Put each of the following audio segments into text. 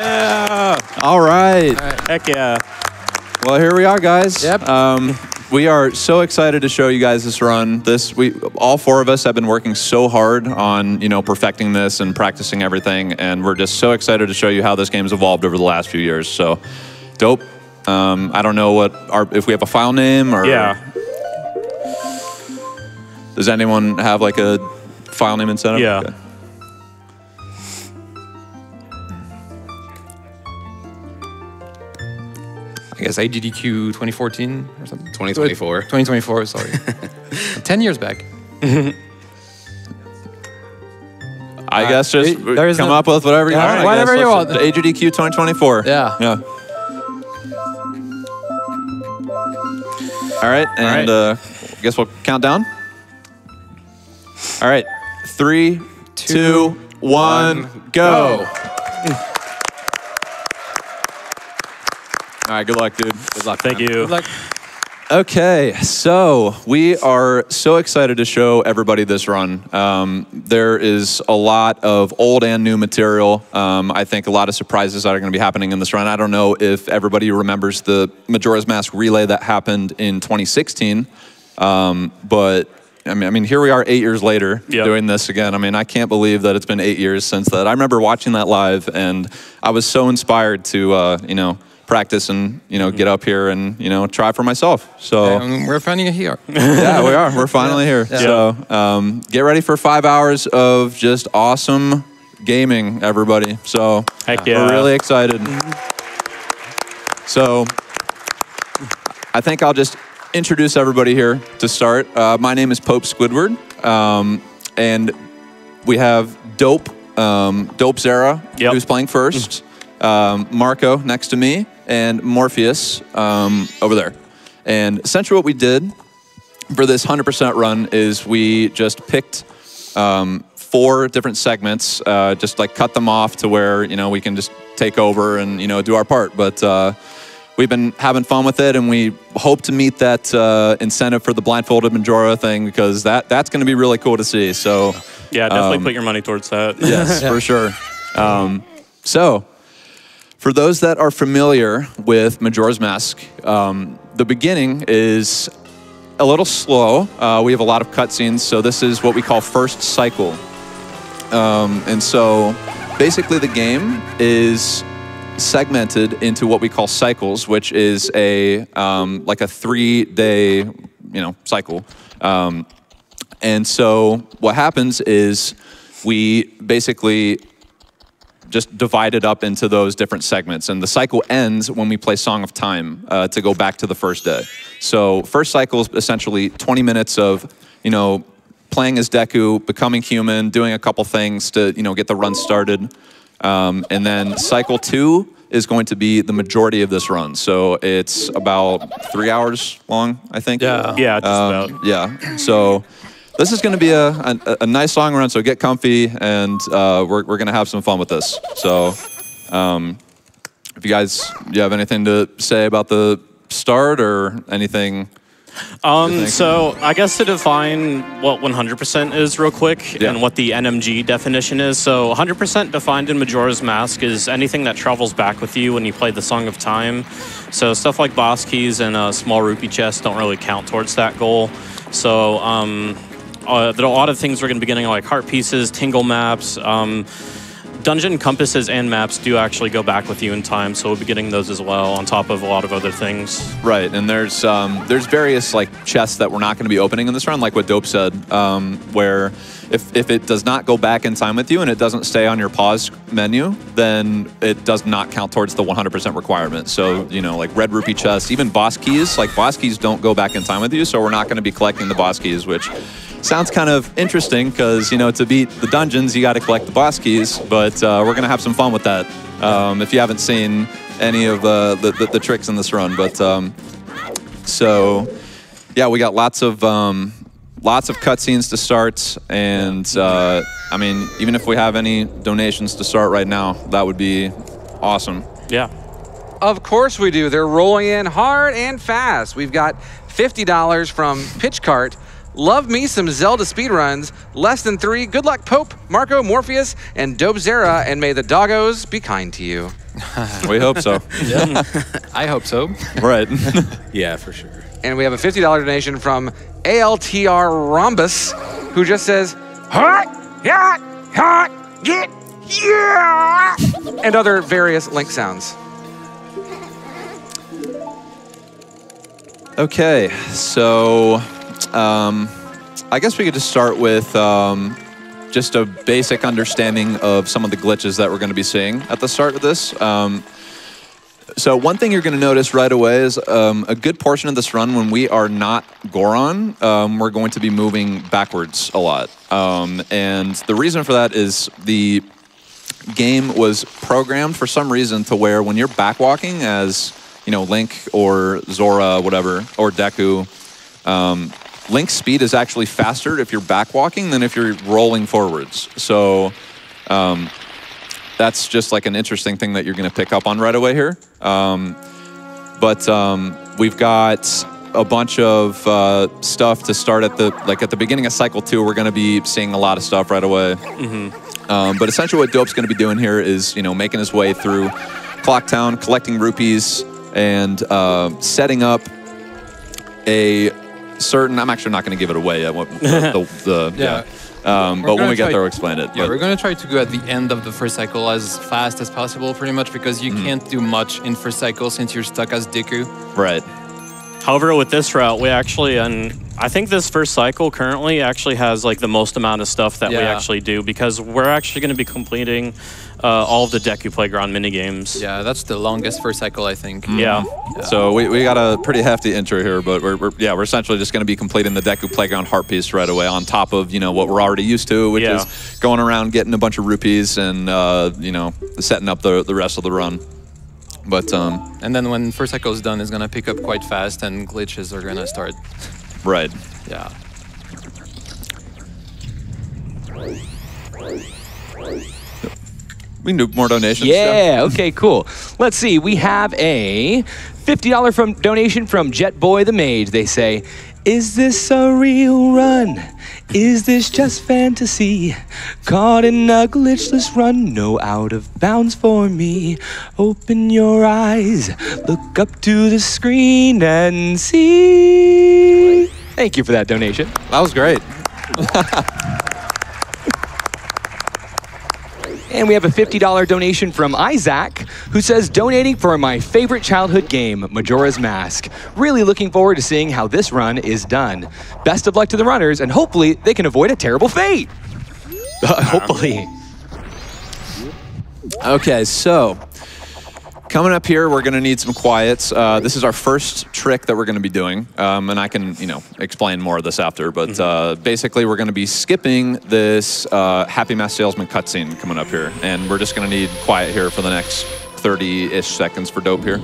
Yeah. All right. Heck yeah. Well, here we are, guys. Yep. Um, we are so excited to show you guys this run. This we all four of us have been working so hard on you know perfecting this and practicing everything, and we're just so excited to show you how this game's evolved over the last few years. So, dope. Um, I don't know what our if we have a file name or Yeah. Does anyone have like a file name and setup? Yeah. Okay. I guess AGDQ 2014 or something. 2024. 2024, sorry. 10 years back. I guess just it- there is come no- up with whatever you Yeah, want. I whatever guess. you Let's- want. AGDQ 2024. Yeah. Yeah. All right, and uh, I guess we'll count down. All right, three, two, one, go. All right, good luck, dude. Good luck. Thank man. you. Like, Okay, so we are so excited to show everybody this run. Um, there is a lot of old and new material. Um, I think a lot of surprises that are going to be happening in this run. I don't know if everybody remembers the Majora's Mask relay that happened in 2016, um, but I mean, I mean, here we are eight years later Yep. doing this again. I mean, I can't believe that it's been eight years since that. I remember watching that live, and I was so inspired to, uh, you know, practice and you know get up here and you know try for myself. So um, we're finally here. yeah, we are. We're finally here. So um, get ready for five hours of just awesome gaming, everybody. So Heck yeah. we're really excited. So I think I'll just introduce everybody here to start. Uh, my name is Pope Squidward, um, and we have Dope, um, Dope Zera, Yep. who's playing first. Um, Marco next to me, and Morpheus um, over there. And essentially, what we did for this 100% run is we just picked um, four different segments, uh, just like cut them off to where you know we can just take over and you know do our part. But uh, we've been having fun with it, and we hope to meet that uh, incentive for the blindfolded Majora thing because that that's going to be really cool to see. So Yeah, definitely Um, put your money towards that. yes, for sure. Um, so, for those that are familiar with Majora's Mask, um, the beginning is a little slow. Uh, we have a lot of cutscenes, so this is what we call first cycle. Um, and so, basically, the game is segmented into what we call cycles, which is a um, like a three-day, you know, cycle. Um, and so what happens is we basically just divide it up into those different segments. And the cycle ends when we play Song of Time uh, to go back to the first day. So first cycle is essentially 20 minutes of, you know, playing as Deku, becoming human, doing a couple things to, you know, get the run started. Um, and then cycle two is going to be the majority of this run. So it's about three hours long, I think. Yeah. Yeah, just Um, about. yeah. So this is going to be a, a, a nice song run. So get comfy, and uh, we're, we're going to have some fun with this. So um, if you guys you have anything to say about the start or anything? Um, so I guess to define what 100% is real quick Yeah. and what the NMG definition is. So 100% defined in Majora's Mask is anything that travels back with you when you play the Song of Time. So stuff like boss keys and a small rupee chest don't really count towards that goal. So um, uh, there are a lot of things we're going to be getting like heart pieces, tingle maps. Um, Dungeon compasses and maps do actually go back with you in time, so we'll be getting those as well, on top of a lot of other things. Right, and there's um, there's various like chests that we're not going to be opening in this round, like what Dope said, um, where if, if it does not go back in time with you and it doesn't stay on your pause menu, then it does not count towards the 100% requirement. So you know, like red rupee chests, even boss keys, like boss keys don't go back in time with you, so we're not going to be collecting the boss keys, which sounds kind of interesting because you know to beat the dungeons you got to collect the boss keys, but uh, we're going to have some fun with that. Um, if you haven't seen any of uh, the, the the tricks in this run, but um, so yeah, we got lots of um, lots of cutscenes to start, and uh, I mean, even if we have any donations to start right now, that would be awesome. Yeah. Of course we do. They're rolling in hard and fast. We've got $50 from Pitchcart, Love me some Zelda speedruns. Less than three. Good luck, Pope, Marco, Morpheus, and Dope Zera, and may the doggos be kind to you. We hope so. yeah. I hope so. right. Yeah, for sure. And we have a $50 donation from ALTR Rhombus, who just says, hot, hot, hot, get, yeah, and other various link sounds. Okay, so um, I guess we could just start with um, just a basic understanding of some of the glitches that we're going to be seeing at the start of this. Um, so one thing you're going to notice right away is um, a good portion of this run when we are not Goron, um, we're going to be moving backwards a lot. Um, and the reason for that is the game was programmed for some reason to where when you're backwalking as you know Link or Zora, whatever, or Deku, um, Link's speed is actually faster if you're backwalking than if you're rolling forwards. So um, that's just like an interesting thing that you're going to pick up on right away here. Um, but um, we've got a bunch of uh, stuff to start at the like at the beginning of cycle two. We're going to be seeing a lot of stuff right away. Um, but essentially, what Dope's going to be doing here is you know making his way through Clocktown, collecting rupees, and uh, setting up a certain. I'm actually not going to give it away yet. What the, the, the Yeah. yeah. Um, but when we get there, we'll explain it. Yeah, But- we're gonna try to go at the end of the first cycle as fast as possible, pretty much, because you can't do much in first cycle since you're stuck as Deku. right. However, with this route, we actually, and I think this first cycle currently actually has like the most amount of stuff that we actually do because we're actually going to be completing uh, all of the Deku Playground mini games. Yeah, that's the longest first cycle, I think. Yeah. So we, we got a pretty hefty intro here, but we're, we're yeah we're essentially just going to be completing the Deku Playground heart piece right away on top of you know what we're already used to, which Yeah. is going around getting a bunch of rupees and uh, you know setting up the the rest of the run. But um, And then when first echo is done, it's gonna pick up quite fast, and glitches are gonna start. right, Yeah. we can do more donations. Yeah, okay, cool. Let's see. We have a $50 from donation from Jet Boy the Mage. They say, Is this a real run? Is this just fantasy? Caught in a glitchless run, no out of bounds for me. Open your eyes, look up to the screen and see. Thank you for that donation. that was great. And we have a $50 donation from Isaac, who says, donating for my favorite childhood game, Majora's Mask. Really looking forward to seeing how this run is done. Best of luck to the runners, and hopefully they can avoid a terrible fate. hopefully. Okay, so coming up here, we're going to need some quiets. Uh, this is our first trick that we're going to be doing, um, and I can, you know, explain more of this after. But uh, basically, we're going to be skipping this uh, Happy Mask Salesman cutscene coming up here, and we're just going to need quiet here for the next 30-ish seconds for dope here.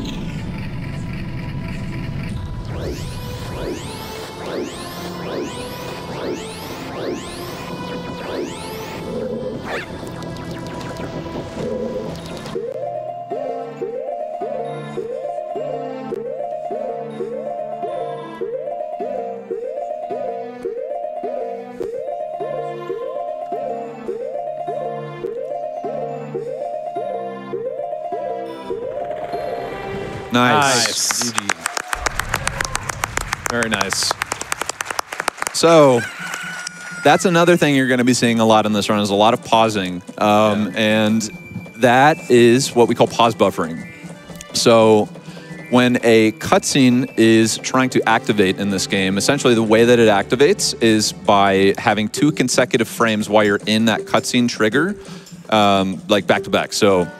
Nice. Very nice. So that's another thing you're going to be seeing a lot in this run is a lot of pausing, um, and that is what we call pause buffering. So when a cutscene is trying to activate in this game, essentially the way that it activates is by having two consecutive frames while you're in that cutscene trigger, um, like back to back. So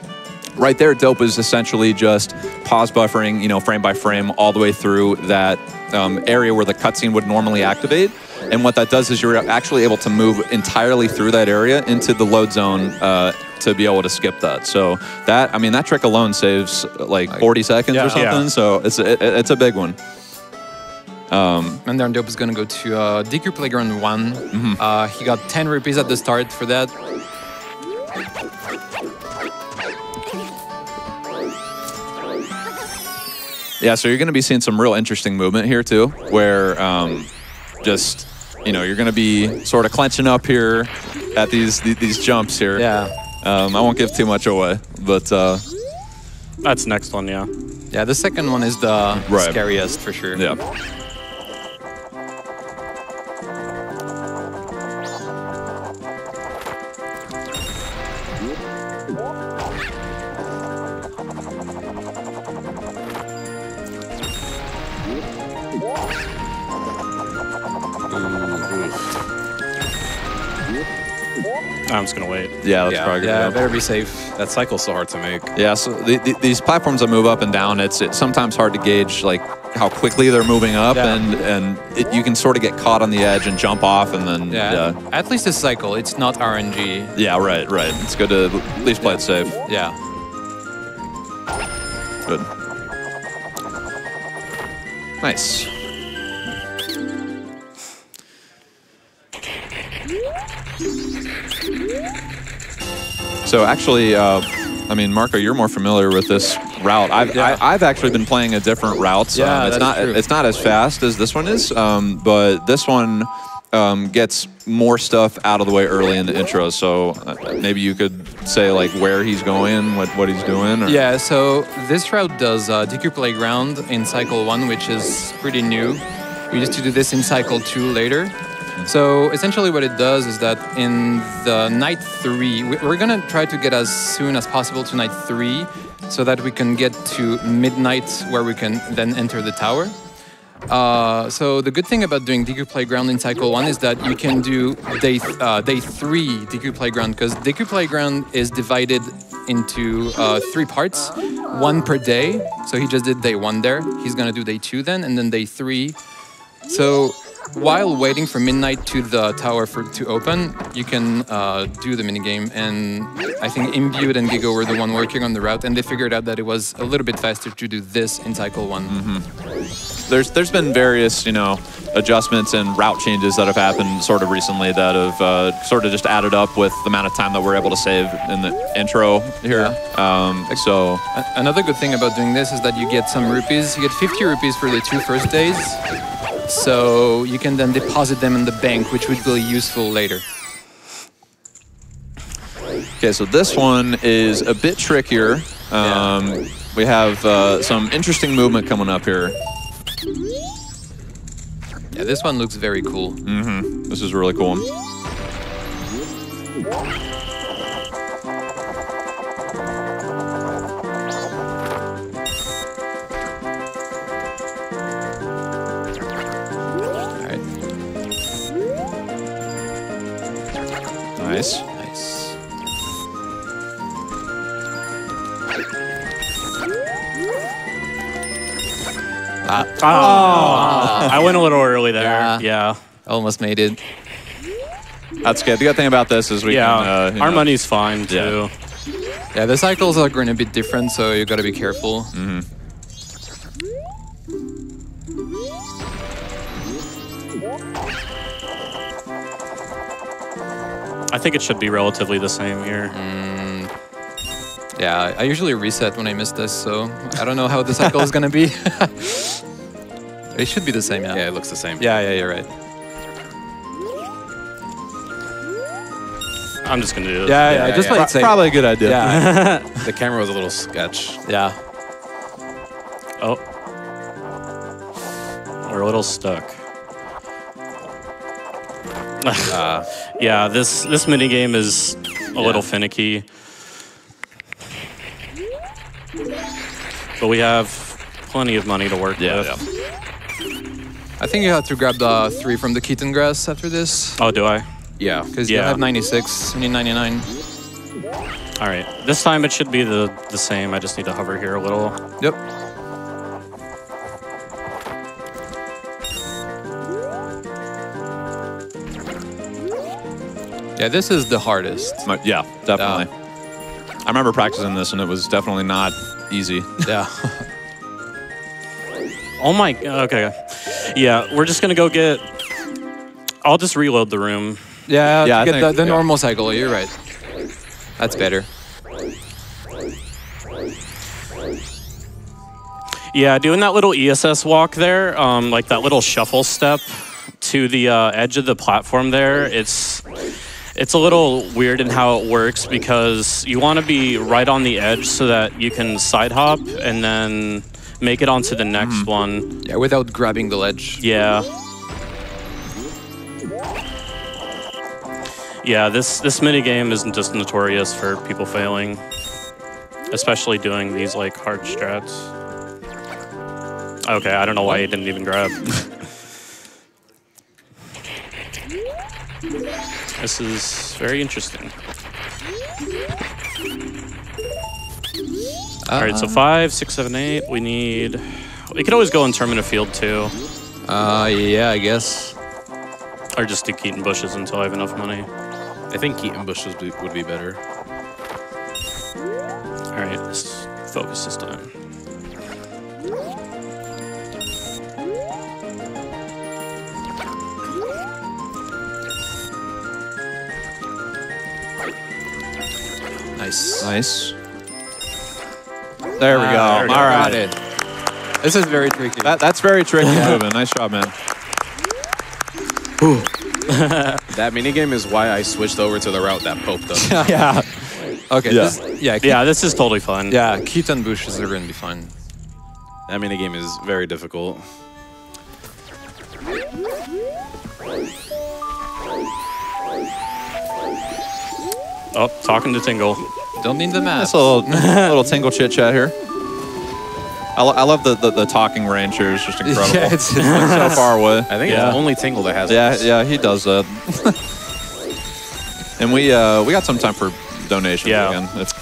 right there, dope is essentially just pause buffering, you know, frame by frame, all the way through that um, area where the cutscene would normally activate. And what that does is you're actually able to move entirely through that area into the load zone uh, to be able to skip that. So that, I mean, that trick alone saves like 40 seconds Yeah. or something. Yeah. So it's it, it's a big one. And then Dope is gonna go to uh, Deku Playground 1. Uh, he got 10 rupees at the start for that. Yeah, so you're going to be seeing some real interesting movement here too, where um, just you know, you're going to be sort of clenching up here at these these, these jumps here. Yeah. Um, I won't give too much away, but uh, That's next one, yeah. Yeah, the second one is the Right. scariest for sure. yeah. Yeah, that's Yeah, probably good. Yeah, better be safe. That cycle's so hard to make. Yeah, so the, the, these platforms that move up and down, it's it's sometimes hard to gauge like how quickly they're moving up, Yeah. and and it, you can sort of get caught on the edge and jump off, and then Yeah. yeah, At least a cycle. It's not RNG. yeah, right, right. It's good to at least play it safe. Yeah. Good. Nice. So actually, uh, I mean, Marco, you're more familiar with this route. I've Yeah. I, I've actually been playing a different route. Yeah, um, it's not it's not as fast as this one is, um, but this one um, gets more stuff out of the way early in the intro. So uh, maybe you could say like where he's going, what what he's doing. Or, Yeah, so this route does uh, Deku Playground in Cycle 1, which is pretty new. We used to do this in Cycle 2 later. So essentially what it does is that in the night 3, we- we're going to try to get as soon as possible to night 3 so that we can get to midnight where we can then enter the tower. Uh, so the good thing about doing Deku Playground in Cycle 1 is that you can do day, th- uh, day 3 Deku Playground because Deku Playground is divided into uh, three parts, one per day. So he just did day 1 there. He's going to do day 2 then, and then day 3. So while waiting for midnight to the tower for to open, you can uh, do the minigame. And I think Imbued and Gigo were the one working on the route, and they figured out that it was a little bit faster to do this in Cycle 1. there's there's been various you know adjustments and route changes that have happened sort of recently that have uh, sort of just added up with the amount of time that we're able to save in the intro here. Um, so Another good thing about doing this is that you get some rupees. You get 50 rupees for the two first days. So you can then deposit them in the bank, which would be useful later. okay, so this one is a bit trickier. Um, We have uh, some interesting movement coming up here. Yeah, this one looks very cool. This is really cool. Oh, I went a little early there. Yeah. Yeah. Almost made it. That's good. The good thing about this is we Yeah. can. Uh, Our know- money's fine too. Yeah, the cycles are going to be different, so you got to be careful. I think it should be relatively the same here. Yeah, I usually reset when I miss this, so I don't know how the cycle is going to be. it should be the same, yeah. Yeah, it looks the same. Yeah, yeah, you're right. I'm just gonna do this. Yeah, Yeah, yeah, just yeah. play it safe. Probably a good idea. Yeah, The camera was a little sketch. yeah. Oh. We're a little stuck. Uh, Yeah, this this mini game is a little finicky. But we have plenty of money to work Yeah, with. yeah. I think you have to grab the three from the Keaton grass after this, Oh, do I? yeah. because you have 96, you need 99. All right. This time it should be the the same. I just need to hover here a little. Yep. Yeah, this is the hardest. Yeah, definitely. I remember practicing this, and it was definitely not easy. Yeah. Oh my. Okay. Yeah, we're just gonna go get. I'll just reload the room. yeah, Yeah, get think- the, the yeah. normal cycle. You're right. That's better. Yeah, doing that little ESS walk there, um, like that little shuffle step to the uh, edge of the platform there, it's it's a little weird in how it works because you want to be right on the edge so that you can side hop and then make it onto the next hmm. one. Yeah, without grabbing the ledge. Yeah. Yeah, this this mini game is just notorious for people failing, especially doing these like hard strats. Okay, I don't know why he didn't even grab. this is very interesting. All right, so five, six, seven, eight. We need. We could always go in Termina Field too. Uh, yeah, I guess. Or just do Keaton Bushes until I have enough money. I think Keaton Bushes would be- would be better. All right, let's focus this time. Nice. Nice. There we go. Ah, there we go. All Got right. it. This is very tricky. That, that's very tricky moving. Nice job, man. That minigame is why I switched over to the route that Pope does. yeah. okay. Yeah. This, yeah. Yeah, this is totally fun. Yeah. Keaton bushes are going to be fine. that minigame is very difficult. Oh, talking to Tingle. Don't need the That's math. a little, little tingle chit chat here. I, lo- I love the, the, the talking range here. It's just incredible. Yeah, it's- so far away. I think Yeah. it's only Tingle that has Yeah, this. yeah, he does that. and we uh, we got some time for donations Yeah. again. It's,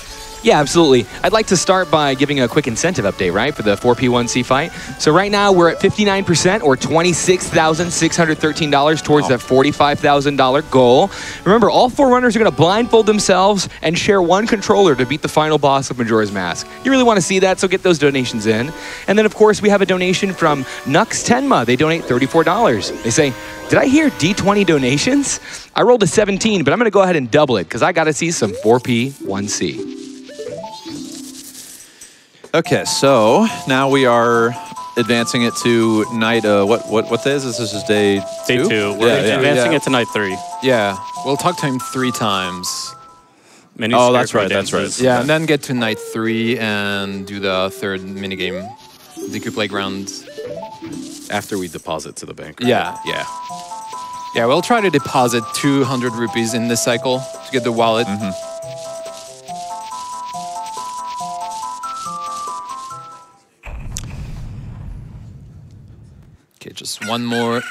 Yeah, absolutely. I'd like to start by giving a quick incentive update, right, for the 4P1C fight. So right now we're at 59% or $26,613 towards that $45,000 goal. Remember, all four runners are going to blindfold themselves and share one controller to beat the final boss of Majora's Mask. You really want to see that, so get those donations in. And then, of course, we have a donation from Nux Tenma. They donate $34. They say, did I hear D20 donations? I rolled a 17, but I'm going to go ahead and double it because I got to see some 4P1C. Okay, so now we are advancing it to night. Uh, what what what day is this? This is day two. Day two. We're Yeah, advancing yeah. it to night three. Yeah. We'll talk to him three times. Mini Oh, that's right, that's right. Yeah, and then get to night three and do the third minigame, Deku Playground. After we deposit to the bank. Yeah. Yeah. Yeah, we'll try to deposit 200 rupees in this cycle to get the wallet. Okay, just one more.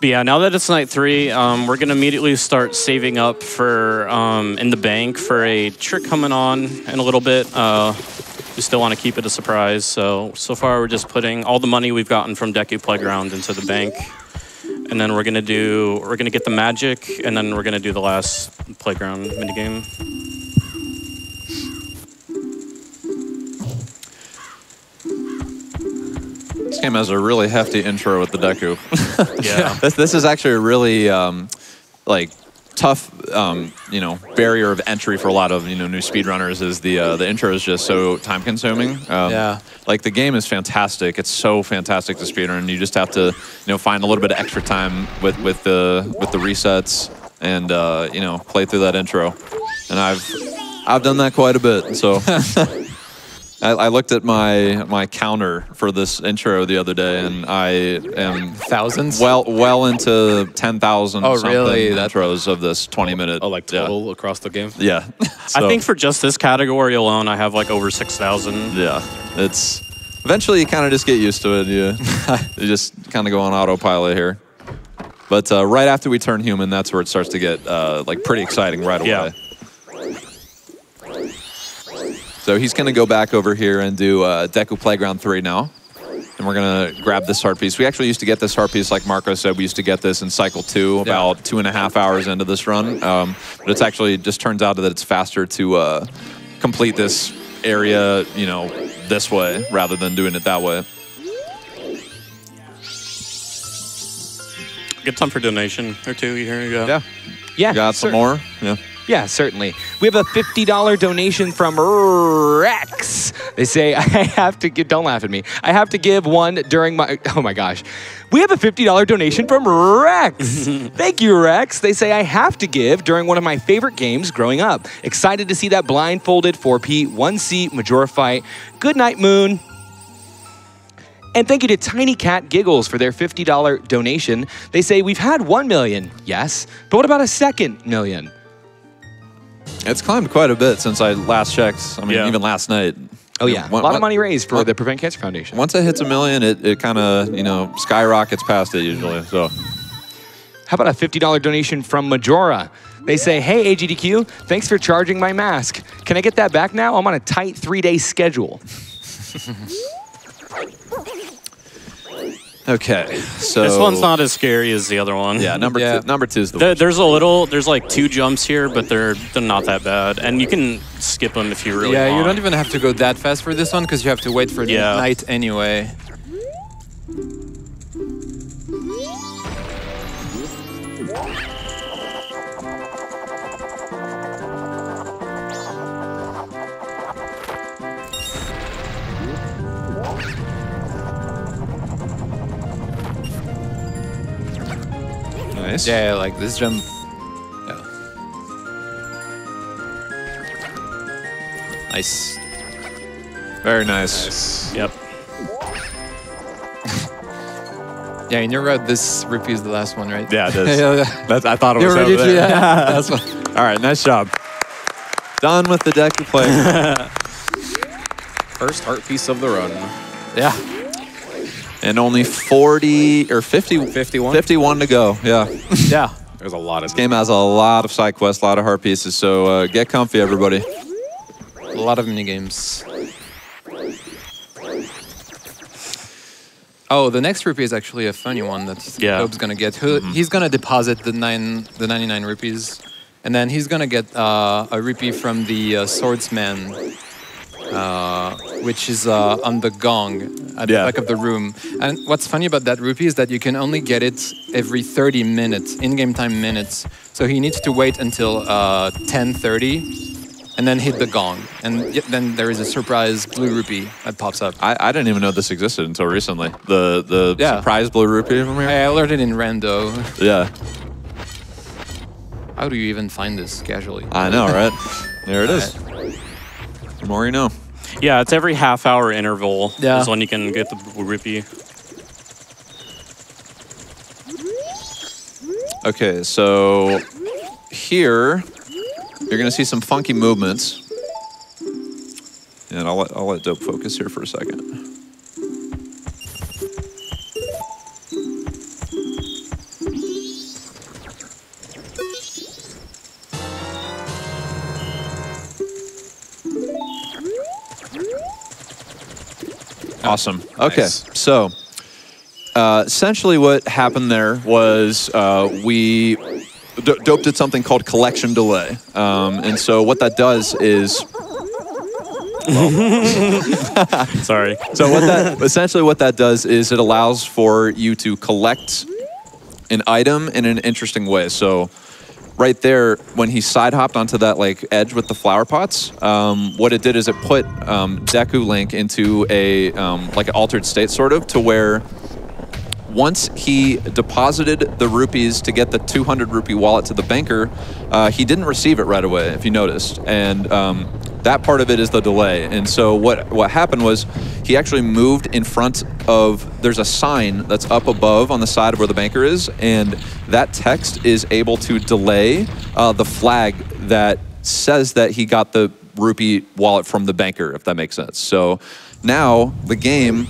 But yeah, now that it's night three, um, we're gonna immediately start saving up for um, in the bank for a trick coming on in a little bit. Uh, we still want to keep it a surprise, so so far we're just putting all the money we've gotten from Deku Playground into the bank, and then we're gonna do we're gonna get the magic, and then we're gonna do the last playground minigame. This game has a really hefty intro with the Deku. Yeah. this, this is actually a really um, like tough um, you know barrier of entry for a lot of you know new speedrunners is the uh, the intro is just so time consuming. Um, Yeah. like the game is fantastic. It's so fantastic to speedrun you just have to you know find a little bit of extra time with with the with the resets and uh, you know play through that intro. And I've I've done that quite a bit so I, I looked at my my counter for this intro the other day and I am Thousands? well well into 10,000 Oh, something really? That- intros of this 20 minute. Oh, like total across the game? Yeah. I think for just this category alone, I have like over six thousand. yeah, it's eventually you kind of just get used to it. You, you just kind of go on autopilot here. But uh, right after we turn human, that's where it starts to get uh, like pretty exciting right away. Yeah. So he's going to go back over here and do uh, Deku Playground 3 now. And we're going to grab this heart piece. We actually used to get this heart piece, like Marco said, we used to get this in cycle two, about two and a half hours into this run. Um, but it's actually just turns out that it's faster to uh, complete this area, you know, this way rather than doing it that way. Get some for donation or two. Here you go. Yeah. Yeah, Got some more? Yeah. Yeah, certainly. We have a $50 donation from Rex. They say, I have to give, don't laugh at me. I have to give one during my, oh my gosh. We have a $50 donation from Rex. Thank you, Rex. They say, I have to give during one of my favorite games growing up. Excited to see that blindfolded 4P 1C Majora fight. Good night, Moon. And thank you to Tiny Cat Giggles for their $50 donation. They say, We've had 1 million, yes, but what about a second million? It's climbed quite a bit since I last checked. I mean, Yeah. even last night. Oh yeah, One- a lot one- of money raised for one- the Prevent Cancer Foundation. Once it hits a million, it, it kind of, you know, skyrockets past it usually. So How about a $50 donation from Majora? They say, hey, AGDQ, thanks for charging my mask. Can I get that back now? I'm on a tight three day schedule. Okay, so This one's not as scary as the other one. Yeah, number Yeah. two. Number two is the There, worst. there's a little, there's like two jumps here, but they're they're not that bad, and you can skip them if you really yeah, want. you don't even have to go that fast for this one because you have to wait for the Yeah. night anyway. Nice. Yeah, like this jump. Yeah. nice. Very nice. Yep. Yeah, in your route, this repeats the last one, right? Yeah, it is. yeah, yeah. That's, I thought it You're was ready over to, there. yeah. That's what. All right, nice job. Done with the Deku play. First heart piece of the run. Yeah. And only 40 or 50, 51? 51 to go. Yeah. Yeah. There's a lot of this Game has a lot of side quests, a lot of heart pieces. So uh, get comfy, everybody. A lot of mini games. Oh, the next rupee is actually a funny one that Yeah. Hope's gonna get. Who, He's gonna deposit the nine, the 99 rupees, and then he's gonna get uh, a rupee from the uh, swordsman, uh, which is uh, on the gong at Yeah. the back of the room. And what's funny about that rupee is that you can only get it every 30 minutes, in-game time minutes. So he needs to wait until uh, 10:30 and then hit the gong. And then there is a surprise blue rupee that pops up. I, I didn't even know this existed until recently. The the Yeah. surprise blue rupee from here. I alerted in rando. Yeah, How do you even find this casually? I know, right? there it is. The more you know. Yeah, it's every half hour interval Yeah. is when you can get the rupee. Okay, so here you're gonna see some funky movements. And I'll let, I'll let Dope focus here for a second. Awesome. Okay, Nice. so uh, essentially what happened there was uh, we D- Dope did something called collection delay, um, and so what that does is Sorry. so what that essentially what that does is it allows for you to collect an item in an interesting way. So right there, when he side hopped onto that like edge with the flower pots, um, what it did is it put um, Deku Link into a um, like an altered state sort of to where once he deposited the rupees to get the 200 rupee wallet to the banker, uh, he didn't receive it right away, if you noticed. And um, that part of it is the delay. And so what, what happened was he actually moved in front of, there's a sign that's up above on the side of where the banker is, and that text is able to delay uh, the flag that says that he got the rupee wallet from the banker, if that makes sense. So now the game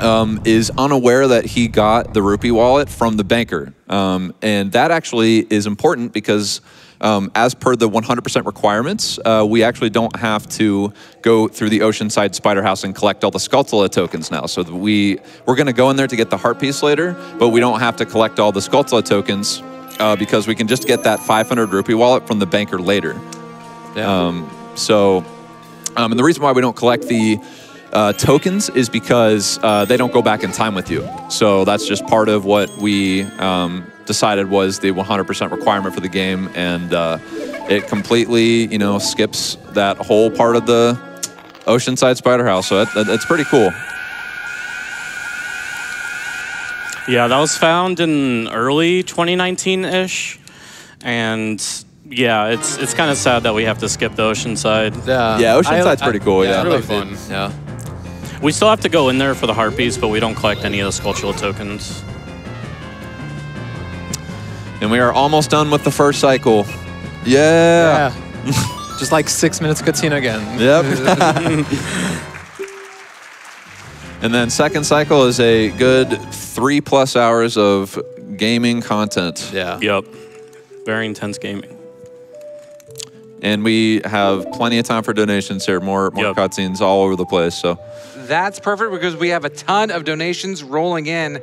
um, is unaware that he got the rupee wallet from the banker. Um, and that actually is important because, um, as per the 100% requirements, uh, we actually don't have to go through the Oceanside Spider House and collect all the Skulltula tokens now. So that we, we're going to go in there to get the heart piece later, but we don't have to collect all the Skulltula tokens uh, because we can just get that 500 rupee wallet from the banker later. Yeah. Um, so, um, and the reason why we don't collect the Uh, tokens is because uh, they don't go back in time with you. So that's just part of what we um, decided was the 100% requirement for the game, and uh, it completely, you know, skips that whole part of the Oceanside Spider House. So it, it- it's pretty cool. Yeah, that was found in early 2019-ish, and yeah, it's it's kind of sad that we have to skip the Oceanside. Yeah, Yeah, Oceanside's I- pretty cool, yeah. I Really fun. Yeah. We still have to go in there for the heart pieces, but we don't collect any of the Skulltula tokens. And we are almost done with the first cycle. Yeah. Yeah. Just like six minutes cutscene again. Yep. and then second cycle is a good three plus hours of gaming content. Yeah. Yep, very intense gaming. And we have plenty of time for donations here. More more Yep. cutscenes all over the place. So That's perfect because we have a ton of donations rolling in.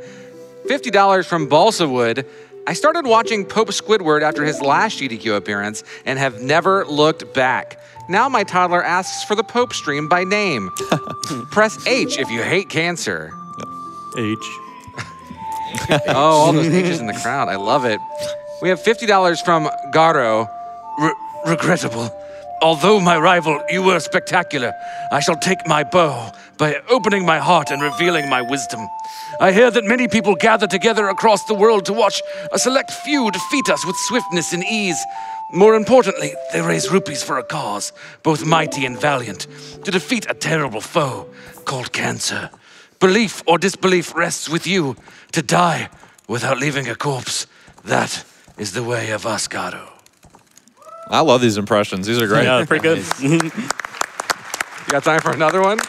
$50 from Balsa Wood. I started watching Pope Squidward after his last GDQ appearance and have never looked back. Now my toddler asks for the Pope stream by name. Press H if you hate cancer. H. Oh, all those H's in the crowd. I love it. We have $50 from Garo. Re- regrettable. Although my rival, you were spectacular, I shall take my bow by opening my heart and revealing my wisdom. I hear that many people gather together across the world to watch a select few defeat us with swiftness and ease. More importantly, they raise rupees for a cause, both mighty and valiant, to defeat a terrible foe called cancer. Belief or disbelief rests with you. To die without leaving a corpse, that is the way of us Garo. I love these impressions. These are great. Yeah, they're pretty good. You got time for another one?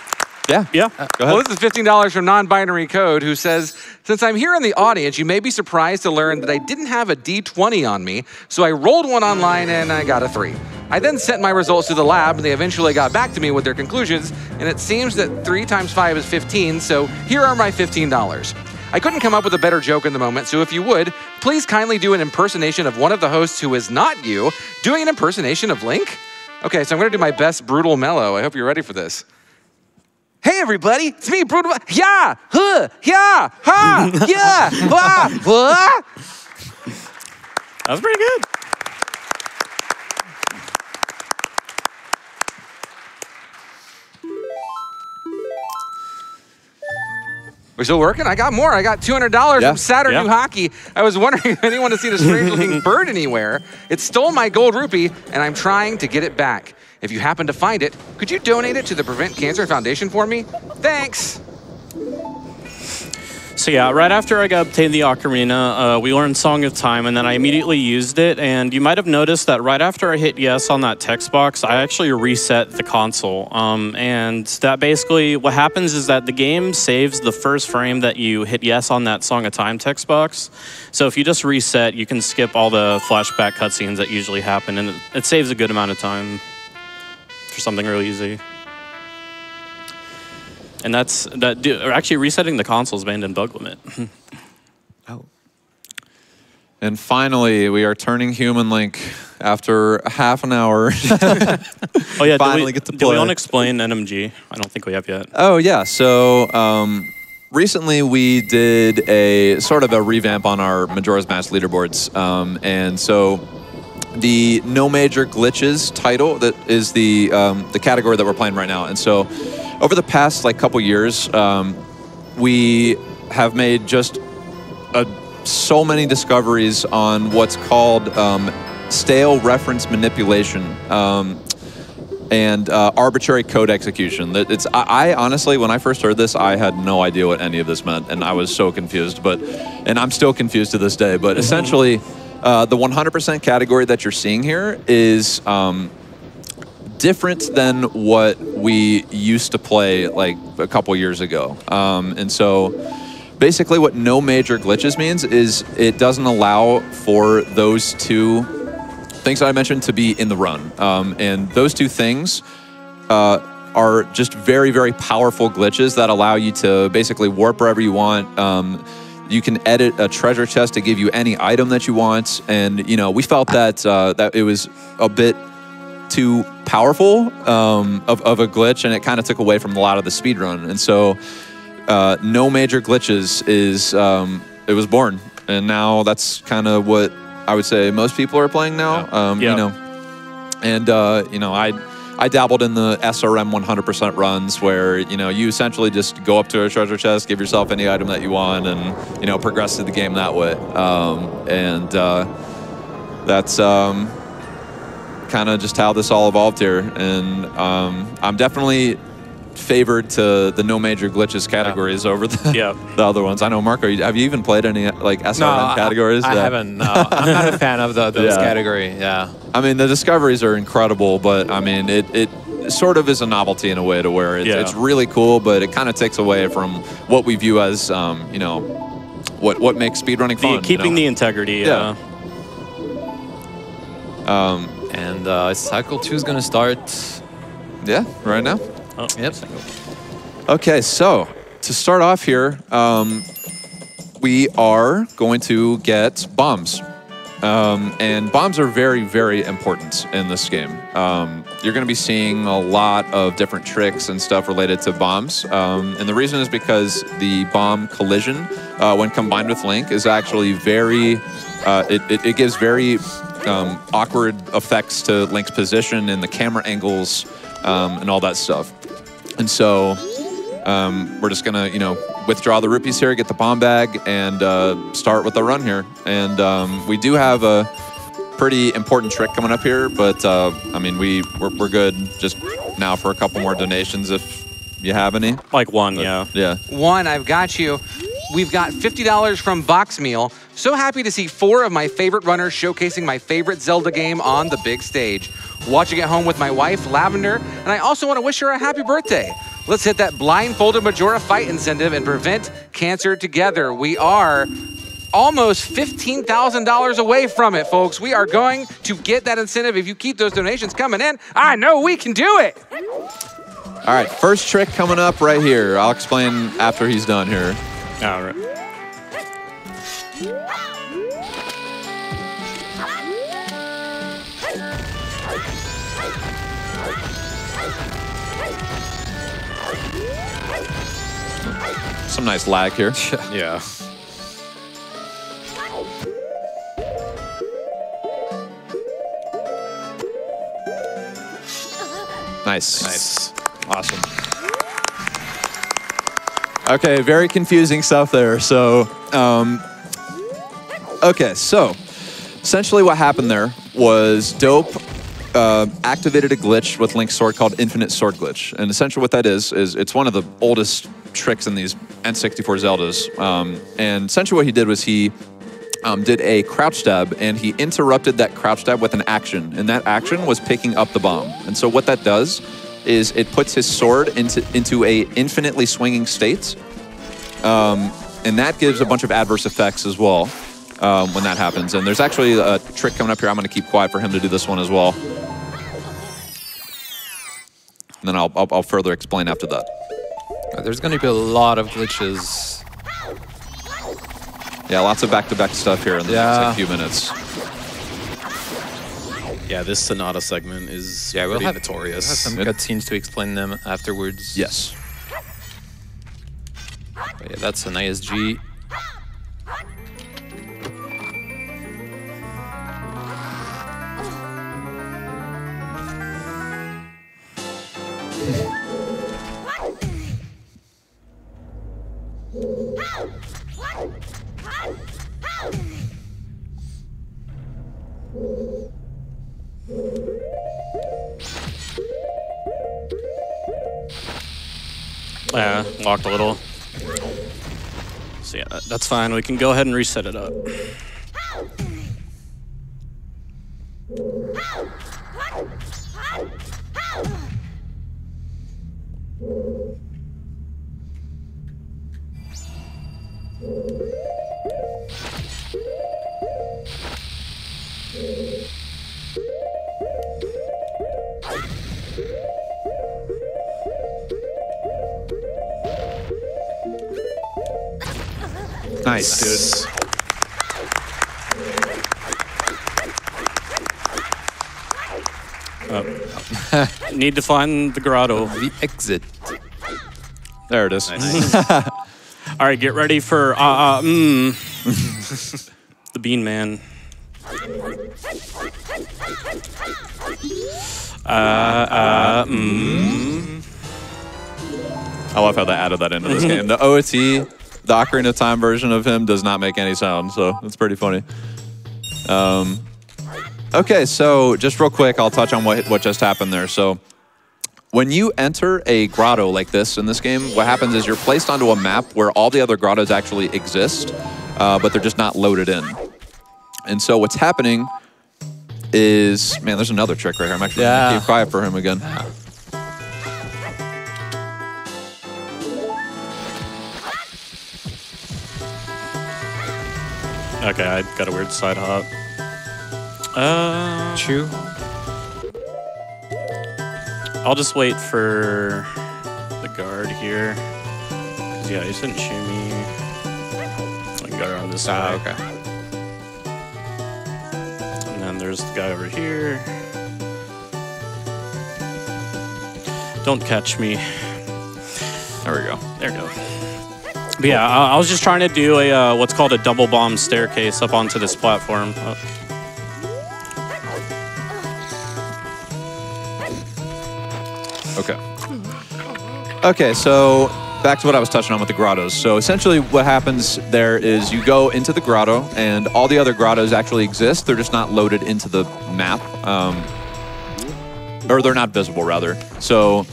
Yeah. yeah. Uh, go ahead. Well, this is $15 from Non Binary Code, who says, Since I'm here in the audience, you may be surprised to learn that I didn't have a D20 on me, so I rolled one online and I got a three. I then sent my results to the lab, and they eventually got back to me with their conclusions, and it seems that three times five is 15, so here are my $15. I couldn't come up with a better joke in the moment, so if you would, please kindly do an impersonation of one of the hosts who is not you, doing an impersonation of Link? Okay, so I'm gonna do my best Brutal Melo. I hope you're ready for this. Hey everybody, it's me, Brutal. Yeah, huh, yeah, ha, yeah, blah, blah. That was pretty good. We're still working. I got more. I got two hundred dollars Yeah. from Saturn Yeah. New Hockey. I was wondering if anyone has seen a strange-looking bird anywhere. It stole my gold rupee, and I'm trying to get it back. If you happen to find it, could you donate it to the Prevent Cancer Foundation for me? Thanks. So yeah, right after I got obtained the ocarina, uh, we learned Song of Time, and then I immediately used it. And you might have noticed that right after I hit yes on that text box, I actually reset the console. Um, and that basically what happens is that the game saves the first frame that you hit yes on that Song of Time text box. So if you just reset, you can skip all the flashback cutscenes that usually happen, and it, it saves a good amount of time for something really easy. And that's that. do- Or actually, resetting the console's banned in bug limit. oh. And finally, we are turning Human Link after half an hour. Oh yeah, Finally we, get to did we play. want to explain NMG? I don't think we have yet. Oh yeah. So um, recently we did a sort of a revamp on our Majora's Mask leaderboards, um, and so the no major glitches title that is the um, the category that we're playing right now. And so over the past like couple years, um, we have made just a, so many discoveries on what's called um, stale reference manipulation. Um, and uh, arbitrary code execution. That it's I, I honestly, when I first heard this, I had no idea what any of this meant, and I was so confused. But and I'm still confused to this day. But essentially, uh, the 100% category that you're seeing here is um, different than what we used to play like a couple years ago. Um, and so basically what no major glitches means is it doesn't allow for those two things that I mentioned to be in the run. Um, and those two things uh, are just very, very powerful glitches that allow you to basically warp wherever you want. Um, you can edit a treasure chest to give you any item that you want. And, you know, we felt that, uh, that it was a bit too powerful um, of, of a glitch, and it kind of took away from a lot of the speed run. And so, uh, no major glitches is um, it was born, and now that's kind of what I would say most people are playing now. Um, Yeah. You know, and uh, you know I. I dabbled in the SRM 100% runs where you know you essentially just go up to a treasure chest, give yourself any item that you want, and you know progress through the game that way. Um, and uh, that's um, kind of just how this all evolved here. And um, I'm definitely favored to the no major glitches categories over the, Yeah. the other ones. I know, Marco, you- have you even played any like SRM No, I- categories? I, Yeah. haven't. No, I'm not a fan of the, those Yeah. category. Yeah. I mean, the discoveries are incredible, but I mean, it, it sort of is a novelty in a way to where it's, Yeah. it's really cool, but it kind of takes away from what we view as, um, you know, what what makes speedrunning The, fun. keeping the you know? integrity. Yeah. Yeah. And uh, cycle two is gonna start. yeah, right now. Oh, Yep. Okay, so to start off here, um, we are going to get bombs. Um, and bombs are very, very important in this game. Um, you're going to be seeing a lot of different tricks and stuff related to bombs. Um, and the reason is because the bomb collision, uh, when combined with Link, is actually very, uh, it, it, it gives very um, awkward effects to Link's position and the camera angles um, and all that stuff. And so um, we're just gonna, you know, withdraw the rupees here, get the bomb bag, and uh, start with the run here. And um, we do have a pretty important trick coming up here, but uh, I mean, we we're, we're good just now for a couple more donations if you have any. Like one, yeah. Yeah. One, I've got you. We've got $50 from Box Meal. So happy to see four of my favorite runners showcasing my favorite Zelda game on the big stage. Watching at home with my wife, Lavender, and I also want to wish her a happy birthday. Let's hit that blindfolded Majora fight incentive and prevent cancer together. We are almost $15,000 away from it, folks. We are going to get that incentive if you keep those donations coming in. I know we can do it. All right, first trick coming up right here. I'll explain after he's done here. All right. Some nice lag here. Yeah. Nice. Nice. Awesome. Okay, very confusing stuff there. So, um, okay, so essentially what happened there was Dope uh, activated a glitch with Link's sword called Infinite Sword Glitch, and essentially what that is is it's one of the oldest tricks in these N64 Zeldas. Um, and essentially what he did was he um, did a crouch stab and he interrupted that crouch stab with an action and that action was picking up the bomb and so what that does is it puts his sword into into a infinitely swinging state um, and that gives a bunch of adverse effects as well um, when that happens. And there's actually a trick coming up here. I'm going to keep quiet for him to do this one as well. And then i'll, I'll, I'll further explain after that. There's gonna be a lot of glitches. yeah lots of back-to-back stuff here in the next like, few minutes Yeah, this Sonata segment is Yeah, we'll have, notorious. we'll have some Good. cutscenes to explain them afterwards. yes But yeah, that's an ISG. Yeah, locked a little. So yeah, that's fine. We can go ahead and reset it up. Nice dude Need to find the grotto. The exit. There it is. All right, get ready for uh, uh mm. the Bean Man. Uh, uh, mm. I love how they added that into this game. The OOT, the Ocarina of Time version of him does not make any sound, so it's pretty funny. Um, okay, so just real quick, I'll touch on what what just happened there. So when you enter a grotto like this in this game, what happens is you're placed onto a map where all the other grottos actually exist, uh, but they're just not loaded in. And so what's happening is, man, there's another trick right here. I'm actually Yeah. gonna keep quiet for him again. Okay, I got a weird side hop. Uh, Chew. I'll just wait for the guard here. 'Cause, Yeah, he shouldn't shoot me. I can go around this Ah, side. okay. And then there's the guy over here. Don't catch me. There we go. There we go. But yeah, I, I was just trying to do a uh, what's called a double bomb staircase up onto this platform. Uh, Okay. Okay, so back to what I was touching on with the grottos. So essentially, what happens there is you go into the grotto, and all the other grottos actually exist. They're just not loaded into the map, um, or they're not visible, rather. So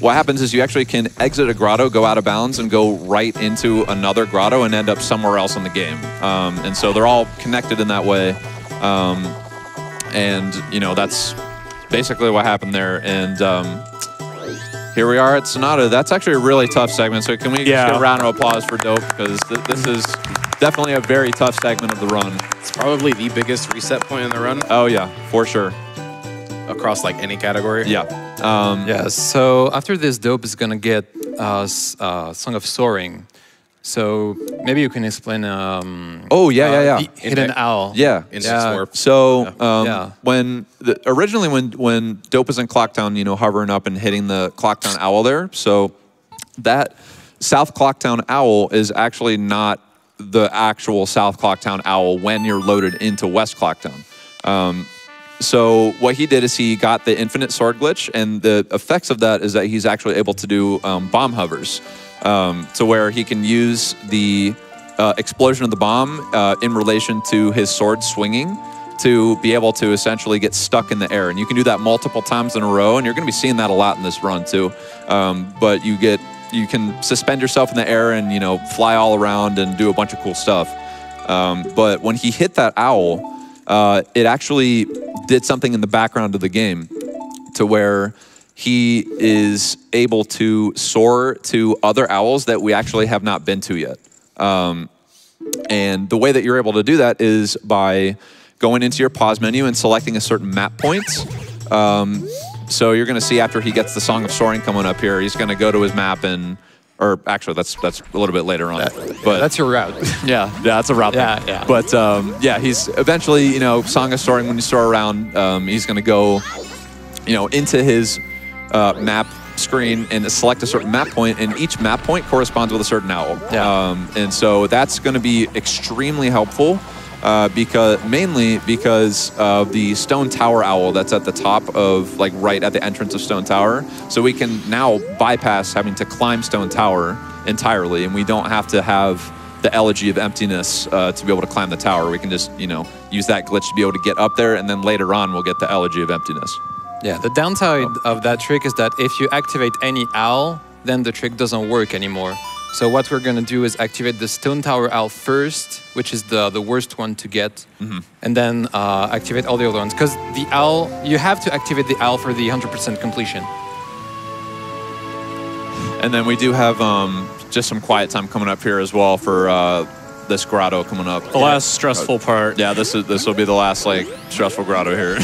what happens is you actually can exit a grotto, go out of bounds, and go right into another grotto and end up somewhere else in the game. Um, and so they're all connected in that way. Um, and you know that's basically what happened there. And um, here we are at Sonata. That's actually a really tough segment. So can we just Yeah. get a round of applause for Dope because th- this is definitely a very tough segment of the run. It's probably the biggest reset point in the run Oh yeah, for sure. Across like any category. Yeah. Um, Yeah, so after this, Dope is gonna get uh, uh, Song of Soaring. So maybe you can explain. Um, Oh yeah, yeah, uh, yeah. the Hidden Owl. Yeah. Instant Yeah. swarp. So um, Yeah. when the, originally when when Dope is in Clocktown, you know, hovering up and hitting the Clocktown Owl there. So that South Clocktown Owl is actually not the actual South Clocktown Owl when you're loaded into West Clocktown. Um, so what he did is he got the infinite sword glitch, and the effects of that is that he's actually able to do um, bomb hovers, um, to where he can use the uh, explosion of the bomb uh, in relation to his sword swinging to be able to essentially get stuck in the air. And you can do that multiple times in a row, and you're going to be seeing that a lot in this run too. Um, but you get you can suspend yourself in the air and you know fly all around and do a bunch of cool stuff. Um, but when he hit that owl, uh, it actually did something in the background of the game to where he is able to soar to other owls that we actually have not been to yet. Um, and the way that you're able to do that is by going into your pause menu and selecting a certain map point. Um, so you're going to see after he gets the Song of Soaring coming up here, he's going to go to his map and, or actually that's that's a little bit later on. but That's your route. yeah, yeah, that's a route. Yeah, yeah. But um, yeah, he's eventually, you know, Song of Soaring. When you soar around, um, he's going to go, you know, into his uh, map screen and select a certain map point, and each map point corresponds with a certain owl. Yeah. Um, and so that's going to be extremely helpful. Uh, because mainly because of the stone tower owl that's at the top of like right at the entrance of stone tower. So we can now bypass having to climb stone tower entirely and we don't have to have the elegy of emptiness uh, to be able to climb the tower. We can just you know use that glitch to be able to get up there and then later on we'll get the elegy of emptiness. Yeah, the downside of that trick is that if you activate any owl, then the trick doesn't work anymore. So what we're gonna do is activate the Stone Tower owl first, which is the, the worst one to get, and then uh, activate all the other ones. Because the owl, you have to activate the owl for the 100% completion. and then we do have um, just some quiet time coming up here as well for uh, this grotto coming up the last stressful part. yeah this is this will be the last like stressful grotto here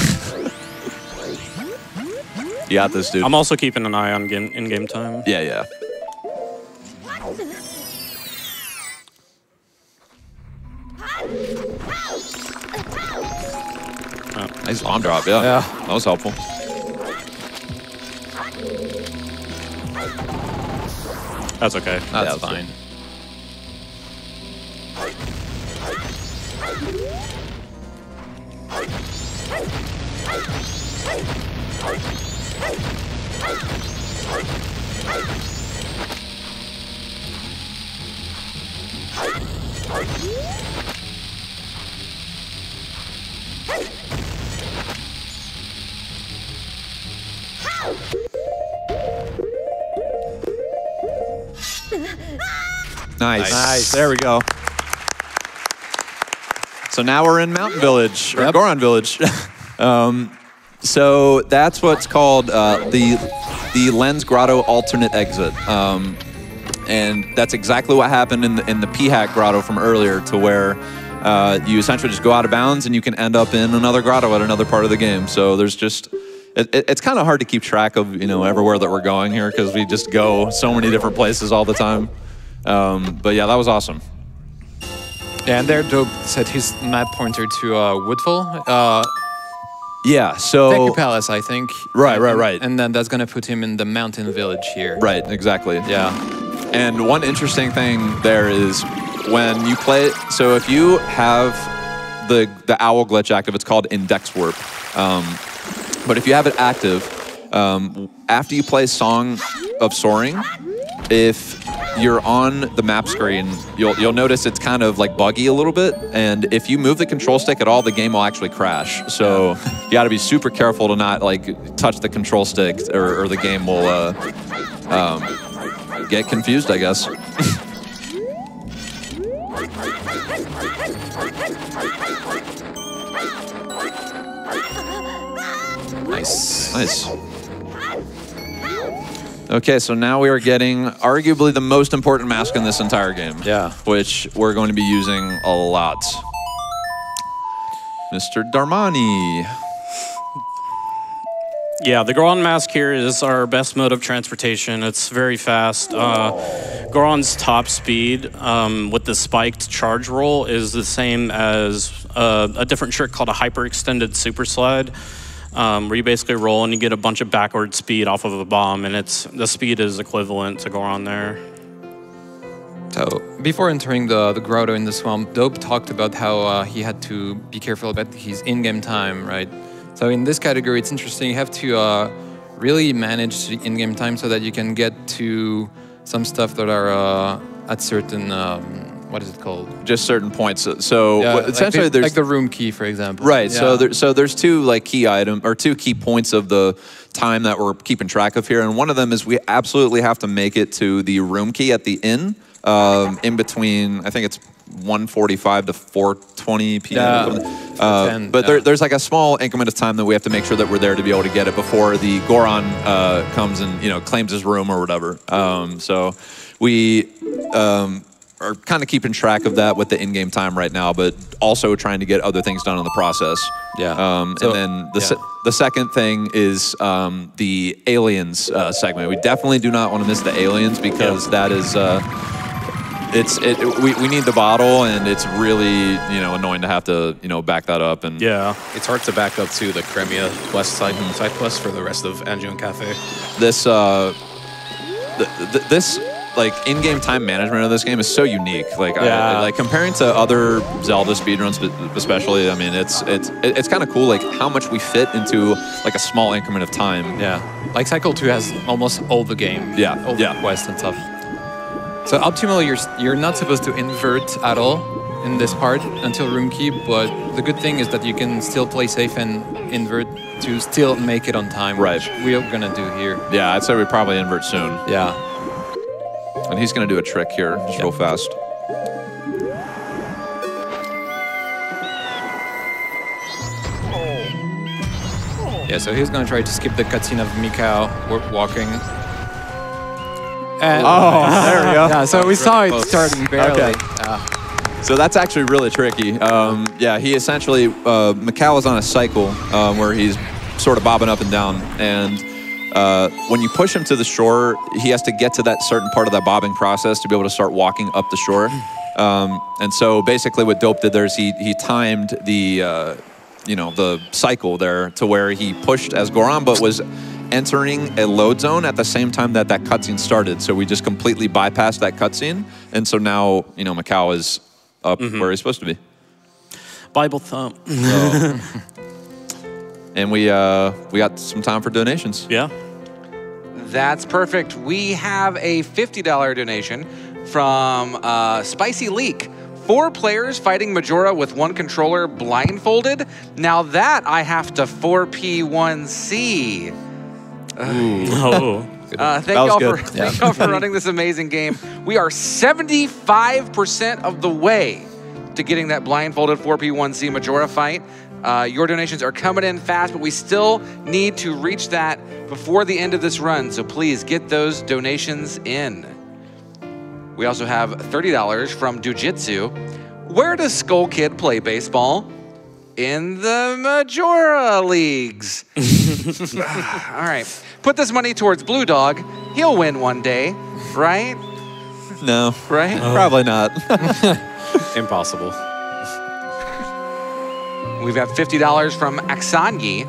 you got this dude I'm also keeping an eye on game, in-game time. yeah yeah Nice bomb drop, yeah. Yeah. That was helpful. That's okay. That's fine. Nice. Nice. There we go. So now we're in Mountain Village, or Yep. Goron Village. um, so that's what's called uh, the the Lens Grotto alternate exit. Um, and that's exactly what happened in the, in the Peahat Grotto from earlier, to where uh, you essentially just go out of bounds and you can end up in another grotto at another part of the game. So there's just it, it- it's kind of hard to keep track of you know everywhere that we're going here because we just go so many different places all the time. Um, but yeah, that was awesome. Yeah, and there Dope set his map pointer to uh, Woodfall. Uh, Yeah. So Deku Palace, I think. Right, right, right. And then that's gonna put him in the mountain village here. Right, exactly. Yeah. And one interesting thing there is when you play it. So if you have the the owl glitch active, it's called index warp. Um, but if you have it active, um, after you play Song of Soaring, if you're on the map screen, you'll you'll notice it's kind of like buggy a little bit. And if you move the control stick at all, the game will actually crash. So you got to be super careful to not like touch the control stick, or, or the game will uh, um, get confused, I guess. Nice. Nice. Okay, so now we are getting arguably the most important mask in this entire game. Yeah. Which we're going to be using a lot. Mr. Darmani. Yeah, the Goron mask here is our best mode of transportation. It's very fast. Uh, Goron's top speed um, with the spiked charge roll is the same as uh, a different trick called a hyperextended super slide, um, where you basically roll and you get a bunch of backward speed off of a bomb, and it's the speed is equivalent to Goron there. So before entering the, the grotto in the swamp, Dope talked about how uh, he had to be careful about his in-game time, right? So in this category, it's interesting. You have to uh, really manage the in-game time so that you can get to some stuff that are uh, at certain um, what is it called? Just certain points. So Yeah, what- like essentially, the, there's like the room key, for example. Right. So there, so there's two like key item or two key points of the time that we're keeping track of here, and one of them is we absolutely have to make it to the room key at the inn, um, in between. I think it's 1:45 to 4:20 p.m. Yeah. Uh, 10, but there, there's like a small increment of time that we have to make sure that we're there to be able to get it before the Goron uh, comes and you know claims his room or whatever. Um, so we. Um, are kind of keeping track of that with the in-game time right now, but also trying to get other things done in the process. Yeah. Um, So- and then the, se- the second thing is um, the aliens uh, segment. We definitely do not want to miss the aliens because that is uh, it's it, we, we need the bottle and it's really you know annoying to have to you know back that up and Yeah. It's hard to back up to the Cremia West side, side quest for the rest of Anju and Kafei. this uh th- th- this like in-game time management of this game is so unique like I, Yeah. like comparing to other zelda speedruns especially i mean it's it's it's kind of cool like how much we fit into like a small increment of time Yeah, like Cycle 2 has almost all the game. Yeah, all yeah. the quests and stuff. So optimally, you're you're not supposed to invert at all in this part until room key. But the good thing is that you can still play safe and invert to still make it on time. Right. Which we are gonna do here. yeah i'd say we probably invert soon Yeah. and he's gonna do a trick here just real fast oh. Yeah. So he's gonna try to skip the cutscene of Mikau walking. And, oh there we go yeah. So we saw it starting barely. Okay. Yeah. So that's actually really tricky. Um, yeah, he essentially uh, Mikau is on a cycle um, where he's sort of bobbing up and down, and uh, when you push him to the shore, he has to get to that certain part of that bobbing process to be able to start walking up the shore. Um, and so basically, what Dope did there is he he timed the uh, you know the cycle there to where he pushed as Goron, but was entering a load zone at the same time that that cutscene started. So we just completely bypassed that cutscene, and so now you know Mikau is up where he's supposed to be. Bible thump. And we uh, we got some time for donations. yeah. That's perfect. We have a $50 donation from uh, Spicy Leak. Four players fighting Majora with one controller blindfolded. Now that I have to 4P1C. Oh. Uh, thank y'all good. for thank y'all for running this amazing game. We are 75% of the way to getting that blindfolded 4P1C Majora fight. Uh, your donations are coming in fast, but we still need to reach that before the end of this run. So please get those donations in. We also have $30 from Dujitsu. Where does Skull Kid play baseball? In the Majora leagues. All right. Put this money towards Blue Dog. He'll win one day, right? No, Right? probably not. Impossible. We've got $50 from Aksanyi.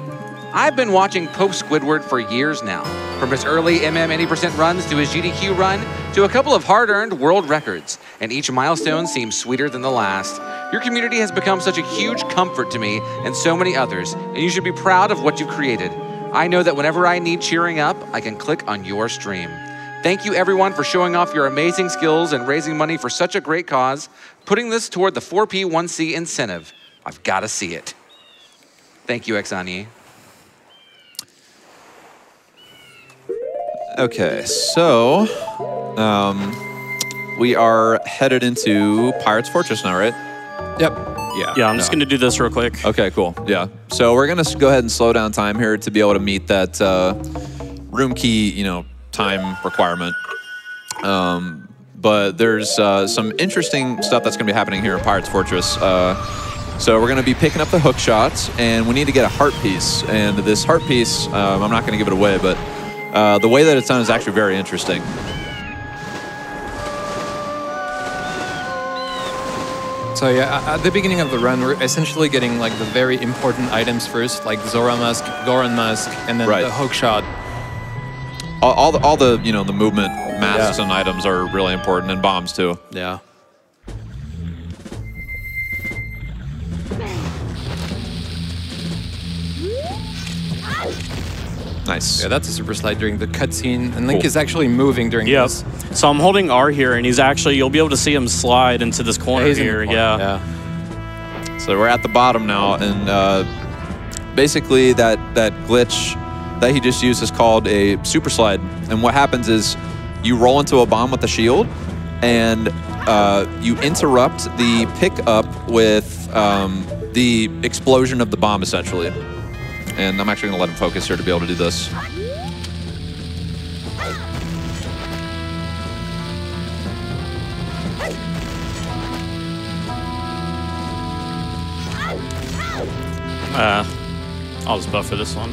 I've been watching Pope Squidward for years now. From his early MM 80% runs to his GDQ run to a couple of hard earned world records. And each milestone seems sweeter than the last. Your community has become such a huge comfort to me and so many others, and you should be proud of what you've created. I know that whenever I need cheering up, I can click on your stream. Thank you, everyone, for showing off your amazing skills and raising money for such a great cause. Putting this toward the 4P1C incentive. I've got to see it. Thank you, Exani. Okay, so um, we are headed into Pirate's Fortress now, right? Yep. Yeah. Yeah, I'm just going to do this real quick. Okay, cool. Yeah. So we're gonna go ahead and slow down time here to be able to meet that uh, room key, you know, time requirement. Um, but there's uh, some interesting stuff that's gonna be happening here in Pirates Fortress. Uh, so we're gonna be picking up the hook shots, and we need to get a heart piece. And this heart piece, um, I'm not gonna give it away, but uh, the way that it's done is actually very interesting. So yeah, at the beginning of the run, we're essentially getting like the very important items first, like Zora Mask, Goron Mask, and then Right. the hook shot. All, all the all the you know the movement masks and items are really important, and bombs too. Yeah. Nice. Yeah, that's a super slide during the cutscene, and Link Cool. is actually moving during Yep. this. So I'm holding R here, and he's actually, you'll be able to see him slide into this corner he's in the here. corner, Yeah. Yeah. So we're at the bottom now, and uh, basically that that glitch that he just used is called a super slide. And what happens is you roll into a bomb with the shield, and uh, you interrupt the pickup with um, the explosion of the bomb, essentially. And I'm actually going to let him focus here to be able to do this. Uh, I'll just buffer this one.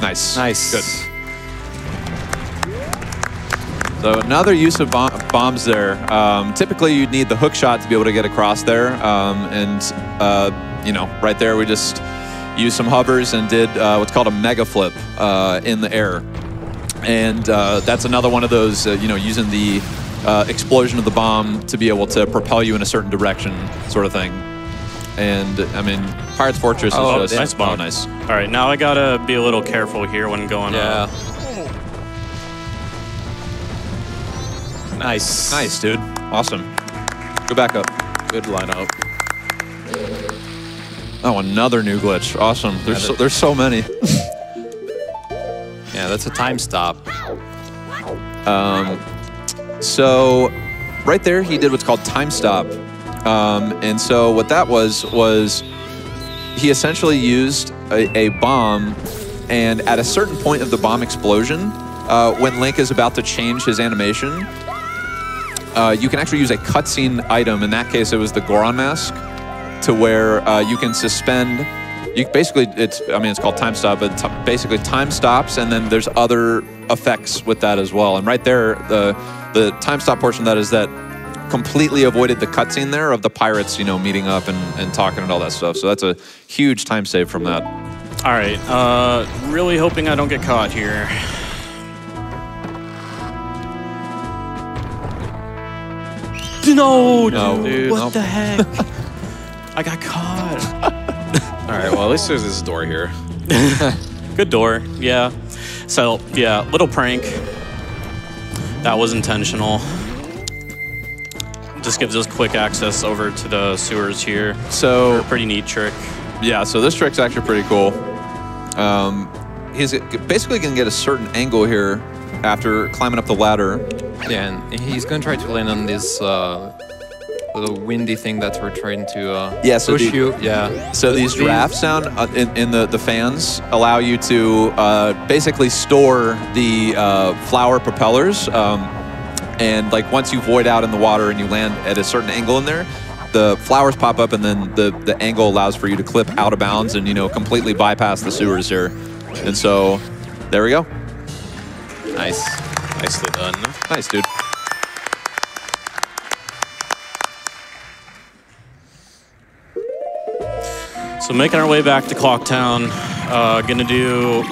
Nice. Nice. Good. So another use of bom- bombs there. Um, typically, you'd need the hook shot to be able to get across there, um, and uh, you know, right there we just used some hovers and did uh, what's called a mega flip uh, in the air, and uh, that's another one of those, uh, you know, using the uh, explosion of the bomb to be able to propel you in a certain direction, sort of thing. And I mean, Pirates Fortress is Oh, just nice oh, bomb. nice. All right, now I gotta be a little careful here when going. Yeah. Uh, Nice. Nice, dude. Awesome. Go back up. Good lineup. Oh, another new glitch. Awesome. There's so, there's so many. Yeah, that's a time stop. Um, So, right there, he did what's called time stop. Um, and so, what that was was he essentially used a, a bomb, and at a certain point of the bomb explosion, uh, when Link is about to change his animation, uh, you can actually use a cutscene item. In that case, it was the Goron mask, to where uh, you can suspend. You basically, it's I mean, it's called time stop, but basically time stops, and then there's other effects with that as well. And right there, the the time stop portion of that is that completely avoided the cutscene there of the pirates, you know, meeting up and, and talking and all that stuff. So that's a huge time save from that. All right. Uh, really hoping I don't get caught here. No, No, dude. What Nope. the heck? I got caught. All right, well, at least there's this door here. Good door. Yeah. So, yeah, little prank. That was intentional. Just gives us quick access over to the sewers here. So Pretty neat trick. Yeah, so this trick's actually pretty cool. Um, he's basically going to get a certain angle here after climbing up the ladder. Yeah, and he's gonna try to land on this uh, little windy thing that we're trying to uh, Yeah, so push the- you. Yeah. So these draft sound uh, in, in the, the fans allow you to uh, basically store the uh, flower propellers. Um, and like once you void out in the water and you land at a certain angle in there, the flowers pop up and then the, the angle allows for you to clip out of bounds and, you know, completely bypass the sewers here. And so there we go. Nice. Nicely done. Nice, dude. So making our way back to Clocktown, uh, gonna do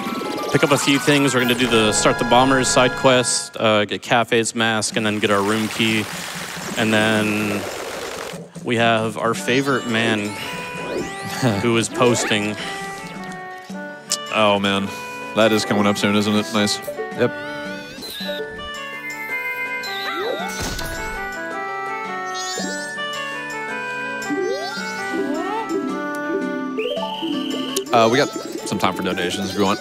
pick up a few things. We're gonna do the start the bombers side quest, uh, get Kafei's mask, and then get our room key, and then we have our favorite man who is posting. Oh, man. That is coming up soon, isn't it? Nice. Yep. Uh, we got some time for donations if you want.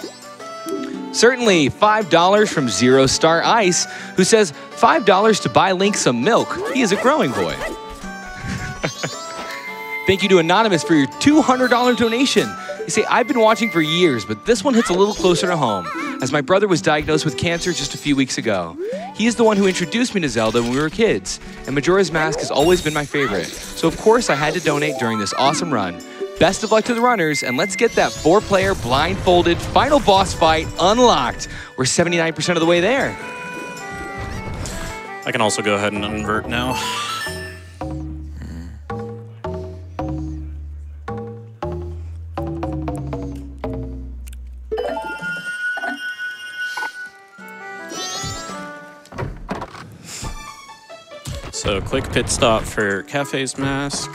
Certainly, $5 from Zero Star Ice, who says $5 to buy Link some milk. He is a growing boy. Thank you to Anonymous for your $200 donation. You see, I've been watching for years, but this one hits a little closer to home, as my brother was diagnosed with cancer just a few weeks ago. He is the one who introduced me to Zelda when we were kids, and Majora's Mask has always been my favorite. So, of course, I had to donate during this awesome run. Best of luck to the runners, and let's get that four player blindfolded final boss fight unlocked. We're 79% of the way there. I can also go ahead and invert now. So quick pit stop for Kafei's mask.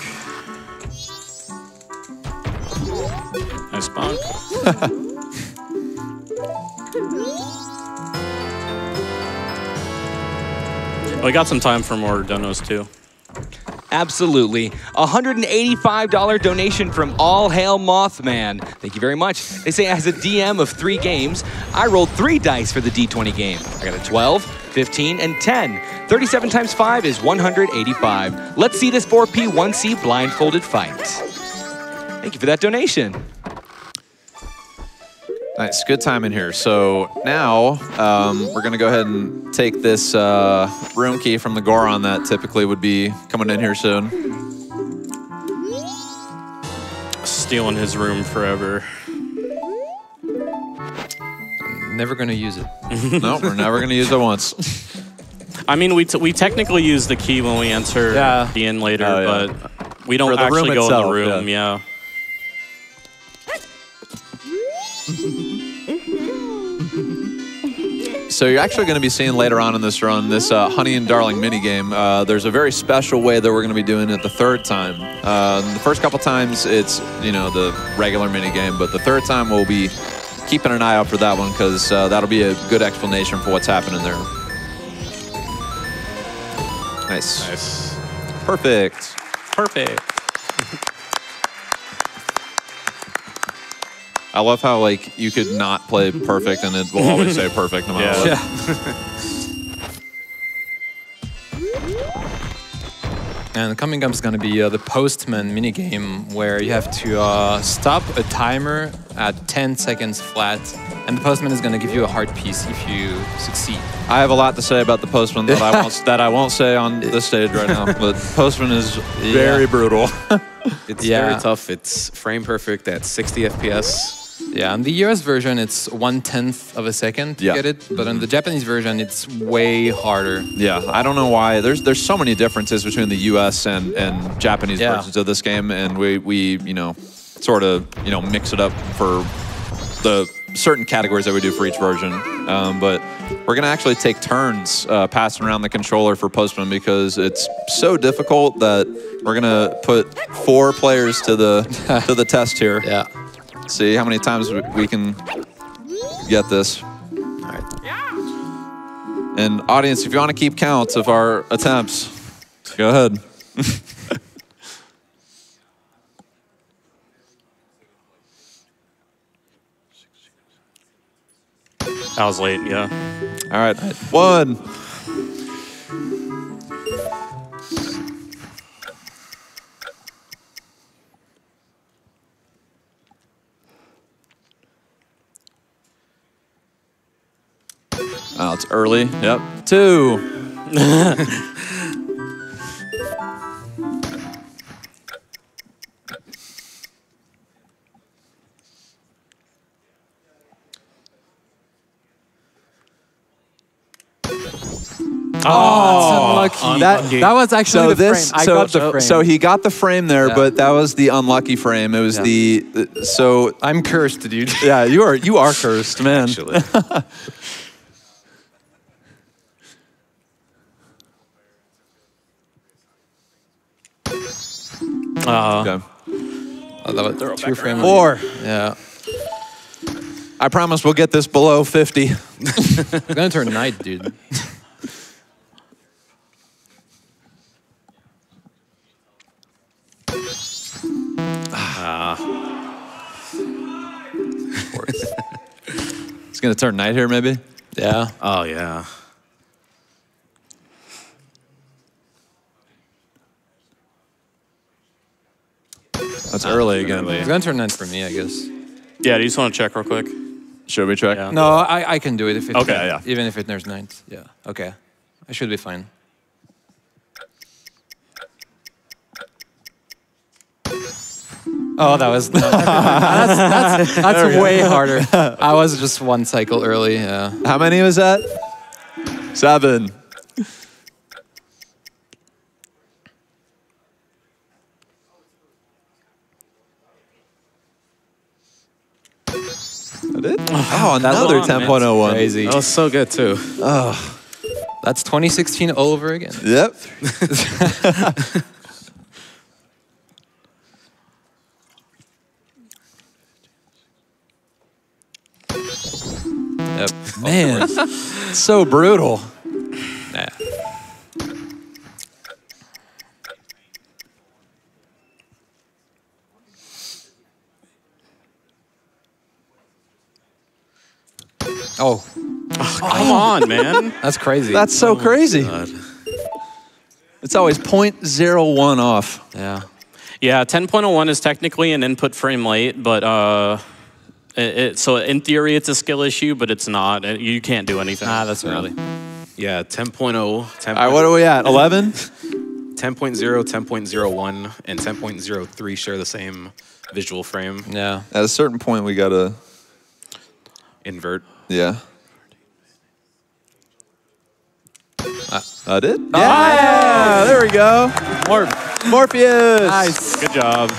Nice spawn. we got some time for more donos too. Absolutely. A $185 donation from All Hail Mothman. Thank you very much. They say, as a DM of three games, I rolled three dice for the D20 game. I got a 12, 15, and 10. 37 times 5 is 185. Let's see this 4P 1C blindfolded fight. Thank you for that donation. Nice, good time in here. So now um, we're gonna go ahead and take this uh, room key from the Goron that typically would be coming in here soon. Stealing his room forever. Never gonna use it. no, we're never gonna use it once. I mean, we, t- we technically use the key when we enter Yeah. the inn later, Oh, yeah. but we don't For room actually go itself, in the room. Yeah. So you're actually going to be seeing later on in this run this uh, Honey and Darling minigame. Uh, there's a very special way that we're going to be doing it the third time. Uh, the first couple times it's you know the regular minigame, but the third time we'll be keeping an eye out for that one because uh, that'll be a good explanation for what's happening there. Nice. Nice. Perfect. Perfect. I love how like you could not play perfect and it will always say perfect no matter Yeah. what. And coming up is going to be uh, the Postman minigame, where you have to uh, stop a timer at 10 seconds flat, and the Postman is going to give you a heart piece if you succeed. I have a lot to say about the Postman that I won't that I won't say on the stage right now. But Postman is very brutal. It's Yeah. very tough. It's frame perfect at 60 FPS. Yeah, on the US version, it's one tenth of a second to Yeah. get it, but on the Japanese version, it's way harder. Yeah, I don't know why. There's there's so many differences between the U.S. and, and Japanese Yeah. versions of this game, and we we you know sort of you know mix it up for the certain categories that we do for each version. Um, but we're gonna actually take turns uh, passing around the controller for Postman because it's so difficult that we're gonna put four players to the to the test here. Yeah. See how many times we- we can get this. All right. And audience, if you want to keep counts of our attempts, go ahead. I was late, yeah. All right, one. Early. Yep. Two. Oh, unlucky. That- that was actually So the this, frame. I so, got the frame. so he got the frame there, Yeah. but that was the unlucky frame. It was Yeah. the so I'm cursed, dude. yeah. You are you are cursed, man. Uh, Okay. Oh, that was two frame. Four. Yeah. I promise we'll get this below 50. It's gonna turn night, dude. Ah. It's gonna turn night here, maybe. Yeah. Oh yeah. That's early again. It's gonna turn nine for me, I guess. yeah, do you just want to check real quick? Should we check? Yeah. No, I, I can do it if it Okay, yeah. even if it turns night. Yeah. Okay. I should be fine. Oh, that was that's, that's, that's way harder. I was just one cycle early. Yeah. How many was that? Seven. It? Oh, oh another 10.01. Crazy. That was so good too. Oh, that's 2016 all over again. Yep. Yep. Man, so brutal. Nah. Oh, Come on, man. that's crazy. That's so crazy. God. It's always 0.01 off. yeah. Yeah, 10.01 is technically an input frame late, but uh, it, it, so in theory it's a skill issue, but it's not. Uh, You can't do anything. Ah, that's really. Yeah, 10.0, 10. All right, what are we at? 11? 10.0, 10.01, and 10.03 share the same visual frame. Yeah. At a certain point, we gotta, Invert. Yeah. That it? Ah, yeah, there we go. Morph. Morpheus. Nice. Good job.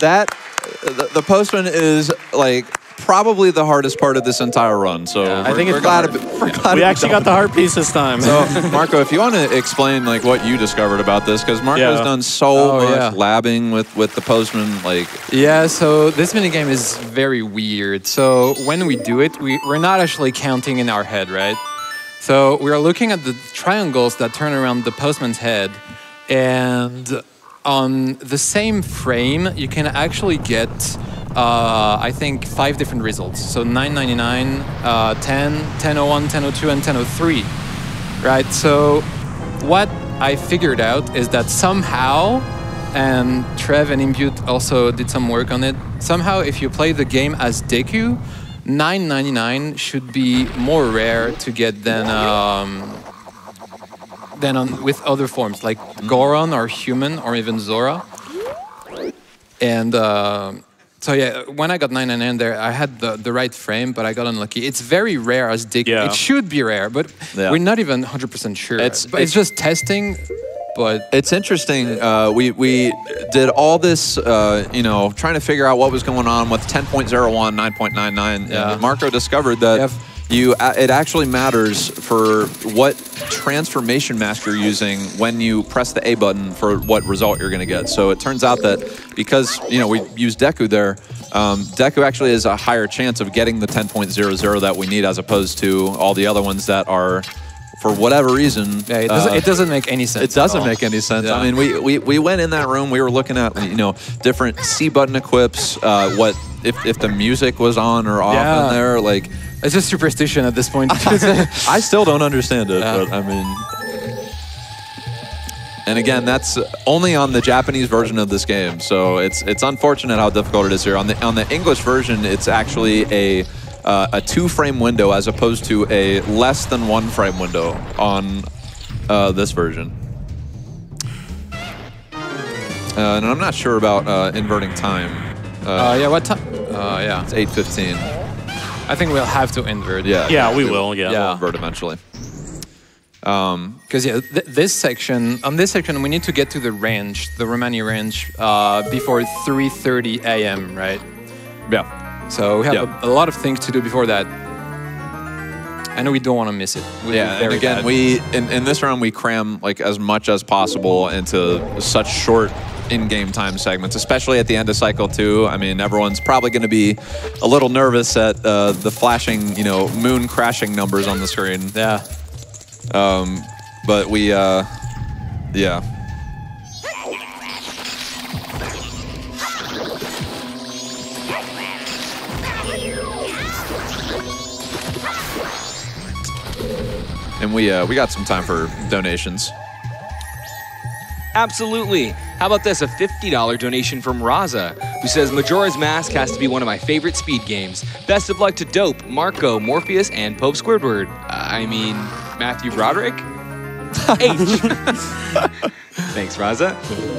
That the, the postman is like probably the hardest part of this entire run. So Yeah. we're, I think we're it's glad the to be, we're glad We actually done. got the heart piece this time. So Marco, if you want to explain like what you discovered about this, because Marco's Yeah. done so Oh, much yeah. labbing with with the postman, like Yeah, so this minigame is very weird. So when we do it, we, we're not actually counting in our head, right? So we are looking at the triangles that turn around the postman's head, and on the same frame, you can actually get, uh, I think, five different results. So 999, uh, 10, 1001, 1002, and 1003, right? So what I figured out is that somehow, and Trev and Impute also did some work on it. Somehow, if you play the game as Deku, 999 should be more rare to get than um, than on with other forms like Goron or Human or even Zora. And uh, so yeah, when I got 999 there, I had the, the right frame, but I got unlucky. It's very rare as Deku. Yeah. It should be rare, but Yeah. we're not even 100% sure. It's- but it's, it's- just testing. But It's interesting. Uh, we we did all this, uh, you know, trying to figure out what was going on with 10.01, 9.99. Yeah. And Marco discovered that Yep. You it actually matters for what transformation mask you're using when you press the A button for what result you're going to get. So it turns out that because you know we use Deku there, um, Deku actually has a higher chance of getting the 10.00 that we need as opposed to all the other ones that are. For whatever reason, yeah, it doesn't, uh, it doesn't make any sense. it doesn't make any sense. Yeah. I mean, we, we we went in that room. We were looking at you know different C button equips. Uh, what if if the music was on or off Yeah. in there? Like, It's just superstition at this point. I still don't understand it. Yeah. But I mean, and again, that's only on the Japanese version of this game. So it's it's unfortunate how difficult it is here. On the on the English version, it's actually a uh, a two frame window as opposed to a less than one frame window on uh, this version. Uh, and I'm not sure about uh, inverting time. uh, yeah, what time? Uh, yeah, It's 8:15. I think we'll have to invert. Yeah. Yeah, we will. Yeah. Yeah. We'll invert eventually. Um, Because yeah, th- this section on this section we need to get to the range, the Romani range, uh, before 3:30 a.m. Right? Yeah. So we have Yeah. a, a lot of things to do before that. I know we don't want to miss it. We'll Yeah, and again, bad. we in, in this round we cram like as much as possible into such short in-game time segments, especially at the end of cycle two. I mean, everyone's probably going to be a little nervous at uh, the flashing, you know, moon crashing numbers on the screen. yeah. But we, uh, yeah. And we uh, we got some time for donations. Absolutely. How about this? A $50 donation from Raza, who says Majora's Mask has to be one of my favorite speed games. Best of luck to Dope, Marco, Morpheus, and Pope Squidward. Uh, I mean, Matthew Broderick? H. Thanks, Raza.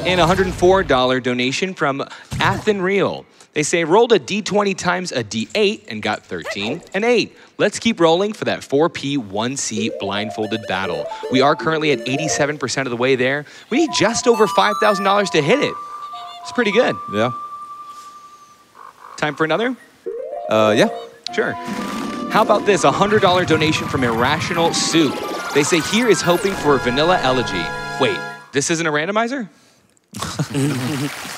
And a $104 donation from Athen Real. They say rolled a d20 times a d8 and got 13 and 8. Let's keep rolling for that 4P 1C blindfolded battle. We are currently at 87% of the way there. We need just over $5,000 to hit it. It's pretty good. Yeah. Time for another? Uh, yeah. Sure. How about this? A $100 donation from Irrational Soup. They say here is hoping for a vanilla elegy. Wait, this isn't a randomizer?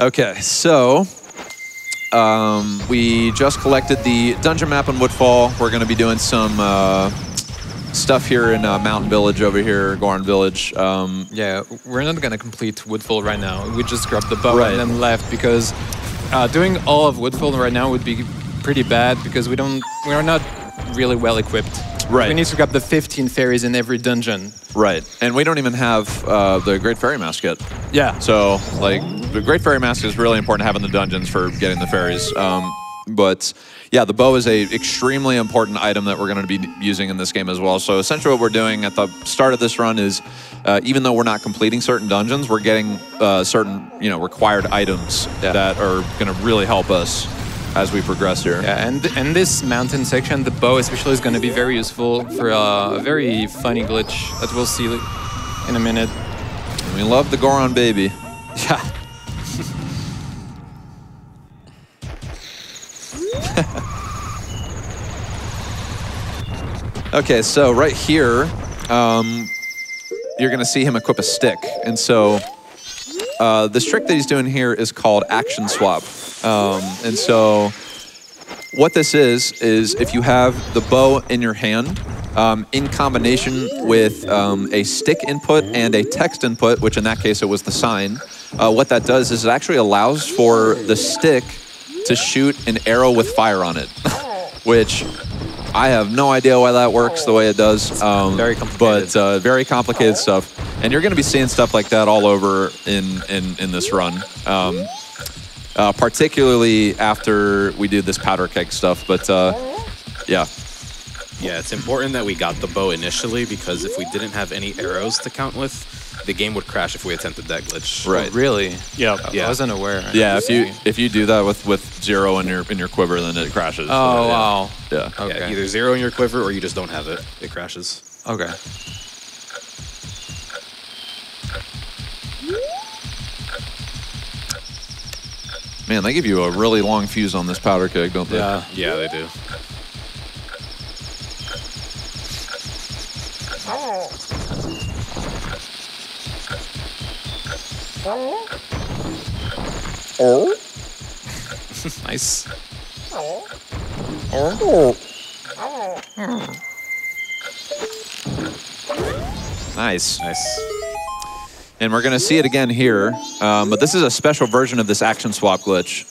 Okay, so um, we just collected the dungeon map in Woodfall. We're going to be doing some uh, stuff here in uh, Mountain Village over here, Goron Village. Um, Yeah, we're not gonna complete Woodfall right now. We just grabbed the bow Right. and then left because uh, doing all of Woodfall right now would be pretty bad because we don't, we are not really well equipped. Right. We need to grab the 15 fairies in every dungeon. right, and we don't even have uh, the Great Fairy Mask yet. Yeah. So, like, the Great Fairy Mask is really important to have in the dungeons for getting the fairies. Um, but yeah, the bow is a extremely important item that we're going to be using in this game as well. So essentially, what we're doing at the start of this run is, uh, even though we're not completing certain dungeons, we're getting uh, certain you know required items Yeah. that are going to really help us as we progress here. Yeah, and and this mountain section, the bow especially is going to be very useful for a very funny glitch that we'll see in a minute. We love the Goron baby. Yeah. Okay, so right here, um, you're going to see him equip a stick. And so uh, this trick that he's doing here is called action swap. Um, and so what this is, is if you have the bow in your hand, um, in combination with um, a stick input and a text input, which in that case it was the sign, uh, what that does is it actually allows for the stick to shoot an arrow with fire on it, which I have no idea why that works the way it does. Um, Very complicated. But uh, very complicated stuff. And you're going to be seeing stuff like that all over in, in, in this run. Um, uh, particularly after we do this powder keg stuff. But uh, yeah, Yeah, it's important that we got the bow initially because if we didn't have any arrows to count with, the game would crash if we attempted that glitch. Right. Really? Yep. Yeah. I wasn't aware. Yeah, if you if you do that with with zero in your in your quiver, then it crashes. Oh, yeah. wow. Yeah. Okay. Yeah, either zero in your quiver or you just don't have it. It crashes. Okay. Man, they give you a really long fuse on this powder keg, don't they? Yeah. Yeah, they do. Nice. Nice. Nice. And we're going to see it again here, um, but this is a special version of this action swap glitch.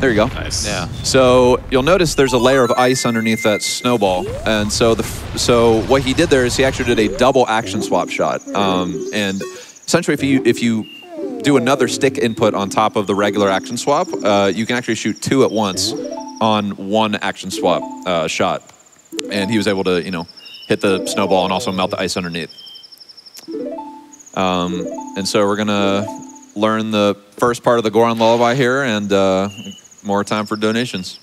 There you go. Nice. Yeah. So you'll notice there's a layer of ice underneath that snowball, and so the f- so what he did there is he actually did a double action swap shot, um, and essentially if you if you do another stick input on top of the regular action swap, uh, you can actually shoot two at once on one action swap uh, shot, and he was able to you know hit the snowball and also melt the ice underneath. Um, and so we're gonna learn the first part of the Goron lullaby here, and uh, more time for donations.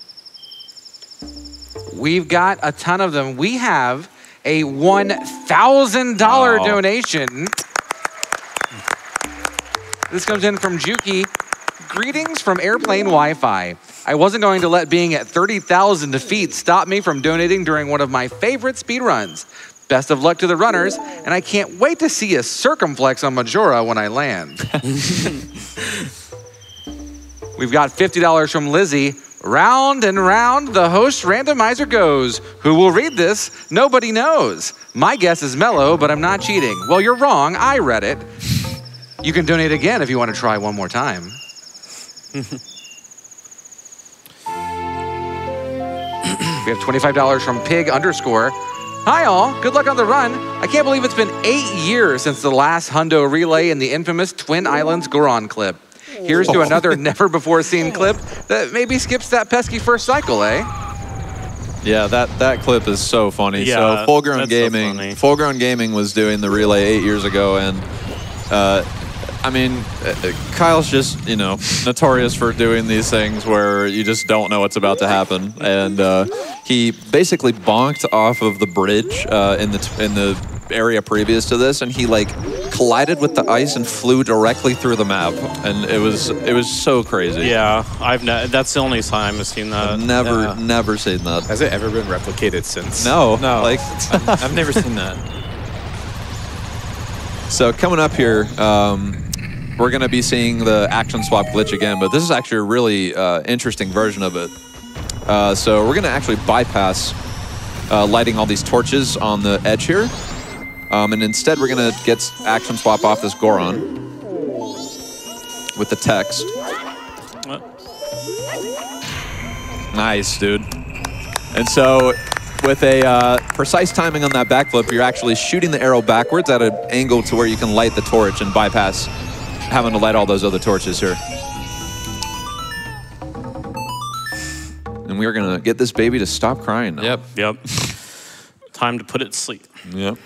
We've got a ton of them. We have a $1,000 Wow. donation. This comes in from Juki. Greetings from Airplane Wi Fi. I wasn't going to let being at 30,000 defeat stop me from donating during one of my favorite speedruns. Best of luck to the runners, and I can't wait to see a circumflex on Majora when I land. We've got $50 from Lizzie. Round and round, the host randomizer goes. Who will read this? Nobody knows. My guess is Melo, but I'm not cheating. Well, you're wrong. I read it. You can donate again if you want to try one more time. we have $25 from Pig underscore. Hi, all. Good luck on the run. I can't believe it's been eight years since the last Hundo relay in the infamous Twin Islands Goron clip. Here's to another never before seen clip that maybe skips that pesky first cycle, eh? Yeah, that, that clip is so funny. Yeah, so Full Grown that's so Gaming. Full Grown Gaming was doing the relay eight years ago, and uh, I mean, uh, uh, Kyle's just you know notorious for doing these things where you just don't know what's about to happen, and uh, he basically bonked off of the bridge uh, in the t- in the area previous to this, and he like collided with the ice and flew directly through the map, and it was it was so crazy. Yeah, I've ne- that's the only time I've seen that. Never, Yeah. never seen that. Has it ever been replicated since? No, No. like I've never seen that. So coming up here, um, we're going to be seeing the action swap glitch again, but this is actually a really uh, interesting version of it. Uh, so we're going to actually bypass uh, lighting all these torches on the edge here, um, and instead we're going to get action swap off this Goron with the text. Nice, dude. And so, with a uh, precise timing on that backflip, you're actually shooting the arrow backwards at an angle to where you can light the torch and bypass having to light all those other torches here. And we are gonna get this baby to stop crying. Now. Yep. Yep. Time to put it to sleep. Yep.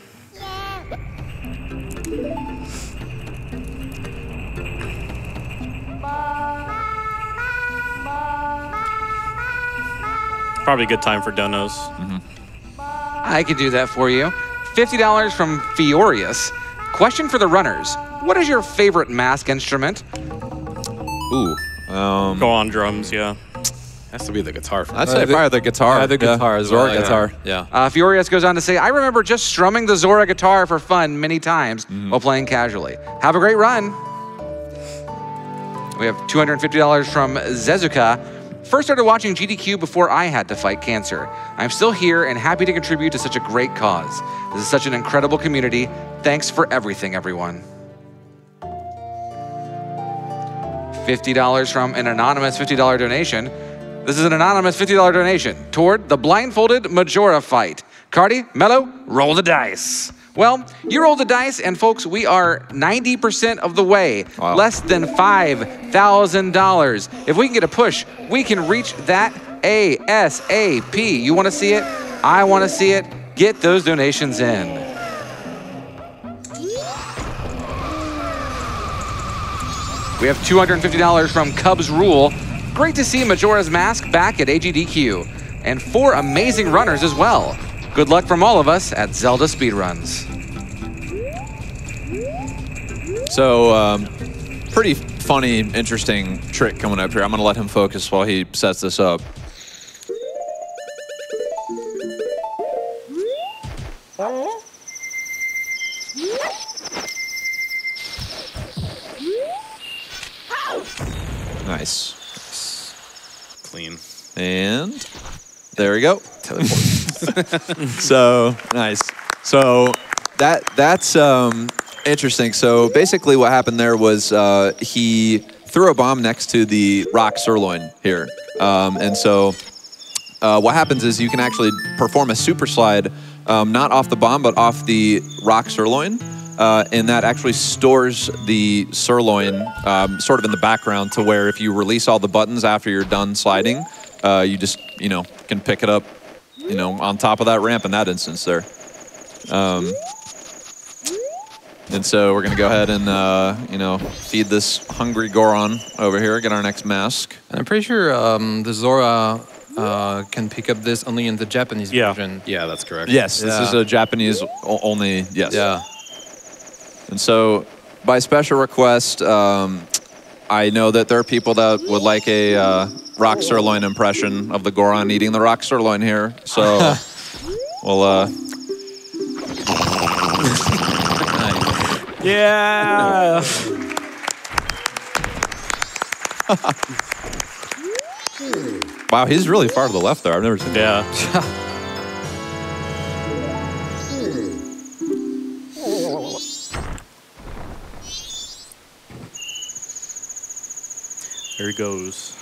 Probably a good time for donos. Mm -hmm. I could do that for you. $50 from Fiorius. Question for the runners What is your favorite mask instrument? Ooh. Um, Goron drums, yeah. Has to be the guitar. For I'd Uh, say the- probably the guitar. Yeah, the guitar as well. Zora yeah. guitar. Yeah. Uh, Fiorius goes on to say, I remember just strumming the Zora guitar for fun many times while playing casually. Have a great run. We have $250 from Zezuka. First started watching GDQ before I had to fight cancer. I'm still here and happy to contribute to such a great cause. This is such an incredible community. Thanks for everything, everyone. $50 from an anonymous $50 donation. This is an anonymous $50 donation toward the blindfolded Majora fight. Cardi, Melo, roll the dice. Well, you roll the dice, and folks, we are 90% of the way, Wow. less than $5,000. If we can get a push, we can reach that ASAP. You want to see it? I want to see it. get those donations in. We have $250 from Cubs Rule. Great to see Majora's Mask back at AGDQ. And four amazing runners as well. Good luck from all of us at Zelda Speedruns. So, um, pretty funny, interesting trick coming up here. I'm going to let him focus while he sets this up. Nice. Clean. And there we go. so nice. So that that's um, interesting. So basically, what happened there was uh, he threw a bomb next to the rock sirloin here, um, and so uh, what happens is you can actually perform a super slide, um, not off the bomb, but off the rock sirloin. Uh, and that actually stores the sirloin um, sort of in the background to where if you release all the buttons after you're done sliding, uh, you just, you know, can pick it up, you know, on top of that ramp in that instance there. Um, and so we're going to go ahead and, uh, you know, feed this hungry Goron over here, get our next mask. And I'm pretty sure um, the Zora uh, can pick up this only in the Japanese Yeah. version. Yeah, that's correct. Yes, this is a Japanese only, yes. Yeah. And so, by special request, um, I know that there are people that would like a uh, rock sirloin impression of the Goron eating the rock sirloin here. So, we'll. Uh, Yeah. wow, he's really far to the left there. I've never seen. yeah. There he goes.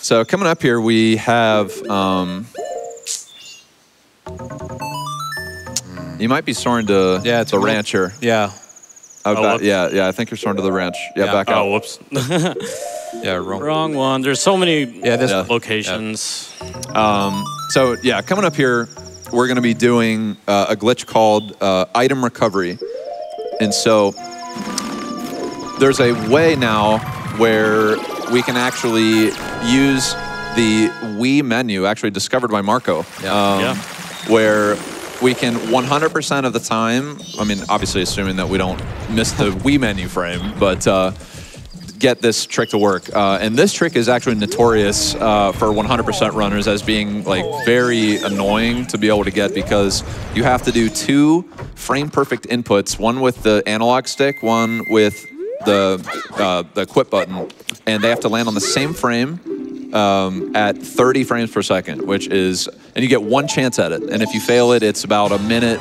So coming up here, we have. Um, you might be soaring to Yeah, it's the a little- rancher. Yeah. Oh, ba- whoops. yeah, yeah. I think you're soaring to the ranch. Yeah, Yeah. back out. Oh, whoops. Yeah, wrong. Wrong one. There's so many Yeah, this Yeah. locations. Um, so yeah, coming up here, we're going to be doing uh, a glitch called uh, item recovery, and so there's a way now where we can actually use the Wii menu, actually discovered by Marco, um, Yeah. where we can 100% of the time. I mean, obviously, assuming that we don't miss the Wii menu frame, but. Uh, get this trick to work. Uh, and this trick is actually notorious uh, for 100% runners as being like very annoying to be able to get because you have to do two frame perfect inputs, one with the analog stick, one with the uh, the quit button, and they have to land on the same frame um, at 30 frames per second, which is, and you get one chance at it. And if you fail it, it's about a minute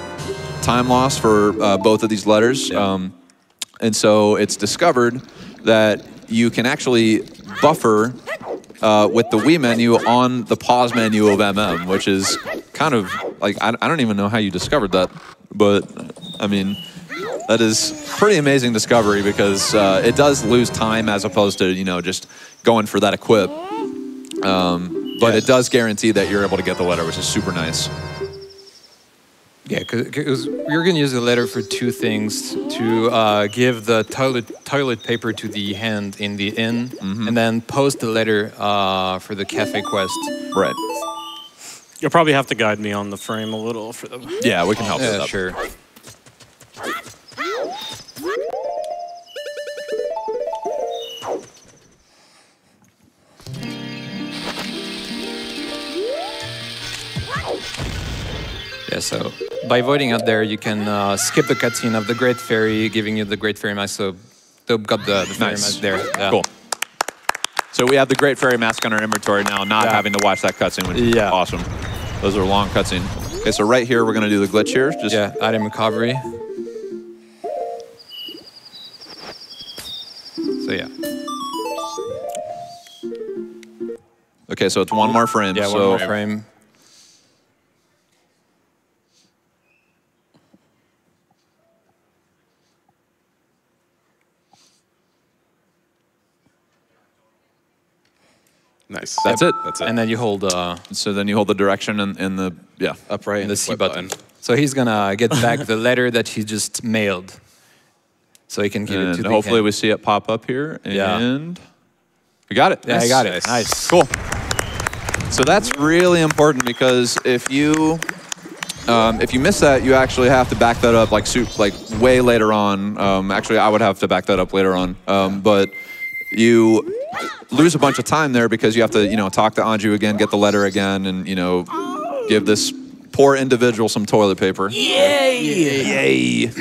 time loss for uh, both of these letters. Um, and so it's discovered that you can actually buffer uh, with the Wii menu on the pause menu of MM, which is kind of like, I, I don't even know how you discovered that. But I mean, that is pretty amazing discovery because uh, it does lose time as opposed to, you know, just going for that equip. Um, but it does guarantee that you're able to get the letter, which is super nice. Yeah, because we're going to use the letter for two things: to uh, give the toilet toilet paper to the hand in the inn, Mm-hmm. and then post the letter uh, for the Kafei quest. Right. You'll probably have to guide me on the frame a little for them. Yeah, we can help with Yeah, that. sure. So by voting out there, you can uh, skip the cutscene of the Great Fairy, giving you the Great Fairy mask. So they've got the, the fairy Nice. mask there. Yeah. Cool. So we have the Great Fairy mask on our inventory now, not Yeah. having to watch that cutscene, which is Yeah. awesome. Those are long cutscene. Okay, so right here we're gonna do the glitch here. Just Yeah, item recovery. So yeah, okay, so it's one more frame. yeah, so one more frame. Nice. That's Yep, it. That's it. And then you hold uh, So then you hold the direction and, and the yeah. upright and the and C flip button. So he's gonna get back the letter that he just mailed, so he can give it to the hopefully we see it pop up here. Yeah. And we got it. Yeah, I got it. Nice. Cool. So that's really important because if you um, if you miss that, you actually have to back that up like soup, like way later on. Um, actually, I would have to back that up later on. Um, but you lose a bunch of time there because you have to, you know, talk to Anju again, get the letter again, and you know, give this poor individual some toilet paper. Yay! Yay!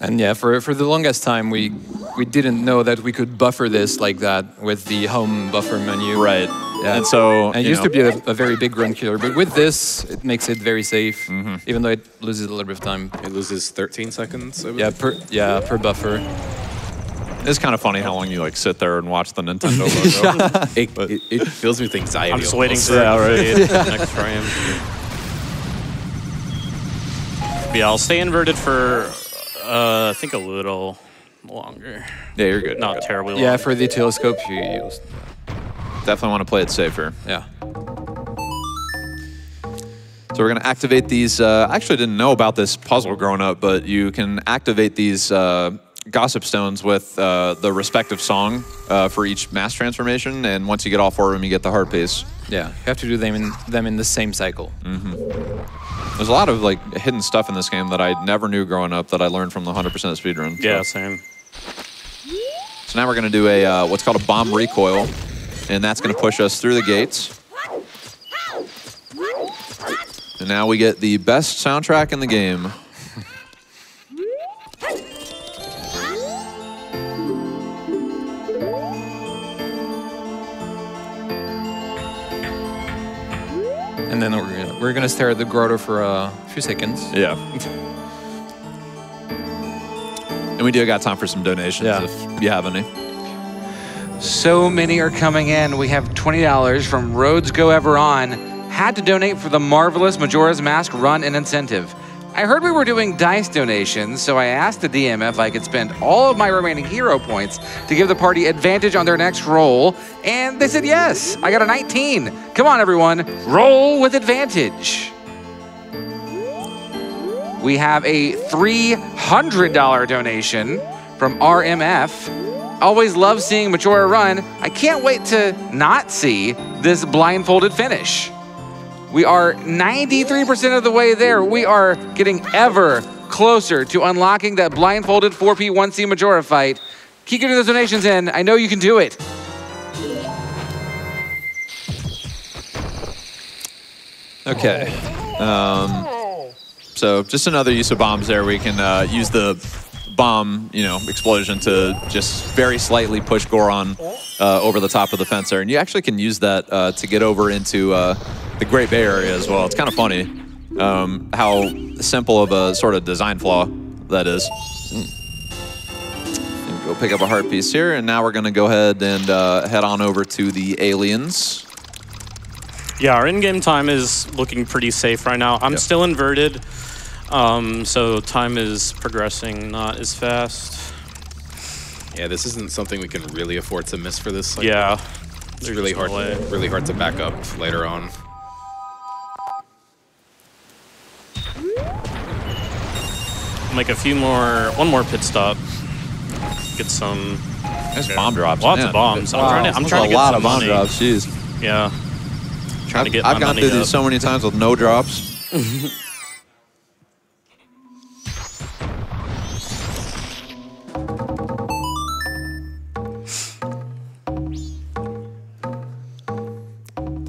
And yeah, for for the longest time we we didn't know that we could buffer this like that with the home buffer menu. Right. Yeah. And so And it used know, to be a, a very big run killer, but with this, it makes it very safe, Mm-hmm. even though it loses a little bit of time. It loses 13 seconds. I Yeah, per yeah per buffer. It's kind of funny how long you like sit there and watch the Nintendo logo. It, it, it fills me with anxiety. I'm just waiting almost. for the next frame. Yeah, I'll stay inverted for uh, I think a little longer. yeah, you're good. Not You're terribly Yeah, long. for the telescope you use. Definitely want to play it safer. Yeah. So we're going to activate these. Uh, I actually didn't know about this puzzle growing up, but you can activate these uh, gossip stones with uh, the respective song uh, for each mass transformation. And once you get all four of them, you get the heart piece. Yeah, you have to do them in them in the same cycle. There's a lot of like hidden stuff in this game that I never knew growing up that I learned from the 100% speedrun. So- Yeah, same. So now we're going to do a uh, what's called a bomb recoil, and that's going to push us through the gates. And now we get the best soundtrack in the game. And then we're gonna, we're gonna stare at the grotto for a few seconds. Yeah. and we do got time for some donations Yeah. if you have any. So many are coming in. We have $20 from Roads Go Ever On. Had to donate for the marvelous Majora's Mask run and incentive. I heard we were doing dice donations, so I asked the DM if I could spend all of my remaining hero points to give the party advantage on their next roll, and they said yes. I got a 19. Come on, everyone, roll with advantage. We have a $300 donation from RMF. Always love seeing Majora run. I can't wait to not see this blindfolded finish. We are 93% of the way there. We are getting ever closer to unlocking that blindfolded 4P1C Majora fight. Keep getting those donations in. I know you can do it. Okay. Um, so just another use of bombs there. We can uh, use the bomb, you know, explosion to just very slightly push Goron uh, over the top of the fence there. And you actually can use that uh, to get over into uh, the Great Bay Area as well. It's kind of funny um, how simple of a sort of design flaw that is. And Go pick up a heart piece here, and now we're going to go ahead and uh, head on over to the aliens. Yeah, our in-game time is looking pretty safe right now. I'm Yep. still inverted, um, so time is progressing not as fast. Yeah, this isn't something we can really afford to miss for this. cycle. Yeah, it's really hard. no really hard to back up later on. make a few more, one more pit stop. Get some, There's bomb drops. lots man. of bombs. I'm trying to, I'm That's trying a to get a lot some of bomb money. drops. Jeez. Yeah, trying to I've, get I've my gone money through up. these so many times with no drops.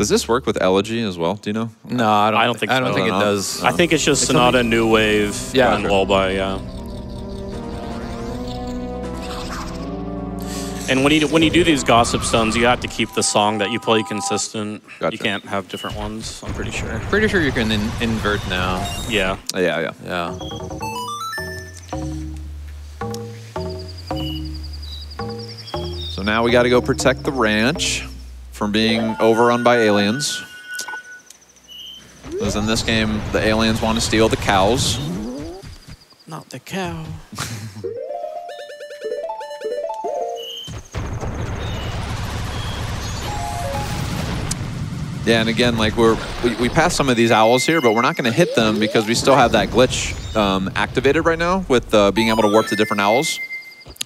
Does this work with Elegy as well? Do you know? No, I don't. I don't think I don't so. think it No. does. I think it's just Sonata New Wave Yeah. and Lullaby, yeah. And when you when you do these gossip stones, you have to keep the song that you play consistent. Gotcha. You can't have different ones. I'm pretty sure. Pretty sure you can in, invert now. Yeah. Yeah, yeah. Yeah. So now we got to go protect the ranch from being overrun by aliens. Because in this game, the aliens want to steal the cows. Not the cow. Yeah, and again, like we're we, we passed some of these owls here, but we're not going to hit them because we still have that glitch um, activated right now with uh, being able to warp to different owls.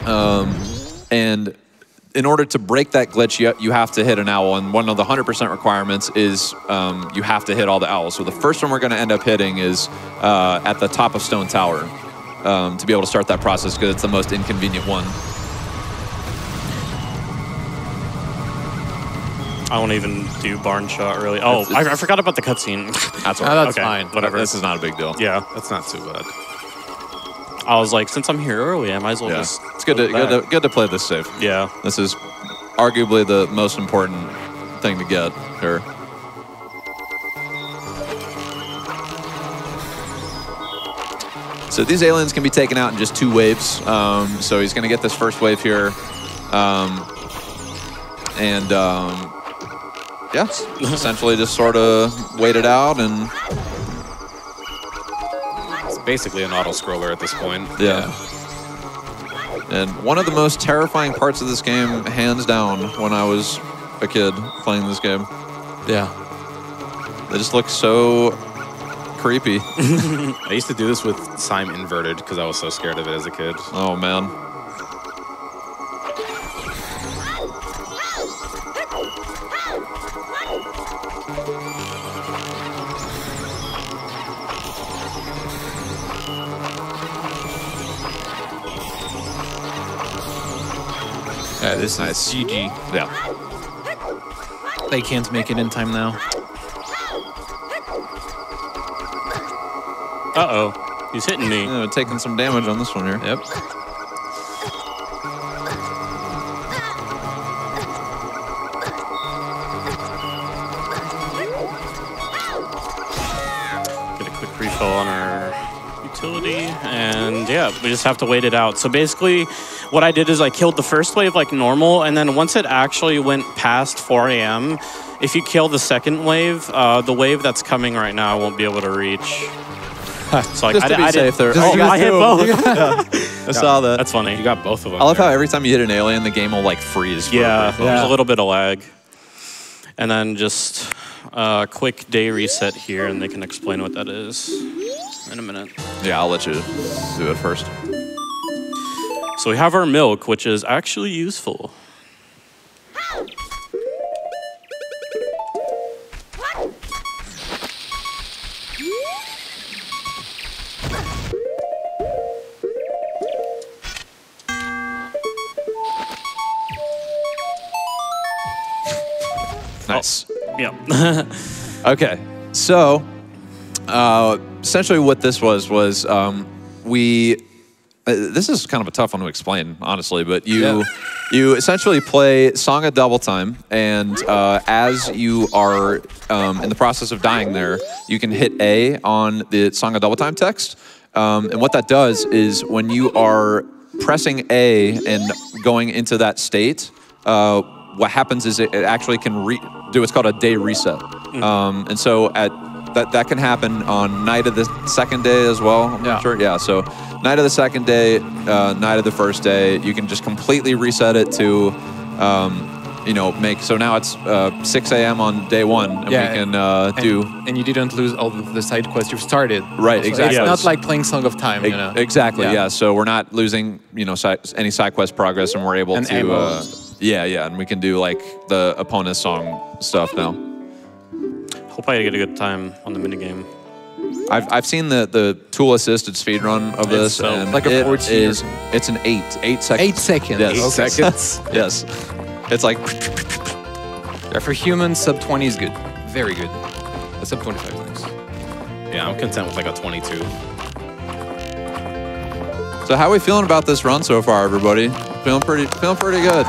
Um, and in order to break that glitch, you, you have to hit an owl, and one of the 100% requirements is um, you have to hit all the owls. So the first one we're going to end up hitting is uh, at the top of Stone Tower um, to be able to start that process because it's the most inconvenient one. I won't even do barn shot really. Oh, It's- I, I forgot about the cutscene. That's all right. that's Okay, fine. whatever. This is not a big deal. yeah, That's not too bad. I was like, since I'm here early, I might as well Yeah. just. It's good to, go good, to, good to play this safe. Yeah. This is arguably the most important thing to get here. So these aliens can be taken out in just two waves. Um, so he's going to get this first wave here. Um, and um, yeah, essentially just sort of wait it out and basically an auto scroller at this point. yeah. And one of the most terrifying parts of this game, hands down, when I was a kid playing this game. Yeah. They just look so creepy. I used to do this with Sime inverted because I was so scared of it as a kid. Oh man. Yeah, this Nice. is GG. Yeah. They can't make it in time now. Uh oh, he's hitting me. yeah taking some damage on this one here. Yep. Get a quick refill on our utility, and yeah, we just have to wait it out. So basically, what I did is I killed the first wave like normal, and then once it actually went past 4 a.m., if you kill the second wave, uh, the wave that's coming right now I won't be able to reach. So like, Just I, to di- be I did- safe there. Oh, you I hit got two. both. I saw that. That's funny. You got both of them. I love how every time you hit an alien, the game will like freeze. For Yeah, there's a little bit of lag. And then just a quick day reset here, and they can explain what that is in a minute. Yeah, I'll let you do it first. So we have our milk, which is actually useful. Nice. Yeah. Okay, so uh, essentially what this was was um, we. Uh, this is kind of a tough one to explain, honestly, but you Yeah. you essentially play Song of Double Time, and uh, as you are um, in the process of dying there, you can hit A on the Song of Double Time text, um, and what that does is when you are pressing A and going into that state, uh, what happens is it, actually can re- do what's called a day reset. Um, and so at that that can happen on night of the second day as well. I'm Yeah. sure. Yeah. So night of the second day, uh, night of the first day, you can just completely reset it to, um, you know, make. So now it's uh, 6 a.m. on day one, and Yeah, we can uh, And, do. and you didn't lose all the the side quests you've started. Right, So exactly. It's Yeah. not like playing Song of Time, you know. Exactly. Yeah. Yeah. So we're not losing, you know, si- any side quest progress, and we're able And to. Uh, and stuff. yeah, yeah, and we can do like the opponent's song stuff now. Hope I get a good time on the minigame. I've, I've seen the, the tool assisted speed run of this, so- and Like a it 14 or it's an eight eight seconds. Eight seconds. Yes. Eight Okay. seconds. Yes, it's like Yeah, for humans, sub 20 is good. Very good. A sub 25 is nice. Yeah, I'm content with like a 22. so. How are we feeling about this run so far, everybody? Feeling pretty feeling pretty good.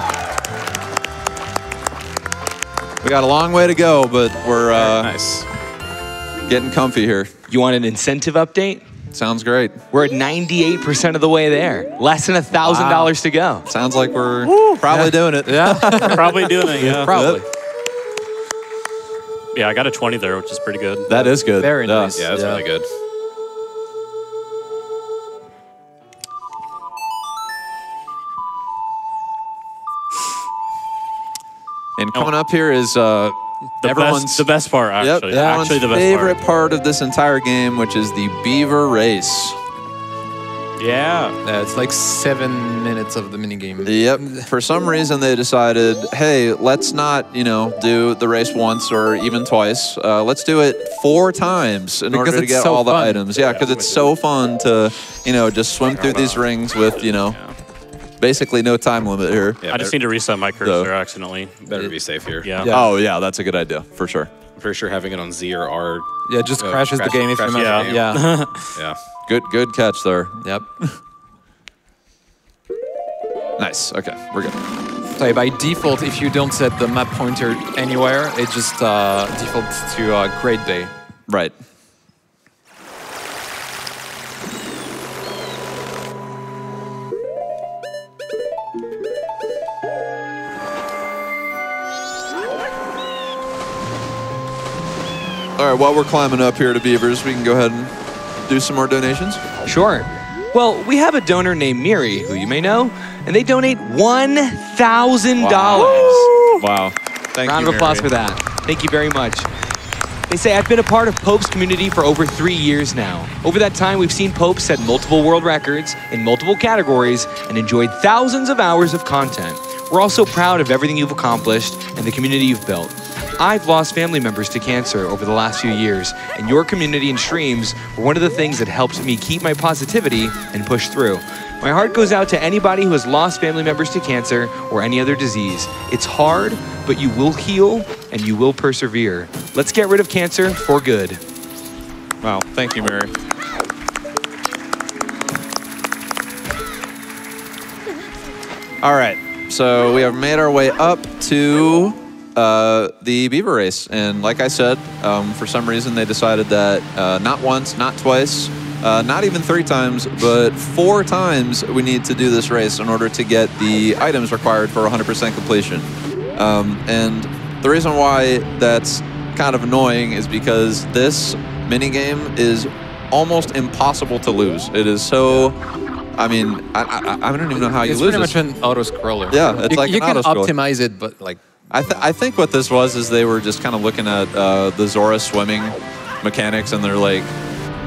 We got a long way to go, but we're uh, nice. getting comfy here. You want an incentive update? Sounds great. We're at 98% of the way there. Less than $1,000 to go. Sounds like we're probably doing it. Yeah, Probably doing it, yeah. probably. Yeah, I got a 20 there, which is pretty good. That is good. Very Yeah. nice. Yeah, that's Yeah. really good. And coming up here is uh, The everyone's best, the best part, Yep, actually. everyone's actually, the best favorite part. part of this entire game, which is the beaver race. Yeah. Yeah, it's like seven minutes of the minigame. Yep. For some reason, they decided, hey, let's not, you know, do the race once or even twice. Uh, let's do it four times in Because order to get so all the items. Yeah, because it's so fun to, you know, just swim through these rings with, you know, Yeah. Basically no time limit here. Yeah, I just need to reset my cursor accidentally. better be safe here. Yeah. Yeah. Oh yeah, that's a good idea for sure. I'm pretty sure having it on Z or R. Yeah, just Uh, crashes the game if you crashes mess the it. game. Yeah. Yeah. Good, good catch there. yep. Nice. Okay, we're good. So by default, if you don't set the map pointer anywhere, it just uh, defaults to uh, Great Bay. Right. All right, while we're climbing up here to Beavers, we can go ahead and do some more donations. Sure. Well, we have a donor named Miri, who you may know, and they donate $1,000. Wow. wow. Thank Round you, of applause Mary. for that. Thank you very much. They say I've been a part of Pope's community for over three years now. Over that time, we've seen Pope set multiple world records in multiple categories and enjoyed thousands of hours of content. We're also proud of everything you've accomplished and the community you've built. I've lost family members to cancer over the last few years, and your community and streams were one of the things that helped me keep my positivity and push through. My heart goes out to anybody who has lost family members to cancer or any other disease. It's hard, but you will heal and you will persevere. Let's get rid of cancer for good. Wow. Thank you, Mary. All right. So we have made our way up to uh, the beaver race, and like I said, um, for some reason they decided that uh, not once, not twice, uh, not even three times, but four times we need to do this race in order to get the items required for 100% completion. Um, and the reason why that's kind of annoying is because this minigame is almost impossible to lose. It is so. I mean, I, I, I don't even know how you It's lose pretty this. much an auto scroller. Yeah, it's you, like you an can auto-scroller. optimize it, but like I, th- I think what this was is they were just kind of looking at uh, the Zora swimming mechanics, and they're like,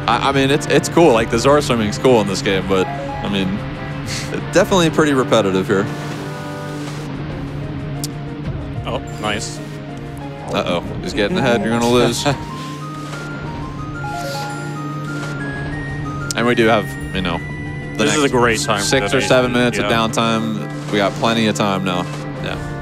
I, I mean, it's it's cool. Like the Zora swimming is cool in this game, but I mean, definitely pretty repetitive here. Oh, nice. Uh oh, he's getting ahead. You're gonna lose. and we do have, you know, the This is a great time for Six or seven minutes yeah. of downtime. We got plenty of time now.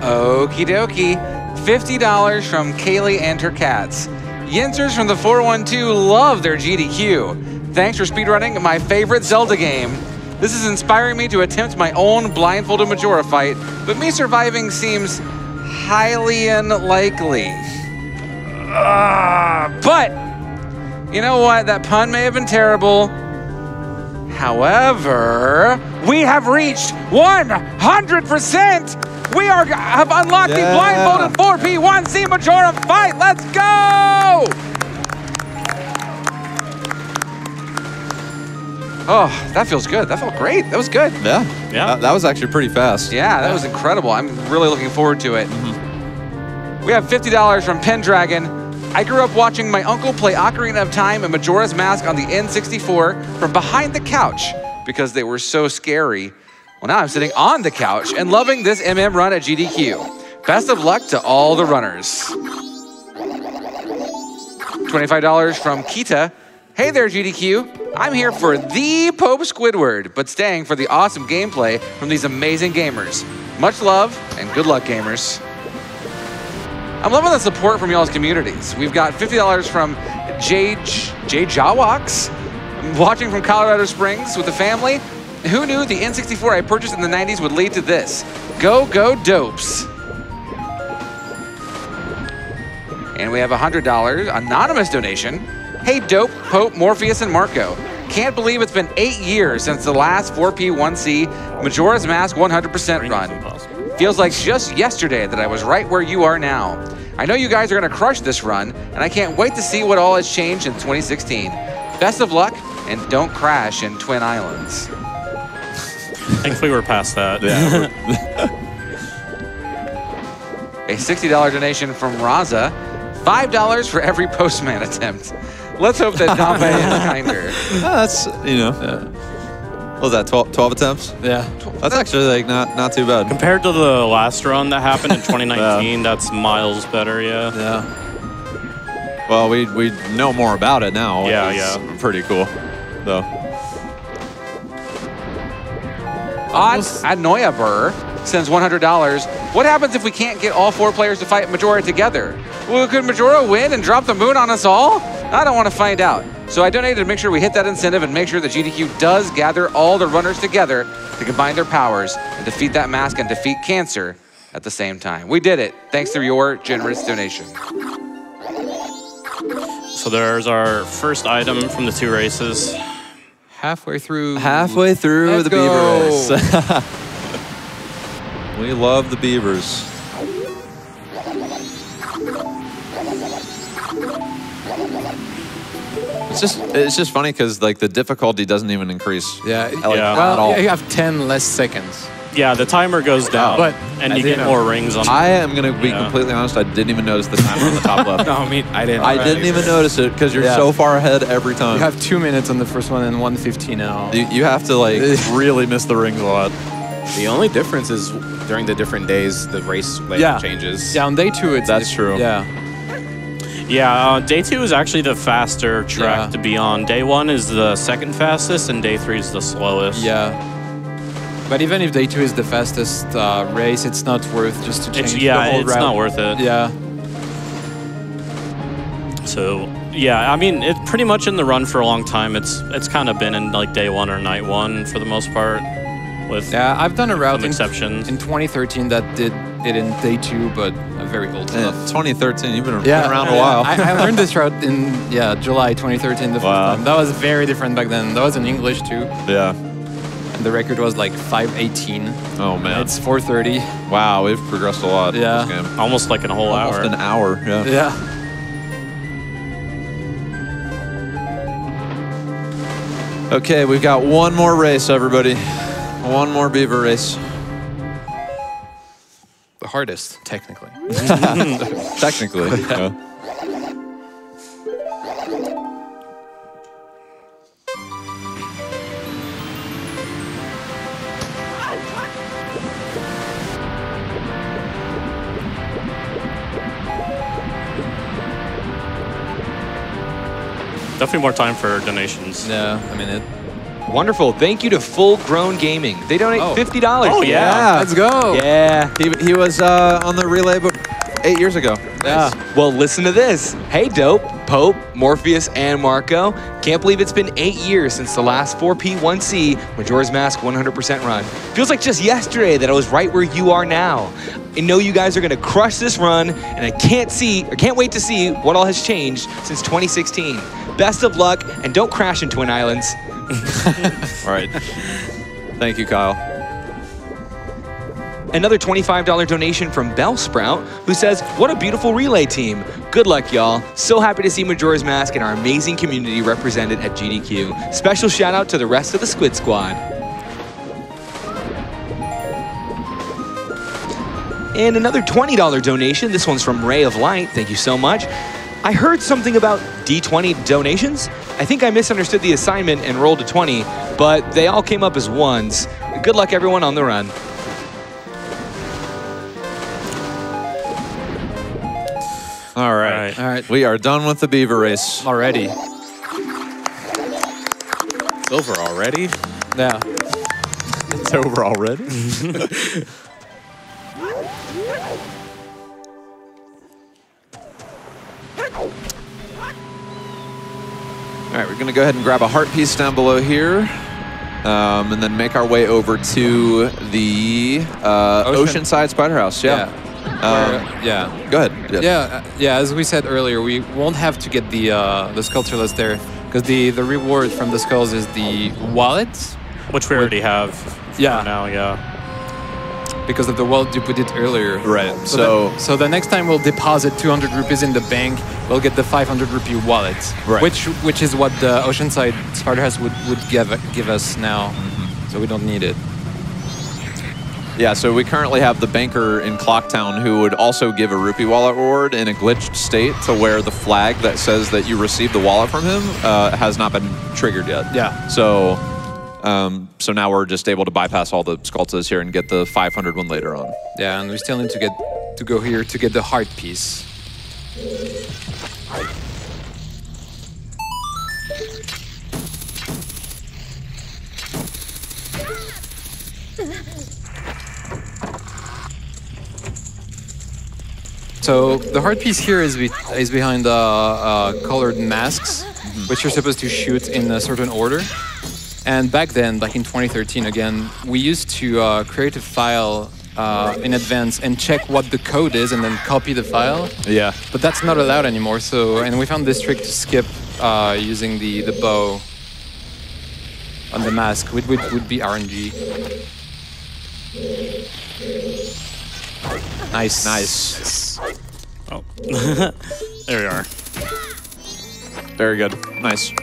Okie dokie. $50 from Kaylee and her cats. Yinzers from the 412 love their GDQ. Thanks for speedrunning my favorite Zelda game. This is inspiring me to attempt my own blindfolded Majora fight, but me surviving seems highly unlikely. Ah, but, you know what? That pun may have been terrible. However, we have reached 100%. We are have unlocked the blindfolded 4P1C Majora fight. Let's go! Oh, that feels good. That felt great. That was good. Yeah. Yeah. That, that was actually pretty fast. Yeah, that was incredible. I'm really looking forward to it. Mm-hmm. We have $50 from Pendragon. I grew up watching my uncle play Ocarina of Time and Majora's Mask on the N64 from behind the couch because they were so scary. Well, now I'm sitting on the couch and loving this MM run at GDQ. Best of luck to all the runners. $25 from Kita. Hey there, GDQ. I'm here for the Pope Squidward, but staying for the awesome gameplay from these amazing gamers. Much love and good luck, gamers. I'm loving the support from y'all's communities. We've got $50 from Jay, Jay Jawax, watching from Colorado Springs with the family. Who knew the N64 I purchased in the 90s would lead to this? Go, go, dopes. And we have a $100 anonymous donation. Hey, Dope, Pope, Morpheus, and Marco. Can't believe it's been eight years since the last 4P1C Majora's Mask 100% run. Impossible. Feels like just yesterday that I was right where you are now. I know you guys are going to crush this run, and I can't wait to see what all has changed in 2016. Best of luck, and don't crash in Twin Islands. Thankfully, we're past that. Yeah. a $60 donation from Raza, $5 for every postman attempt. Let's hope that Dame is kinder. That's you know. What was that 12, 12 attempts? Yeah. That's actually like not not too bad. Compared to the last run that happened in 2019, that's miles better, yeah. Yeah. Well, we we know more about it now. which Yeah, is yeah. Pretty cool. So Odd Adnoyabur sends $100. What happens if we can't get all four players to fight Majora together? Well, could Majora win and drop the moon on us all? I don't want to find out. So I donated to make sure we hit that incentive and make sure that GDQ does gather all the runners together to combine their powers and defeat that mask and defeat cancer at the same time. We did it, thanks to your generous donation. So there's our first item from the two races. Halfway through. halfway through Let's the go. beaver race. we love the beavers. It's just it's just funny because like the difficulty doesn't even increase. Yeah. Like, Yeah. at Well, all. you have 10 less seconds. Yeah, the timer goes down, But and you get didn't- more rings on. I am gonna be Yeah. completely honest. I didn't even notice the timer on the top left. No, I mean, I didn't. I didn't even notice it because you're Yeah. so far ahead every time. You have two minutes on the first one and 150 now. you, you have to like really miss the rings a lot. The only difference is during the different days, the race layout Yeah. changes. Yeah, on day two, it's. That's true. Yeah. Yeah, uh, day two is actually the faster track Yeah. to be on. Day one is the second fastest, and day three is the slowest. Yeah. But even if day two is the fastest uh, race, it's not worth just to change It's, yeah, the whole it's route. not worth it. Yeah. So yeah, I mean, it's pretty much in the run for a long time. It's it's kind of been in like day one or night one for the most part, with Yeah, I've done a route some in, exceptions. in 2013 that did it in day two, but a very old Yeah, stuff. 2013. You've been Yeah, around a while. I, I learned this route in yeah July 2013 the first Wow. time. That was very different back then. That was in English too, yeah. and the record was like 518. Oh man. It's 430. wow, we've progressed a lot. Yeah. this game. almost like in a whole Almost hour. an hour. Yeah. Yeah. Okay, we've got one more race, everybody. One more beaver race. The hardest, technically. Technically. yeah. Definitely more time for donations. Yeah, I mean it. Wonderful. Thank you to Full Grown Gaming. They donate Oh. $50. Oh, yeah. Let's go. Yeah. He, he was uh, on the relay but eight years ago. Yeah. Well, listen to this. Hey, Dope, Pope, Morpheus, and Marco. Can't believe it's been eight years since the last 4P1C Majora's Mask 100% run. Feels like just yesterday that I was right where you are now. I know you guys are going to crush this run, and I can't see or can't wait to see what all has changed since 2016. Best of luck, and don't crash into Twin Islands. All right. Thank you, Kyle. Another $25 donation from Bellsprout, who says, What a beautiful relay team. Good luck, y'all. So happy to see Majora's Mask and our amazing community represented at GDQ. Special shout out to the rest of the Squid Squad. And another $20 donation. This one's from Ray of Light. Thank you so much. I heard something about D20 donations. I think I misunderstood the assignment and rolled a 20, but they all came up as ones. Good luck, everyone, on the run. All right. right. All right. We are done with the beaver race. Already. It's over already. Yeah. It's over already. All right, we're going to go ahead and grab a heart piece down below here. Um, and then make our way over to the uh, Ocean- Oceanside Spider House. Yeah. Where- Um, yeah. go ahead. Yeah, uh, yeah. As we said earlier, we won't have to get the uh, the Skulltulas there because the the reward from the skulls is the wallet Which we already have. for Yeah. Now, yeah. Because of the wallet you put it earlier. Right. So, So, the, so the next time we'll deposit 200 rupees in the bank, we'll get the 500 rupee wallet, Right. which which is what the Oceanside Spider House would would give give us now. Mm-hmm. So we don't need it. Yeah, so we currently have the banker in Clocktown who would also give a rupee wallet reward in a glitched state to where the flag that says that you received the wallet from him uh, has not been triggered yet. Yeah. So, um, so now we're just able to bypass all the Skulltulas here and get the 500 one later on. Yeah, and we still need to get to go here to get the heart piece. So the heart piece here is be is behind uh, uh, colored masks, which you're supposed to shoot in a certain order. And back then, back in 2013, again, we used to uh, create a file uh, in advance and check what the code is, and then copy the file. Yeah. But that's not allowed anymore. So, and we found this trick to skip uh, using the the bow on the mask, which would, would be RNG. Nice, Nice. Oh, there we are. Very good. Nice.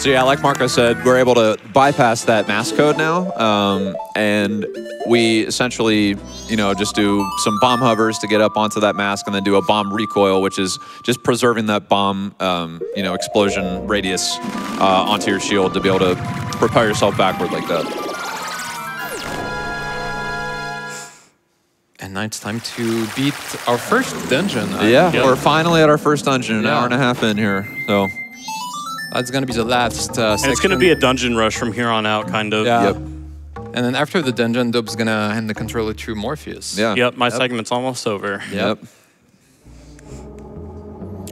So yeah, like Marco said, we're able to bypass that mask code now, um, and we essentially, you know, just do some bomb hovers to get up onto that mask, and then do a bomb recoil, which is just preserving that bomb, um, you know, explosion radius uh, onto your shield to be able to propel yourself backward like that. And now it's time to beat our first dungeon. Yeah, Yeah. we're finally at our first dungeon, an Yeah. hour and a half in here. So That's gonna be the last uh, And it's going to be a dungeon rush from here on out, kind of. Yeah. Yep. And then after the dungeon, Dope's gonna hand the controller to Morpheus. yeah. Yep, my segment's almost over. Yep.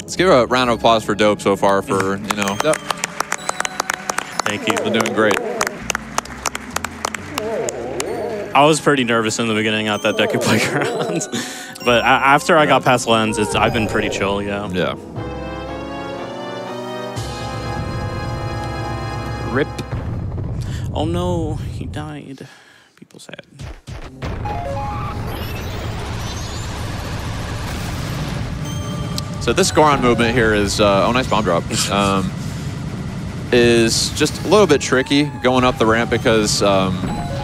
Let's give a round of applause for Dope so far for, you know, Yep. Thank you. been doing great. I was pretty nervous in the beginning at that Deku Playground. but after I got past Lens, it's, I've been pretty chill, yeah. Yeah. Rip. Oh no, he died. People sad. So this Goron movement here is, uh, oh, nice bomb drop, um, is just a little bit tricky going up the ramp because, um,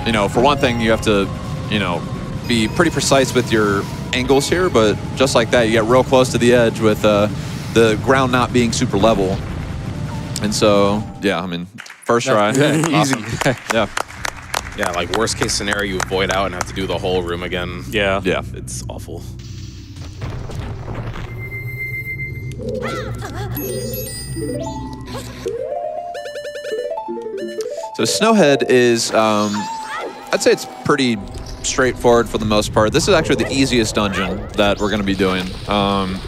you know, for one thing, you have to, you know, be pretty precise with your angles here, but just like that, you get real close to the edge with uh, the ground not being super level. And so, yeah, I mean, first try. Easy. Yeah. Yeah, like worst case scenario, you void out and have to do the whole room again. Yeah. Yeah. It's awful. So Snowhead is, um, I'd say it's pretty straightforward for the most part. This is actually the easiest dungeon that we're going to be doing. Um,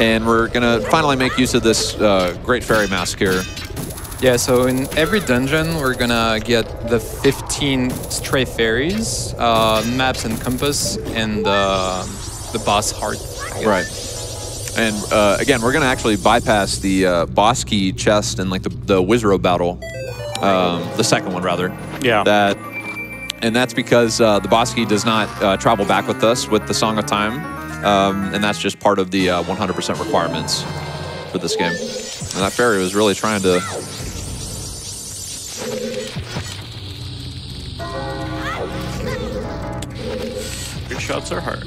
and we're going to finally make use of this uh, Great Fairy Mask here. Yeah, so in every dungeon, we're gonna get the 15 stray fairies, uh, maps and compass, and uh, the boss heart. Right. And uh, again, we're going to actually bypass the uh, boss key chest and like the, the Wizrobe battle. Um, the second one, rather. Yeah. That, and that's because uh, the boss key does not uh, travel back with us with the Song of Time. Um, and that's just part of the uh, 100% requirements for this game. And that fairy was really trying to shots are hard.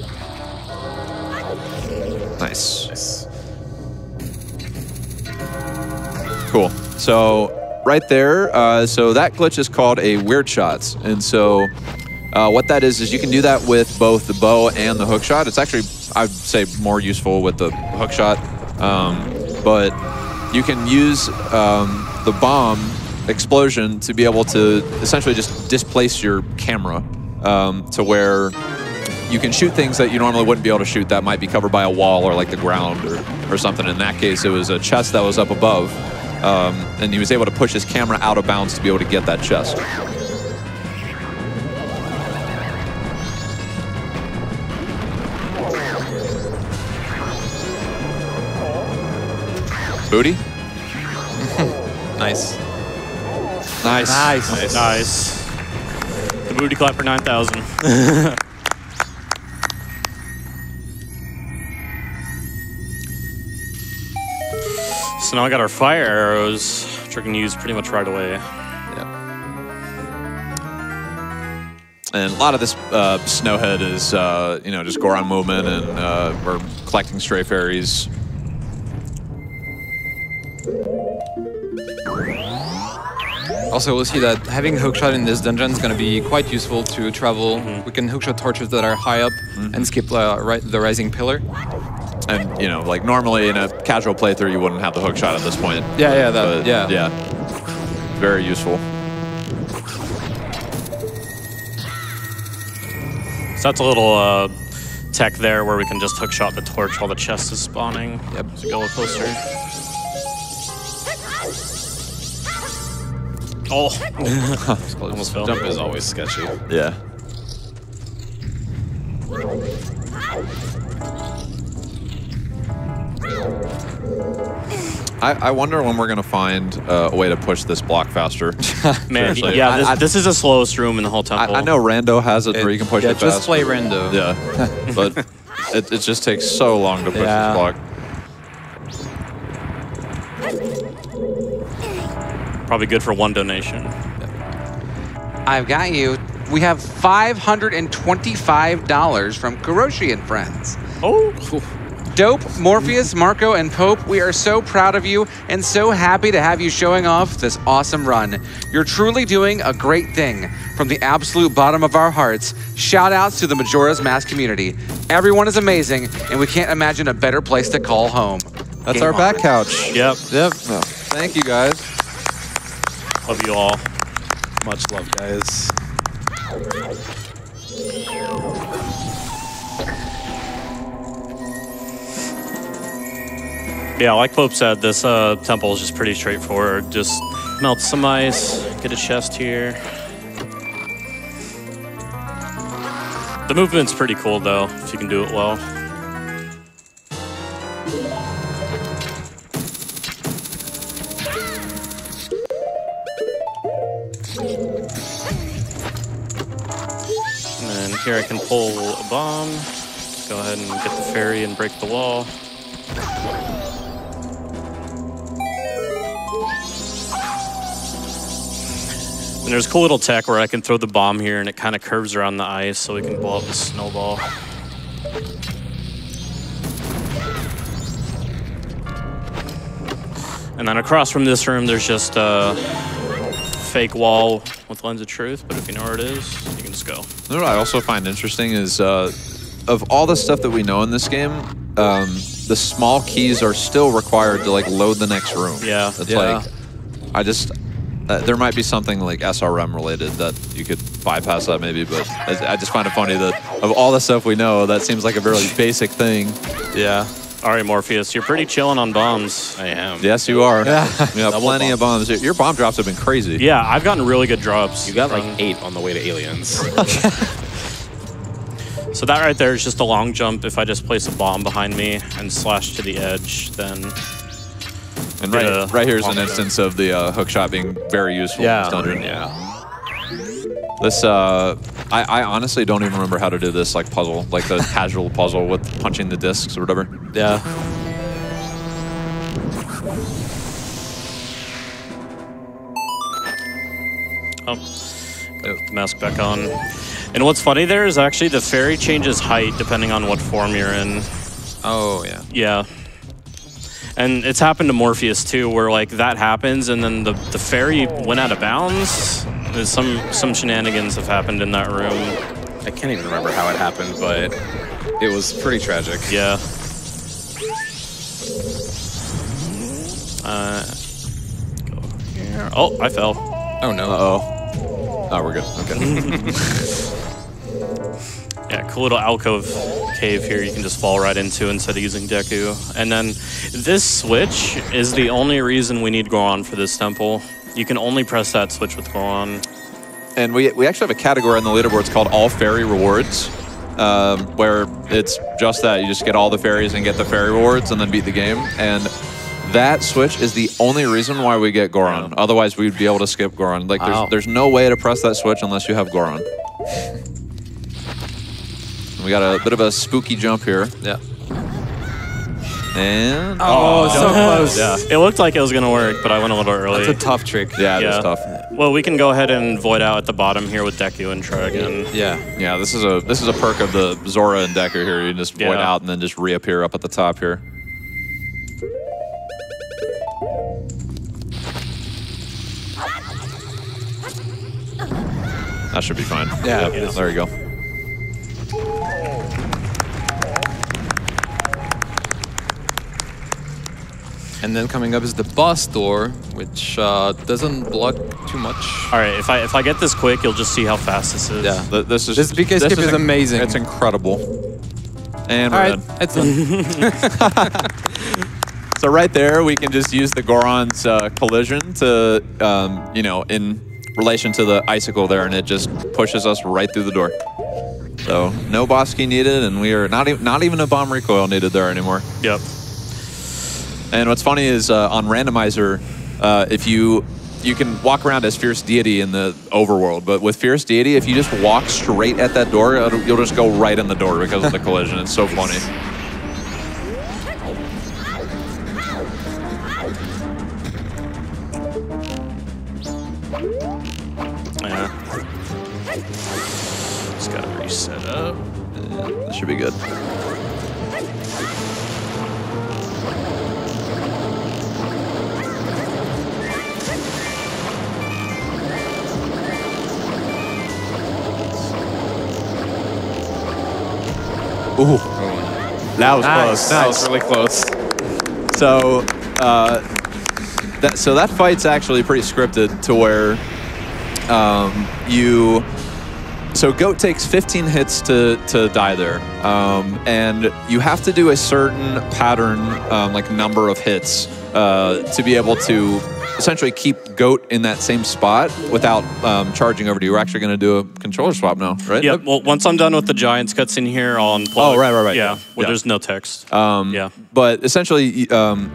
Nice. Cool. So right there, uh, so that glitch is called a weird shots, and so uh, what that is is you can do that with both the bow and the hook shot. It's actually I'd say more useful with the hook shot, um, but you can use um, the bomb explosion to be able to essentially just displace your camera um, to where you can shoot things that you normally wouldn't be able to shoot that might be covered by a wall or like the ground or, or something. In that case, it was a chest that was up above, um, and he was able to push his camera out of bounds to be able to get that chest. Booty? Nice. Nice. Nice. Nice. The booty clap for 9000. so now I got our fire arrows, which we're going to use pretty much right away. Yeah. And a lot of this uh, Snowhead is, uh, you know, just Goron movement and uh, we're collecting stray fairies. Also, we'll see that having hookshot in this dungeon is going to be quite useful to travel. We can hookshot torches that are high up and skip uh, right, the rising pillar. And, you know, like normally in a casual playthrough, you wouldn't have the hook shot at this point. Yeah, yeah, that, But, yeah. Yeah. Very useful. So that's a little uh, tech there where we can just hook shot the torch while the chest is spawning. Yep. So go closer. Oh, almost fell. Jump is always sketchy. Yeah. I, I wonder when we're going to find uh, a way to push this block faster. Man, yeah, this, I- this is the slowest room in the whole I, temple. I know Rando has it, where you can push yeah, it just fast. play rando. Yeah, but it, it just takes so long to push Yeah. this block. Probably good for one donation. I've got you. We have $525 from Kuroshi and Friends. Oh, Dope, Morpheus, Marco, and Pope, we are so proud of you and so happy to have you showing off this awesome run. You're truly doing a great thing. From the absolute bottom of our hearts, shout outs to the Majora's Mask community. Everyone is amazing, and we can't imagine a better place to call home. That's Game our on. back couch. yep. Yep. Thank you guys. Love you all. Much love, guys. Yeah, like Pope said, this uh, temple is just pretty straightforward. Just melt some ice, get a chest here. The movement's pretty cool though, if you can do it well. And then here I can pull a bomb. Go ahead and get the fairy and break the wall. And there's a cool little tech where I can throw the bomb here and it kind of curves around the ice so we can blow up the snowball. And then across from this room, there's just a fake wall with Lens of Truth, but if you know where it is, you can just go. You know what I also find interesting is uh, of all the stuff that we know in this game, um, the small keys are still required to like load the next room. Yeah. It's Yeah. like, I just, uh, there might be something like SRM related that you could bypass that maybe, but I, I just find it funny that of all the stuff we know, that seems like a really basic thing. Yeah. All right, Morpheus, you're pretty chilling on bombs. I am. Yes, you are. Yeah, Double plenty of bombs. Your bomb drops have been crazy. Yeah, I've gotten really good drops. You got like eight on the way to aliens. So that right there is just a long jump. If I just place a bomb behind me and slash to the edge, then And right, Yeah. right here is an instance of the uh, hook shot being very useful Yeah. in this dungeon. Yeah. This, uh, I, I honestly don't even remember how to do this like puzzle, like the casual puzzle with punching the discs or whatever. yeah. Oh, got the mask back on. And what's funny there is actually the fairy changes height depending on what form you're in. Oh, yeah. Yeah. And it's happened to Morpheus too, where like that happens and then the, the fairy went out of bounds. There's some some shenanigans have happened in that room. I can't even remember how it happened, but it was pretty tragic. Yeah. Uh, go here. Oh, I fell. Oh, no. Uh-oh. Oh, we're good. Okay. Yeah, cool little alcove cave here you can just fall right into instead of using Deku. And then this switch is the only reason we need Goron for this temple. You can only press that switch with Goron. and we, we actually have a category on the leaderboards called All Fairy Rewards, um, where it's just that. You just get all the fairies and get the fairy rewards and then beat the game. And that switch is the only reason why we get Goron. Otherwise, we'd be able to skip Goron. Like, Wow. there's, there's no way to press that switch unless you have Goron. We got a bit of a spooky jump here. Yeah. And Oh, oh so close. Yeah, it looked like it was gonna work, but I went a little early. It's a tough trick. yeah, Yeah. that's tough. Well, we can go ahead and void out at the bottom here with Deku and try again. Yeah. Yeah, this is a this is a perk of the Zora and Deku here. You just void Yeah. out and then just reappear up at the top here. That should be fine. Yeah. Yep, There you go. And then coming up is the boss door, which uh, doesn't block too much. All right, if I if I get this quick, you'll just see how fast this is. Yeah. Th- This is This BK skip is inc- amazing. It's incredible. And we're right, done. that's done. So right there, we can just use the Goron's uh, collision to, um, you know, in relation to the icicle there, and it just pushes us right through the door. So no boss key needed, and we are not even not even a bomb recoil needed there anymore. Yep. And what's funny is uh, on randomizer, uh, if you you can walk around as fierce deity in the overworld, but with fierce deity, if you just walk straight at that door, it'll- you'll just go right in the door because of the collision. It's so funny. That should be good. Ooh, that was close. That was really close. So, uh, that so that fight's actually pretty scripted to where um, you. So Goht takes 15 hits to to die there, um, and you have to do a certain pattern, um, like number of hits, uh, to be able to essentially keep Goht in that same spot without um, charging over to you. We're actually going to do a controller swap now, right? Yep. Well, once I'm done with the Giants cutscene here, I'll unplug. Oh, right, right, right. Yeah, where Yeah. there's no text. Um, Yeah. But essentially, um,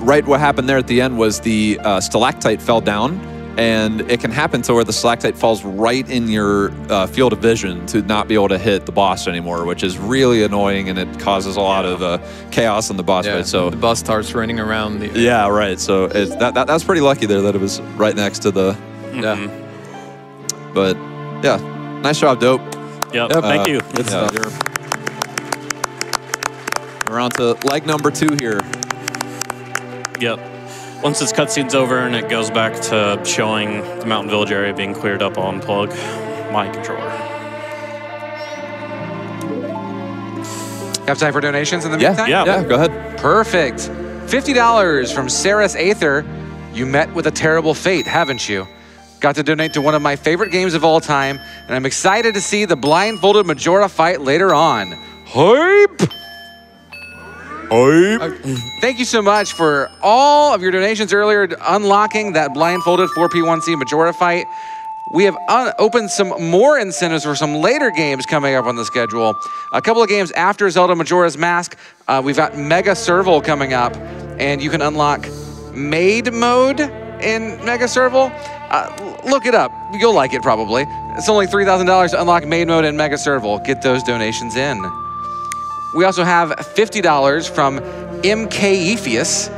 right, what happened there at the end was the uh, stalactite fell down, and it can happen to where the stalactite falls right in your uh, field of vision to not be able to hit the boss anymore, which is really annoying, and it causes a lot of uh, chaos in the boss Yeah, fight. So. the boss starts running around. The, Yeah, right. So it's, that, that that's pretty lucky there that it was right next to the. yeah. But yeah, nice job, dope. Yep. Yep. Thank Uh, you. Good stuff. We're on to leg number two here. Yep. Once this cutscene's over and it goes back to showing the Mountain Village area being cleared up, I'll unplug my controller. Have time for donations in the Yeah, meantime? Yeah. yeah. Go ahead. Perfect. $50 from Saris Aether. You met with a terrible fate, haven't you? Got to donate to one of my favorite games of all time, and I'm excited to see the blindfolded Majora fight later on. Hype! Thank you so much for all of your donations earlier, unlocking that blindfolded 4P1C Majora fight. We have un- opened some more incentives for some later games coming up on the schedule. A couple of games after Zelda Majora's Mask, uh, we've got Mega Serval coming up, and you can unlock Maid Mode in Mega Serval. Uh, look it up. You'll like it probably. It's only $3,000 to unlock Maid Mode in Mega Serval. Get those donations in. We also have $50 from MK Epheus.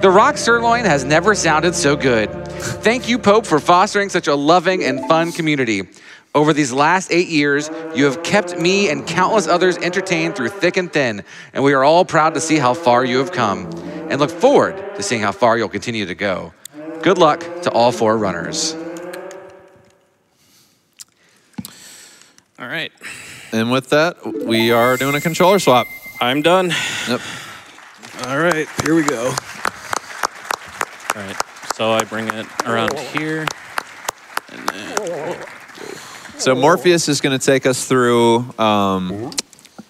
The rock sirloin has never sounded so good. Thank you, Pope, for fostering such a loving and fun community. Over these last eight years, you have kept me and countless others entertained through thick and thin, and we are all proud to see how far you have come and look forward to seeing how far you'll continue to go. Good luck to all four runners. All right. And with that, we are doing a controller swap. I'm done. Yep. All right, here we go. All right. So I bring it around here. And then, So Morpheus is going to take us through um,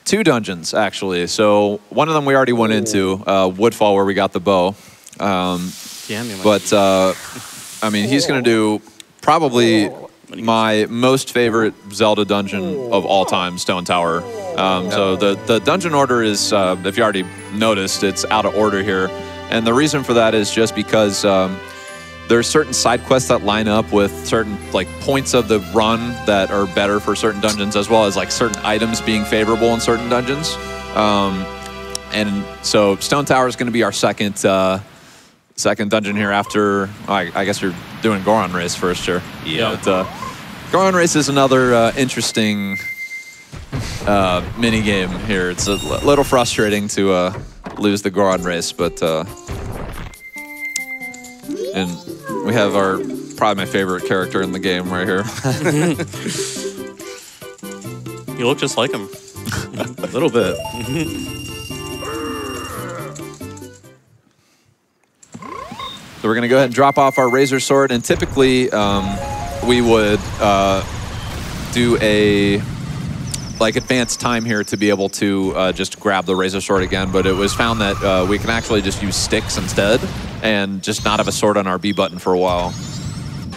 two dungeons, actually. So one of them we already went into, uh, Woodfall, where we got the bow. Um, yeah, I mean, like, but uh, I mean, he's going to do probably my most favorite Zelda dungeon of all time, Stone Tower. Um, so the the dungeon order is, uh, if you already noticed, it's out of order here, and the reason for that is just because. Um, there's certain side quests that line up with certain like points of the run that are better for certain dungeons, as well as like certain items being favorable in certain dungeons. Um, and so Stone Tower is going to be our second uh, second dungeon here after. I, I guess you're doing Goron Race first here. Yeah. But, uh, Goron Race is another uh, interesting uh, mini game here. It's a l- little frustrating to uh, lose the Goron Race, but uh, and we have our probably my favorite character in the game right here. You look just like him. A little bit. So we're gonna go ahead and drop off our razor sword, and typically um, we would uh, do a like advanced time here to be able to uh, just grab the razor sword again. But it was found that uh, we can actually just use sticks instead, and just not have a sword on our B button for a while.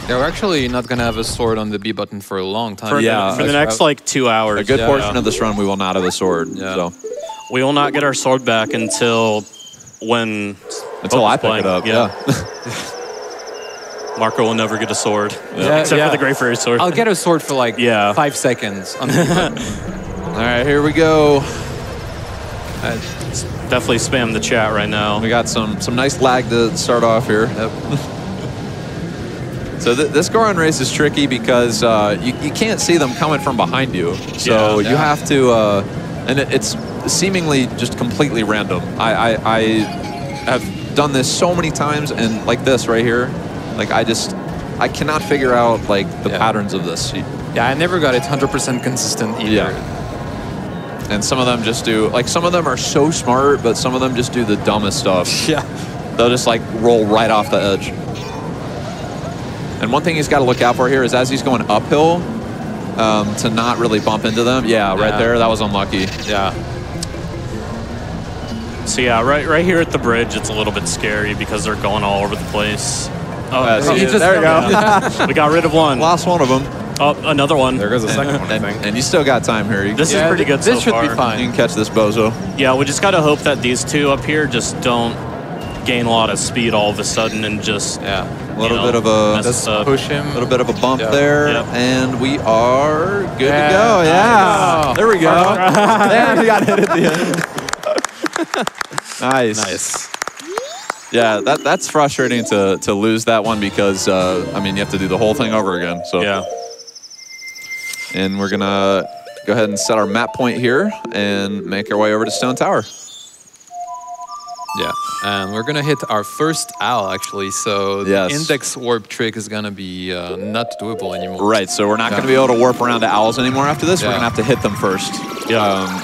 Yeah, we're actually not gonna have a sword on the B button for a long time. For, Yeah. the, for the next like two hours. A good Yeah. portion of this run, we will not have a sword. Yeah. So We will not get our sword back until when. until Pope I is pick playing. it up, yeah. Marco will never get a sword. Yeah, Except yeah. for the Great Fairy sword. I'll get a sword for like Yeah. five seconds. On the All right, here we go. Definitely spam the chat right now. We got some some nice lag to start off here. Yep. So th- this Goron race is tricky because uh, you, you can't see them coming from behind you. So Yeah. you Yeah. have to, uh, and it, it's seemingly just completely random. I, I, I have done this so many times, and like this right here, like I just I cannot figure out like the Yeah. patterns of this. Yeah, I never got it 100% consistent either. Yeah. And some of them just do like some of them are so smart, but some of them just do the dumbest stuff. Yeah. They'll just like roll right off the edge. And one thing he's got to look out for here is as he's going uphill, um, to not really bump into them. Yeah, right Yeah. there, that was unlucky. Yeah. So yeah, right right here at the bridge, it's a little bit scary because they're going all over the place. Oh, Uh, there, he see, is. there you go. Yeah. we got rid of one. Lost one of them. Oh, another one. There goes the second one, I And, think. and you still got time here. You, This Yeah, is pretty th- good this so should far. be fine. you can catch this bozo. Yeah, we just gotta hope that these two up here just don't gain a lot of speed all of a sudden and just Yeah. A little you bit of a mess Let's us up. push him. A little bit of a bump Yeah. there, Yep. and we are good Yeah. to go. Yeah, Nice. there we go. and we got hit at the end. nice. Nice. Yeah, that that's frustrating to to lose that one because uh, I mean you have to do the whole thing over again. So Yeah. and we're gonna go ahead and set our map point here and make our way over to Stone Tower. Yeah, and we're gonna hit our first owl actually. So the Yes. index warp trick is gonna be uh, not doable anymore. Right, so we're not Yeah. gonna be able to warp around to owls anymore after this. We're gonna have to hit them first. Yeah. Um,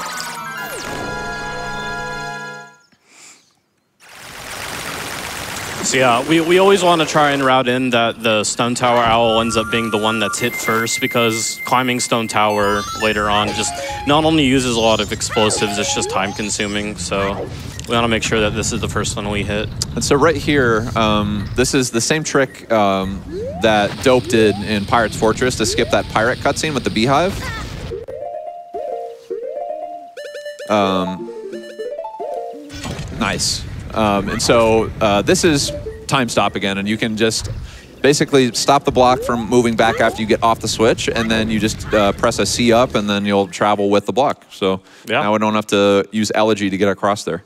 Yeah, we, we always want to try and route in that the Stone Tower Owl ends up being the one that's hit first because climbing Stone Tower later on just not only uses a lot of explosives, it's just time consuming. So we want to make sure that this is the first one we hit. And so right here, um, this is the same trick um, that Dope did in Pirate's Fortress to skip that pirate cutscene with the beehive. Um, nice. Um, and so uh, this is time stop again, and you can just basically stop the block from moving back after you get off the switch, and then you just uh, press a C up, and then you'll travel with the block. So Yeah. now we don't have to use Elegy to get across there.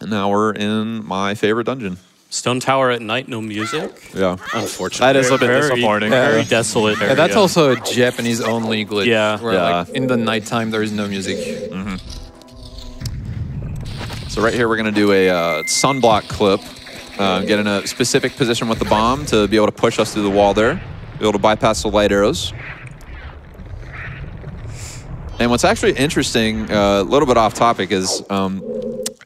And now we're in my favorite dungeon. Stone Tower at night, no music. Yeah. Unfortunately. That is a bit Very- disappointing. Very desolate. Yeah, that's also a Japanese only glitch. Yeah. Where Yeah. like in the nighttime there is no music. So right here, we're going to do a uh, sunblock clip. Uh, get in a specific position with the bomb to be able to push us through the wall there. Be able to bypass the light arrows. And what's actually interesting, uh, a little bit off topic, is um,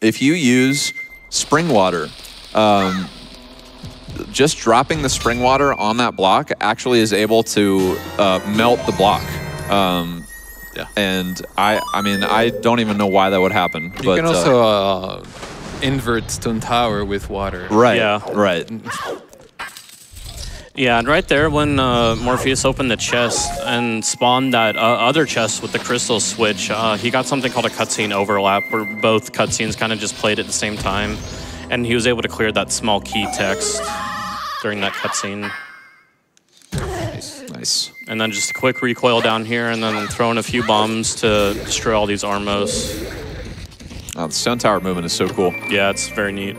if you use spring water, um, just dropping the spring water on that block actually is able to uh, melt the block. Um, Yeah. And I, I mean, I don't even know why that would happen. You but, can uh, also uh, invert Stone Tower with water. Right. Yeah. Right. Yeah, and right there when uh, Morpheus opened the chest and spawned that uh, other chest with the crystal switch, uh, he got something called a cutscene overlap where both cutscenes kind of just played at the same time. And he was able to clear that small key text during that cutscene. Nice. And then just a quick recoil down here and then throw in a few bombs to destroy all these Armos. Oh, the Stone Tower movement is so cool. Yeah, it's very neat.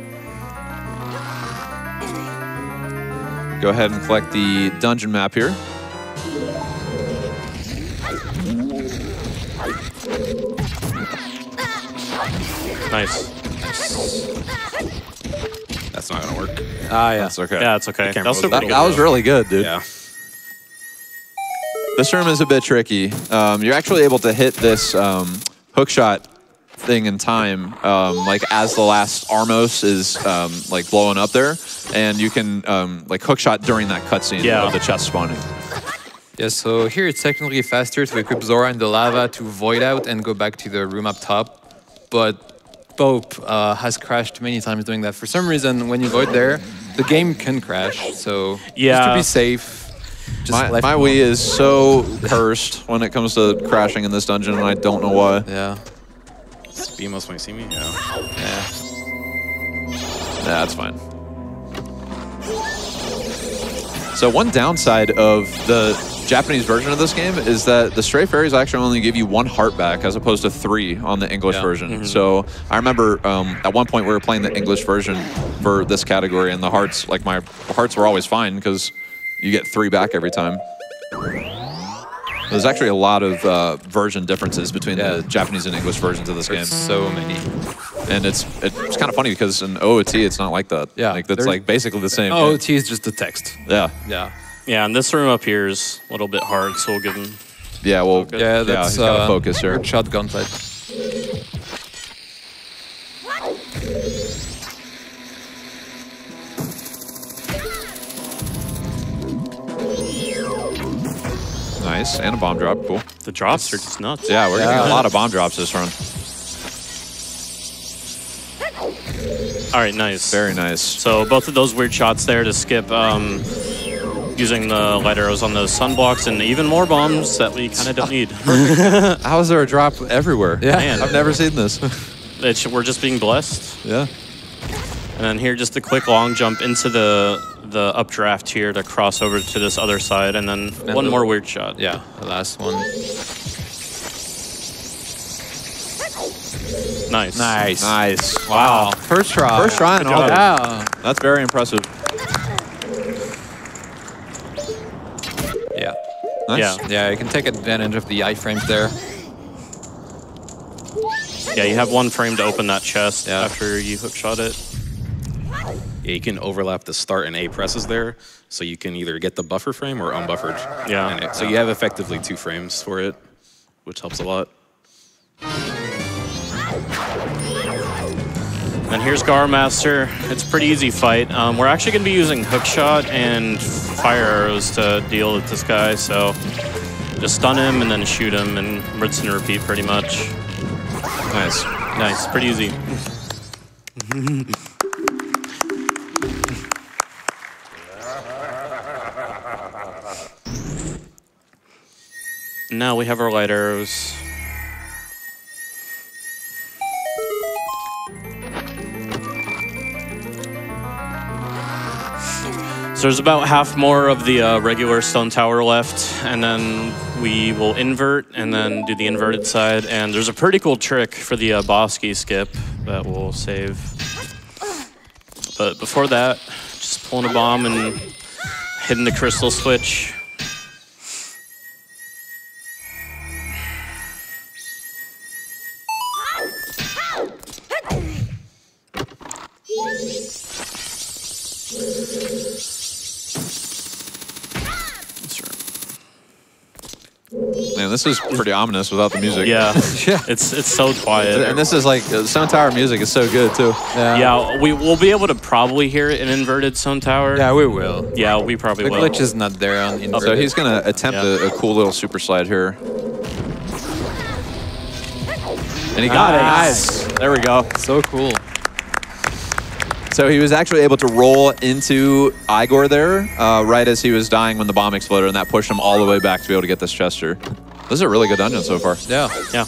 Go ahead and collect the dungeon map here. Nice. That's not gonna work. Ah, yeah. That's okay. Yeah, it's okay. camera That was was That, that was really good, dude. Yeah. This room is a bit tricky. Um, you're actually able to hit this um, hook shot thing in time, um, like as the last Armos is um, like blowing up there, and you can um, like hook shot during that cutscene Yeah. of the chest spawning. Yeah, so here it's technically faster to equip Zora in the lava to void out and go back to the room up top. But Pope uh, has crashed many times doing that. For some reason, when you void there, the game can crash. So yeah. just to be safe, just My, my. Wii is so cursed when it comes to crashing in this dungeon, and I don't know why. Yeah, Beamos might see me. Yeah. yeah. Yeah, that's fine. So one downside of the Japanese version of this game is that the stray fairies actually only give you one heart back as opposed to three on the English Yeah. version. So I remember um, at one point we were playing the English version for this category, and the hearts, like my hearts, were always fine because you get three back every time. There's actually a lot of uh, version differences between Yeah. the Japanese and English versions of this game, So many. and it's it's kind of funny because in OOT it's not like that. Yeah, like that's like basically the same. Oh, game. Is just the text. Yeah. Yeah. Yeah, and this room up here is a little bit hard, so we'll give him. Yeah, well, good. Yeah, that's he's got to uh, focus here. Shot gauntlet. Nice, and a bomb drop, cool. The drops are just nuts. Yeah, we're getting a lot of bomb drops this run. All right, nice. Very nice. So both of those weird shots there to skip um, using the light arrows on those sunblocks and even more bombs that we kind of don't need. How is there a drop everywhere? Yeah. Man. I've never seen this. It's, we're just being blessed. yeah. And then here, just a quick long jump into the the updraft here to cross over to this other side, and then one the- more weird shot. Yeah, the last one. Nice. Nice. Nice. Wow. First try. First try and all. Yeah. That's very impressive. Yeah. Nice. Yeah. Yeah, you can take advantage of the iframes there. Yeah, you have one frame to open that chest Yeah. after you hookshot it. Yeah, you can overlap the start and A presses there, so you can either get the buffer frame or unbuffered. Yeah. It- so you have effectively two frames for it, which helps a lot. And here's Garo Master. It's a pretty easy fight. Um, we're actually going to be using hookshot and fire arrows to deal with this guy, so just stun him and then shoot him and rinse and repeat pretty much. Nice. Nice, pretty easy. now we have our light arrows. So there's about half more of the uh, regular stone tower left, and then we will invert and then do the inverted side. And there's a pretty cool trick for the uh, boss key skip that we'll save. But before that, just pulling a bomb and hitting the crystal switch. Man, this is pretty ominous without the music. Yeah, Yeah. it's it's so quiet. And this is like, uh, Stone Tower music is so good too. Yeah, we will be able to probably hear it in inverted Stone Tower. Yeah, we will. yeah, we probably The will. glitch is not there on inverted. So he's going to attempt Yeah. a, a cool little super slide here. And he got Nice. it. Nice. There we go. so cool. So he was actually able to roll into Eyegore there uh, right as he was dying when the bomb exploded, and that pushed him all the way back to be able to get this Chester. This is a really good dungeon so far. Yeah. Yeah.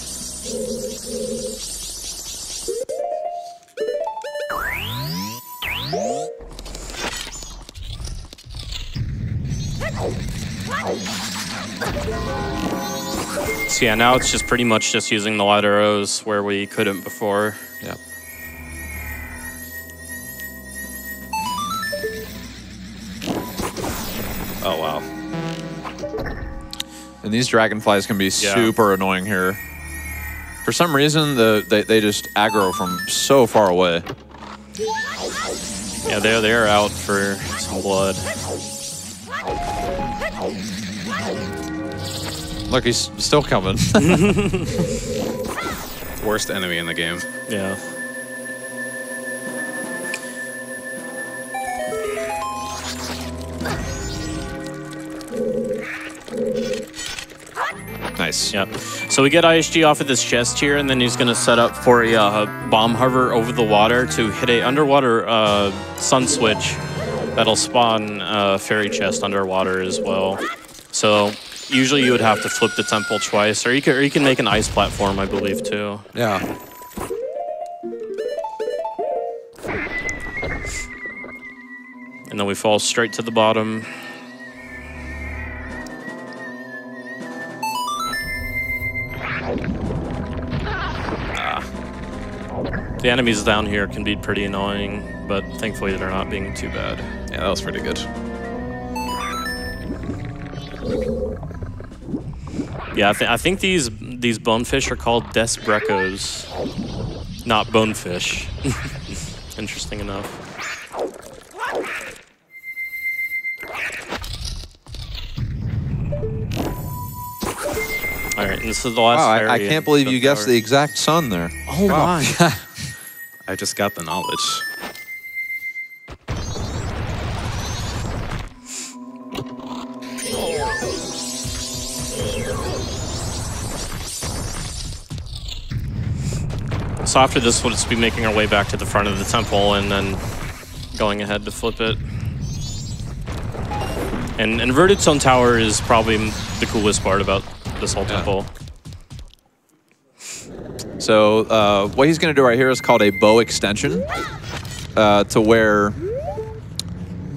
So yeah, now it's just pretty much just using the light arrows where we couldn't before. Yeah. Oh wow. And these dragonflies can be Yeah. super annoying here. For some reason, the they, they just aggro from so far away. Yeah, they're they're out for some blood. Look, he's still coming. Worst enemy in the game. Yeah. Nice. Yep. So we get ISG off of this chest here, and then he's going to set up for a uh, bomb hover over the water to hit a underwater uh, sun switch that'll spawn a fairy chest underwater as well. So usually you would have to flip the temple twice, or you can, or you can make an ice platform, I believe, too. Yeah. And then we fall straight to the bottom. The enemies down here can be pretty annoying, but thankfully they're not being too bad. Yeah, that was pretty good. Yeah, I, th- I think these these bonefish are called Desbrekos, not bonefish. Interesting enough. All right, and this is the last Wow, I, I can't believe you guessed tower. the exact sun there. Oh my! I just got the knowledge. so after this, we'll just be making our way back to the front of the temple and then going ahead to flip it. And inverted stone tower is probably the coolest part about this whole temple. So uh, what he's going to do right here is called a bow extension, uh, to where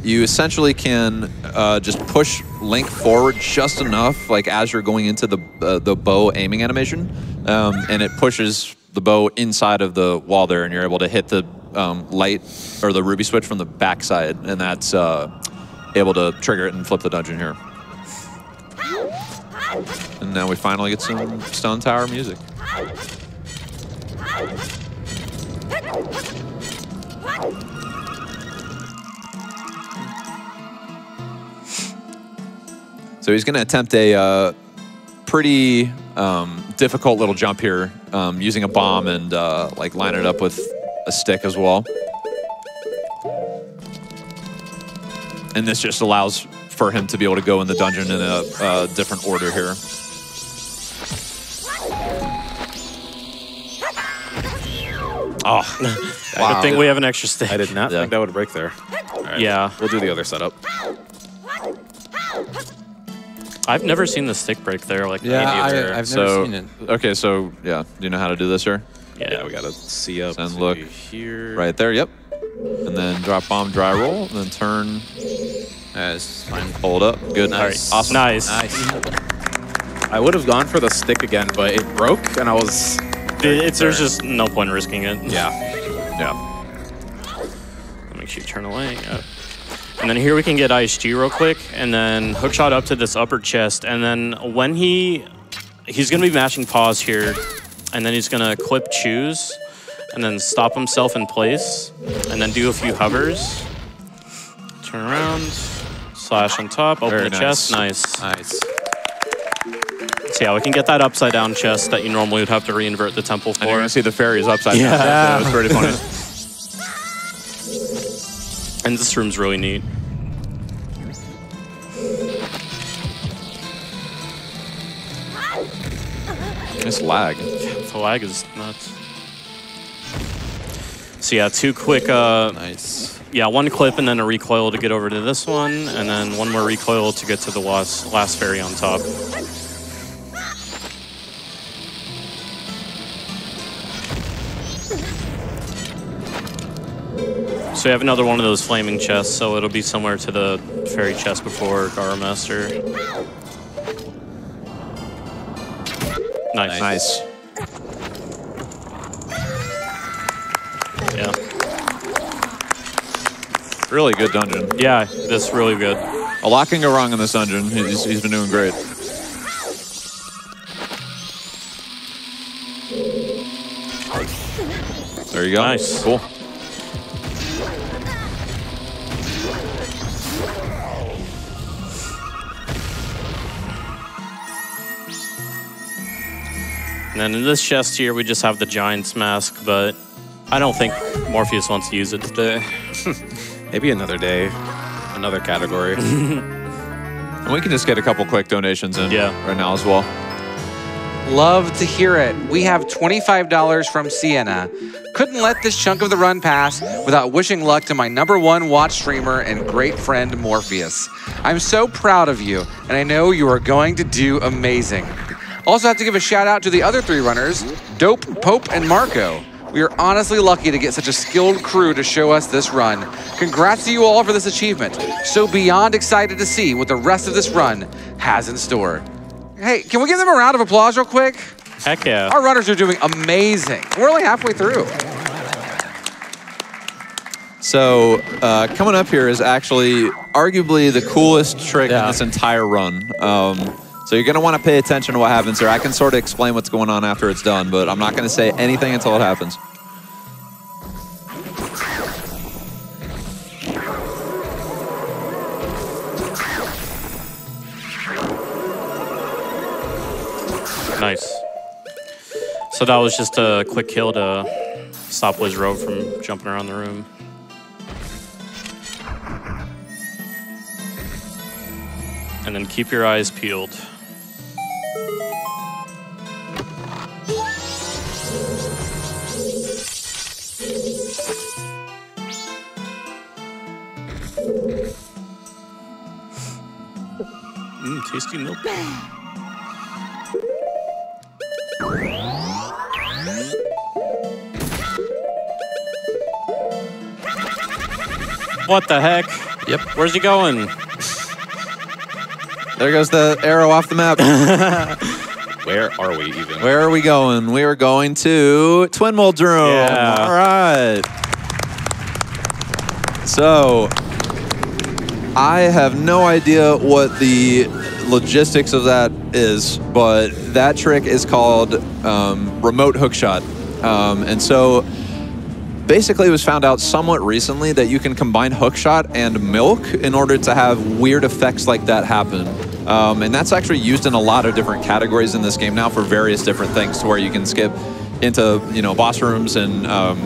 you essentially can uh, just push Link forward just enough, like as you're going into the uh, the bow aiming animation, um, and it pushes the bow inside of the wall there, and you're able to hit the um, light or the ruby switch from the backside, and that's uh, able to trigger it and flip the dungeon here. And now we finally get some Stone Tower music. So he's going to attempt a uh, pretty um, difficult little jump here, um, using a bomb and uh, like line it up with a stick as well. And this just allows for him to be able to go in the dungeon in a uh, different order here. Oh, Good thing we have an extra stick. I did not Yeah. think that would break there. All right, Yeah. We'll do the other setup. I've never seen the stick break there like Yeah, that I, either. I've never so seen it. okay, so yeah, do you know how to do this here? Yeah, we gotta see up and look. here. Right there, yep. And then drop bomb, dry roll, and then turn, That's fine. hold up. Good, Nice. awesome. Nice. Nice. I would have gone for the stick again, but it broke, and I was It's, there's just no point risking it. yeah. Yeah. Make sure you turn away. Yeah. And then here we can get ISG real quick, and then hookshot up to this upper chest, and then when he he's gonna be mashing pause here, and then he's gonna clip choose, and then stop himself in place, and then do a few hovers. Turn around, slash on top, open Very the chest, nice. nice. So yeah, we can get that upside down chest that you normally would have to reinvert the temple for. And gonna see the fairies upside down. Yeah. Was pretty funny. And this room's really neat. It's lag. The lag is nuts. So yeah, two quick, uh, Nice. yeah, one clip and then a recoil to get over to this one, and then one more recoil to get to the last, last fairy on top. So we have another one of those flaming chests, so it'll be similar to the fairy chest before Garo Master. Nice. Nice. Yeah. Really good dungeon. Yeah, that's really good. A lot can go wrong in this dungeon. He's, he's been doing great. There you go. Nice. Cool. Then in this chest here, we just have the Giant's Mask, but I don't think Morpheus wants to use it today. Maybe another day, another category. And we can just get a couple quick donations in Yeah. right now as well. Love to hear it. We have $25 from Sienna. Couldn't let this chunk of the run pass without wishing luck to my number one watch streamer and great friend Morpheus. I'm so proud of you, and I know you are going to do amazing. Also have to give a shout out to the other three runners, Dope, Pope, and Marco. We are honestly lucky to get such a skilled crew to show us this run. Congrats to you all for this achievement. So beyond excited to see what the rest of this run has in store. Hey, can we give them a round of applause real quick? Heck yeah. Our runners are doing amazing. We're only halfway through. So uh, coming up here is actually arguably the coolest trick in this entire run. Um, so you're gonna want to pay attention to what happens here. I can sort of explain what's going on after it's done, but I'm not gonna say anything until it happens. Nice. So that was just a quick kill to stop Wizrobe from jumping around the room. And then keep your eyes peeled. Mmm, tasty milk. What the heck? Yep. Where's he going? There goes the arrow off the map. Where are we even? Where are we going? We are going to Twinmold room. Yeah. All right. So, I have no idea what the logistics of that is, but that trick is called um, remote hookshot. Um, and so, basically, it was found out somewhat recently that you can combine hookshot and milk in order to have weird effects like that happen. Um, and that's actually used in a lot of different categories in this game now for various different things, to where you can skip into you know boss rooms and um,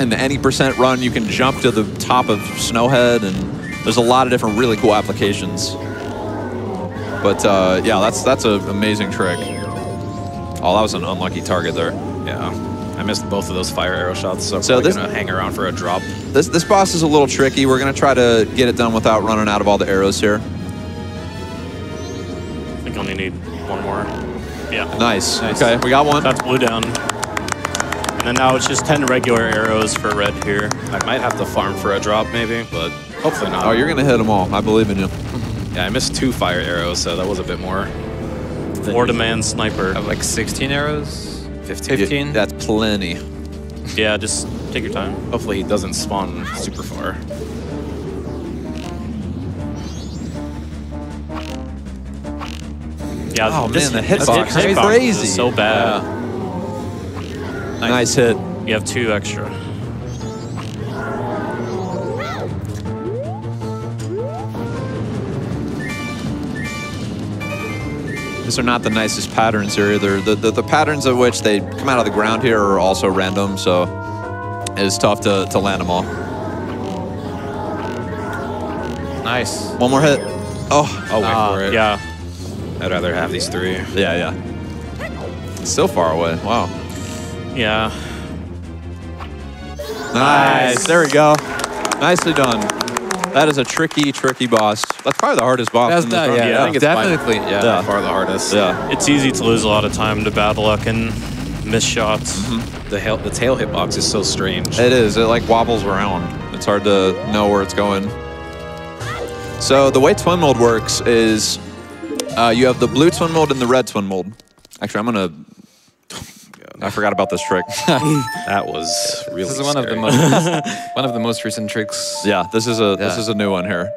in the any percent run you can jump to the top of Snowhead, and there's a lot of different really cool applications. But uh, yeah, that's that's an amazing trick. Oh, that was an unlucky target there. Yeah. I missed both of those fire arrow shots, so I'm this- gonna hang around for a drop. This this boss is a little tricky. We're gonna try to get it done without running out of all the arrows here. I think I only need one more. Yeah. Nice. Okay, we got one. That's blue down. And then now it's just 10 regular arrows for red here. I might have to farm for a drop maybe, but hopefully not. Oh, you're gonna hit them all. I believe in you. Yeah, I missed two fire arrows, so that was a bit more. than demand sniper. I have like 16 arrows. 15. 15. That's plenty. Yeah, just take your time. Hopefully he doesn't spawn super far. Yeah, Oh, this, man, the this hitbox hit- is crazy. is so bad. Nice hit. You have two extra. These are not the nicest patterns here either. The, the, the patterns of which they come out of the ground here are also random, so it's tough to, to land them all. Nice. One more hit. Oh, I'll wait Ah, for it. yeah. I'd rather have these three. yeah, yeah. It's still far away. Wow. Yeah. Nice. There we go. Nicely done. That is a tricky, tricky boss. That's probably the hardest boss That's in this that, yeah, Yeah. I think it's by- definitely. yeah, Yeah. by far the hardest. Yeah. It's easy to lose a lot of time to bad luck and miss shots. The, hail, the tail hitbox is so strange. It is. It like wobbles around. It's it's hard to know where it's going. So the way twin mold works is uh, you have the blue twin mold and the red twin mold. Actually, I'm gonna. I forgot about this trick. That was really This is one of the most one of the most recent tricks. yeah, this is a this is a new one here.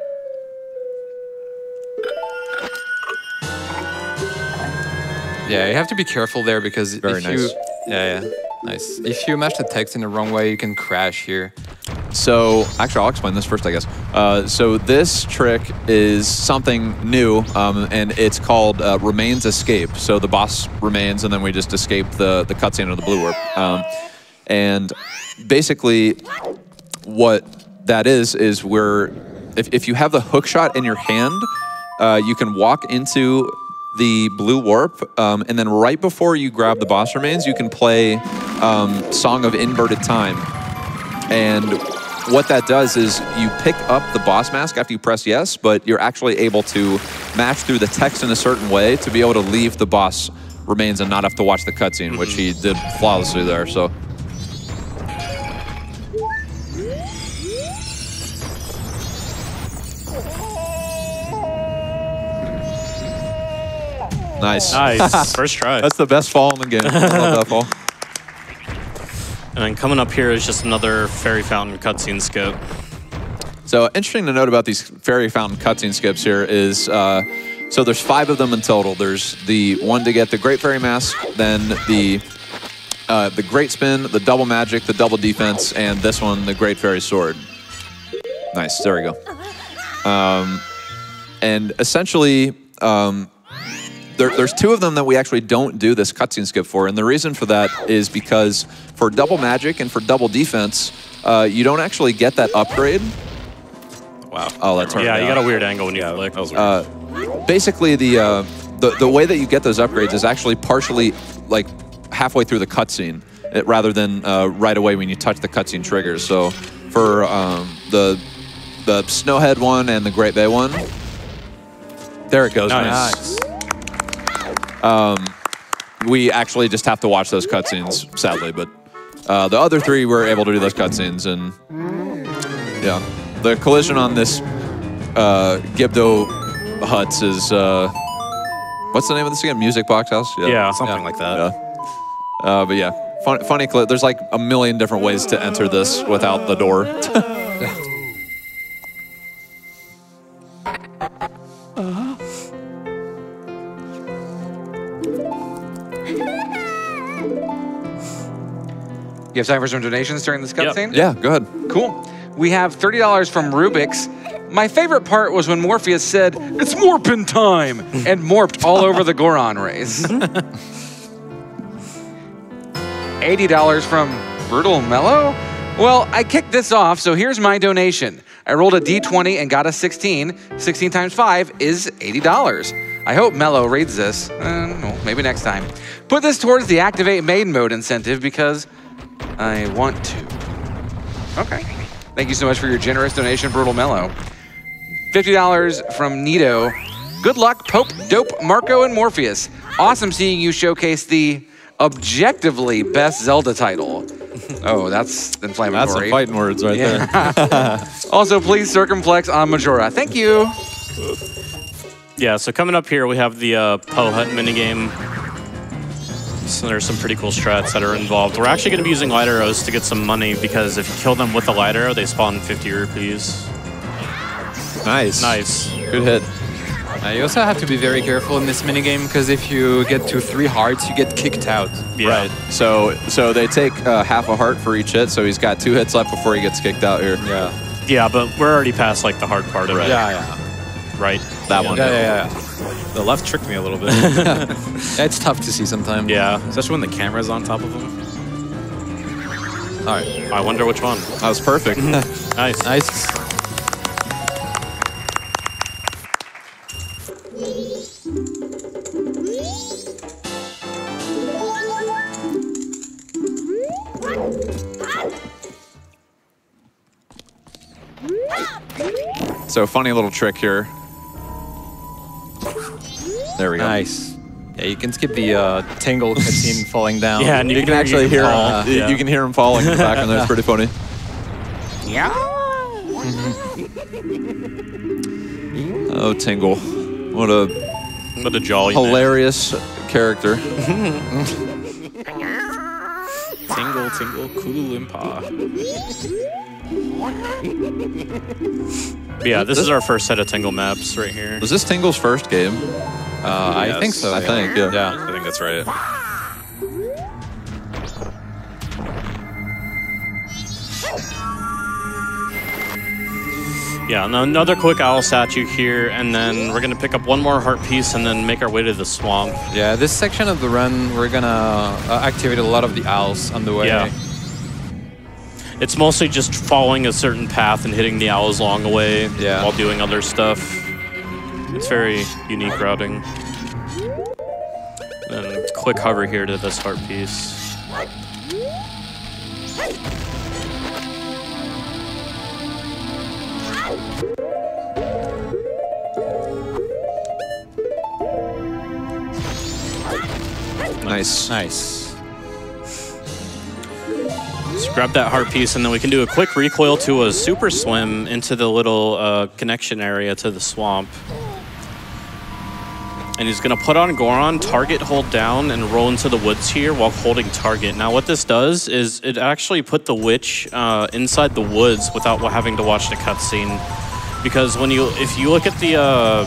Yeah, you have to be careful there because Very if nice. you yeah yeah nice if you match the text in the wrong way, you can crash here. So, actually, I'll explain this first, I guess. Uh, so, this trick is something new, um, and it's called uh, Remains Escape. So, the boss remains, and then we just escape the, the cutscene of the blue warp. Um, and basically, what that is, is where if, if you have the hook shot in your hand, uh, you can walk into the blue warp, um, and then right before you grab the boss remains, you can play um, Song of Inverted Time. And what that does is you pick up the boss mask after you press yes, but you're actually able to match through the text in a certain way to be able to leave the boss remains and not have to watch the cutscene, which he did flawlessly there. So. Nice. Nice. First try. That's the best fall in the game. I love that fall. And then coming up here is just another fairy fountain cutscene skip. So interesting to note about these fairy fountain cutscene skips here is, uh, so there's five of them in total. There's the one to get the Great Fairy Mask, then the uh, the Great Spin, the Double Magic, the Double Defense, and this one, the Great Fairy Sword. Nice, there we go. Um, and essentially, um, there, there's two of them that we actually don't do this cutscene skip for, and the reason for that is because for double magic and for double defense, uh, you don't actually get that upgrade. Wow. Oh, that's right. Yeah, you got a weird angle when you flick. That was weird. Basically, the, uh, the the way that you get those upgrades is actually partially like halfway through the cutscene, rather than uh, right away when you touch the cutscene triggers. So for um, the the Snowhead one and the Great Bay one, there it goes. Nice. We actually just have to watch those cutscenes, sadly. But uh, the other three were able to do those cutscenes, and yeah, the collision on this uh, Gibdo huts is uh, what's the name of this again? Music Box House. Yeah. Something like that. Yeah. Uh, but yeah, fun, funny clip. There's like a million different ways to enter this without the door. You have time for some donations during this Yep. cutscene? yeah, go ahead. Cool. We have $30 from Rubik's. My favorite part was when Morpheus said, It's Morpin time! and morphed all over the Goron race. $80 from Brutal Melo? Well, I kicked this off, so here's my donation. I rolled a d20 and got a 16. 16 times 5 is $80. I hope Melo reads this. Uh, well, maybe next time. Put this towards the Activate Main Mode incentive because I want to. Okay. Thank you so much for your generous donation, Brutal Melo. $50 from Nito. Good luck, Pope, Dope, Marco, and Morpheus. Awesome seeing you showcase the objectively best Zelda title. Oh, that's inflammatory. That's some fighting words right there. Also, please circumflex on Majora. Thank you. Yeah, so coming up here, we have the uh, Poe Hut minigame. So there's some pretty cool strats that are involved. We're actually going to be using light arrows to get some money because if you kill them with the light arrow, they spawn 50 rupees. nice. Nice. Good hit. Uh, you also have to be very careful in this minigame because if you get to three hearts, you get kicked out. Yeah. Right. So so they take uh, half a heart for each hit. So he's got two hits left before he gets kicked out here. Yeah. Yeah, but we're already past like the hard part of it. Yeah, yeah. Right? That one. Yeah, yeah, yeah. The left tricked me a little bit, It's tough to see sometimes. Yeah. especially when the camera's on top of him. All right. I wonder which one. That was perfect. Nice. Nice. so funny little trick here. There we go. Nice. Yeah, you can skip the uh, Tingle cutscene falling down. Yeah, and You can actually hear him. fall. you- Yeah. You can hear him falling in the background. That's pretty funny. Yeah. oh, Tingle. What a What a jolly man. hilarious character. Tingle, tingle, Kooloo-Limpah. But yeah, this is our first set of Tingle maps right here. Was this Tingle's first game? Uh, I think so. I yeah. think, yeah. Yeah. I think that's right. Yeah, and another quick owl statue here, and then we're gonna pick up one more heart piece and then make our way to the swamp. Yeah, this section of the run, we're gonna uh, activate a lot of the owls on the way. Yeah. It's mostly just following a certain path and hitting the owls along the way Yeah. while doing other stuff. It's very unique routing. Then quick hover here to this heart piece. Nice. Nice. Just grab that heart piece, and then we can do a quick recoil to a super swim into the little uh, connection area to the swamp. And he's gonna put on Goron, target hold down, and roll into the woods here while holding target. Now what this does is it actually put the witch uh, inside the woods without having to watch the cutscene. Because when you, if you look at the, uh,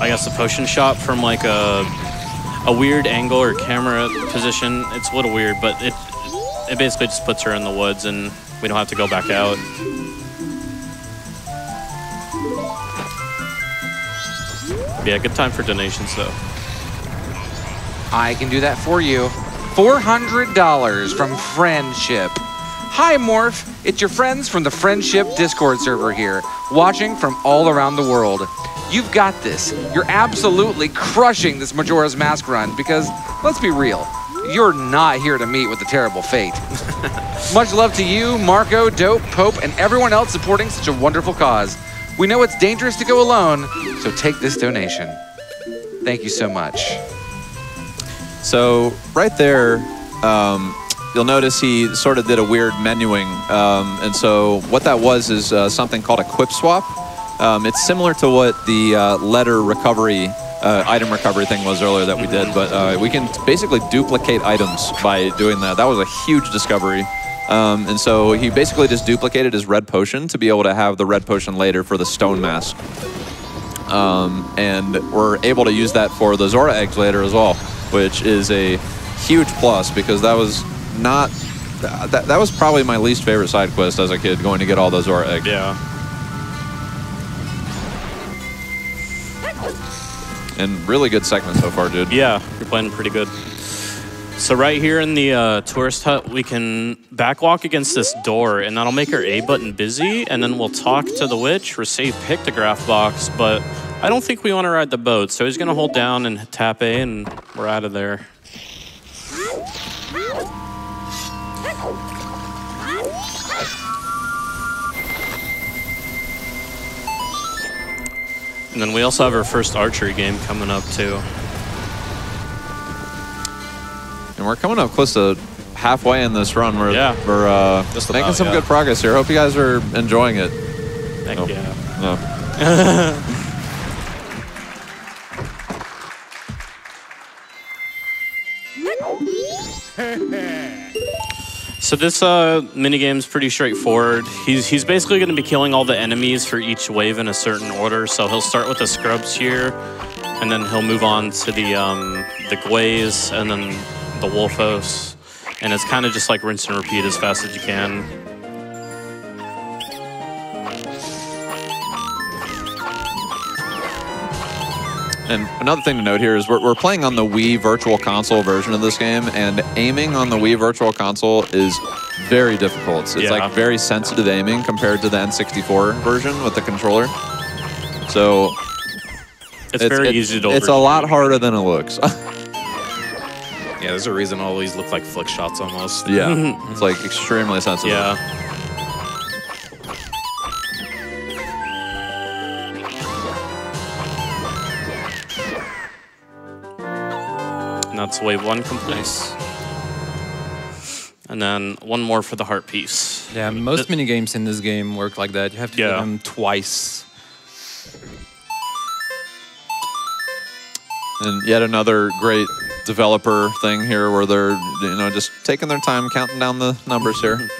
I guess the potion shop from like a, a weird angle or camera position, it's a little weird, but it, it basically just puts her in the woods and we don't have to go back out. Yeah, good time for donations though. I can do that for you. $400 from Friendship. Hi, Morph. It's your friends from the Friendship Discord server here, watching from all around the world. You've got this. You're absolutely crushing this Majora's Mask run because, let's be real, you're not here to meet with a terrible fate. Much love to you, Marco, Dope, Pope, and everyone else supporting such a wonderful cause. We know it's dangerous to go alone, so take this donation. Thank you so much. So right there, um, you'll notice he sort of did a weird menuing. Um, and so what that was is uh, something called a quip swap. Um, it's similar to what the uh, letter recovery, uh, item recovery thing was earlier that we did, but uh, we can basically duplicate items by doing that. That was a huge discovery. Um, and so he basically just duplicated his red potion to be able to have the red potion later for the stone mask. Um, and we're able to use that for the Zora eggs later as well, which is a huge plus because that was not that, that was probably my least favorite side quest as a kid, going to get all those Zora eggs. Yeah. And really good segment so far, dude. Yeah, you're playing pretty good. So right here in the uh, tourist hut, we can backwalk against this door, and that'll make our A button busy, and then we'll talk to the witch, receive pictograph box, but I don't think we want to ride the boat, so he's gonna hold down and tap A, and we're out of there. And then we also have our first archery game coming up too. And we're coming up close to halfway in this run. We're, Yeah. we're uh, Just making about, some yeah. good progress here. Hope you guys are enjoying it. Oh. yeah. No. So this uh, is pretty straightforward. He's he's basically going to be killing all the enemies for each wave in a certain order. So he'll start with the scrubs here, and then he'll move on to the um, the Guays, and then the Wolfos. And it's kind of just like rinse and repeat as fast as you can. And another thing to note here is we're, we're playing on the Wii Virtual Console version of this game, and aiming on the Wii Virtual Console is very difficult. It's Yeah. like very sensitive aiming compared to the N64 version with the controller. So It's, very it- easy to. It's a lot harder than it looks. Yeah, there's a reason all these look like flick shots almost. yeah, it's like extremely sensitive. Yeah. And that's wave one complete. And and then one more for the heart piece. Yeah, most mini games in this game work like that. You have to do Yeah. them twice. And yet another great developer thing here where they're, you know, just taking their time counting down the numbers here.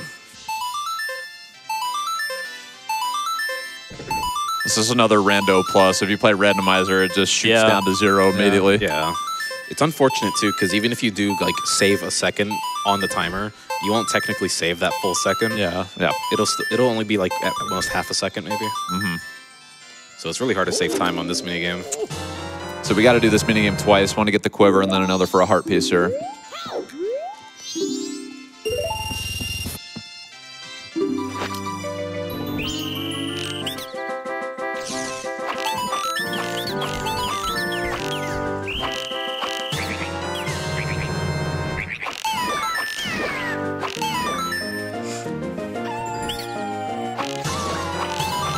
This is another rando plus. If you play randomizer, it just shoots Yeah. down to zero immediately. Yeah. yeah. It's unfortunate too, because even if you do like save a second on the timer, you won't technically save that full second. Yeah. Yeah. It'll st- it'll only be like at most half a second maybe. Mm-hmm. So it's really hard to save time on this minigame. So we got to do this mini game twice. One to get the quiver and then another for a heart piece here.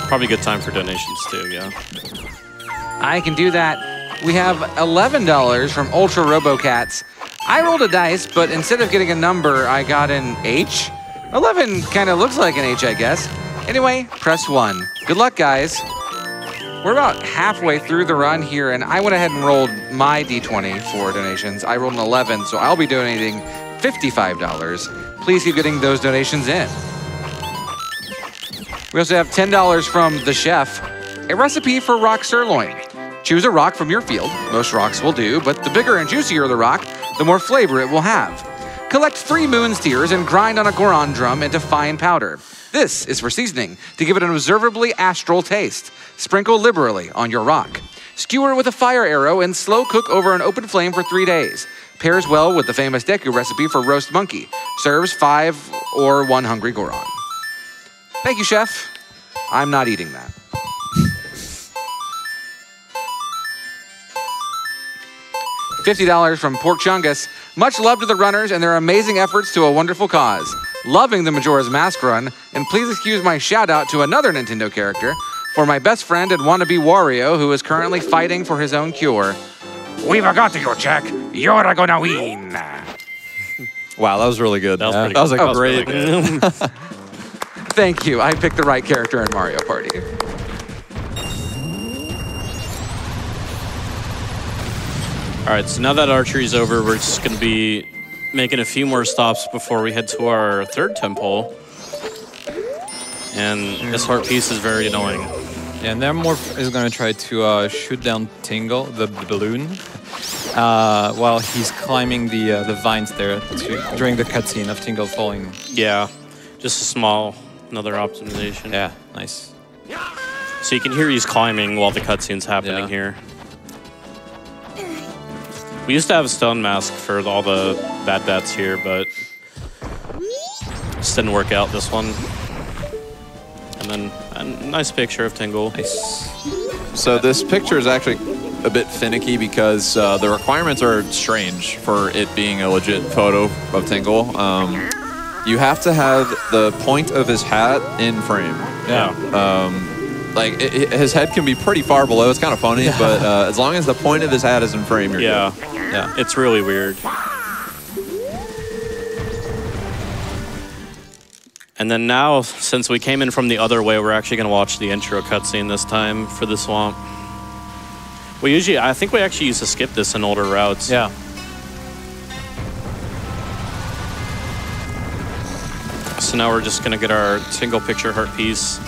Probably a good time for donations too, yeah. I can do that. We have $11 from Ultra RoboCats. I rolled a dice, but instead of getting a number, I got an H. 11 kind of looks like an H, I guess. Anyway, press 1. Good luck, guys. We're about halfway through the run here, and I went ahead and rolled my d20 for donations. I rolled an 11, so I'll be donating $55. Please keep getting those donations in. We also have $10 from the chef, a recipe for rock sirloin. Choose a rock from your field. Most rocks will do, but the bigger and juicier the rock, the more flavor it will have. Collect three moon tears and grind on a goron drum into fine powder. This is for seasoning to give it an observably astral taste. Sprinkle liberally on your rock. Skewer with a fire arrow and slow cook over an open flame for three days. Pairs well with the famous Deku recipe for roast monkey. Serves five or one hungry goron. Thank you, chef. I'm not eating that. $50 from Pork Chungus. Much love to the runners and their amazing efforts to a wonderful cause. Loving the Majora's Mask run, and please excuse my shout out to another Nintendo character for my best friend and wannabe Wario, who is currently fighting for his own cure. We forgot you, Jack. You're gonna win. Wow, that was really good. That was pretty That was good. a That was great. really good. Thank you. I picked the right character in Mario Party. All right, so now that archery's over, we're just going to be making a few more stops before we head to our third temple. And this heart piece is very annoying. Yeah, and Nevermorph is going to try to uh, shoot down Tingle, the, the balloon, uh, while he's climbing the uh, the vines there to, during the cutscene of Tingle falling. Yeah, just a small, another optimization. Yeah, nice. So you can hear he's climbing while the cutscene's happening Yeah. here. We used to have a stone mask for all the bad bats here, but just didn't work out this one. And then a nice picture of Tingle. Nice. So this picture is actually a bit finicky because uh, the requirements are strange for it being a legit photo of Tingle. Um, you have to have the point of his hat in frame. Yeah. Like it, it- his head can be pretty far below. It's kind of funny, but uh, as long as the point of his hat is in frame, you're Yeah. good. Yeah. It's really weird. And then now, since we came in from the other way, we're actually going to watch the intro cutscene this time for the swamp. We usually, I think we actually used to skip this in older routes. Yeah. So now we're just going to get our single picture heart piece.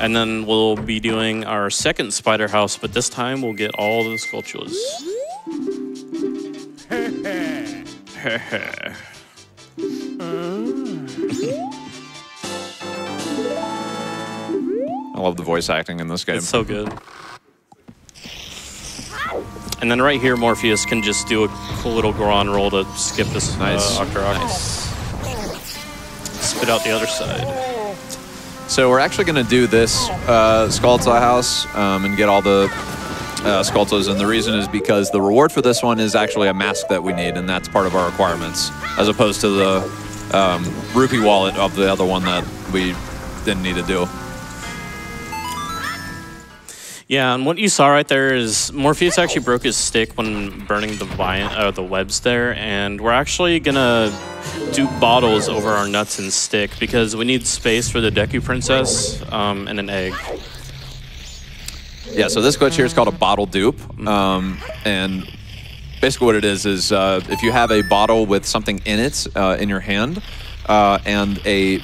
And then we'll be doing our second spider house, but this time we'll get all the Skulltulas. I love the voice acting in this game. It's so good. And then right here, Morpheus can just do a cool little Goron roll to skip this Nice. uh, Octorok. Spit out the other side. So we're actually going to do this uh, Skulltula house um, and get all the uh, Skulltulas, and the reason is because the reward for this one is actually a mask that we need, and that's part of our requirements, as opposed to the um, rupee wallet of the other one that we didn't need to do. Yeah, and what you saw right there is Morpheus actually broke his stick when burning the uh, the webs there, and we're actually gonna do bottles over our nuts and stick because we need space for the Deku Princess um, and an egg. Yeah, so this glitch here is called a bottle dupe. Um, and basically what it is is uh, if you have a bottle with something in it uh, in your hand uh, and a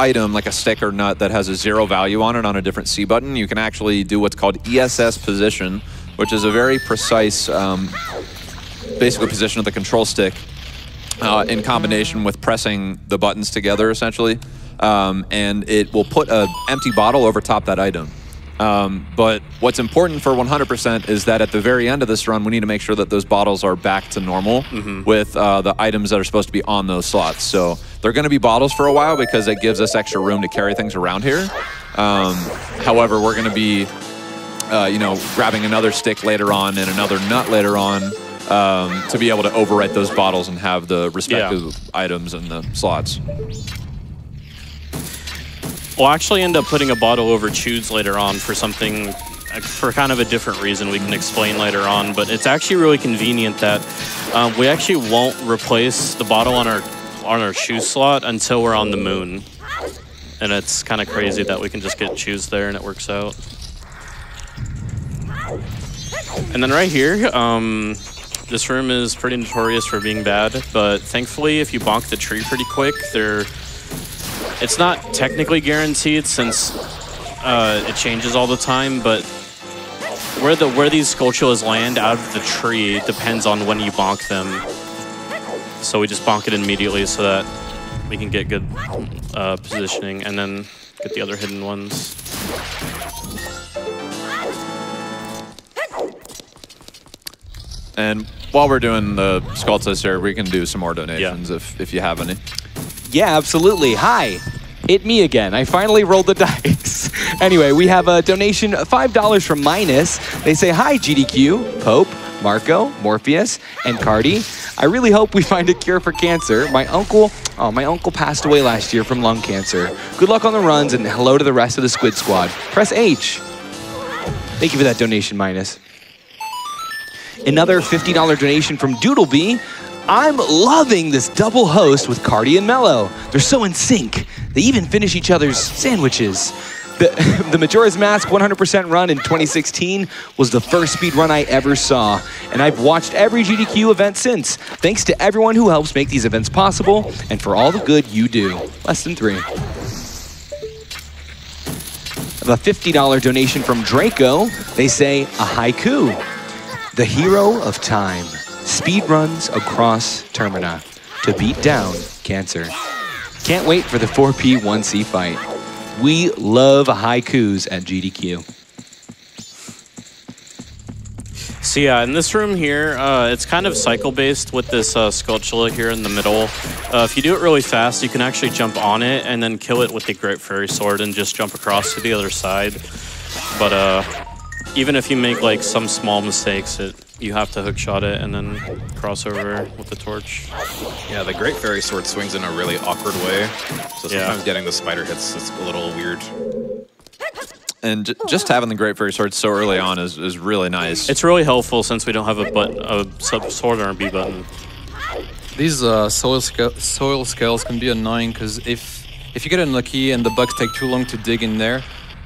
item like a stick or nut that has a zero value on it on a different C button, you can actually do what's called ESS position, which is a very precise, um, basically position of the control stick uh, in combination with pressing the buttons together, essentially. Um, and it will put an empty bottle over top that item. Um, but what's important for 100% is that at the very end of this run, we need to make sure that those bottles are back to normal with uh, the items that are supposed to be on those slots. So they're going to be bottles for a while because it gives us extra room to carry things around here. Um, however, we're going to be uh, you know, grabbing another stick later on and another nut later on um, to be able to overwrite those bottles and have the respective items in the slots. We'll actually end up putting a bottle over Choose later on for something, uh, for kind of a different reason we can explain later on. But it's actually really convenient that um, we actually won't replace the bottle on our on our shoe slot until we're on the moon. And it's kind of crazy that we can just get Choose there and it works out. And then right here, um, this room is pretty notorious for being bad, but thankfully, if you bonk the tree pretty quick, there, it's not technically guaranteed since uh, it changes all the time, but where the where these Skulltulas land out of the tree depends on when you bonk them. So we just bonk it immediately so that we can get good uh, positioning and then get the other hidden ones. And while we're doing the Skulltulas here, we can do some more donations if, if you have any. Yeah, absolutely. Hi, it me again. I finally rolled the dice. anyway, we have a donation, $5 from Minus. They say, hi, GDQ, Pope, Marco, Morpheus, and Cardi. I really hope we find a cure for cancer. My uncle, oh, my uncle passed away last year from lung cancer. Good luck on the runs and hello to the rest of the Squid Squad. Press H. Thank you for that donation, Minus. Another $50 donation from Doodlebee. I'm loving this double host with Cardi and Melo. They're so in sync. They even finish each other's sandwiches. The, the Majora's Mask 100% run in 2016 was the first speed run I ever saw, and I've watched every GDQ event since. Thanks to everyone who helps make these events possible, and for all the good you do. Less than three. A $50 donation from Draco. They say, a haiku. The hero of time speed runs across Termina to beat down cancer. Can't wait for the 4P 1C fight. We love haikus at GDQ. So yeah, in this room here, uh, it's kind of cycle-based with this uh, Skulltula here in the middle. Uh, if you do it really fast, you can actually jump on it and then kill it with the Great Fairy Sword and just jump across to the other side. But uh, even if you make like some small mistakes, it you have to hook shot it and then cross over with the torch. Yeah, the Great Fairy Sword swings in a really awkward way. So Yeah. sometimes getting the spider hits is a little weird. And just having the Great Fairy Sword so early on is, is really nice. It's really helpful since we don't have a but a sub sword or a B button. These uh, soil, sca- soil scales can be annoying because if if you get unlucky and the bugs take too long to dig in there,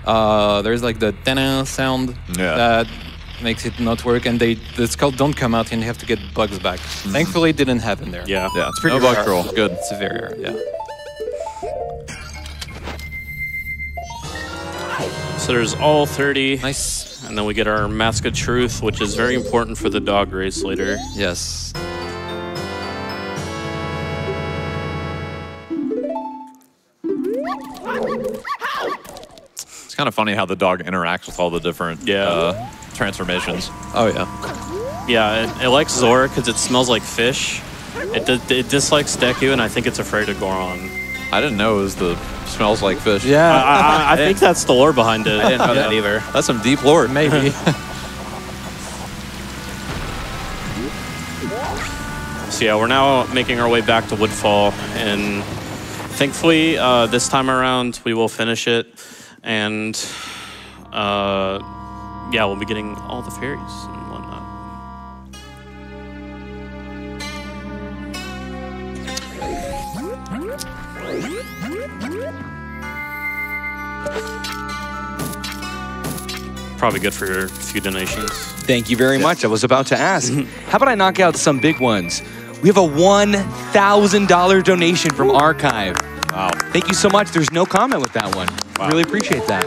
uh, there's like the dana sound Yeah. that makes it not work, and they the skull don't come out, and you have to get bugs back. Thankfully, it didn't happen there. Yeah. yeah, it's pretty No bug bug troll. Good. It's very rare. Yeah. So there's all 30. Nice. And then we get our Mask of Truth, which is very important for the dog race later. Yes. It's kind of funny how the dog interacts with all the different Yeah. uh, transformations. Oh yeah. Yeah, it, it likes Zora because it smells like fish. It, it dislikes Deku, and I think it's afraid of Goron. I didn't know it was the smells like fish. I, I, I think that's the lore behind it. I didn't know that either. That's some deep lore. Maybe. So yeah, we're now making our way back to Woodfall, and thankfully, uh, this time around, we will finish it. And uh, yeah, we'll be getting all the fairies and whatnot. Probably good for a few donations. Thank you very much. I was about to ask. How about I knock out some big ones? We have a $1,000 donation from Archive. Wow. Thank you so much. There's no comment with that one. Really appreciate that.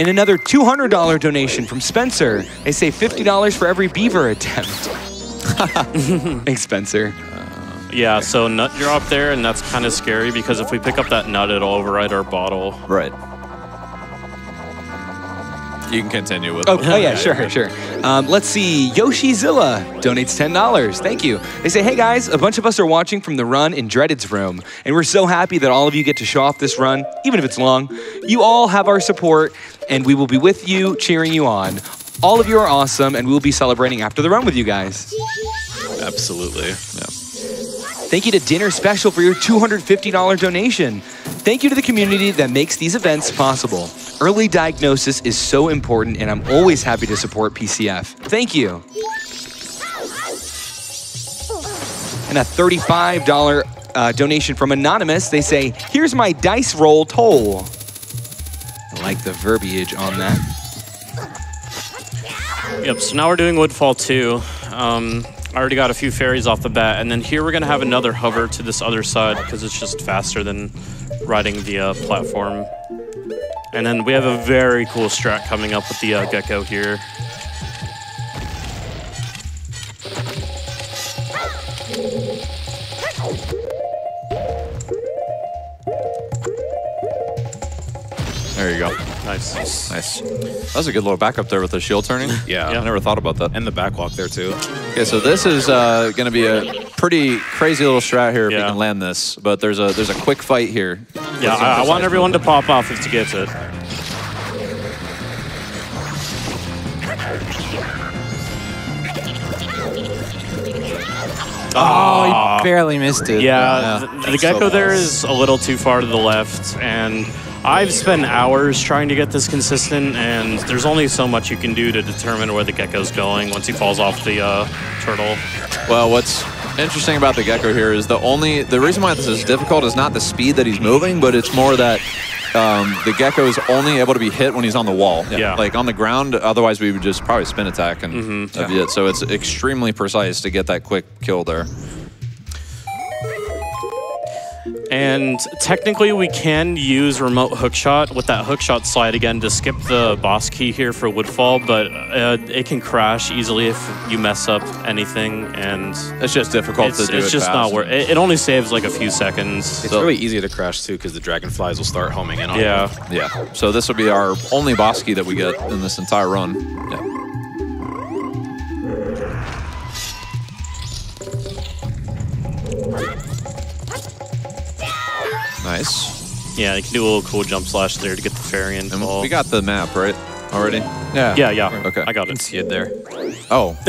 And another $200 donation from Spencer. They say $50 for every beaver attempt. Thanks, Spencer. Uh, yeah, so nut drop there, and that's kind of scary because if we pick up that nut, it'll override our bottle. Right. You can continue with Oh, oh yeah, sure, sure. Um, let's see. Yoshizilla donates $10. Thank you. They say, hey guys, a bunch of us are watching from the run in Dreaded's room, and we're so happy that all of you get to show off this run, even if it's long. You all have our support, and we will be with you, cheering you on. All of you are awesome, and we'll be celebrating after the run with you guys. Absolutely. Thank you to Dinner Special for your $250 donation. Thank you to the community that makes these events possible. Early diagnosis is so important, and I'm always happy to support PCF. Thank you. And a $35 uh, donation from Anonymous. They say, Here's my dice roll toll. I like the verbiage on that. Yep, so now we're doing Woodfall 2. Um, I already got a few fairies off the bat, and then here we're to have another hover to this other side because it's just faster than riding the uh, platform. And then we have a very cool strat coming up with the uh, gecko here. There you go. Nice. Nice. That was a good little backup there with the shield turning. Yeah. I never thought about that. And the backwalk there too. Okay, so this is uh, going to be a pretty crazy little strat here if you Yeah. can land this. But there's a there's a quick fight here. Yeah, I, I want everyone to pop off if he gets it. Oh, he barely missed it. Yeah, the, the gecko there close. is a little too far to the left, and I've spent hours trying to get this consistent, and there's only so much you can do to determine where the gecko's going once he falls off the uh, turtle. Well, what's interesting about the gecko here is the only the reason why this is difficult is not the speed that he's moving, but it's more that um, the gecko is only able to be hit when he's on the wall. Yeah. Like on the ground, otherwise we would just probably spin attack and Mm-hmm. that'd be it. So it's extremely precise to get that quick kill there. And technically, we can use remote hookshot with that hookshot slide again to skip the boss key here for Woodfall, but uh, it can crash easily if you mess up anything, and It's just difficult it's, to do it's it just fast. not worth it. It only saves like a few seconds. It's really easy to crash too because the dragonflies will start homing in on you. Yeah. Yeah. So this will be our only boss key that we get in this entire run. Yeah. Nice. Yeah, you can do a little cool jump slash there to get the fairy and And we got the map, right? Already? Yeah. yeah, yeah. Okay. I got You can it. see it there. Oh.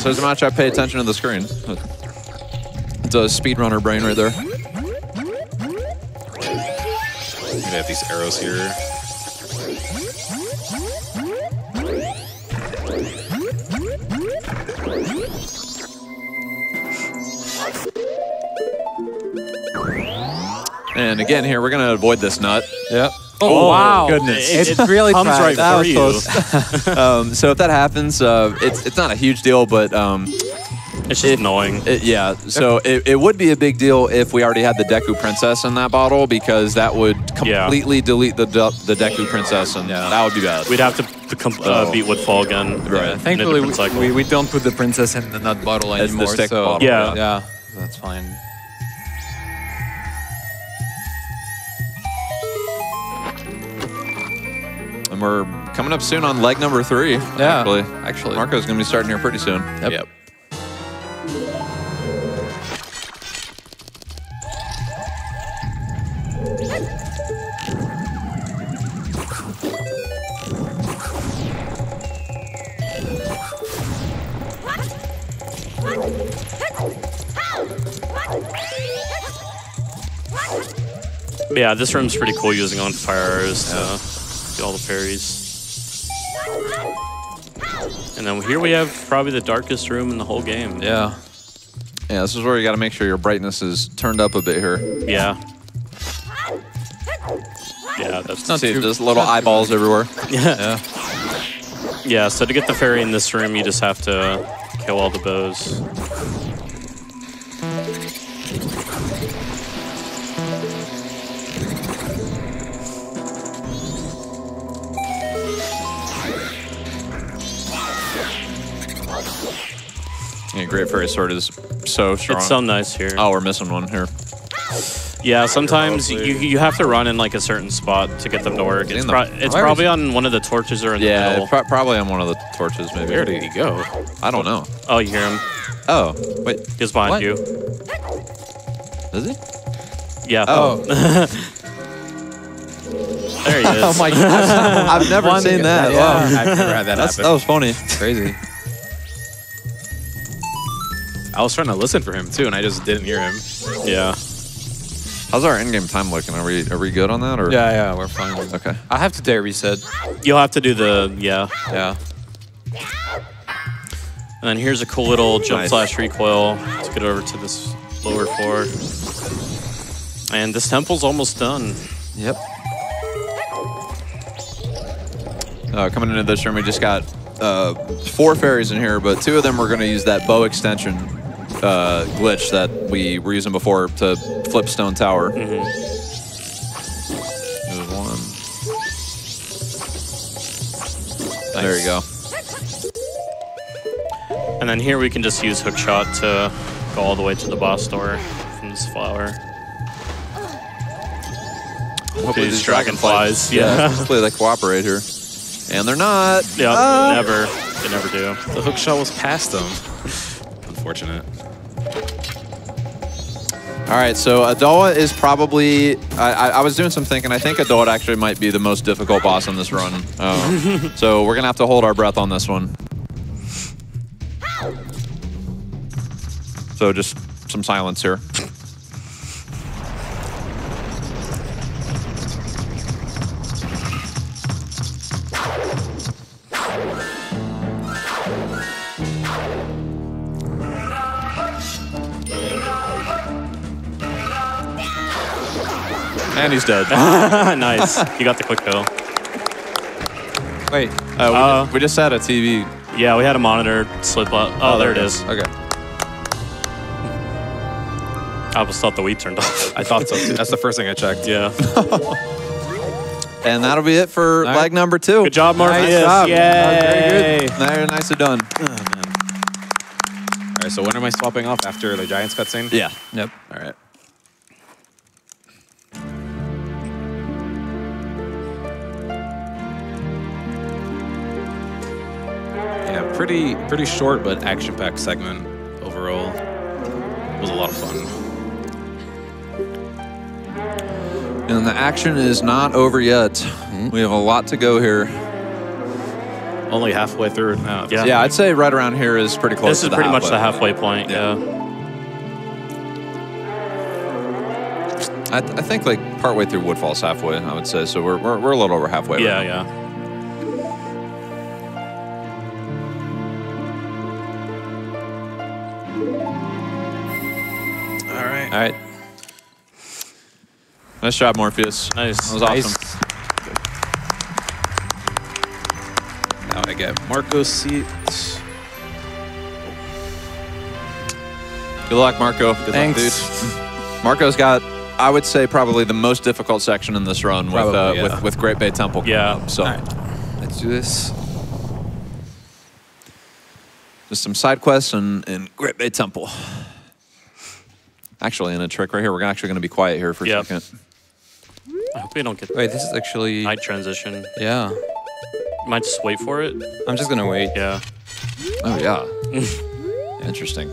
so as much I pay attention to the screen. It's a speedrunner brain right there. We have these arrows here. And again, here we're gonna avoid this nut. Yep. Oh, wow. goodness. It, It's it really comes right That for was you. close. Um, so if that happens, uh, it's it's not a huge deal, but um, It's just annoying. it, yeah. So it, it would be a big deal if we already had the Deku Princess in that bottle because that would Yeah. completely delete the De- the Deku Princess, and yeah. that would be bad. We'd have to become, uh, beat Woodfall again. Right. in a Thankfully, different cycle. we, we don't put the princess in the nut bottle It's the anymore. stick so bottle, Yeah. yeah, that's fine. We're coming up soon on leg number three. Yeah, actually, actually. Marco's gonna be starting here pretty soon. Yep. yeah, this room's pretty cool using on fire arrows to get all the fairies. And then here we have probably the darkest room in the whole game. Yeah. Yeah, this is where you got to make sure your brightness is turned up a bit here. Yeah. Yeah, that's not See, too- there's little eyeballs everywhere. Yeah. Yeah, so to get the fairy in this room, you just have to kill all the bows. Yeah, Great Fairy Sword is so strong. It's so nice here. oh, we're missing one here. Yeah, sometimes you, you have to run in like a certain spot to get them to work. It's, the- pro- it's probably on one of the torches or in the Yeah, middle. pro- probably on one of the torches, maybe. Where did he go? I don't know. oh, you hear him. Oh, wait, He's behind What? you. is he? Yeah. Oh, There he is. oh my gosh. I've never seen that. Yeah. Wow. I've never had that That's, happen. that was funny. Crazy. I was trying to listen for him too, and I just didn't hear him. Yeah. How's our in-game time looking? Are we are we good on that or? Yeah, yeah, we're fine. Okay. I have to dare reset. You'll have to do the, yeah. Yeah. And then here's a cool little jump Nice. slash recoil to get over to this lower floor. And this temple's almost done. Yep. Uh, coming into this room, we just got uh, four fairies in here, but two of them we're going to use that bow extension uh, glitch that we were using before to flip Stone Tower. Mm-hmm. There's one. There you go. And then here we can just use hookshot to go all the way to the boss door from this flower. Hopefully These dragonflies, yeah. Hopefully they cooperate here. And they're not. Yeah, Ah! never. They never do. The hook shot was past them. Unfortunate. All right, so Odolwa is probably. I, I, was doing some thinking. I think Odolwa actually might be the most difficult boss in this run. Uh, so we're gonna have to hold our breath on this one. So just some silence here. And he's dead. nice. You got the quick kill. Wait. Uh, we, Uh, we just had a TV. Yeah, we had a monitor slip up. Oh, there it is. Okay. I just thought the Wii turned off. I thought so. Too. That's the first thing I checked. Yeah. And that'll be it for right. leg number two. Good job, Morpheus. Nice job. Yay. Very good. Very nicely done. All right. So when am I swapping off after the Giants cutscene? Yeah. Yep. All right. Yeah, pretty pretty short but action-packed segment overall. It was a lot of fun. And the action is not over yet. We have a lot to go here. Only halfway through now. Yeah. Yeah, I'd say right around here is pretty close This to is the pretty much the halfway. halfway point. Yeah. Yeah. I, th- I think like partway through Woodfall's halfway, I would say. So we're, we're, we're a little over halfway. right Yeah, now. yeah. All right. Nice job, Morpheus. Nice. That was awesome. Now I get Marco's seat. Good luck, Marco. Good Thanks. luck, dude. Marco's got, I would say, probably the most difficult section in this run with, uh, yeah. with with Great Bay Temple. Yeah. up. So All right. Let's do this. just some side quests and, and Great Bay Temple. Actually, in a trick right here, we're actually going to be quiet here for a second. I hope we don't get Wait, this is actually. night transition. Yeah. Might just wait for it. I'm just gonna wait. Yeah. Oh yeah. Interesting.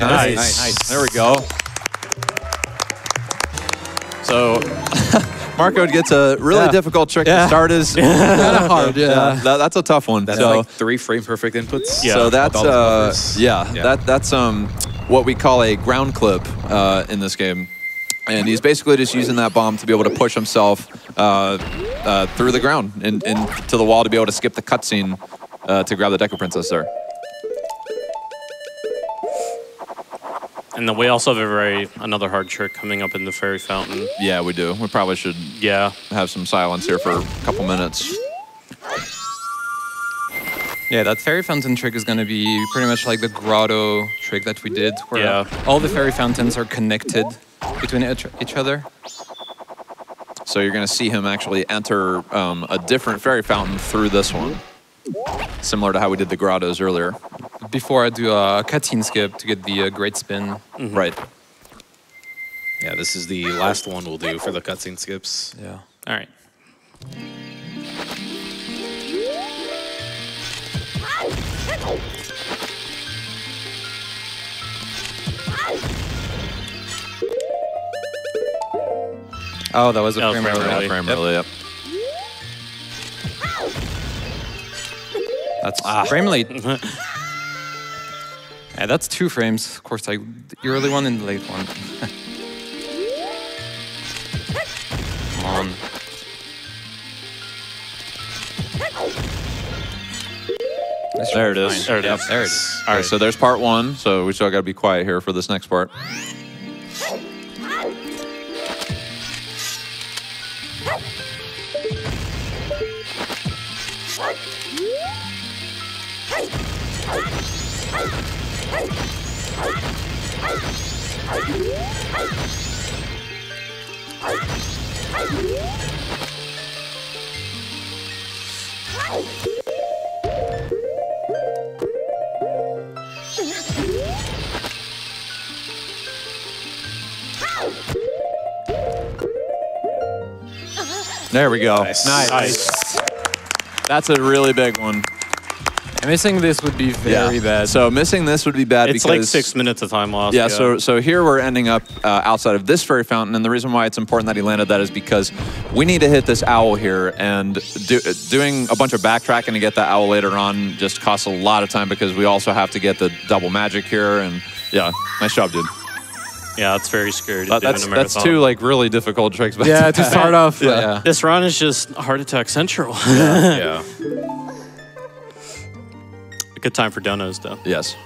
Good. Nice. Nice. There we go. So Marco gets a really Yeah. difficult trick Yeah. to start his. Kind of hard, yeah. that- that's a tough one. That's so, like three frame perfect inputs. Yeah. so that's uh, yeah, Yeah. that that's um what we call a ground clip uh, in this game. And he's basically just using that bomb to be able to push himself uh, uh, through the ground and, and to the wall to be able to skip the cutscene uh, to grab the Deku Princess there. And then we also have a very another hard trick coming up in the fairy fountain. Yeah, we do. We probably should Yeah. have some silence here for a couple minutes. Yeah, that fairy fountain trick is going to be pretty much like the grotto trick that we did, where Yeah. all the fairy fountains are connected between each, each other. So you're going to see him actually enter um, a different fairy fountain through this one, similar to how we did the grottos earlier. Before I do a cutscene skip to get the uh, great spin. Right. Yeah, this is the last one we'll do for the cutscene skips. Yeah. All right. Oh, that was a That was frame frame early. early. Frame Yep. early, yep. That's ah. frame late. yeah, that's two frames. Of course, like the early one and the late one. Come on. That There it be is. fine. There it Yep, is. There it is. All Okay, right. so there's part one. So we still got to be quiet here for this next part. There we go. Nice. Nice. That's a really big one. Missing this would be very bad. So missing this would be bad It's because like six minutes of time lost. Yeah, so so here we're ending up uh, outside of this fairy fountain, and the reason why it's important that he landed that is because we need to hit this owl here, and do, doing a bunch of backtracking to get that owl later on just costs a lot of time because we also have to get the double magic here, and yeah, nice job, dude. yeah, it's very scary to That- do that's in a that's two like really difficult tricks. back yeah, to to start off. Yeah. yeah. This run is just heart attack central. Yeah. Good time for donos though. Yes.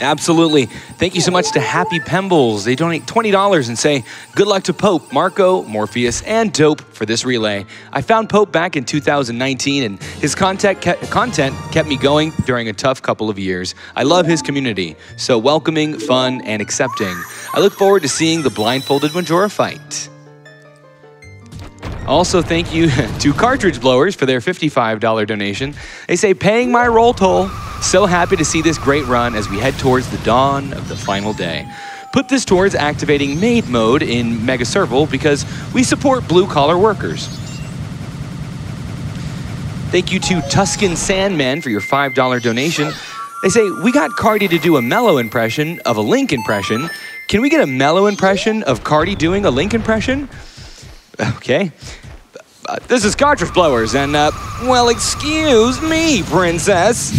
Absolutely. Thank you so much to Happy Pembles. They donate $20 and say, Good luck to Pope, Marco, Morpheus, and Dope for this relay. I found Pope back in 2019, and his content kept, content kept me going during a tough couple of years. I love his community, so welcoming, fun, and accepting. I look forward to seeing the blindfolded Majora fight. Also, thank you to Cartridge Blowers for their $55 donation. They say, paying my roll toll. So happy to see this great run as we head towards the dawn of the final day. Put this towards activating Maid mode in Mega Serval because we support blue collar workers. Thank you to Tuscan Sandman for your $5 donation. They say, we got Cardi to do a Melo impression of a Link impression. Can we get a Melo impression of Cardi doing a Link impression? Okay. Uh, this is Cartridge Blowers, and, uh, well, excuse me, princess.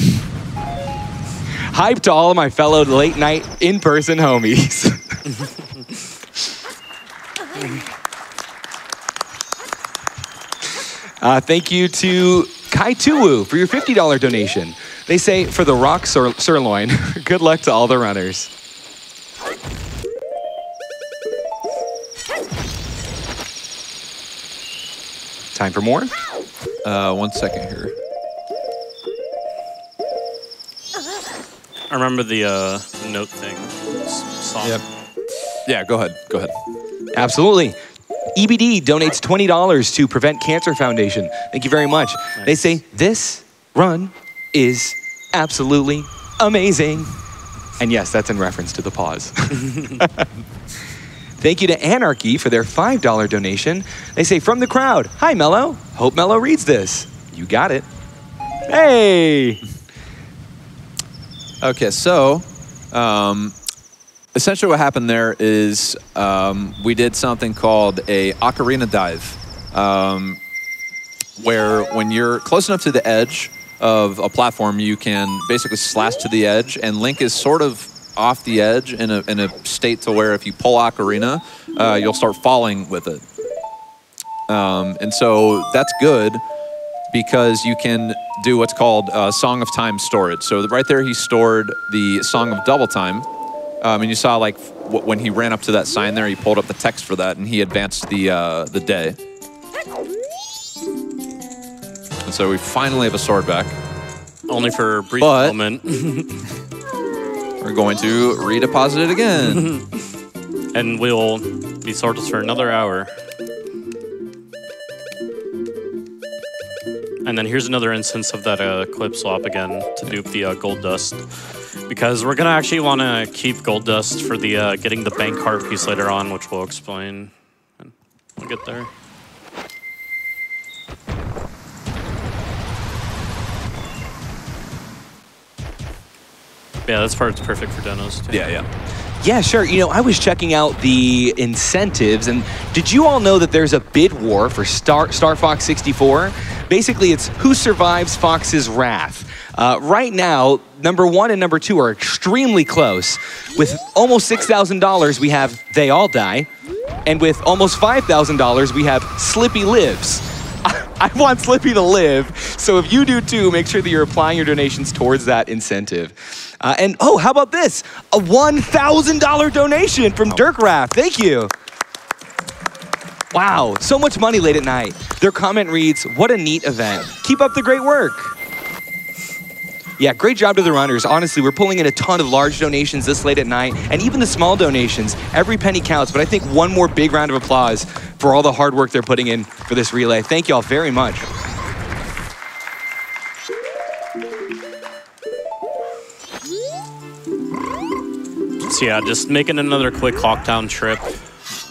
Hype to all of my fellow late night in person homies. uh, thank you to Kaituwu for your $50 donation. They say, for the rock sir- sirloin, good luck to all the runners. Time for more? Uh, one second here. I remember the uh, note thing song. Yep. Yeah, go ahead. Go ahead. Absolutely. EBD donates $20 to Prevent Cancer Foundation. Thank you very much. They say this run is absolutely amazing. And yes, that's in reference to the pause. Thank you to Anarchy for their $5 donation. They say from the crowd, Hi, Melo. Hope Melo reads this. You got it. Hey! Okay, so um, essentially what happened there is um, we did something called a ocarina dive um, where when you're close enough to the edge of a platform you can basically slash to the edge and link is sort of off the edge in a, in a state to where if you pull ocarina uh, you'll start falling with it um, and so that's good because you can do what's called uh, Song of Time storage. So right there, he stored the Song of Double Time, um, and you saw like w- when he ran up to that sign there, he pulled up the text for that, and he advanced the uh, the day. And so we finally have a sword back. Only for a brief But- moment. We're going to redeposit it again. and we'll be swordless for another hour. And then here's another instance of that uh, clip swap again to dupe the uh, gold dust. Because we're gonna actually want to keep gold dust for the uh, getting the bank card piece later on, which we'll explain. And we'll get there. Yeah, this part's perfect for donos too. yeah, yeah. Yeah, sure. You know, I was checking out the incentives, and did you all know that there's a bid war for Star, Star Fox 64? Basically, it's who survives Fox's wrath. Uh, right now, number one and number two are extremely close. With almost $6,000, we have They All Die, and with almost $5,000, we have Slippy Lives. I want Slippy to live. So if you do too, make sure that you're applying your donations towards that incentive. Uh, and oh, how about this? A $1,000 donation from Dirk Raff. Thank you. Wow, so much money late at night. Their comment reads, What a neat event. Keep up the great work. Yeah, great job to the runners. Honestly, we're pulling in a ton of large donations this late at night, and even the small donations. Every penny counts, but I think one more big round of applause for all the hard work they're putting in for this relay. Thank y'all very much. So yeah, just making another quick Clocktown trip.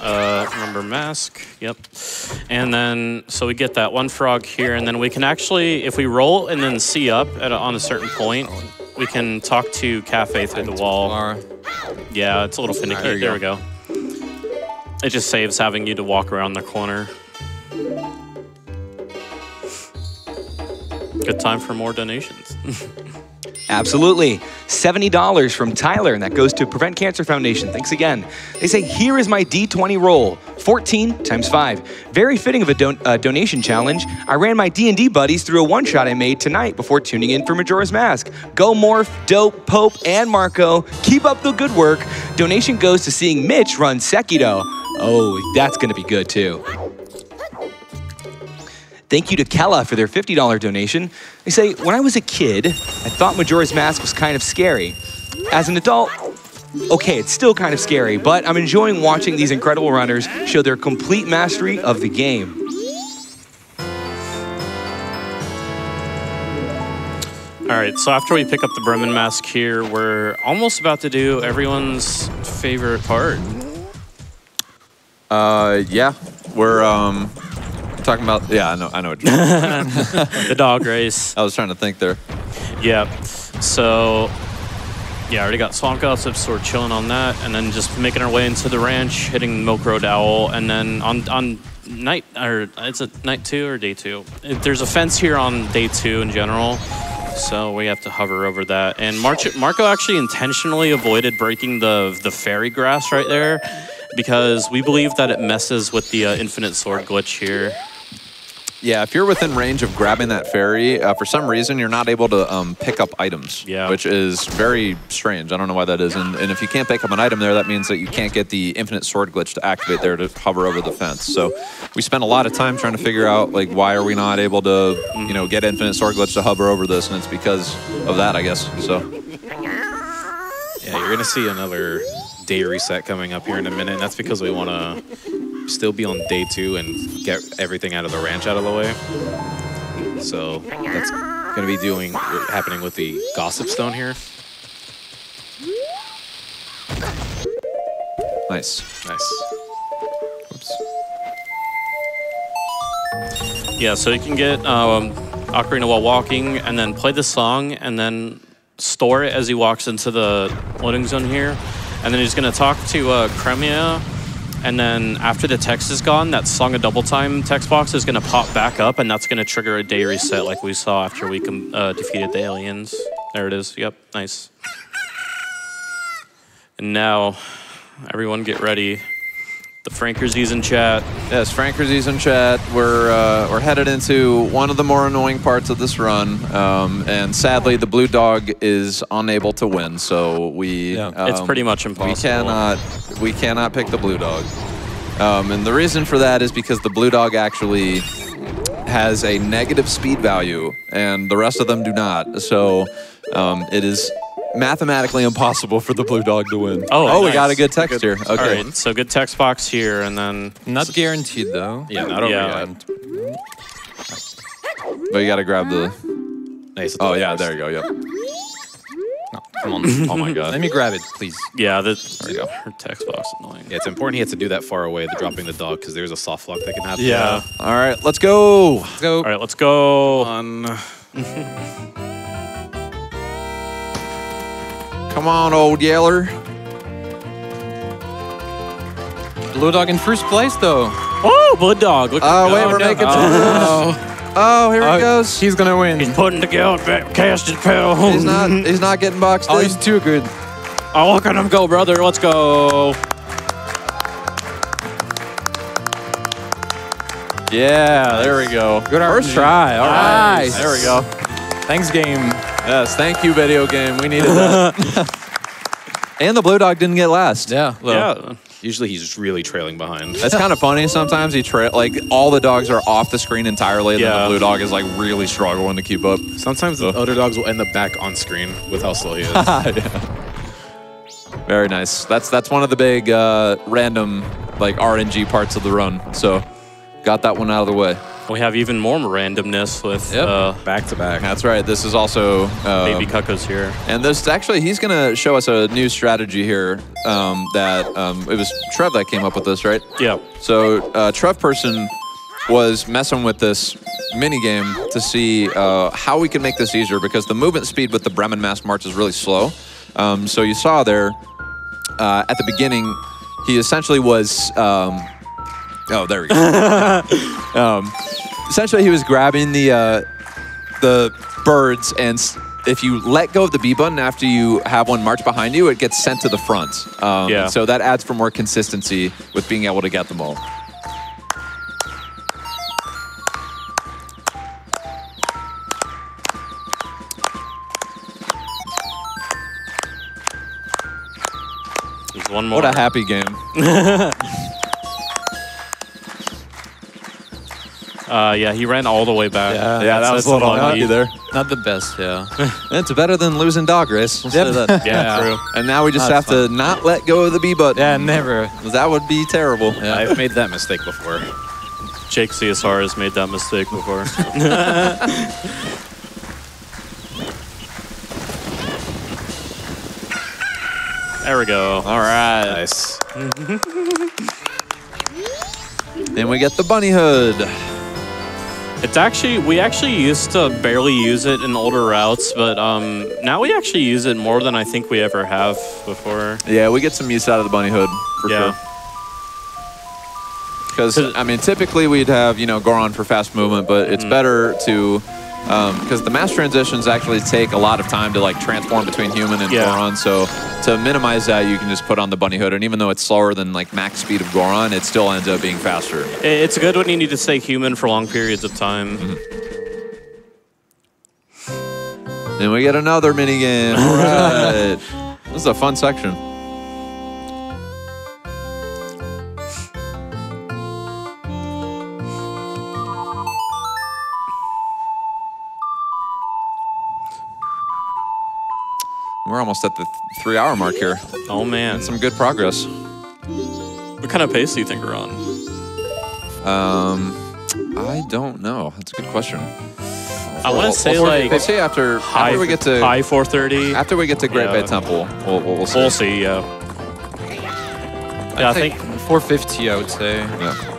Uh, remember mask, yep. And then, so we get that one frog here, and then we can actually, if we roll and then see up at a, on a certain point, we can talk to Kafei through the wall. Yeah, it's a little finicky. There you There we go. It just saves having you to walk around the corner. Good time for more donations. Absolutely. $70 from Tyler, and that goes to Prevent Cancer Foundation. Thanks again. They say, here is my D20 roll, 14 times 5. Very fitting of a don- uh, donation challenge. I ran my D&D buddies through a one-shot I made tonight before tuning in for Majora's Mask. Go Morph, Dope, Pope, and Marco. Keep up the good work. Donation goes to seeing Mitch run Sekiro. Oh, that's going to be good, too. Thank you to Kella for their $50 donation. They say, when I was a kid, I thought Majora's Mask was kind of scary. As an adult, okay, it's still kind of scary, but I'm enjoying watching these incredible runners show their complete mastery of the game. All right, so after we pick up the Bremen mask here, we're almost about to do everyone's favorite part. Uh, yeah, we're um, talking about. Yeah, I know. I know. What you're The dog race. I was trying to think there. Yeah. So, yeah, I already got Swamp Gossip, so we're chilling on that, and then just making our way into the ranch, hitting Milk Road Owl, and then on on night or it's a night two or day two. There's a fence here on day two in general, so we have to hover over that. And March, Marco actually intentionally avoided breaking the the fairy grass right there because we believe that it messes with the uh, infinite sword glitch here. Yeah, if you're within range of grabbing that fairy, uh, for some reason you're not able to um, pick up items. Yeah. Which is very strange. I don't know why that is. And, and if you can't pick up an item there, that means that you can't get the infinite sword glitch to activate there to hover over the fence. So we spent a lot of time trying to figure out like why are we not able to, you know, get infinite sword glitch to hover over this, and it's because of that, I guess. So Yeah, you're gonna see another day reset coming up here in a minute. And that's because we want to still be on day two and get everything out of the ranch out of the way. So that's gonna be doing happening with the gossip stone here. nice. Nice. Oops. Yeah, so you can get um, Ocarina while walking, and then play the song, and then store it as he walks into the loading zone here. And then he's gonna talk to uh, Cremia, and then after the text is gone, that Song of Double Time text box is gonna pop back up, and that's gonna trigger a day reset like we saw after we uh, defeated the aliens. There it is. Yep, nice. And now, everyone get ready. The Frankersies in chat. Yes, Frank Rizzi's in chat. We're uh, we're headed into one of the more annoying parts of this run, um, and sadly, the blue dog is unable to win. So we Yeah. um, It's pretty much impossible. We cannot we cannot pick the blue dog, um, and the reason for that is because the blue dog actually has a negative speed value, and the rest of them do not. So um, it is mathematically impossible for the blue dog to win. Oh, oh we nice. got a good text here. Okay. All right, so good text box here, and then Not guaranteed though. Yeah, not over Yeah. yet. But you got to grab the. Nice. Oh yeah, there you go. Yep. Come on. Oh my god. Let me grab it, please. yeah, the, you go. her text box is annoying. Yeah, it's important he has to do that far away, the dropping the dog, because there's a soft lock that can happen. Yeah. All right, let's go. Let's go. All right, let's go. On Come on, old Yeller. Blue dog in first place though. Oh, Blood Dog. Look Oh, wait, oh, we're no. making Oh, Oh, here he oh, goes. He's gonna win. He's putting the guild back, cast his pedal. He's not. He's not getting boxed Oh, in. he's too good. Oh, look at him go, brother. Let's go. Yeah, there we go. Good First RNG. try. All right. Nice. There we go. Thanks, game. Yes, thank you, video game. We needed that. and the blue dog didn't get last. Yeah. So, Yeah. usually he's just really trailing behind. That's kind of funny. Sometimes he trail like all the dogs are off the screen entirely, and then Yeah. the blue dog is like really struggling to keep up. Sometimes the other dogs will end up back on screen with how slow he is. yeah. Very nice. That's that's one of the big uh, random like RNG parts of the run. So got that one out of the way. We have even more randomness with Yep. uh, back to back. That's right. This is also uh, Baby Cuckoos here. And this actually, he's going to show us a new strategy here. Um, that um, it was Trev that came up with this, right? Yeah. So uh, Trev person was messing with this mini game to see uh, how we can make this easier because the movement speed with the Bremen Mask March is really slow. Um, so you saw there uh, at the beginning, he essentially was. Oh, there we go. um, essentially, he was grabbing the uh, the birds, and if you let go of the B button after you have one march behind you, it gets sent to the front. Um, Yeah. So that adds for more consistency with being able to get them all. There's one more. What a happy game. Uh, yeah, he ran all the way back. Yeah. Yeah, that was a little unlucky. there. Not the best, yeah. It's better than losing dog race. We'll say that. Yeah, true. And now we just That's have to not let go of the B button. yeah, never. That would be terrible. I've made that mistake before. Jake CSR has made that mistake before. there we go. All right. Nice. Then we get the bunny hood. It's actually we actually used to barely use it in older routes, but um, now we actually use it more than I think we ever have before. Yeah, we get some use out of the bunny hood for Yeah. sure. Because I mean, typically we'd have you know Goron for fast movement, but it's better to Um, because the mass transitions actually take a lot of time to like transform between human and Yeah. Goron. So to minimize that, you can just put on the bunny hood, and even though it's slower than like max speed of Goron, it still ends up being faster. It's good when you need to stay human for long periods of time. Mm-hmm. Then we get another mini game. All right. this is a fun section. We're almost at the th- three hour mark here. Oh man, That's some good progress. what kind of pace do you think we're on? Um, I don't know. That's a good question. I want to say We'll- like we'll see after, high, after we get to high 430. after we get to Great Yeah. Bay Temple. We'll, we'll, we'll see. We'll see. Yeah. Yeah, I think 450, I would say. Yeah.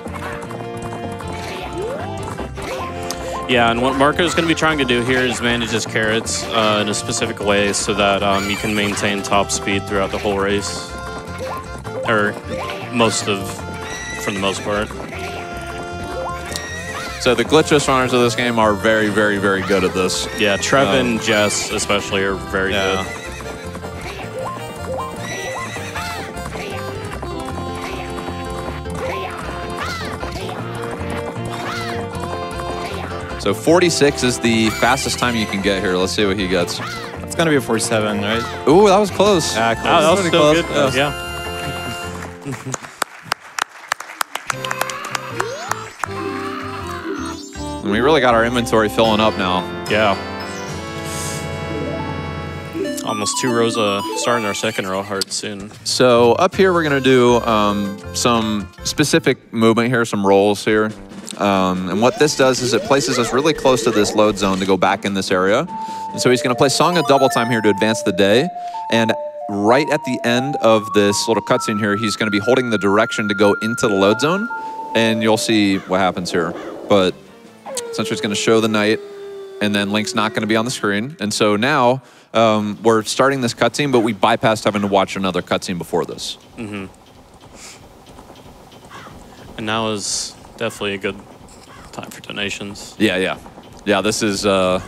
Yeah, and what Marco is going to be trying to do here is manage his carrots uh, in a specific way so that um, you can maintain top speed throughout the whole race. or most of, for the most part. So the glitchless runners of this game are very, very, very good at this. Yeah, Trev Um, and Jess especially are very Yeah. good. So 46 is the fastest time you can get here. Let's see what he gets. It's gonna be a 47, right? Ooh, that was close. Ah, close. Oh, that was Pretty still close. good. Yeah. Yeah. And we really got our inventory filling up now. Yeah. Almost two rows of starting our second row hard soon. So up here, we're gonna do um, some specific movement here, some rolls here. Um, and what this does is it places us really close to this load zone to go back in this area. And so he's gonna play Song of Double Time here to advance the day. And right at the end of this little cutscene here, he's gonna be holding the direction to go into the load zone. And you'll see what happens here. But essentially it's gonna show the night and then Link's not going to be on the screen. And so now um, we're starting this cutscene, but we bypassed having to watch another cutscene before this. And now is definitely a good time for donations. Yeah, yeah. Yeah, this is uh,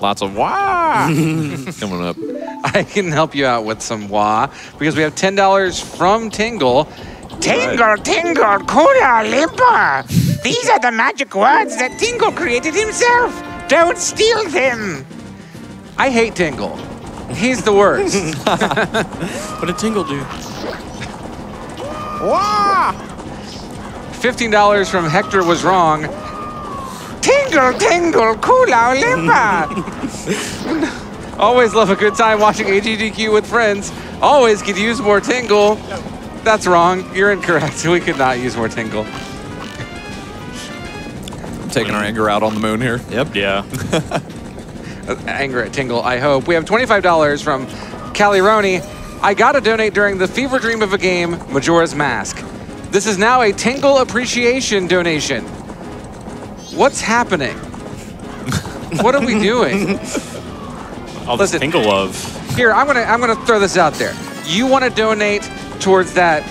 lots of wah coming up. I can help you out with some wah because we have $10 from Tingle. Tingle, right. Tingle, Kura, Limpa. These are the magic words that Tingle created himself. Don't steal them. I hate Tingle. He's the worst. what did Tingle do? Wah! $15 from Hector was wrong. Tingle, tingle, kula limpa. Always love a good time watching AGDQ with friends. Always could use more tingle. That's wrong. You're incorrect. We could not use more tingle. Taking our anger out on the moon here. Yep. Yeah. Uh, anger at tingle, I hope. We have $25 from Calironi. I gotta donate during the fever dream of a game, Majora's Mask. This is now a Tingle appreciation donation. What's happening? what are we doing? All this Listen. Tingle love. Here, I'm gonna I'm gonna throw this out there. You want to donate towards that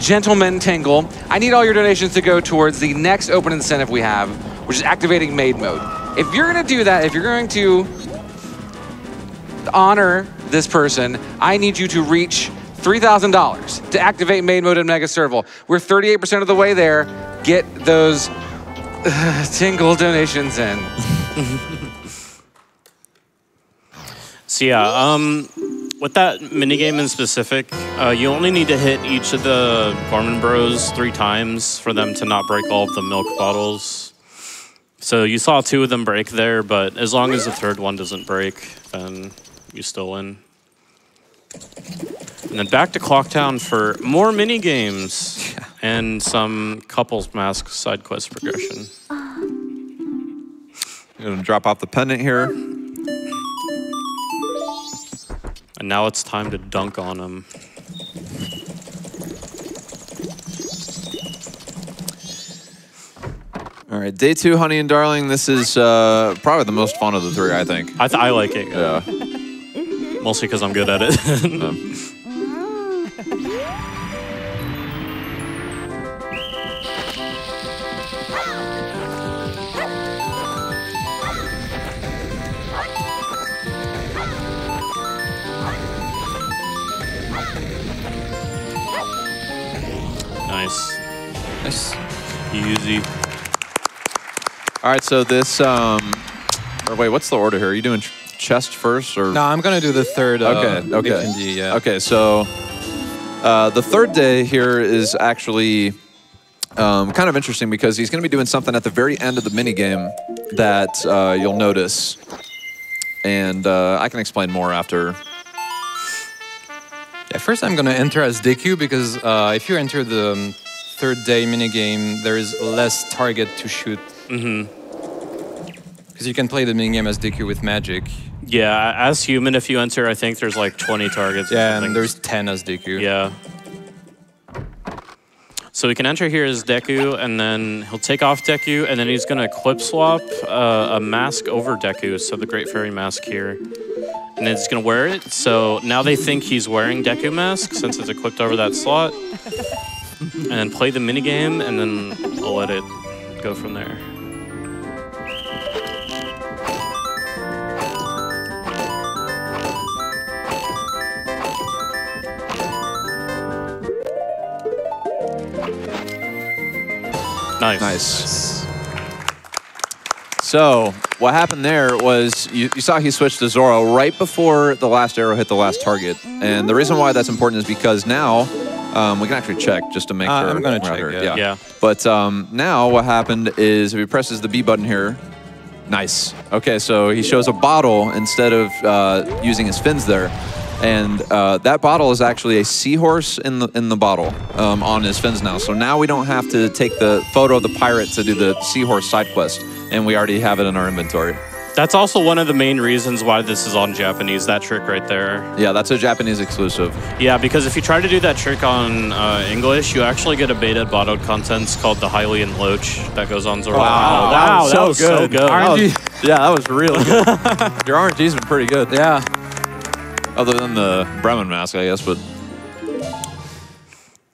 gentleman tingle? I need all your donations to go towards the next open incentive we have, which is activating maid mode. If you're gonna do that, if you're going to honor this person, I need you to reach $3,000 to activate main mode in Mega Serval. We're 38% of the way there. Get those uh, tingle donations in. So yeah, um, with that minigame in specific, uh, you only need to hit each of the Gorman Bros three times for them to not break all of the milk bottles. So you saw two of them break there, but as long as the third one doesn't break, then you still win. And then back to Clocktown for more mini games and some couples mask side quest progression. I'm gonna drop off the pendant here. And now it's time to dunk on them. All right, day two, Honey and Darling. This is uh, probably the most fun of the three, I think. I, th- I like it, Yeah. Mostly because I'm good at it. nice. Nice. Easy. All right, so this. Um, or wait, what's the order here? Are you doing chest first or? No, I'm gonna do the third. Uh, Okay. Okay. HND, yeah. Okay. So uh, the third day here is actually um, kind of interesting because he's going to be doing something at the very end of the mini game that uh, you'll notice, and uh, I can explain more after. Yeah, first I'm gonna enter as Deku because uh, if you enter the um, third day minigame, there is less target to shoot. Mm-hmm. Because you can play the minigame as Deku with magic. Yeah, as human, if you enter, I think there's like 20 targets. Yeah, and there's 10 as Deku. Yeah. So we can enter here as Deku, and then he'll take off Deku, and then he's gonna clip swap uh, a mask over Deku, so the Great Fairy mask here. and then he's gonna wear it. So now they think he's wearing Deku Mask since it's equipped over that slot. and then play the minigame, and then I'll let it go from there. Nice. Nice. So what happened there was you, you saw he switched to Zora right before the last arrow hit the last target. And the reason why that's important is because now um, we can actually check just to make Uh, sure. I'm gonna we're check, hurt. yeah. Yeah. But um, now what happened is if he presses the B button here, nice. Okay, so he shows a bottle instead of uh, using his fins there. And uh, that bottle is actually a seahorse in the in the bottle um, on his fins now. So now we don't have to take the photo of the pirate to do the seahorse side quest, and we already have it in our inventory. That's also one of the main reasons why this is on Japanese, that trick right there. Yeah, that's a Japanese exclusive. Yeah, because if you try to do that trick on uh, English, you actually get a beta bottled contents called the Hylian Loach that goes on Zora. Wow, wow, that that was was so so good. good. That was- yeah, that was really good. Your RNG's been pretty good. Yeah. Other than the Bremen mask, I guess. But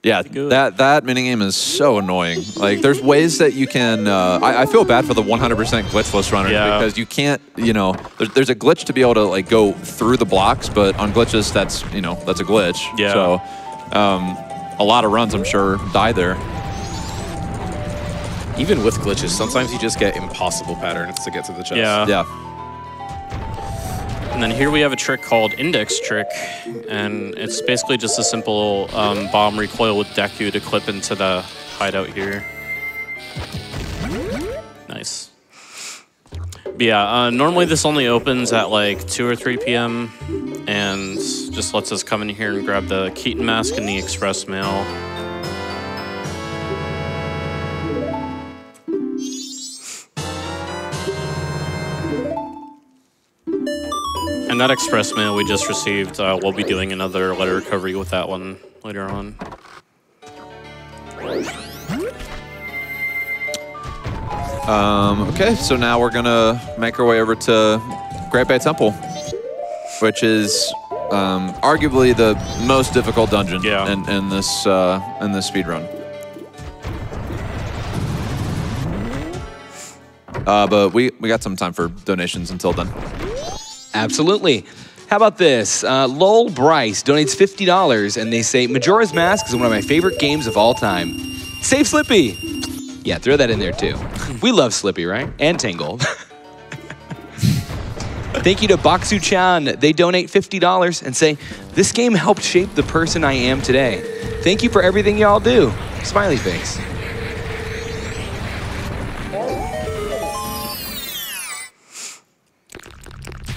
yeah, good. that that minigame is so annoying. Like, there's ways that you can. Uh, I, I feel bad for the 100% glitchless runner Yeah. because you can't. You know, there's, there's a glitch to be able to like go through the blocks, but on glitches, that's you know that's a glitch. Yeah. So, um, a lot of runs, I'm sure, die there. Even with glitches, sometimes you just get impossible patterns to get to the chest. Yeah. Yeah. And then here we have a trick called Index Trick, and it's basically just a simple um, bomb recoil with Deku to clip into the hideout here. Nice. But yeah, uh, normally this only opens at like 2 or 3 p.m. and just lets us come in here and grab the Keaton mask and the express mail. And that express mail we just received, uh, we'll be doing another letter recovery with that one later on. Um, okay, so now we're gonna make our way over to Great Bay Temple, which is um, arguably the most difficult dungeon Yeah. in, in this uh, in this speed run. Uh, but we, we got some time for donations until then. Absolutely. How about this? Uh, Lowell Bryce donates $50 and they say Majora's Mask is one of my favorite games of all time. Save Slippy! Yeah, throw that in there too. We love Slippy, right? And Tingle. Thank you to Baksu Chan. They donate $50 and say, This game helped shape the person I am today. Thank you for everything y'all do. Smiley face.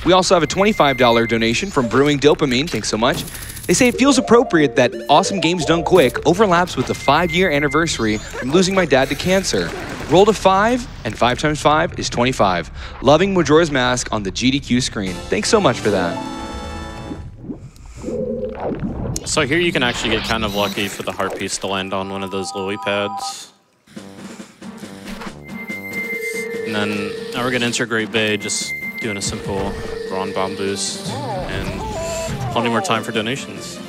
We also have a $25 donation from Brewing Dopamine. Thanks so much. They say it feels appropriate that Awesome Games Done Quick overlaps with the five year anniversary from losing my dad to cancer. Roll to five, and five times five is 25. Loving Majora's Mask on the GDQ screen. Thanks so much for that. So here you can actually get kind of lucky for the heart piece to land on one of those lily pads. And then now we're gonna enter Great Bay, just doing a simple Ron Bomb boost and plenty more time for donations.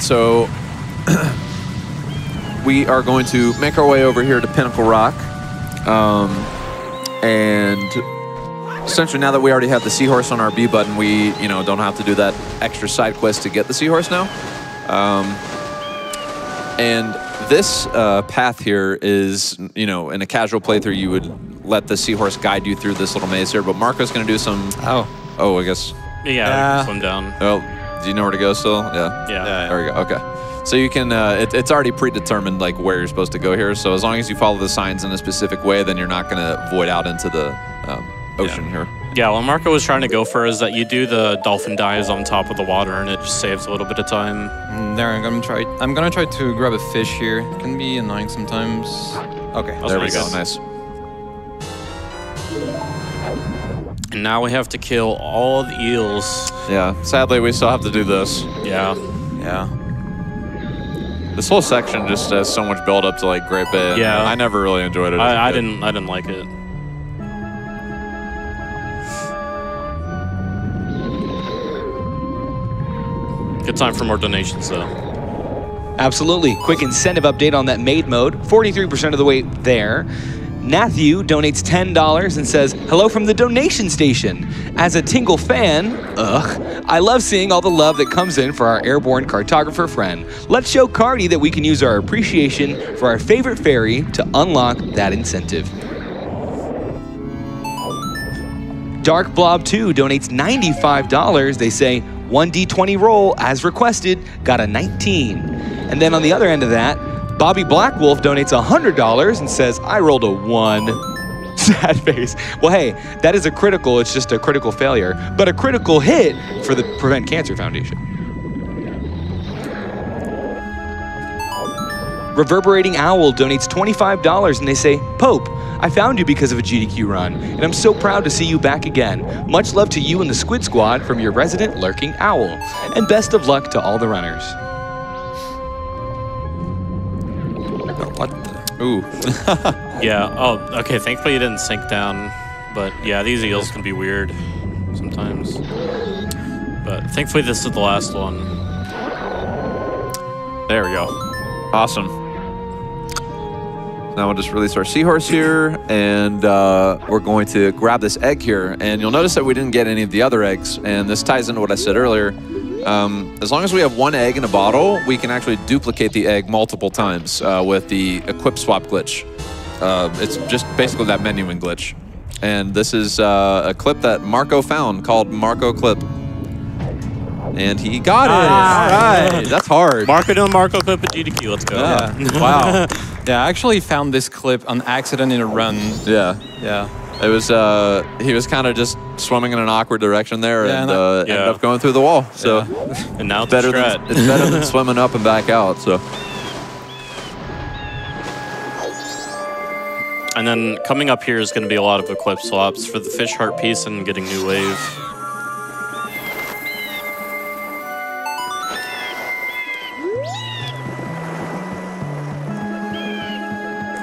So we are going to make our way over here to Pinnacle Rock. Um, and essentially, now that we already have the seahorse on our B button, we you know don't have to do that extra side quest to get the seahorse now. Um, and this uh, path here is, you know, in a casual playthrough, you would let the seahorse guide you through this little maze here. But Marco's going to do some. Oh. Oh, I guess. Yeah, Yeah. slim down. Oh, do you know where to go still? Yeah. Yeah. There we go. Okay. So you can, uh, it, it's already predetermined like where you're supposed to go here. So as long as you follow the signs in a specific way, then you're not going to void out into the um, ocean here. Yeah, what Marco was trying to go for is that you do the dolphin dives on top of the water and it just saves a little bit of time. Mm, There, I'm gonna try. I'm gonna try to grab a fish here. Can be annoying sometimes. Okay, That's There we go. Nice. And now we have to kill all the eels. Yeah. Sadly, we still have to do this. Yeah. yeah. This whole section just has so much build up to like Great Bay. Yeah. I never really enjoyed it. as a I, I kid. didn't I didn't like it. Good time for more donations though. Absolutely. Quick incentive update on that maid mode. 43% of the way there. Matthew donates $10 and says, Hello from the donation station. As a Tingle fan, ugh, I love seeing all the love that comes in for our airborne cartographer friend. Let's show Cardi that we can use our appreciation for our favorite fairy to unlock that incentive. Dark Blob 2 donates $95. They say, 1d20 roll as requested, got a 19. And then on the other end of that, Bobby Blackwolf donates $100 and says, I rolled a 1. Sad face. Well, hey, that is a critical. It's just a critical failure, but a critical hit for the Prevent Cancer Foundation. Reverberating Owl donates $25 and they say, Pope, I found you because of a GDQ run, and I'm so proud to see you back again. Much love to you and the Squid Squad from your resident lurking owl. And best of luck to all the runners. Ooh. Yeah. Oh, okay. Thankfully, it didn't sink down. But yeah, these eels can be weird sometimes. But thankfully, this is the last one. There we go. Awesome. Now we'll just release our seahorse here, and uh, we're going to grab this egg here. And you'll notice that we didn't get any of the other eggs, and this ties into what I said earlier. Um, as long as we have one egg in a bottle, we can actually duplicate the egg multiple times uh, with the equip swap glitch. Uh, it's just basically that menuing glitch. And this is uh, a clip that Marco found called Marco Clip. And he got it. All right. That's hard. Marco doing Marco clip at GDQ. Let's go. Yeah. wow. Yeah, I actually found this clip on accident in a run. Yeah. Yeah. It was uh he was kind of just swimming in an awkward direction there Yeah, and and I- uh, ended up going through the wall. So And now it's better better than it's better than swimming up and back out. So And then coming up here is going to be a lot of Eclipse swaps for the fish heart piece and getting new wave.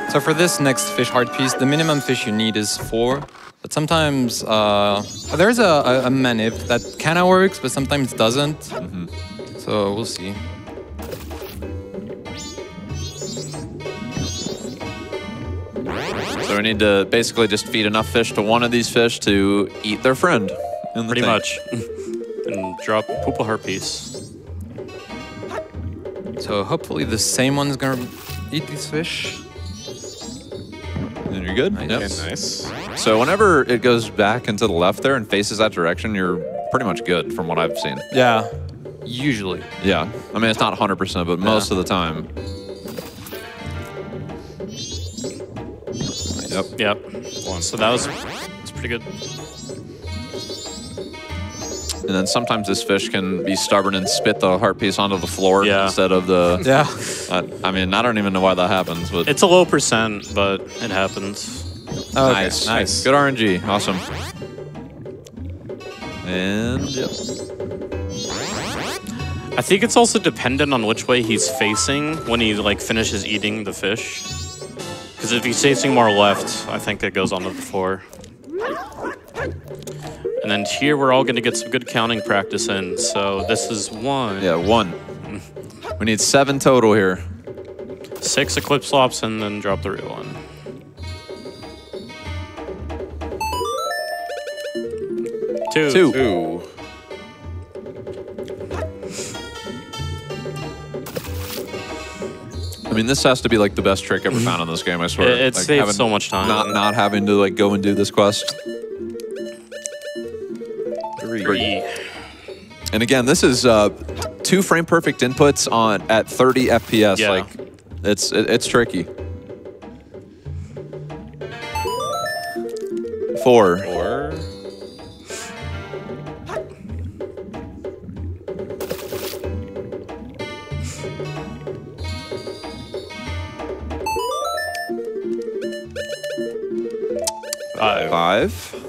So for this next fish heart piece, the minimum fish you need is four. But sometimes uh, there's a, a, a manip that kind of works, but sometimes doesn't. So we'll see. so we need to basically just feed enough fish to one of these fish to eat their friend. in the Pretty tank. much. and drop Poopa heart piece. So hopefully the same one's gonna eat these fish. And you're good. Nice. Yep. Okay, nice. So whenever it goes back into the left there and faces that direction, you're pretty much good from what I've seen. Yeah. Usually. Yeah. I mean, it's not 100%, but most of the time. Yep. Yep. So that was it's pretty good. And then sometimes this fish can be stubborn and spit the heart piece onto the floor Yeah. instead of the. Yeah. I, I mean, I don't even know why that happens, but It's a low percent, but it happens. Oh, okay, nice, nice. good RNG, awesome. And yep. I think it's also dependent on which way he's facing when he like finishes eating the fish. Because if he's facing more left, I think it goes onto the floor. And then here we're all going to get some good counting practice in. So this is one, yeah, one. We need seven total here. six eclipse swaps, and then drop the real one. Two. Two. Ooh. I mean, this has to be like the best trick ever mm-hmm. found in this game. I swear. It- it like, saves having- so much time. Not not having to like go and do this quest. Three. Three. And again, this is uh, two frame perfect inputs on at 30 FPS. Yeah. Like, it's it, it's tricky. Four. Four. Five. Five.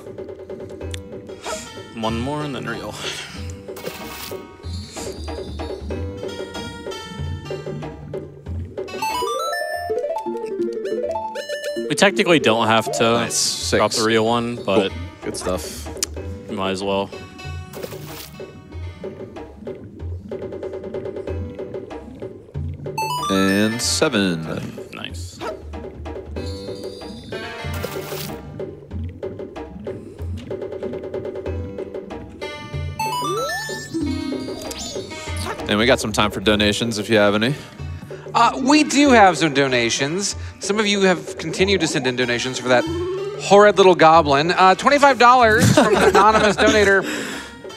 One more and then reel. We technically don't have to Nice. drop the real one, but Good stuff. we might as well. And seven. We got some time for donations if you have any. Uh, we do have some donations. Some of you have continued to send in donations for that horrid little goblin. Uh, $25 from an anonymous donator.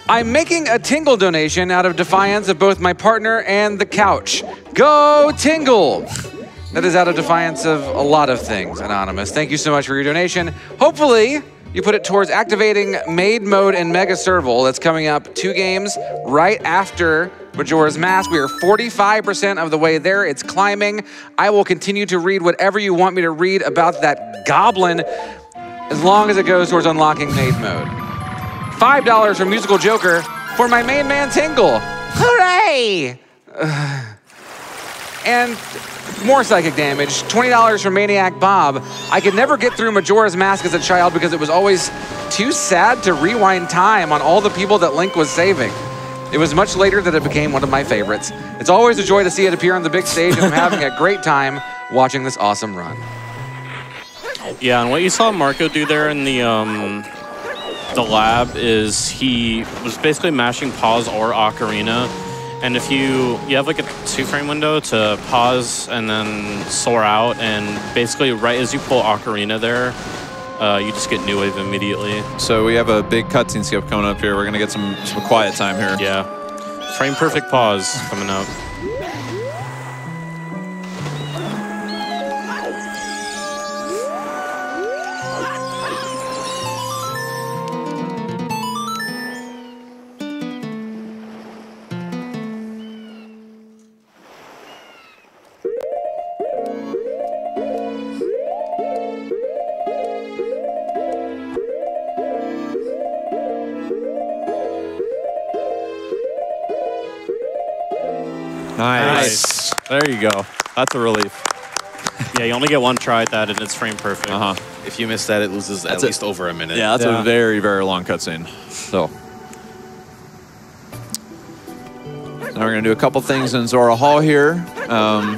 I'm making a Tingle donation out of defiance of both my partner and the couch. Go Tingle! That is out of defiance of a lot of things, Anonymous. Thank you so much for your donation. Hopefully, you put it towards activating Maid Mode and Mega Serval that's coming up two games right after Majora's Mask. We are 45% of the way there. It's climbing. I will continue to read whatever you want me to read about that goblin as long as it goes towards unlocking Maid Mode. $5 from Musical Joker for my main man Tingle. Hooray! and more psychic damage. $20 from Maniac Bob. I could never get through Majora's Mask as a child because it was always too sad to rewind time on all the people that Link was saving. It was much later that it became one of my favorites. It's always a joy to see it appear on the big stage, and I'm having a great time watching this awesome run. Yeah, and what you saw Marco do there in the um, the lab is he was basically mashing pause or ocarina, and if you you have like a two frame window to pause and then soar out, and basically right as you pull ocarina there, uh, you just get new wave immediately. So we have a big cutscene skip coming up here. We're gonna get some some quiet time here. Yeah, frame perfect pause coming up. Go. That's a relief. Yeah, you only get one try at that, and it's frame perfect. Uh huh. If you miss that, it loses That's at it. least over a minute. Yeah, that's Yeah. a very very long cutscene. So. Now we're gonna do a couple things in Zora Hall here. Um,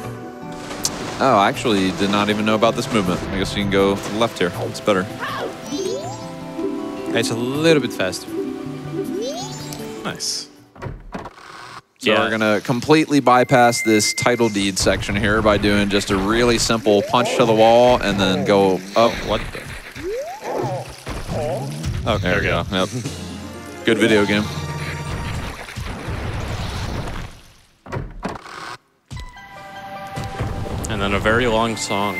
oh, I actually did not even know about this movement. I guess you can go to the left here. It's better. It's a little bit faster. Nice. So Yeah. we're gonna completely bypass this title deed section here by doing just a really simple punch to the wall and then go up. Oh, what? The? Oh, there we go. Yep. Good video game. And then a very long song.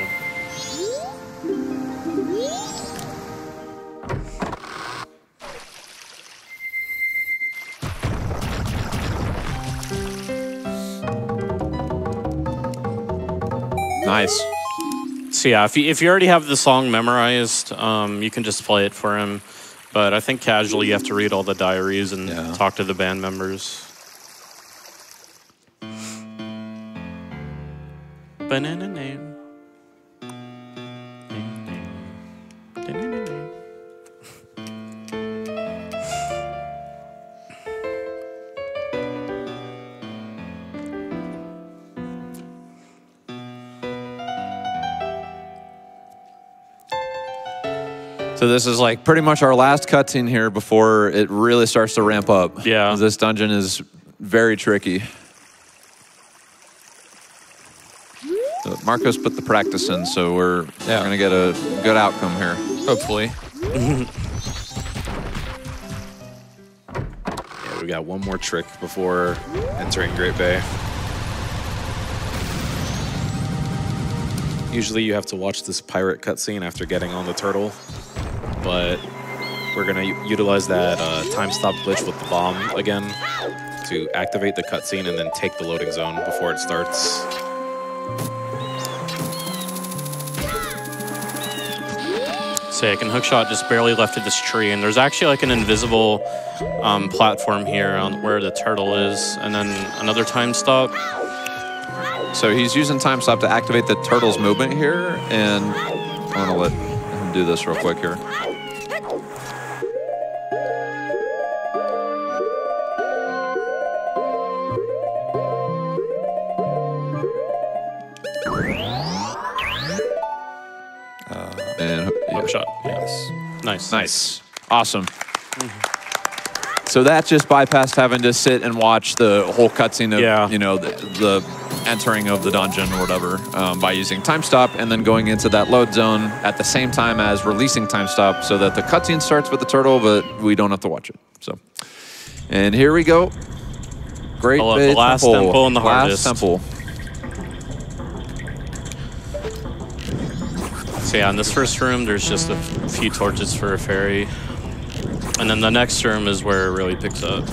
Nice. So yeah, if you, if you already have the song memorized, um, you can just play it for him. But I think casually you have to read all the diaries and Yeah. talk to the band members. Banana name. So this is like pretty much our last cutscene here before it really starts to ramp up. Yeah. This dungeon is very tricky. So Marcos put the practice in, so we're, Yeah. we're gonna get a good outcome here. Hopefully. Yeah, we got one more trick before entering Great Bay. Usually you have to watch this pirate cutscene after getting on the turtle, but we're gonna utilize that uh, time stop glitch with the bomb again to activate the cutscene and then take the loading zone before it starts. So sick. And Hookshot just barely left of this tree. And there's actually like an invisible um, platform here on where the turtle is. And then another time stop. So he's using time stop to activate the turtle's movement here, and I'm gonna let him do this real quick here. Nice. Nice. Awesome. So that just bypassed having to sit and watch the whole cutscene of, Yeah. you know, the, the entering of the dungeon or whatever um, by using time stop and then going into that load zone at the same time as releasing time stop so that the cutscene starts with the turtle, but we don't have to watch it. So, and here we go. Great The- the Bay last temple. temple and the last hardest. temple. So yeah, in this first room, there's just a few torches for a fairy. And then the next room is where it really picks up.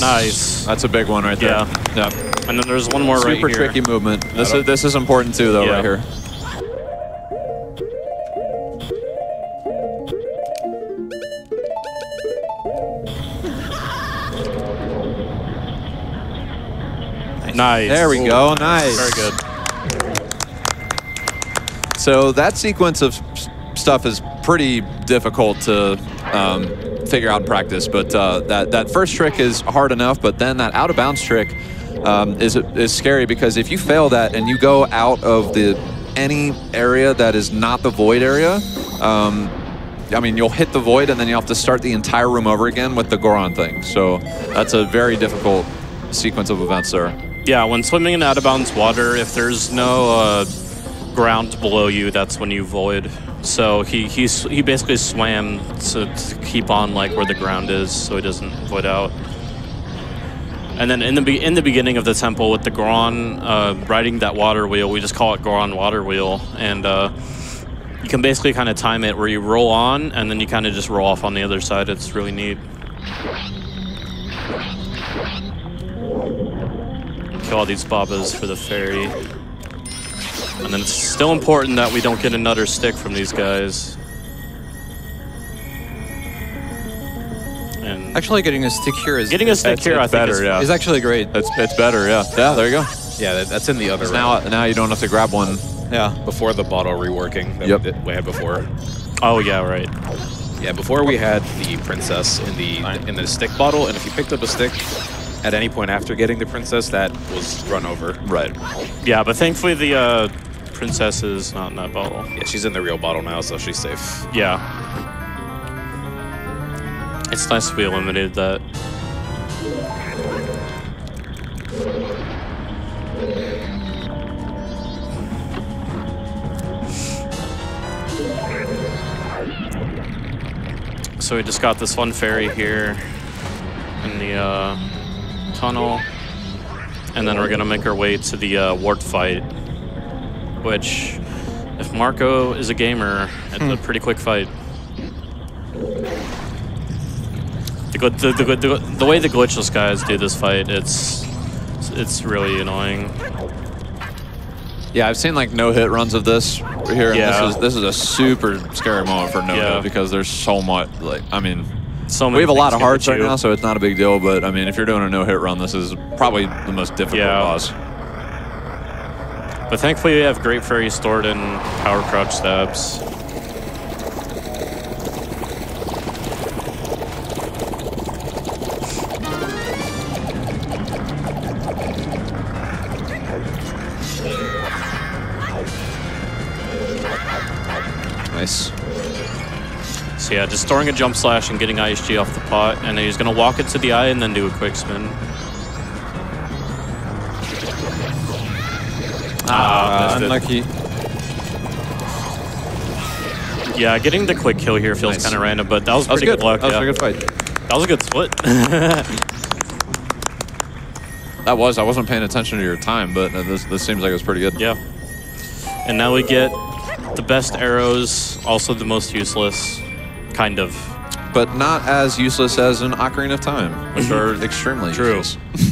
Nice. Nice. That's a big one right there. Yeah. Yep. And then there's one more right here. Super tricky movement. This is this is important too, though, Yeah. right here. Nice. There we go. Nice. Very good. So that sequence of stuff is pretty difficult to um, figure out in practice, but uh, that that first trick is hard enough. But then that out of bounds trick um, is is scary because if you fail that and you go out of the any area that is not the void area. Um, I mean, you'll hit the void and then you have to start the entire room over again with the Goron thing. So that's a very difficult sequence of events there. Yeah, when swimming in out of bounds water, if there's no uh, ground below you, that's when you void. So he he he basically swam to, to keep on like where the ground is, so he doesn't void out. And then in the in the beginning of the temple with the Goron uh, riding that water wheel, we just call it Goron water wheel, and uh, you can basically kind of time it where you roll on and then you kind of just roll off on the other side. It's really neat. Kill all these babas for the fairy. And then it's still important that we don't get another stick from these guys. And Actually, getting a stick here is getting a stick It's- here, I it's think, better, is, yeah. is actually great. It's it's better, yeah. Yeah, there you go. Yeah, that, that's in the other Now now you don't have to grab one. Yeah. Before the bottle reworking that Yep. we, did, we had before. Oh yeah, right. Yeah, before we had the princess in the in the stick bottle, and if you picked up a stick at any point after getting the princess, that was run over. Right. Yeah, but thankfully the uh, princess is not in that bottle. Yeah, she's in the real bottle now, so she's safe. Yeah. It's nice we eliminated that. So we just got this one fairy here in the uh, tunnel. And then we're gonna make our way to the uh, wart fight, which, if Marco is a gamer, it's a hmm. pretty quick fight. The, gl- the, the, the, the way the glitchless guys do this fight, it's it's really annoying. Yeah, I've seen like no hit runs of this here. and Yeah. This is this is a super scary moment for no Yeah. hit because there's so much like I mean So we have a lot of hearts right now, so it's not a big deal. But I mean, if you're doing a no hit run, this is probably the most difficult Yeah. boss. But thankfully, we have Great Fairy stored in power crouch stabs. So So yeah, just storing a jump slash and getting ISG off the pot, and then he's gonna walk it to the eye and then do a quick spin. Ah, missed it. Unlucky. Yeah, getting the quick kill here feels Nice. kind of random, but that was That was pretty good. good, luck. That was yeah. a good fight. That was a good split. That was. I wasn't paying attention to your time, but uh, this, this seems like it was pretty good. yeah. And now we get the best arrows, also the most useless, kind of. But not as useless as an Ocarina of Time, which are extremely True. useless.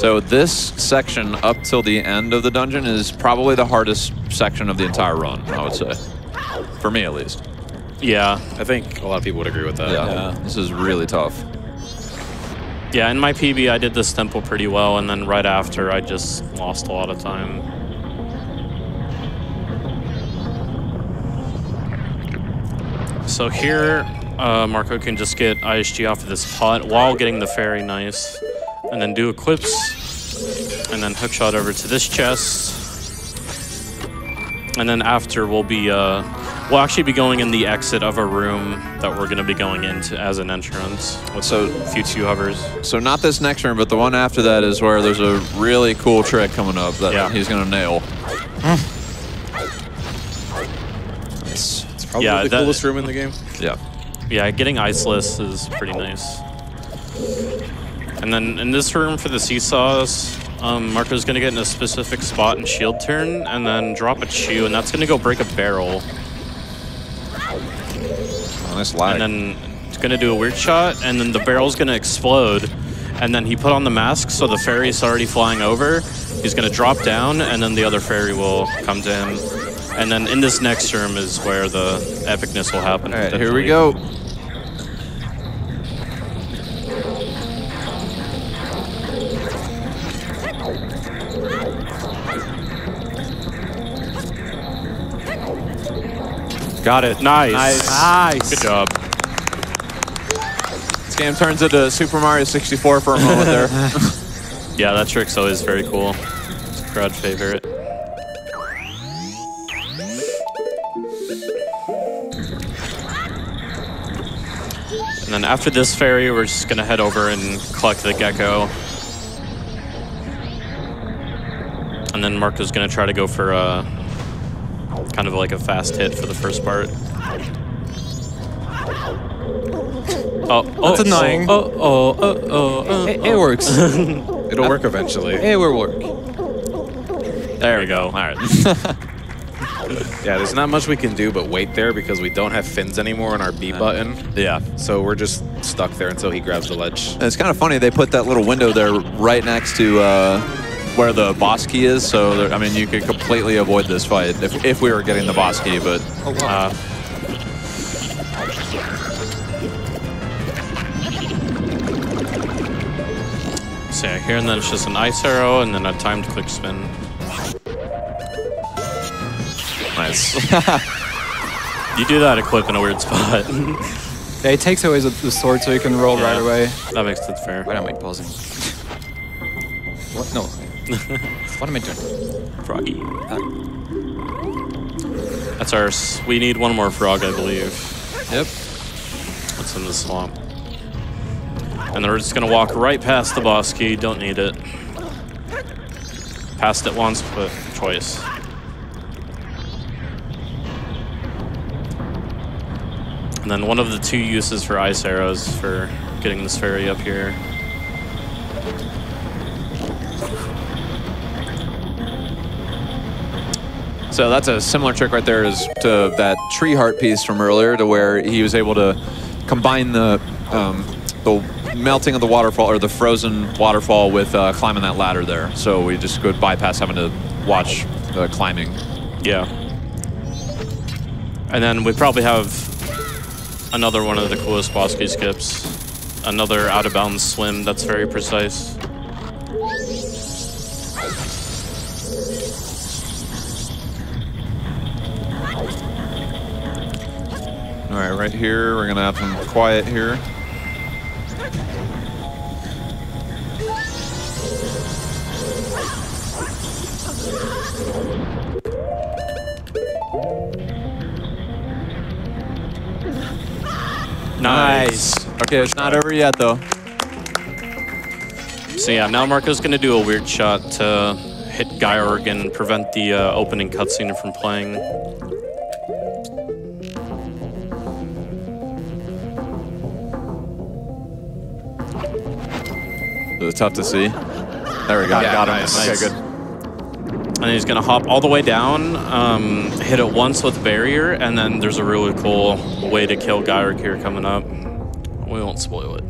So this section up till the end of the dungeon is probably the hardest section of the entire run, I would say. For me, at least. Yeah. I think a lot of people would agree with that. Yeah. This is really tough. Yeah, in my PB, I did this temple pretty well, and then right after, I just lost a lot of time. So here, uh, Marco can just get ISG off of this pot while getting the fairy nice, and then do a quips, and then hookshot over to this chest. And then after, we'll be, uh, we'll actually be going in the exit of a room that we're going to be going into as an entrance with So- a few two hovers. So not this next room, but the one after that is where there's a really cool trick coming up that Yeah. he's going to nail. It's probably Yeah, the that- coolest room in the game. Yeah. Yeah, getting iceless is pretty nice. And then in this room for the seesaws, um, Marco's gonna get in a specific spot and shield turn, and then drop a chew, and that's gonna go break a barrel. Oh, nice lag. And then it's gonna do a weird shot, and then the barrel's gonna explode. And then he put on the mask, so the fairy's already flying over. He's gonna drop down, and then the other fairy will come to him. And then in this next room is where the epicness will happen. All right, here we go. Got it. Nice. Nice. Good job. This game turns into Super Mario 64 for a moment there. Yeah, that trick's always very cool. It's a crowd favorite. And then after this fairy, we're just gonna head over and collect the gecko. And then Marco's gonna try to go for a kind of like a fast hit for the first part. Oh, oh, That's annoying. Oh, oh, oh, oh, oh, It, it works. It'll work eventually. it will work. There we go. All right. Yeah, there's not much we can do but wait there because we don't have fins anymore on our B button. yeah. So we're just stuck there until he grabs the ledge. And it's kind of funny they put that little window there right next to uh, where the boss key is. So there, I mean, you could completely avoid this fight if, if we were getting the boss key. But Oh wow. Uh, so yeah, here and then it's just an ice arrow and then a timed quick spin. nice. You do that equip in a weird spot. yeah, it takes away the, the sword so you can roll Yeah. right away. that makes it fair. Why am I pausing? what? No. what am I doing? Froggy. That's ours. We need one more frog, I believe. Yep. What's in the swamp? And then we're just gonna walk right past the boss key. Don't need it. Passed it once, but twice. And then one of the two uses for ice arrows for getting this fairy up here. So that's a similar trick right there as to that tree heart piece from earlier, to where he was able to combine the um, the melting of the waterfall or the frozen waterfall with uh, climbing that ladder there. So we just could bypass having to watch the climbing. Yeah. And then we probably have another one of the coolest boss key skips. Another out of bounds swim that's very precise. All right, right here, we're gonna have some quiet here. Nice. Okay, it's not over yet though. So yeah, now Marco's gonna do a weird shot to hit Gyorg and prevent the uh, opening cutscene from playing. It's tough to see. There we go. Yeah, Got him. nice. Okay, good. And he's gonna hop all the way down, um, hit it once with barrier, and then there's a really cool way to kill Gyorg here coming up. We won't spoil it.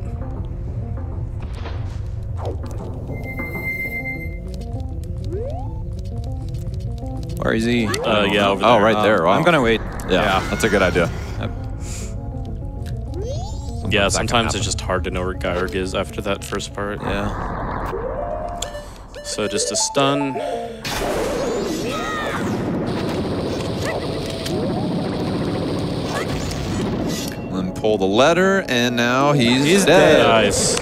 Where is he? Uh, yeah, over Oh, there. right there. Wow. I'm gonna wait. Yeah, that's a good idea. Yeah, sometimes it's just hard to know where Gyorg is after that first part. Yeah. So just a stun. And pull the letter, and now he's, dead. Nice.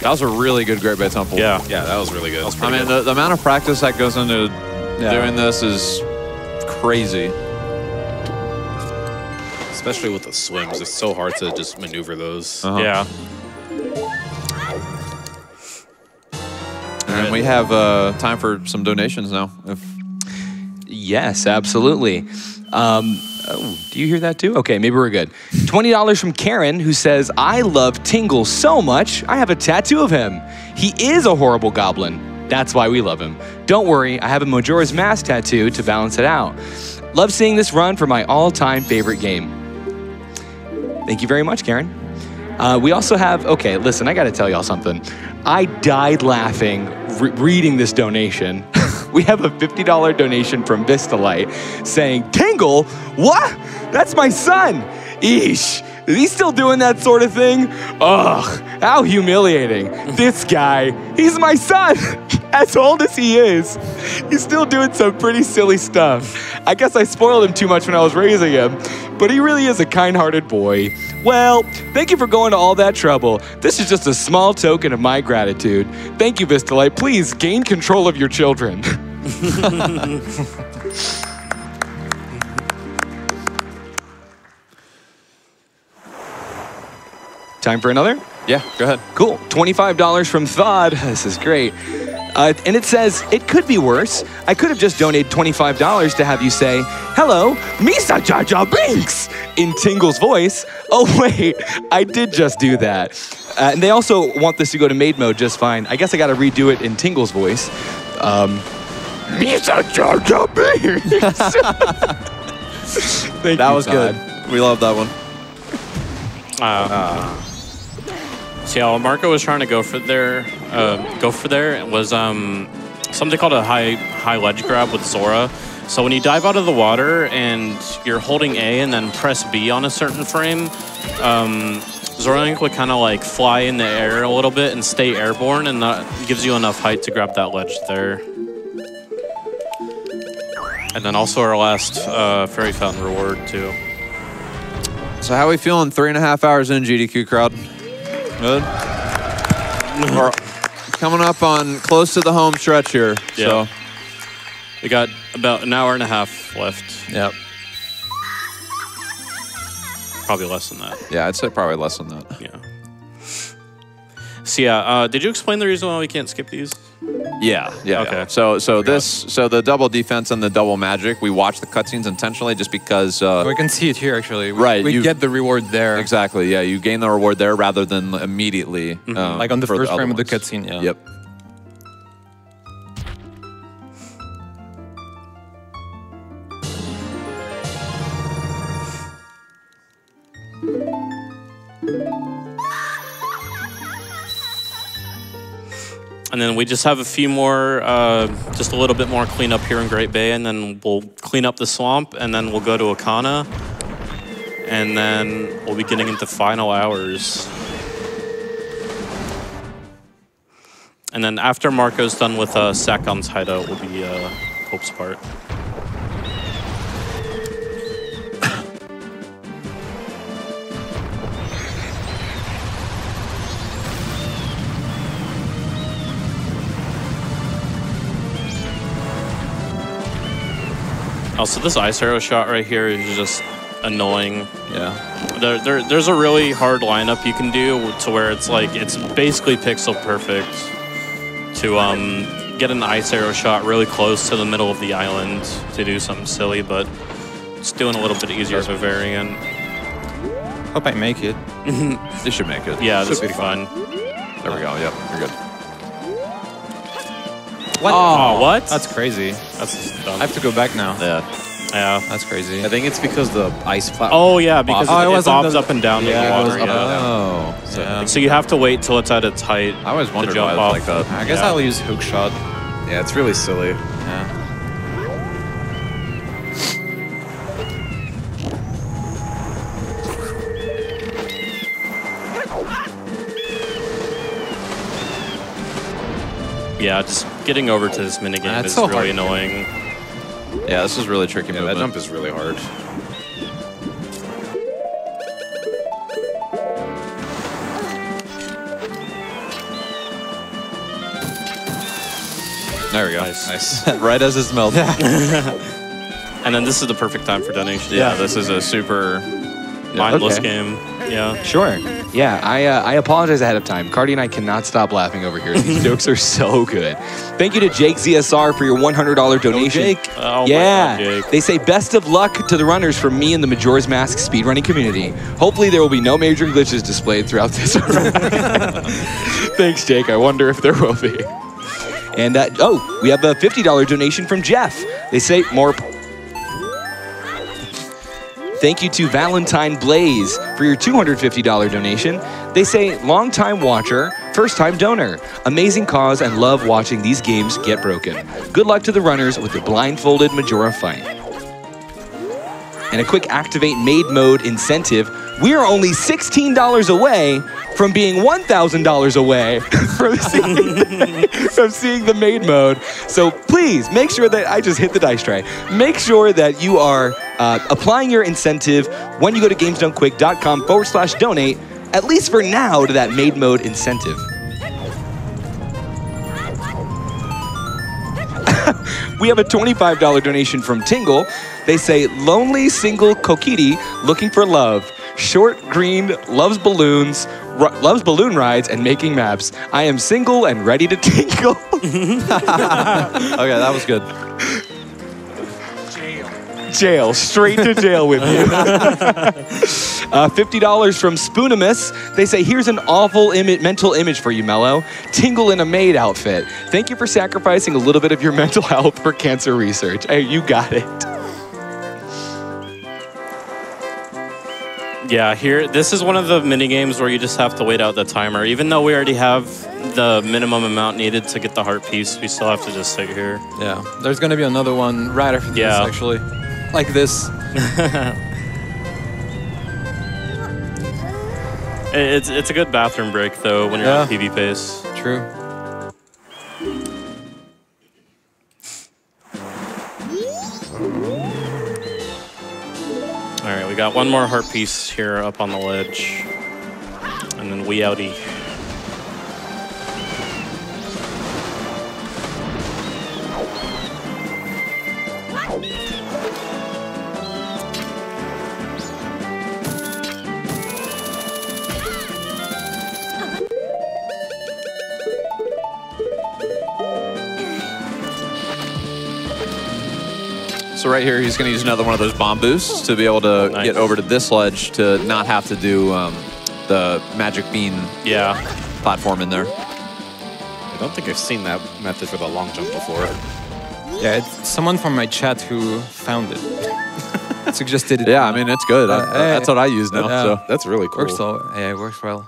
That was a really good Great Bay Temple. Yeah. Yeah, that was really good. I mean, the, the amount of practice that goes into doing this is crazy. Especially with the swings, it's so hard to just maneuver those. Uh-huh. Yeah. And we have uh, time for some donations now. If Yes, absolutely. Um, oh, do you hear that too? Okay, maybe we're good. $20 from Karen, who says, I love Tingle so much, I have a tattoo of him. He is a horrible goblin. That's why we love him. Don't worry, I have a Majora's Mask tattoo to balance it out. Love seeing this run for my all time favorite game. Thank you very much, Karen. Uh, we also have, okay, listen, I gotta tell y'all something. I died laughing re- reading this donation. we have a $50 donation from Vistalite saying, Tingle? What? That's my son. Eesh. Is he still doing that sort of thing? Ugh, how humiliating. This guy, he's my son. As old as he is, he's still doing some pretty silly stuff. I guess I spoiled him too much when I was raising him, but he really is a kind hearted boy. Well, thank you for going to all that trouble. This is just a small token of my gratitude. Thank you, Vistalite. Please gain control of your children. Time for another? yeah, go ahead. Cool. $25 from Thod. This is great. Uh, and it says, it could be worse. I could have just donated $25 to have you say, hello, Misa Jar Jar Binks, in Tingle's voice. Oh, wait, I did just do that. Uh, and they also want this to go to maid mode just fine. I guess I got to redo it in Tingle's voice. Um, Misa Jar Jar Binks. Thank That you, was Thod. good. We love that one. Uh, so yeah, Marco was trying to go for there, uh, go for there was um, something called a high high ledge grab with Zora. So when you dive out of the water and you're holding A and then press B on a certain frame, um, Zora Link would kind of like fly in the air a little bit and stay airborne, and that gives you enough height to grab that ledge there. And then also our last uh, fairy fountain reward too. So how are we feeling three and a half hours in GDQ crowd? Good? We're coming up on close to the home stretch here. Yeah. So We got about an hour and a half left. Yep. Probably less than that. yeah, I'd say probably less than that. Yeah. So yeah, uh, did you explain the reason why we can't skip these? Yeah, yeah. Okay. yeah. So so this so the double defense and the double magic, we watch the cutscenes intentionally just because uh, We can see it here actually. We, Right, We you- get the reward there. exactly, yeah, you gain the reward there rather than immediately um, Like on the first other frame of the cutscene, yeah. Yep. And then we just have a few more, uh, just a little bit more cleanup here in Great Bay, and then we'll clean up the swamp, and then we'll go to Ikana, and then we'll be getting into final hours. And then after Marco's done with uh, Sakon's hideout, will be uh, Pope's part. Also, this ice arrow shot right here is just annoying. Yeah. There, there, there's a really hard lineup you can do to where it's like it's basically pixel perfect to um, get an ice arrow shot really close to the middle of the island to do something silly, but it's doing a little bit easier of a variant. Hope I make it. You should make it. Yeah, this Should will be be fun. There we go. Yep. You're good. What? Oh. oh, what? That's crazy. That's I have to go back now. Yeah. Yeah. That's crazy. I think it's because the ice platform. Oh yeah, because Oh, it, it it was bobs the- up and down Yeah, with the water. Yeah. Oh. So Yeah. So you have to wait till it's at its height. I always wondered jump why it off. like that. I guess Yeah. I'll use hook shot. yeah, it's really silly. Yeah. Yeah, just getting over to this minigame That's is so really hard. annoying. Yeah, this is really tricky Yeah, movement. that jump is really hard. There we go. Nice. Nice. right as it's melting. And then this is the perfect time for donation. yeah, this is a super. mindless okay. game. Yeah. Sure. Yeah, I uh, I apologize ahead of time. Cardi and I cannot stop laughing over here. These jokes are so good. Thank you to Jake ZSR for your $100 donation. Jake. Oh yeah, my God, Jake. they say best of luck to the runners from me and the Majora's Mask speedrunning community. Hopefully, there will be no major glitches displayed throughout this. Thanks, Jake. I wonder if there will be. And uh, oh, we have a $50 donation from Jeff. They say more. Thank you to Valentine Blaze for your $250 donation. They say, long-time watcher, first-time donor. Amazing cause and love watching these games get broken. Good luck to the runners with the blindfolded Majora fight. And a quick activate maid mode incentive. We are only $16 away from being $1,000 away from seeing, from seeing the maid mode. So please make sure that I just hit the dice tray. Make sure that you are uh, applying your incentive when you go to gamesdonequick.com forward slash donate, at least for now, to that maid mode incentive. we have a $25 donation from Tingle. They say, lonely single Kokiri looking for love. Short, green, loves balloons, ru- loves balloon rides, and making maps. I am single and ready to tingle. Okay, that was good. jail, Jail. straight to jail with you. uh, $50 from Spoonimus. They say, here's an awful imi- mental image for you, Melo. Tingle in a maid outfit. Thank you for sacrificing a little bit of your mental health for cancer research. Hey, you got it. Yeah, here, this is one of the mini games where you just have to wait out the timer. Even though we already have the minimum amount needed to get the heart piece, we still have to just sit here. Yeah. There's gonna be another one right after Yeah. this, actually. Like this. It's, it's a good bathroom break, though, when you're on Yeah. PB pace. True. Got one more heart piece here up on the ledge. And then we outie. So right here, he's going to use another one of those bomb boosts to be able to Nice. get over to this ledge to not have to do um, the magic bean Yeah. platform in there. I don't think I've seen that method for the long jump before. Yeah, it's someone from my chat who found it. Suggested it. Yeah, I mean it's good. I- Uh, hey. that's what I use now. Yeah. So That's really cool. Works so yeah, it works well.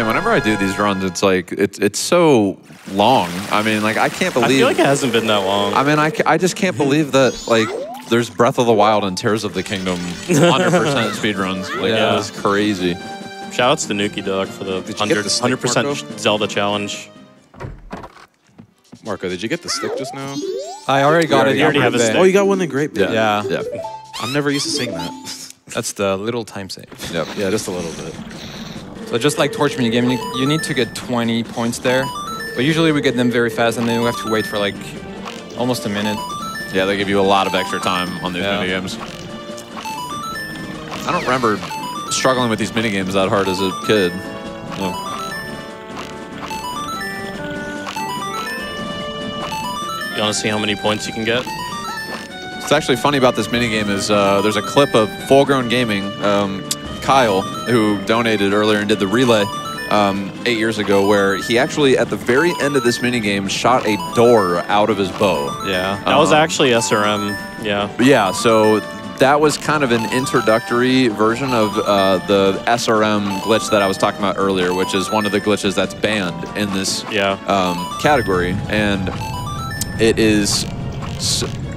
Man, whenever I do these runs, it's like it's it's so long. I mean, like I can't believe. I believe. feel like it hasn't been that long. I mean, I, I just can't believe that like there's Breath of the Wild and Tears of the Kingdom 100% speedruns. Like Yeah. that is crazy. Shoutouts to Nuki Dog for the Did you get 100, the stick, 100% Zelda challenge. Marco, did you get the stick just now? I already got already it. You already have a stick. Oh, you got one in Great Bay. Yeah. Yeah. I'm never used to seeing that. That's the little time save. Yep. Yeah, just a little bit. So just like Torch minigame, you, you need to get 20 points there. But usually we get them very fast and then we have to wait for like almost a minute. Yeah, they give you a lot of extra time on these Yeah. minigames. I don't remember struggling with these minigames that hard as a kid. No. You want to see how many points you can get? What's actually funny about this minigame is uh, there's a clip of Full Grown Gaming, um, Kyle, who donated earlier and did the relay um, eight years ago, where he actually, at the very end of this minigame, shot a door out of his bow. Yeah. That was Um, actually SRM. Yeah. Yeah, so that was kind of an introductory version of uh, the SRM glitch that I was talking about earlier, which is one of the glitches that's banned in this Yeah. um, category, and it is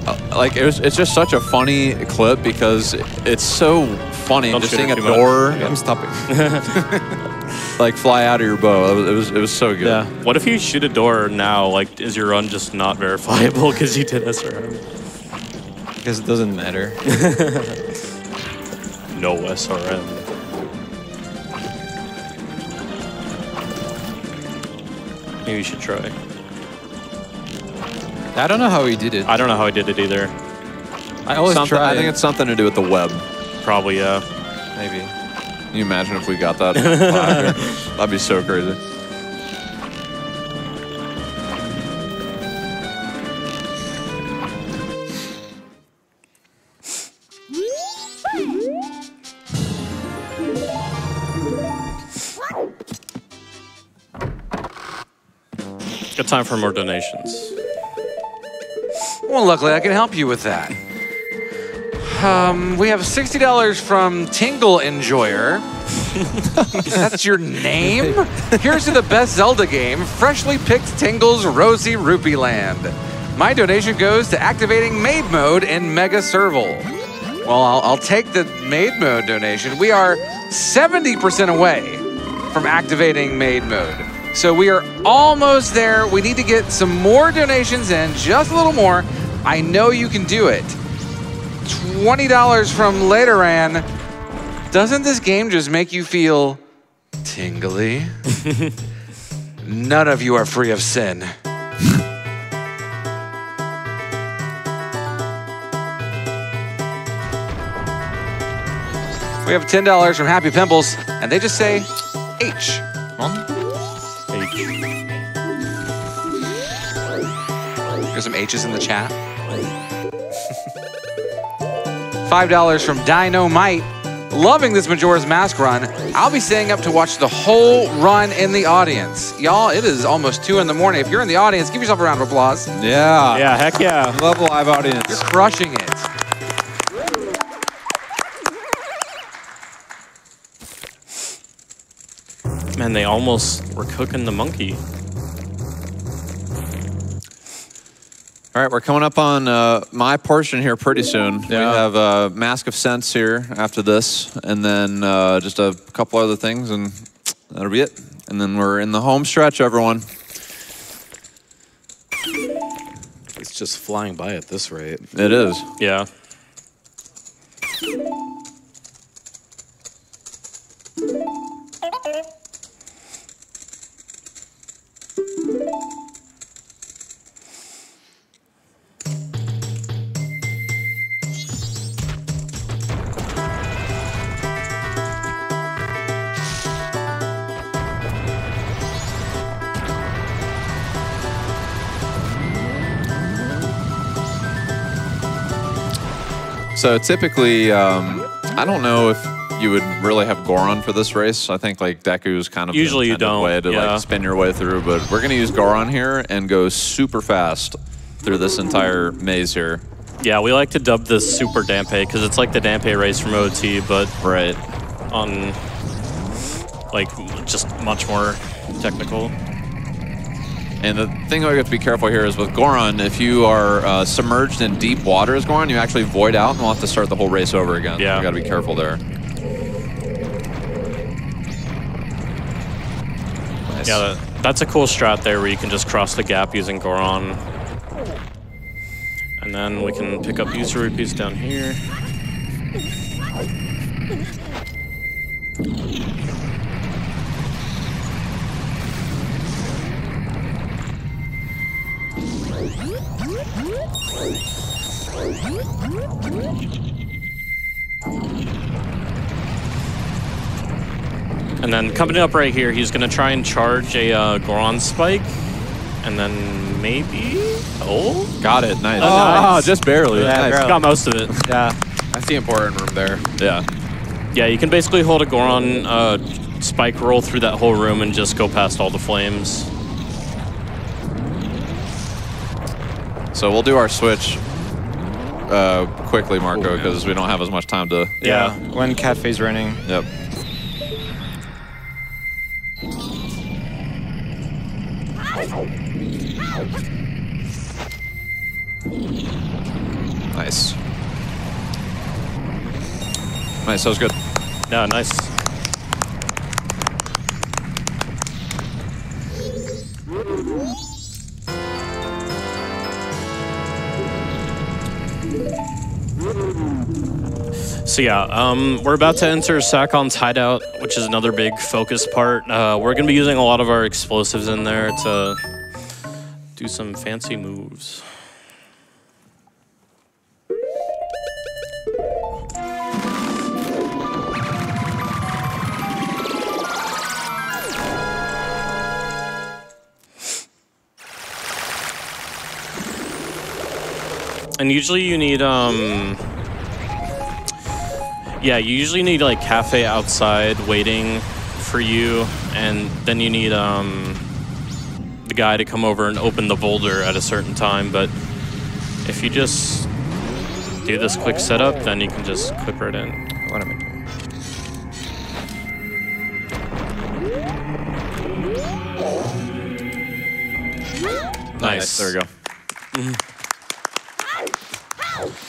Uh, like it was, it's just such a funny clip because it's so funny Don't just seeing a too much. door I'm stopping. like fly out of your bow. It was it was, it was so good. Yeah. What if you shoot a door now? Like, is your run just not verifiable because you did SRM? because it doesn't matter. No SRM. Maybe you should try. I don't know how he did it. I don't know how he did it either. I always Something, try. I think it's something to do with the web. Probably, yeah. maybe. Can you imagine if we got that? That'd be so crazy. Good time for more donations. Well, luckily I can help you with that. Um, we have $60 from Tingle Enjoyer. That's your name? Here's to the best Zelda game, freshly picked Tingle's Rosy Rupee Land. My donation goes to activating Maid Mode in Mega Serval. Well, I'll, I'll take the Maid Mode donation. We are 70% away from activating Maid Mode. So we are almost there. We need to get some more donations in, just a little more. I know you can do it. $20 from Lateran. Doesn't this game just make you feel tingly? None of you are free of sin. We have $10 from Happy Pimples, and they just say H. There's some H's in the chat. $5 from Dynamite. Loving this Majora's Mask run. I'll be staying up to watch the whole run in the audience. Y'all, it is almost 2 in the morning. If you're in the audience, give yourself a round of applause. Yeah. Yeah, heck yeah. Love live audience. You're crushing it. Man, they almost were cooking the monkey. All right, we're coming up on uh, my portion here pretty soon. We Yeah. have uh, Mask of Scents here after this, and then uh, just a couple other things, and that'll be it. And then we're in the home stretch, everyone. It's just flying by at this rate. It is. Yeah. So typically, um, I don't know if you would really have Goron for this race. I think like Deku's kind of Usually you don't, way to yeah. like spin your way through, but we're gonna use Goron here and go super fast through this entire maze here. Yeah, we like to dub this Super Dampe because it's like the Dampe race from OT, but Right. on like just much more technical. And the thing that we have to be careful here is with Goron, if you are uh, submerged in deep water as Goron, you actually void out and we'll have to start the whole race over again. Yeah. We gotta be careful there. Nice. Yeah, that's a cool strat there where you can just cross the gap using Goron. And then we can pick up user rupees down here. And then coming up right here, he's going to try and charge a uh, Goron Spike. And then maybe... Oh? Got it. Nice. Oh, nice. Ah, just barely. Yeah, nice. Got most of it. Yeah. That's the important room there. Yeah. Yeah, you can basically hold a Goron uh, Spike roll through that whole room and just go past all the flames. So we'll do our switch uh, quickly, Marco, because we don't have as much time to. Yeah. When Kafei's running. Yep. Nice. Nice, that was good. Yeah, nice. So yeah, um, we're about to enter Sakon's hideout, which is another big focus part. Uh, we're going to be using a lot of our explosives in there to do some fancy moves. And usually you need, um, yeah, you usually need like Kafei outside waiting for you, and then you need, um, the guy to come over and open the boulder at a certain time. But if you just do this quick setup, then you can just clip right in. What am I doing? Nice. There we go.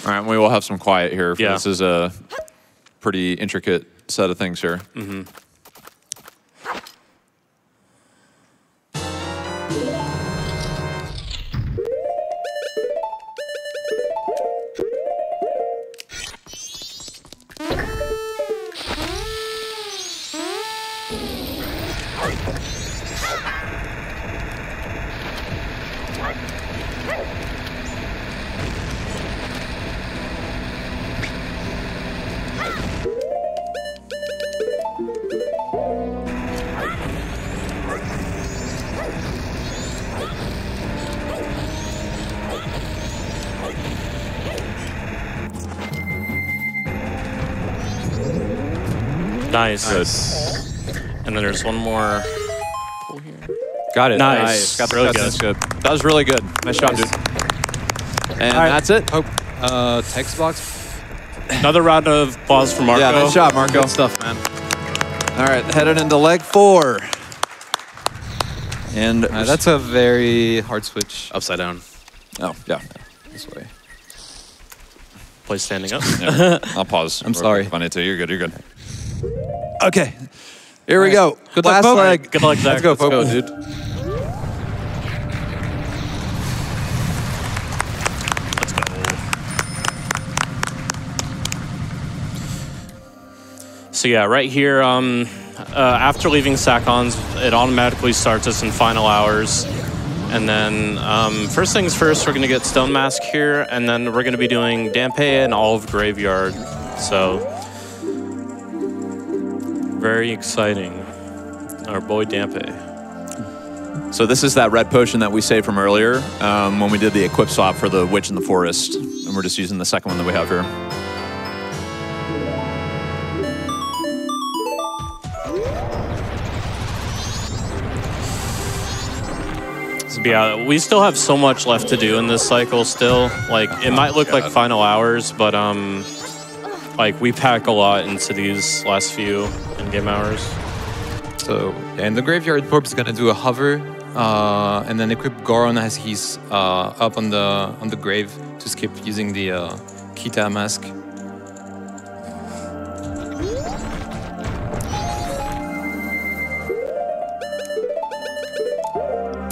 All right, we will have some quiet here. Yeah. This is a pretty intricate set of things here. Mm-hmm. Nice. And then there's one more. Got it. Nice. Got the Really cuts. That's good. That was really good. Nice job, dude. And right. that's it. Oh, uh, text box. Another round of applause for Marco. Yeah, nice job, Marco. Good stuff, man. All right, headed into leg four. And Uh, that's a very hard switch Upside down. oh yeah. this way. Play standing up. Yeah. I'll pause. I'm sorry. Funny too. You're good. You're good. Okay. Here we go. Good Last Pope. leg. Good luck, Zach. Let's go, Pope. Go, dude. Let's go. So yeah, right here, um, uh, after leaving Sakon's, it automatically starts us in final hours. And then, um, first things first, we're gonna get Stone Mask here, and then we're gonna be doing Dampe and Olive Graveyard. So, very exciting. Our boy Dampe. So this is that red potion that we saved from earlier um, when we did the equip swap for the witch in the forest, and we're just using the second one that we have here. Yeah, we still have so much left to do in this cycle still. Like it might look like final hours, but um like we pack a lot into these last few in-game hours. So, in the graveyard, Pope is gonna do a hover, uh, and then equip Goron as he's uh, up on the on the grave to skip using the uh, Keeta mask.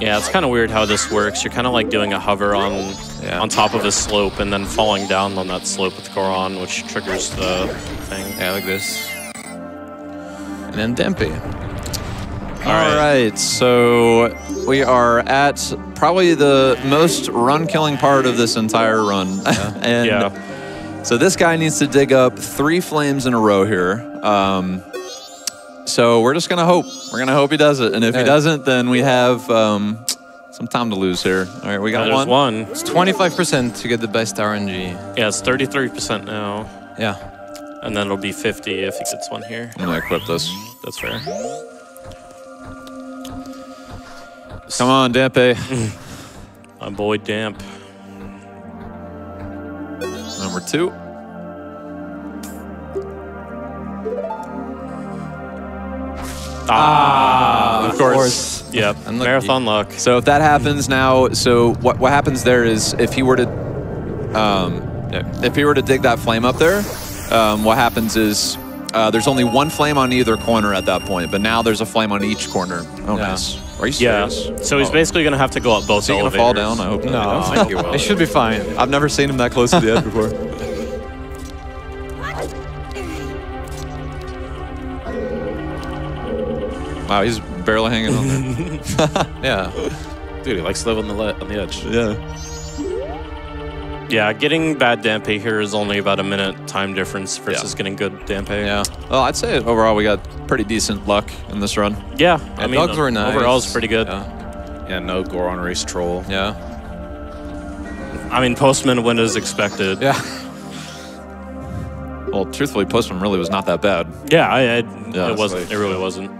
Yeah, it's kind of weird how this works. You're kind of like doing a hover on Yeah. on top of a slope and then falling down on that slope with Goron, which triggers the thing. Yeah, like this. And then Dampe. All right, so we are at probably the most run-killing part of this entire run, and Yeah. so this guy needs to dig up three flames in a row here. Um, So we're just gonna hope. We're gonna hope he does it, and if he doesn't, then we have um, some time to lose here. All right, we got There's one. one. It's 25% to get the best RNG. Yeah, it's 33% now. Yeah. And then it'll be 50 if he gets one here. I'm gonna equip this. That's fair. Come on, Dampe. My boy Damp. Number two. Ah, of course. course. Yep. Unlucky. Marathon luck. So if that happens now, so what what happens there is if he were to, um, if he were to dig that flame up there, um, what happens is uh, there's only one flame on either corner at that point, but now there's a flame on each corner. Oh, Yeah. nice. Are you Yeah. So he's Oh. basically going to have to go up both Is he gonna fall down? I hope not. No, I think he will. it should be fine. I've never seen him that close to the edge before. Wow, he's barely hanging on there. Yeah. Dude, he likes to live on the le- on the edge. yeah. Yeah, getting bad Dampe here is only about a minute time difference versus Yeah. getting good Dampe. Yeah. Well, I'd say overall we got pretty decent luck in this run. Yeah, I Yeah, mean, dogs were nice. overall it's pretty good. Yeah. Yeah, no Goron race troll. Yeah. I mean, Postman went as expected. Yeah. Well, truthfully, Postman really was not that bad. Yeah, I, I, Yeah, it wasn't. like- It really wasn't.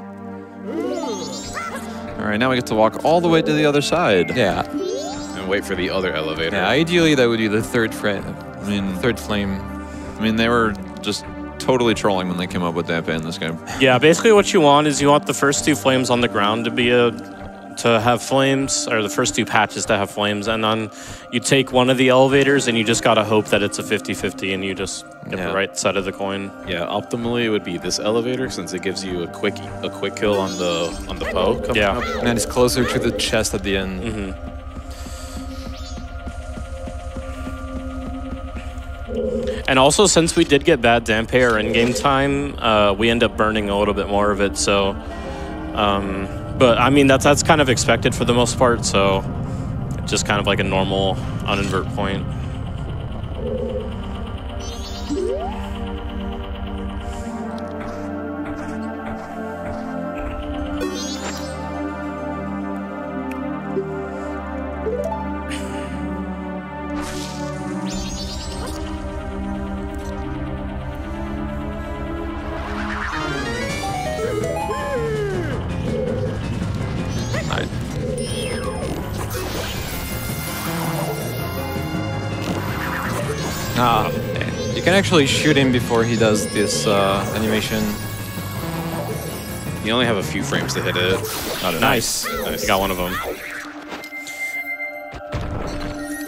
All right, now we get to walk all the way to the other side. Yeah. And wait for the other elevator. Yeah. Ideally, that would be the third frame, I mean, third flame. I mean, they were just totally trolling when they came up with Dampe in this game. Yeah, basically what you want is you want the first two flames on the ground to be a to have flames, or the first two patches to have flames, and then you take one of the elevators and you just gotta hope that it's a 50-50 and you just get Yeah. the right side of the coin. Yeah, optimally it would be this elevator since it gives you a quick a quick kill on the on the coming Yeah. up. And it's closer to the chest at the end. And also, since we did get bad Dampe or in-game time, uh, we end up burning a little bit more of it. So, um, but I mean that's that's kind of expected for the most part. So, just kind of like a normal uninvert point. Actually shoot him before he does this uh, animation. You only have a few frames to hit it. Nice, Nice. You got one of them.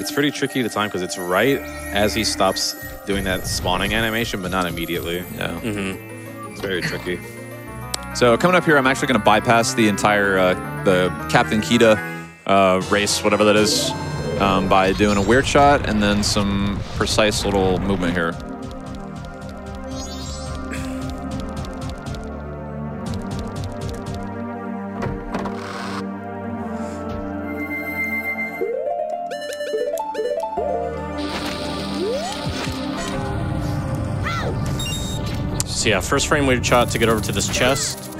It's pretty tricky to time because it's right as he stops doing that spawning animation, but not immediately. Yeah. It's very tricky. So coming up here, I'm actually going to bypass the entire uh, the Captain Keeta uh, race, whatever that is, um, by doing a weird shot and then some precise little movement here. So yeah, first frame weird shot to get over to this chest.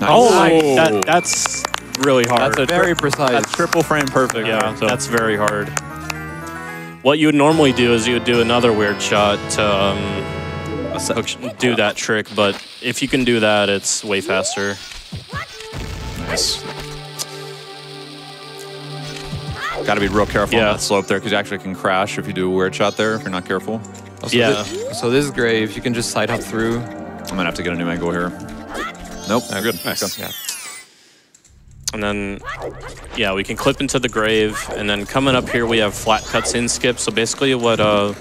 Oh my, that, that's really hard. That's a Very precise. That's triple frame perfect. yeah, So- that's very hard. What you would normally do is you would do another weird shot to um, hook do that trick, but if you can do that, it's way faster. nice. Got to be real careful Yeah. on that slope there because you actually can crash if you do a weird shot there if you're not careful. Also, Yeah. thi- so this grave, you can just side hop through. I'm gonna have to get a new angle here. Nope, I'm good. Nice. Yeah. And then, yeah, we can clip into the grave. And then coming up here, we have Flat cutscene skip. So basically what uh,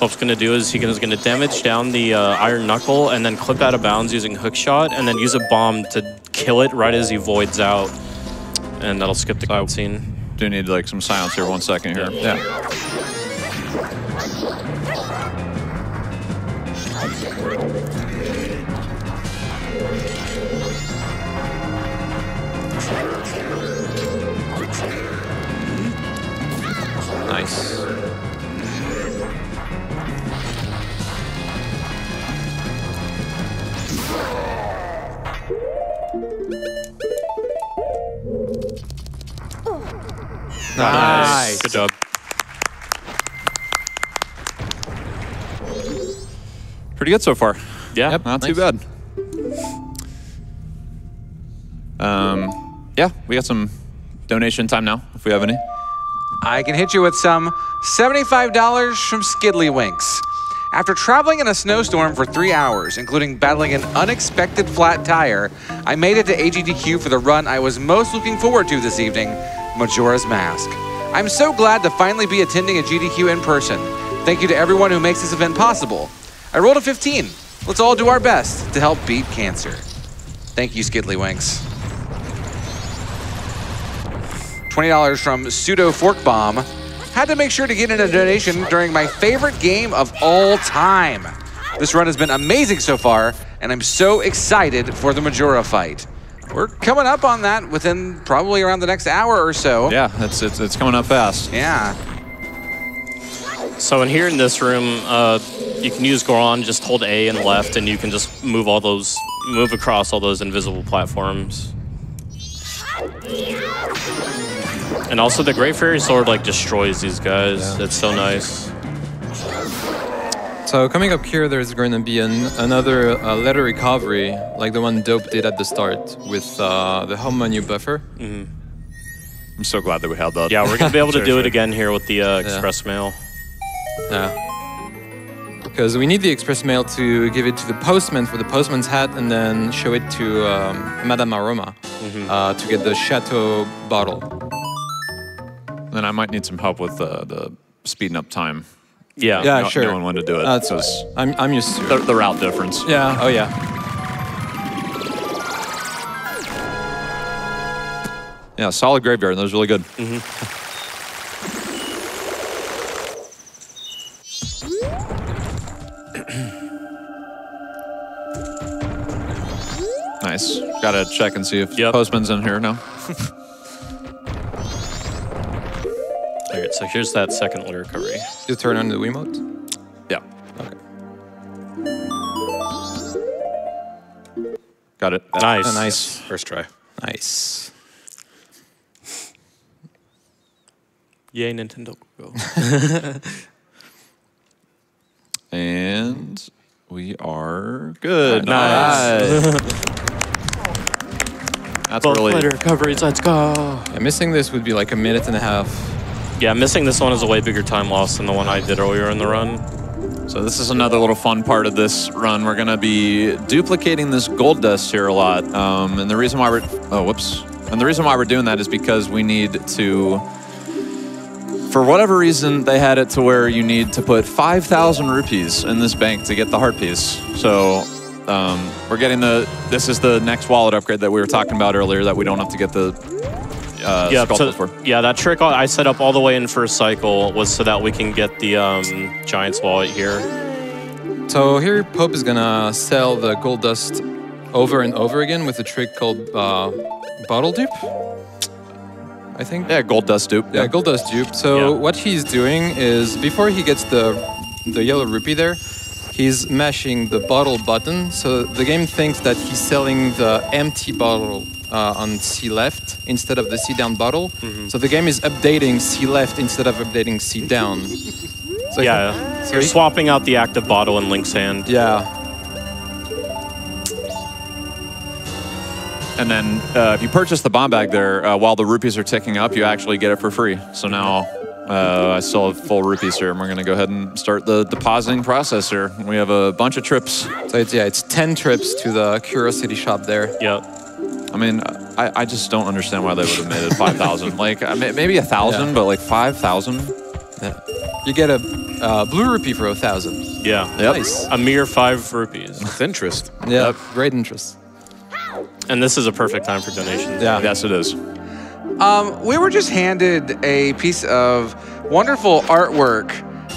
Pope's going to do is he's going to damage down the uh, Iron Knuckle and then clip out of bounds using hook shot and then use a bomb to kill it right as he voids out. And that'll skip the cutscene. Do need like some silence here. One second here. Yeah. Nice. Nice. Good job. Pretty good so far. Yeah. Yep. Not too bad. Um, yeah, we got some donation time now, if we have any. I can hit you with some $75 from Skidly Winks. After traveling in a snowstorm for three hours, including battling an unexpected flat tire, I made it to AGDQ for the run I was most looking forward to this evening, Majora's Mask. I'm so glad to finally be attending a GDQ in person. Thank you to everyone who makes this event possible. I rolled a 15. Let's all do our best to help beat cancer. Thank you, Skidly Winks. $20 from Pseudo Fork Bomb. Had to make sure to get in a donation during my favorite game of all time. This run has been amazing so far, and I'm so excited for the Majora fight. We're coming up on that within probably around the next hour or so. Yeah, it's it's, it's coming up fast. Yeah. So in here in this room, uh, you can use Goron, just hold A and left, and you can just move all those, move across all those invisible platforms. And also the Great Fairy Sword like destroys these guys. It's so nice. So coming up here, there's going to be an, another uh, letter recovery, like the one Dope did at the start with uh, the home menu buffer. I'm so glad that we had that. Yeah, we're gonna be able to do it again here with the uh, Express Mail. Yeah. Because we need the express mail to give it to the postman for the postman's hat and then show it to um, Madame Aroma uh, to get the chateau bottle. Then I might need some help with uh, the speeding up time. Yeah. Yeah, no, sure. Knowing wanted to do it. That's because I'm, I'm used to the, the route difference. Yeah, oh yeah. Yeah, solid graveyard. That was really good. Mm -hmm. nice. Gotta check and see if Yep. Postman's in here now. right, so here's that second letter recovery. You turn on the Wiimote? Yeah. Okay. Got it. Nice. Oh, nice. First try. Nice. Yay, Nintendo. Go. And we are good. Nice. That's Both really letter recoveries. Let's go. Yeah, missing this would be like a minute and a half. Yeah, missing this one is a way bigger time loss than the one I did earlier in the run. So this is another little fun part of this run. We're gonna be duplicating this gold dust here a lot. Um, and the reason why we're, oh, whoops. And the reason why we're doing that is because we need to, for whatever reason, they had it to where you need to put 5,000 rupees in this bank to get the heart piece. So um, we're getting the, this is the next wallet upgrade that we were talking about earlier that we don't have to get the uh, Yeah, so, for. yeah, that trick I set up all the way in first cycle was so that we can get the um, Giant's Wallet here. So here Pope is gonna sell the gold dust over and over again with a trick called uh, bottle dupe. I think. Yeah, gold dust dupe. Yeah, gold dust dupe. So Yeah. what he's doing is before he gets the the yellow rupee there, he's mashing the bottle button. So the game thinks that he's selling the empty bottle uh, on C left instead of the C down bottle. So the game is updating C left instead of updating C down. So Yeah, so you're swapping out the active bottle in Link's hand. Yeah. And then uh, if you purchase the bomb bag there, uh, while the rupees are ticking up, you actually get it for free. So now uh, I still have full rupees here, and we're going to go ahead and start the depositing process here. We have a bunch of trips. So it's yeah, it's ten trips to the Curiosity shop there. Yep. I mean, I, I just don't understand why they would have made it 5,000. like, I mean, maybe a 1,000, Yeah. but like 5,000? Yeah. You get a uh, blue rupee for a thousand. Yeah. Yep. Nice. A mere five rupees. It's interest. Yeah, great interest. And this is a perfect time for donations. Yeah. Yes, it is. Um, we were just handed a piece of wonderful artwork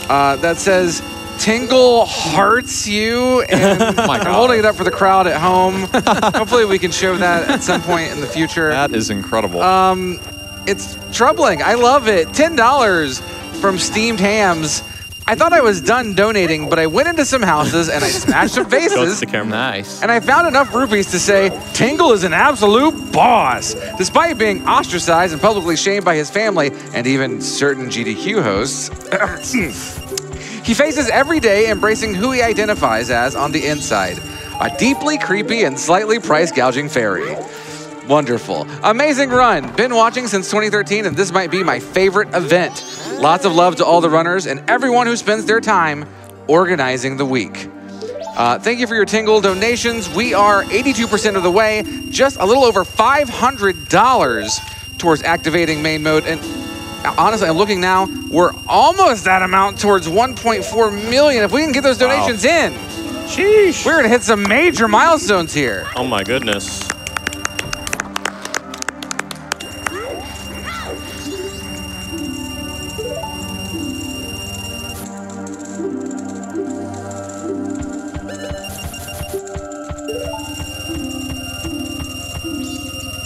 uh, that says "Tingle hearts you," and I'm holding it up for the crowd at home. Hopefully, we can show that at some point in the future. That is incredible. Um, it's troubling. I love it. Ten dollars from Steamed Hams. I thought I was done donating, but I went into some houses and I smashed some Go to faces. camera. Nice. And I found enough rupees to say Tingle is an absolute boss. Despite being ostracized and publicly shamed by his family and even certain GDQ hosts, he faces every day embracing who he identifies as on the inside a deeply creepy and slightly price gouging fairy. Wonderful. Amazing run. Been watching since 2013, and this might be my favorite event. Lots of love to all the runners and everyone who spends their time organizing the week. Uh, thank you for your Tingle donations. We are 82% of the way, just a little over $500 towards activating maid mode. And honestly, I'm looking now, we're almost that amount towards 1.4 million. If we can get those donations in, Sheesh. we're gonna hit some major milestones here. Oh my goodness.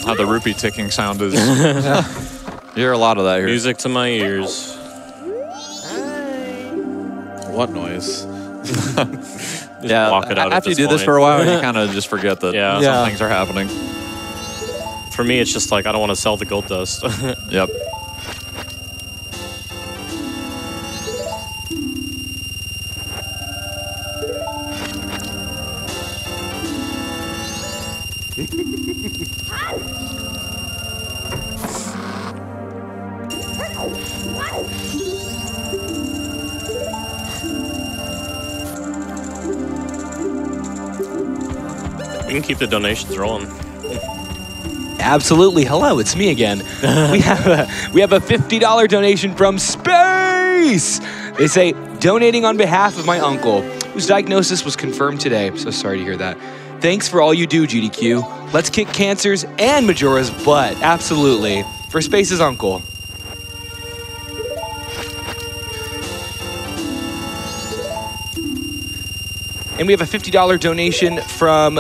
How the rupee ticking sound is. you hear a lot of that here. Music to my ears. What noise? yeah, walk it out at after you this do this for a while, you kind of just forget that Yeah. some Yeah. things are happening. For me, it's just like I don't want to sell the gold dust. Yep. Donations rolling. Absolutely. Hello, it's me again. we have a, we have a $50 donation from Space. They say donating on behalf of my uncle, whose diagnosis was confirmed today. So sorry to hear that. Thanks for all you do, GDQ. Let's kick cancers and Majora's butt. Absolutely. For Space's uncle. And we have a $50 donation from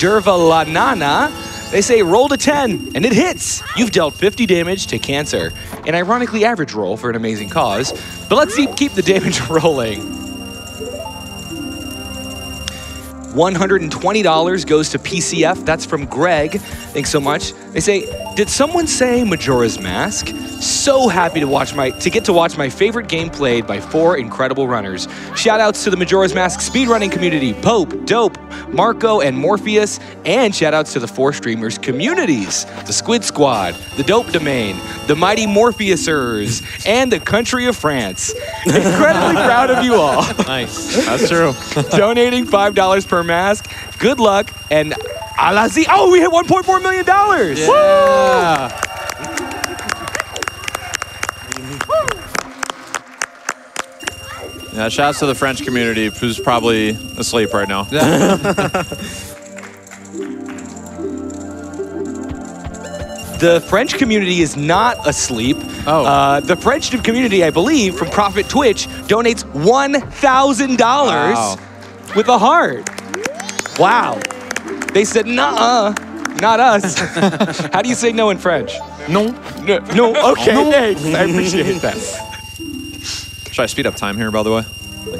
Dervalanana. They say roll to 10 and it hits. You've dealt 50 damage to cancer. An ironically average roll for an amazing cause. But let's keep the damage rolling. $120 goes to PCF. That's from Greg. Thanks so much. They say, did someone say Majora's Mask? So happy to watch my to get to watch my favorite game played by four incredible runners. Shout outs to the Majora's Mask speedrunning community, Pope, Dope, Marco, and Morpheus, and shout outs to the four streamers communities, the Squid Squad, the Dope Domain, the Mighty Morpheusers, and the country of France. Incredibly proud of you all. Nice. That's true. donating five dollars per mask. Good luck and alazi. Oh, we hit 1.4 million dollars. Yeah. Yeah, shouts to the French community who's probably asleep right now. The French community is not asleep. Oh. Uh, the French community, I believe, from Profit Twitch, donates one thousand dollars Wow. with a heart. Wow. They said, "Nah, not us." How do you say no in French? No. No. no. Okay. Thanks. I appreciate that. Should I speed up time here, by the way?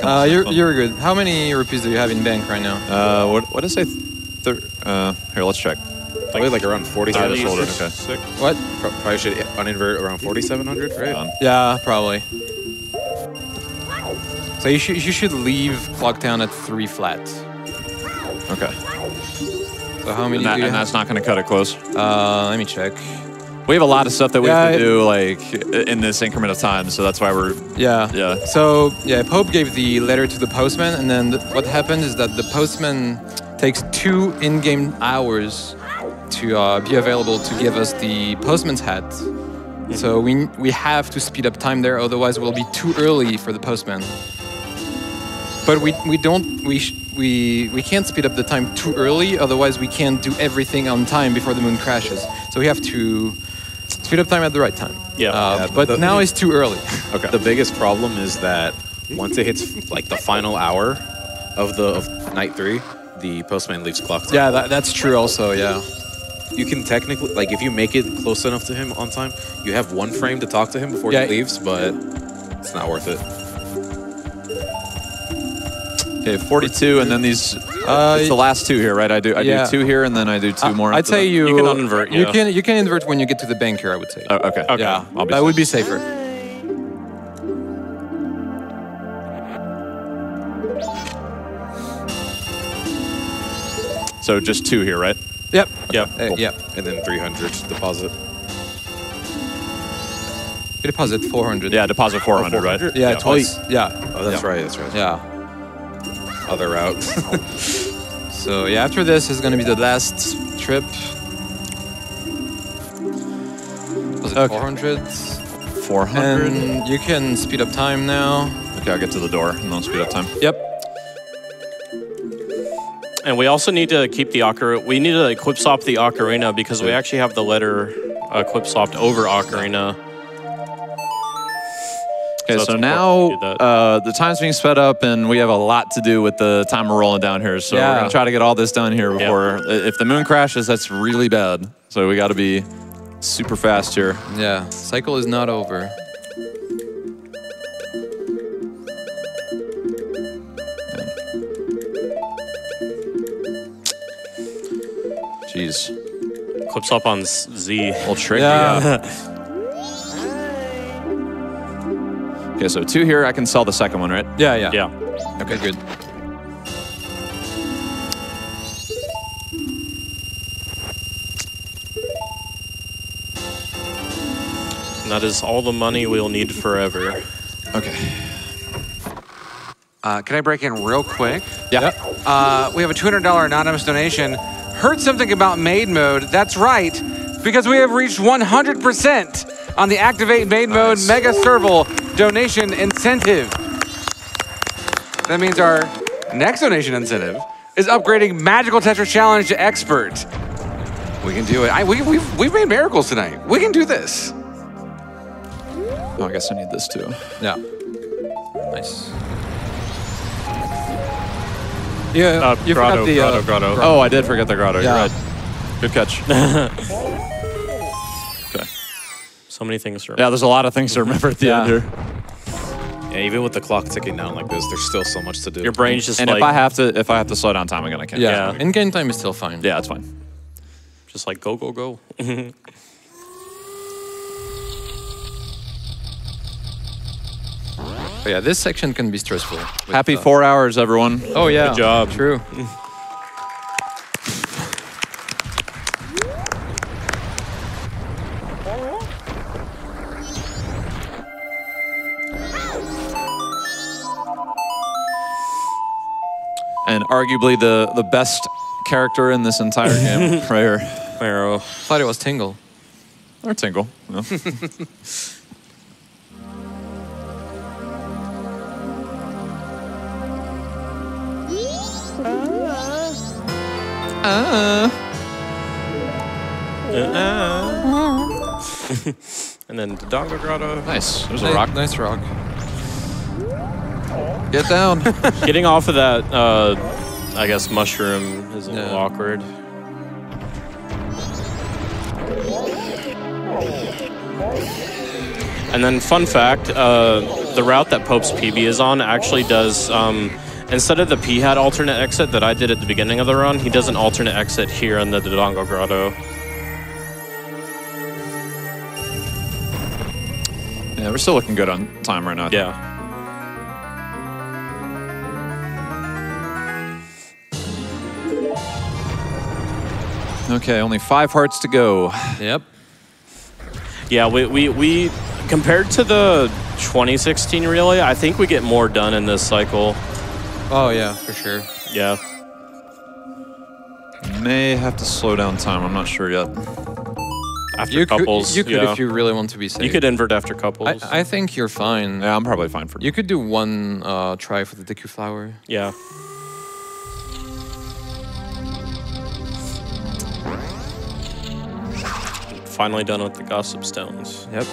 Uh, you're, you're good. How many rupees do you have in bank right now? Uh, what what did I say? Thir- uh, here, let's check. Probably like around 47. Thirty Okay. six. What? Pro- Probably should uninvert around 4,700, right? Done. Yeah, probably. So you should you should leave Clocktown at three flat. Okay. So how many And, that, and that's not going to cut it close. Uh, let me check. We have a lot of stuff that we Yeah, have to do like in this increment of time, so that's why we're Yeah. yeah. So yeah, Pope gave the letter to the postman, and then th- what happened is that the postman takes two in-game hours to uh, be available to give us the postman's hat. So we we have to speed up time there, otherwise we'll be too early for the postman. But we we don't we we we can't speed up the time too early, otherwise we can't do everything on time before the moon crashes. So we have to speed up time at the right time. Yeah. Uh, Yeah, but the- now it's too early. Okay. The biggest problem is that once it hits like the final hour of the of night three, the postman leaves clock. time. Yeah, that, that's true. Also, yeah. You can technically like if you make it close enough to him on time, you have one frame to talk to him before Yeah. he leaves, but it's not worth it. Okay, 42, and then these. Uh, it's the last two here, right? I do. I yeah. do two here, and then I do two I- more. I'd say you. You can uninvert, You yeah. can you can invert when you get to the bank here. I would say. Oh, okay. Okay. yeah, I'll be that safe. would be safer. So just two here, right? Yep. Yep. Uh, yep. And then 300 deposit. You deposit 400. Yeah, deposit 400, right? Yeah, Yeah. twice. Yeah. Oh, that's right. That's right. Yeah. Other route. So yeah, after this is gonna be the last trip. Was it Okay. 400? 400. And you can speed up time now. Okay, I'll get to the door and then speed up time. Yep. And we also need to keep the ocarina. We need to equip swap the ocarina because we actually have the letter equip swapped over ocarina. Okay, So so, now important to do that. uh, the time's being sped up, and we have a lot to do with the time we're rolling down here. So Yeah. we're gonna try to get all this done here before. If the moon crashes, that's really bad. So we got to be super fast here. Yeah. Cycle is not over. Jeez, Clips up on Z. little tricky. Yeah. Okay, so two here. I can sell the second one, right? Yeah. Yeah. Yeah. Okay. Good. And that is all the money we'll need forever. Okay. Uh, can I break in real quick? Yeah. Uh, we have a $200 anonymous donation. Heard something about maid mode. That's right, because we have reached 100% on the Activate Maid Mode Mega Serval donation incentive. That means our next donation incentive is upgrading Magical Tetris Challenge to Expert. We can do it. I, we, we've, we've made miracles tonight. We can do this. Oh, I guess I need this too. Yeah. Nice. Yeah. Uh, you grotto, forgot the grotto, uh, grotto. Oh, I did forget the grotto. Yeah. You're right. Good catch. okay. So many things to Yeah, there's a lot of things to remember at the Yeah. end here. yeah, even with the clock ticking down like this, there's still so much to do. Your brain's just And like if I have to, if I have to slow down time, again, I'm gonna catch. Yeah. Yeah. In game time is still fine. Yeah, that's fine. just like go go go. But yeah, this section can be stressful. Happy uh, four hours, everyone. Oh yeah. Good job. True. arguably the the best character in this entire game, right here. Arrow. Thought it was Tingle. Or Tingle. you know. Uh-uh. Uh-uh. And then Dodongo Grotto. Nice. There's a Nice- rock. Nice rock. Get down. Getting off of that, uh, I guess, mushroom is a little Yeah. awkward. And then, fun fact uh, the route that Pope's PB is on actually does, um, instead of the Peahat alternate exit that I did at the beginning of the run, he does an alternate exit here in the Dodongo Grotto. yeah, we're still looking good on time right now. Yeah. Okay, only five hearts to go. Yep. Yeah, we, we, we, compared to the 2016 relay, I think we get more done in this cycle. Oh yeah, for sure. Yeah. May have to slow down time. I'm not sure yet. After You couples. could, you could yeah. if you really want to be safe. You could invert after couples. I, I think you're fine. Yeah, I'm probably fine for You could do one uh, try for the Deku flower. yeah. Finally done with the gossip stones. Yep.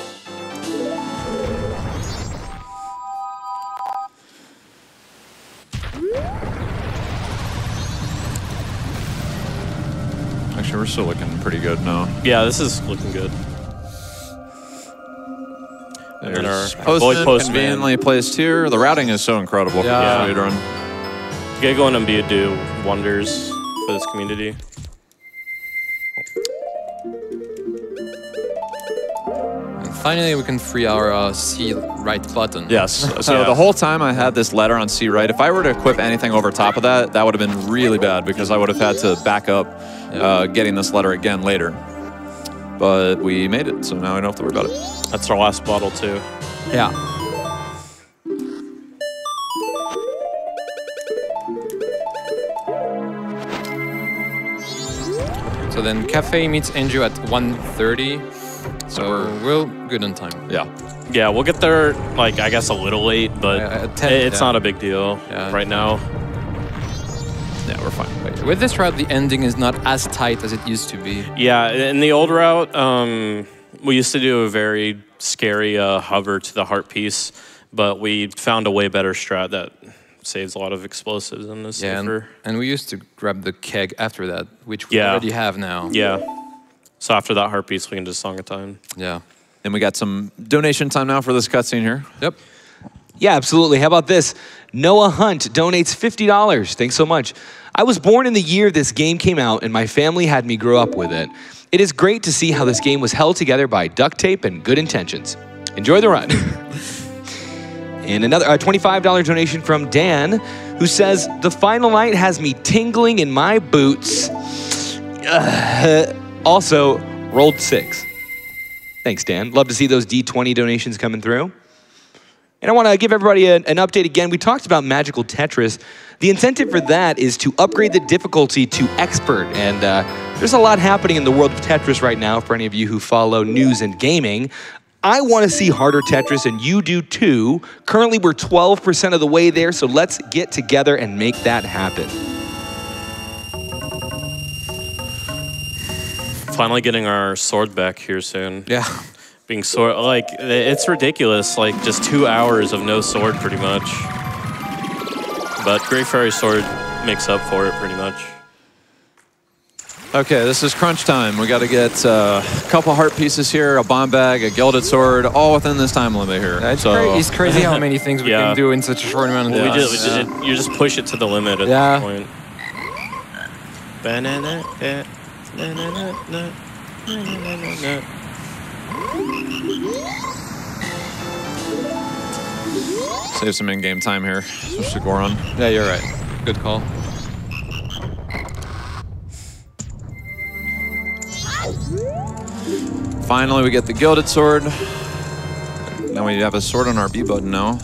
Actually, we're still looking pretty good now. Yeah, this is looking good. And then There's our- our boy Postman Postman. conveniently placed here. The routing is so incredible Yeah. for this speedrun. Gigo and Embiid do wonders for this community. Finally, we can free our uh, C right button. Yes. So Yeah. the whole time I had this letter on C right. If I were to equip anything over top of that, that would have been really bad because I would have had to back up uh, getting this letter again later. But we made it, so now I don't have to worry about it. That's our last bottle too. Yeah. So then Kafei meets Anju at 1.30. So we're, we're good on time. Yeah. Yeah, we'll get there like I guess a little late, but Yeah, at 10, it- it's yeah. not a big deal Yeah. right now. Yeah, we're fine. Wait, With this route, the ending is not as tight as it used to be. Yeah, in the old route, um, we used to do a very scary uh, hover to the heart piece, but we found a way better strat that saves a lot of explosives and is Yeah, and, and we used to grab the keg after that, which we Yeah. already have now. Yeah. So after that heart piece, we can just song of time. Yeah. And we got some donation time now for this cutscene here. Yep. Yeah, absolutely. How about this? Noah Hunt donates $50. Thanks so much. I was born in the year this game came out, and my family had me grow up with it. It is great to see how this game was held together by duct tape and good intentions. Enjoy the run. and another a $25 donation from Dan, who says, The final night has me tingling in my boots. Uh, also, rolled six. Thanks, Dan. Love to see those D20 donations coming through. And I want to give everybody a- an update again. We talked about Magical Tetris. The incentive for that is to upgrade the difficulty to expert. And uh, there's a lot happening in the world of Tetris right now for any of you who follow news and gaming. I want to see harder Tetris, and you do too. Currently, we're 12% of the way there, so let's get together and make that happen. Finally getting our sword back here soon. Yeah. Being sword, like, it's ridiculous. Like, just two hours of no sword, pretty much. But Great Fairy Sword makes up for it, pretty much. Okay, this is crunch time. We got to get uh, a couple heart pieces here, a bomb bag, a gilded sword, all within this time limit here. It's, so cra- it's crazy how many things we Yeah. can do in such a short amount of We time. just, we just- you just push it to the limit at Yeah. this point. Banana, eh, save some in-game time here, especially Goron. yeah, you're right. Good call. Finally, we get the gilded sword. Now we have a sword on our B button now.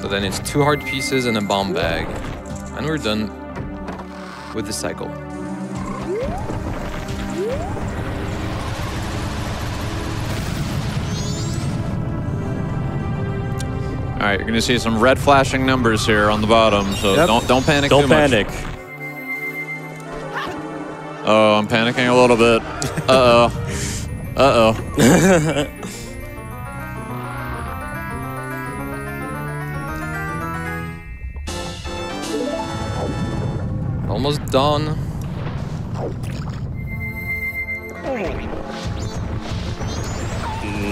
So then it's two hard pieces and a bomb bag. And we're done with the cycle. All right, you're gonna see some red flashing numbers here on the bottom, so Yep. don't don't panic. Don't too much. panic. Oh, I'm panicking a little bit. Uh oh. Uh oh. Almost done.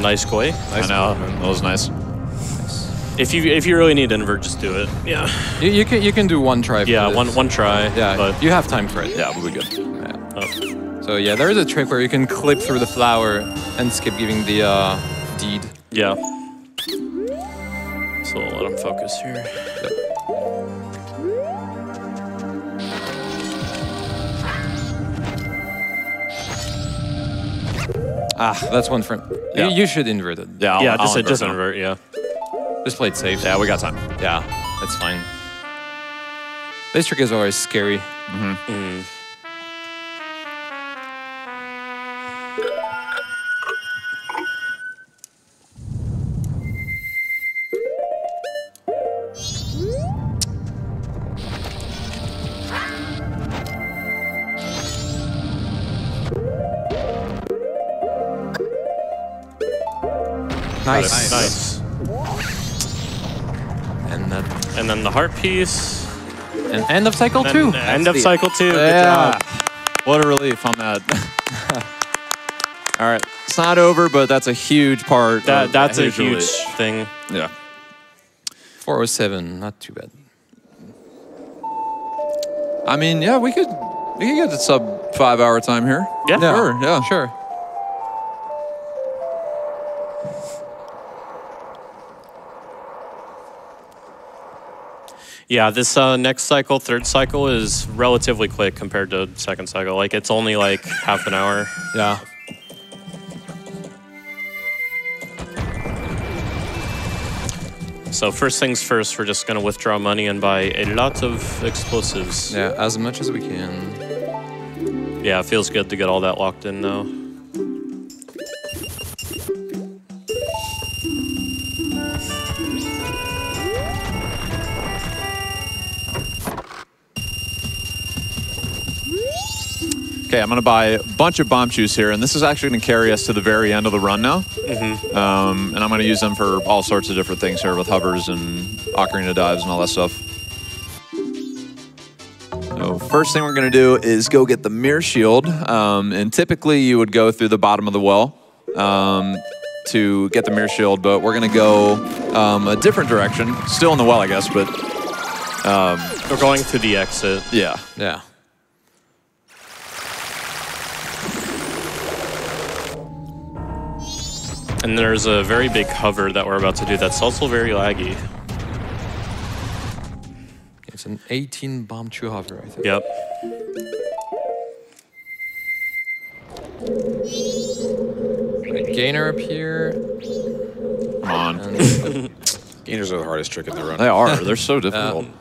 Nice koi. I know. That was nice. If you if you really need invert, just do it. Yeah. You, you can you can do one try. for Yeah. this. One one try. Yeah, But you have time for it. Yeah, we'll be good. Yeah. oh, So yeah, there is a trick where you can clip through the flower and skip giving the uh, deed. yeah. So we'll let him focus here. Ah, that's one for. Yeah. You, you should invert it. Yeah, I'll, yeah. I'll Just invert just now. invert. Yeah. Just play it safe. Yeah, we got time. Yeah, that's fine. This trick is always scary. Mm. Nice. Nice. And that. And then the heart piece. And end of cycle Then two. End of cycle two. Good Yeah. job. What a relief on that. All right, it's not over, but that's a huge part. That of- that's a huge relief. thing. Yeah. 407, not too bad. I mean, yeah, we could we could get to sub five hour time here. Yeah. Sure, yeah. Sure. Yeah, this uh, next cycle, third cycle, is relatively quick compared to second cycle. Like it's only like half an hour. Yeah. So first things first, we're just gonna withdraw money and buy a lot of explosives. Yeah, as much as we can. Yeah, it feels good to get all that locked in now. Okay, I'm gonna buy a bunch of bombchus here, and this is actually gonna carry us to the very end of the run now. Um, and I'm gonna use them for all sorts of different things here with hovers and ocarina dives and all that stuff. So first thing we're gonna do is go get the mirror shield, um, and typically you would go through the bottom of the well um, to get the mirror shield, but we're gonna go um, a different direction, still in the well, I guess, but We're going to the exit. yeah. Yeah. And there's a very big hover that we're about to do that's also very laggy. It's an 18 bombchu hover, I think. Yep. A gainer up here. Come on. And Gainers are the hardest trick in the run. They are. They're so difficult. Um,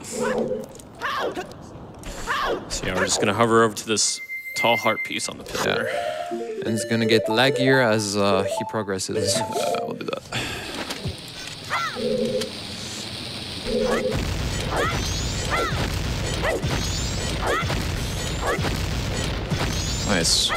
so yeah, we're just gonna hover over to this tall heart piece on the pillar. And it's gonna get laggier as uh, he progresses. Uh, we'll do that. Nice.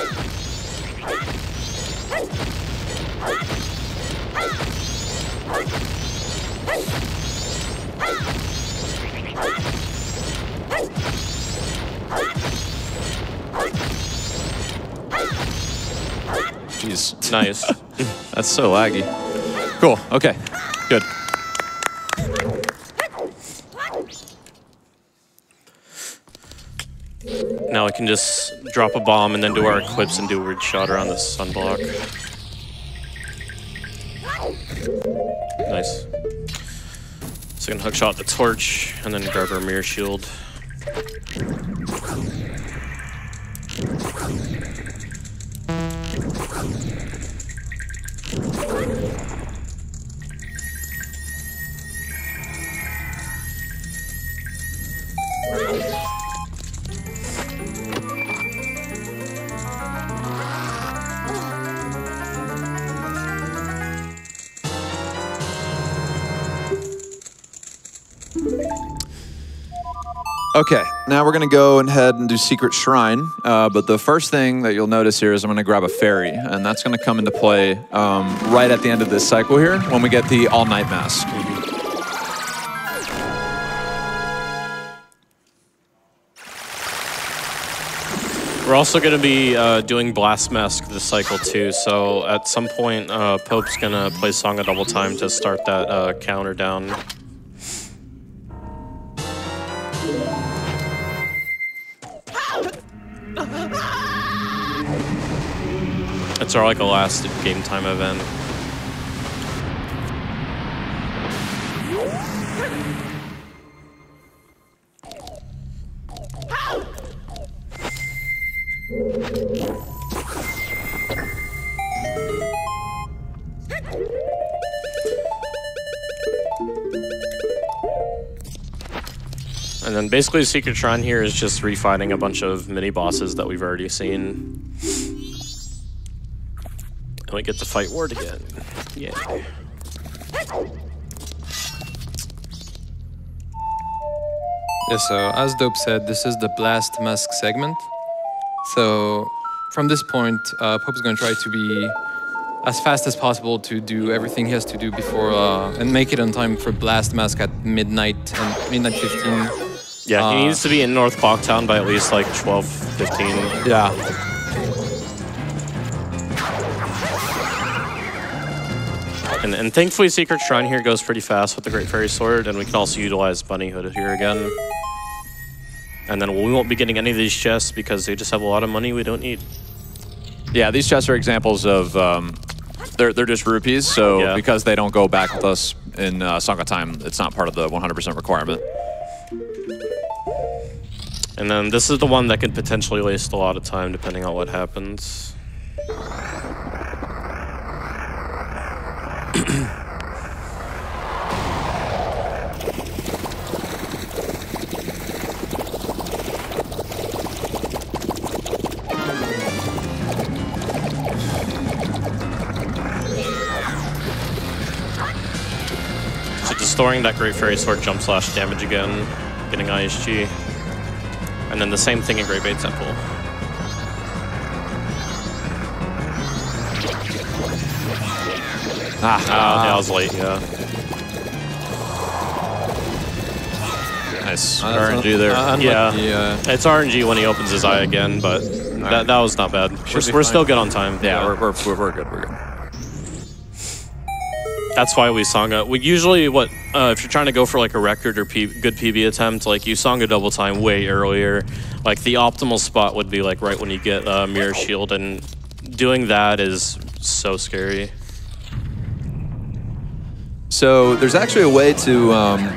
Jeez. Nice. That's so laggy. Cool. Okay. Good. now we can just drop a bomb and then do our eclipse and do a weird shot around the sunblock. Nice. So we can hookshot the torch and then grab our mirror shield. Thank you. Okay, now we're gonna go ahead and do Secret Shrine. Uh, but the first thing that you'll notice here is I'm gonna grab a fairy, and that's gonna come into play um, right at the end of this cycle here when we get the All Night Mask. We're also going to be uh, doing Blast Mask this cycle too, so at some point, uh, Pope's going to play Song a Double Time to start that uh, counter down. It's our like a last game time event. And then basically Secret Shrine here is just refighting a bunch of mini bosses that we've already seen. And we get to fight Wart again. Yeah. Yeah, so as Dope said, this is the Blast Mask segment. So from this point, uh, Pope's going to try to be as fast as possible to do everything he has to do before uh, and make it on time for Blast Mask at midnight and midnight 15. Yeah, Uh, he needs to be in North Clocktown by at least like 12, 15. Yeah. And And, thankfully, Secret Shrine here goes pretty fast with the Great Fairy Sword, and we can also utilize Bunny Hood here again. And then we won't be getting any of these chests because they just have a lot of money we don't need. Yeah, these chests are examples of um, they're they're just rupees. So Yeah. because they don't go back with us in uh, Song of Time, it's not part of the 100% requirement. And then this is the one that could potentially waste a lot of time depending on what happens. So just storing that Great Fairy Sword jump slash damage again, getting ISG. And then the same thing in Great Bay Temple. Ah, Ah, yeah, I was late, yeah. nice Uh, RNG there. un- Yeah. the, uh, It's RNG when he opens his eye again, but that, that was not bad. We're, we're still good on time. yeah, We're, we're, we're, we're good. We're good. That's why we Sanga. We usually, what, uh, if you're trying to go for like a record or P, good PB attempt, like you Sanga double time way earlier. Like the optimal spot would be like right when you get uh, Mirror Shield, and doing that is so scary. So there's actually a way to um,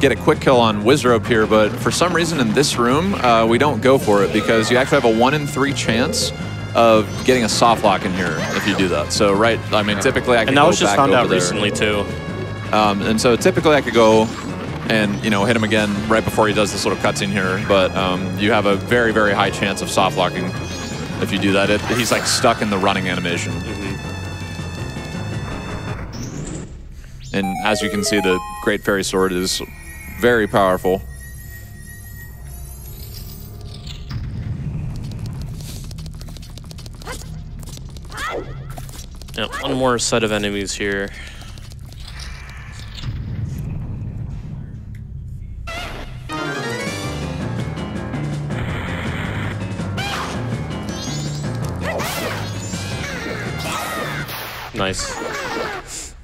get a quick kill on Wizrobe here, but for some reason in this room, uh, we don't go for it because you actually have a one in three chance of getting a soft lock in here if you do that. So right, I mean, typically I can And that go was just found out there. recently too. Um, and so typically I could go and you know hit him again right before he does this little cutscene here, but um, you have a very very high chance of soft locking if you do that. It, he's like stuck in the running animation. And as you can see, the Great Fairy Sword is very powerful. Yeah, one more set of enemies here. Nice.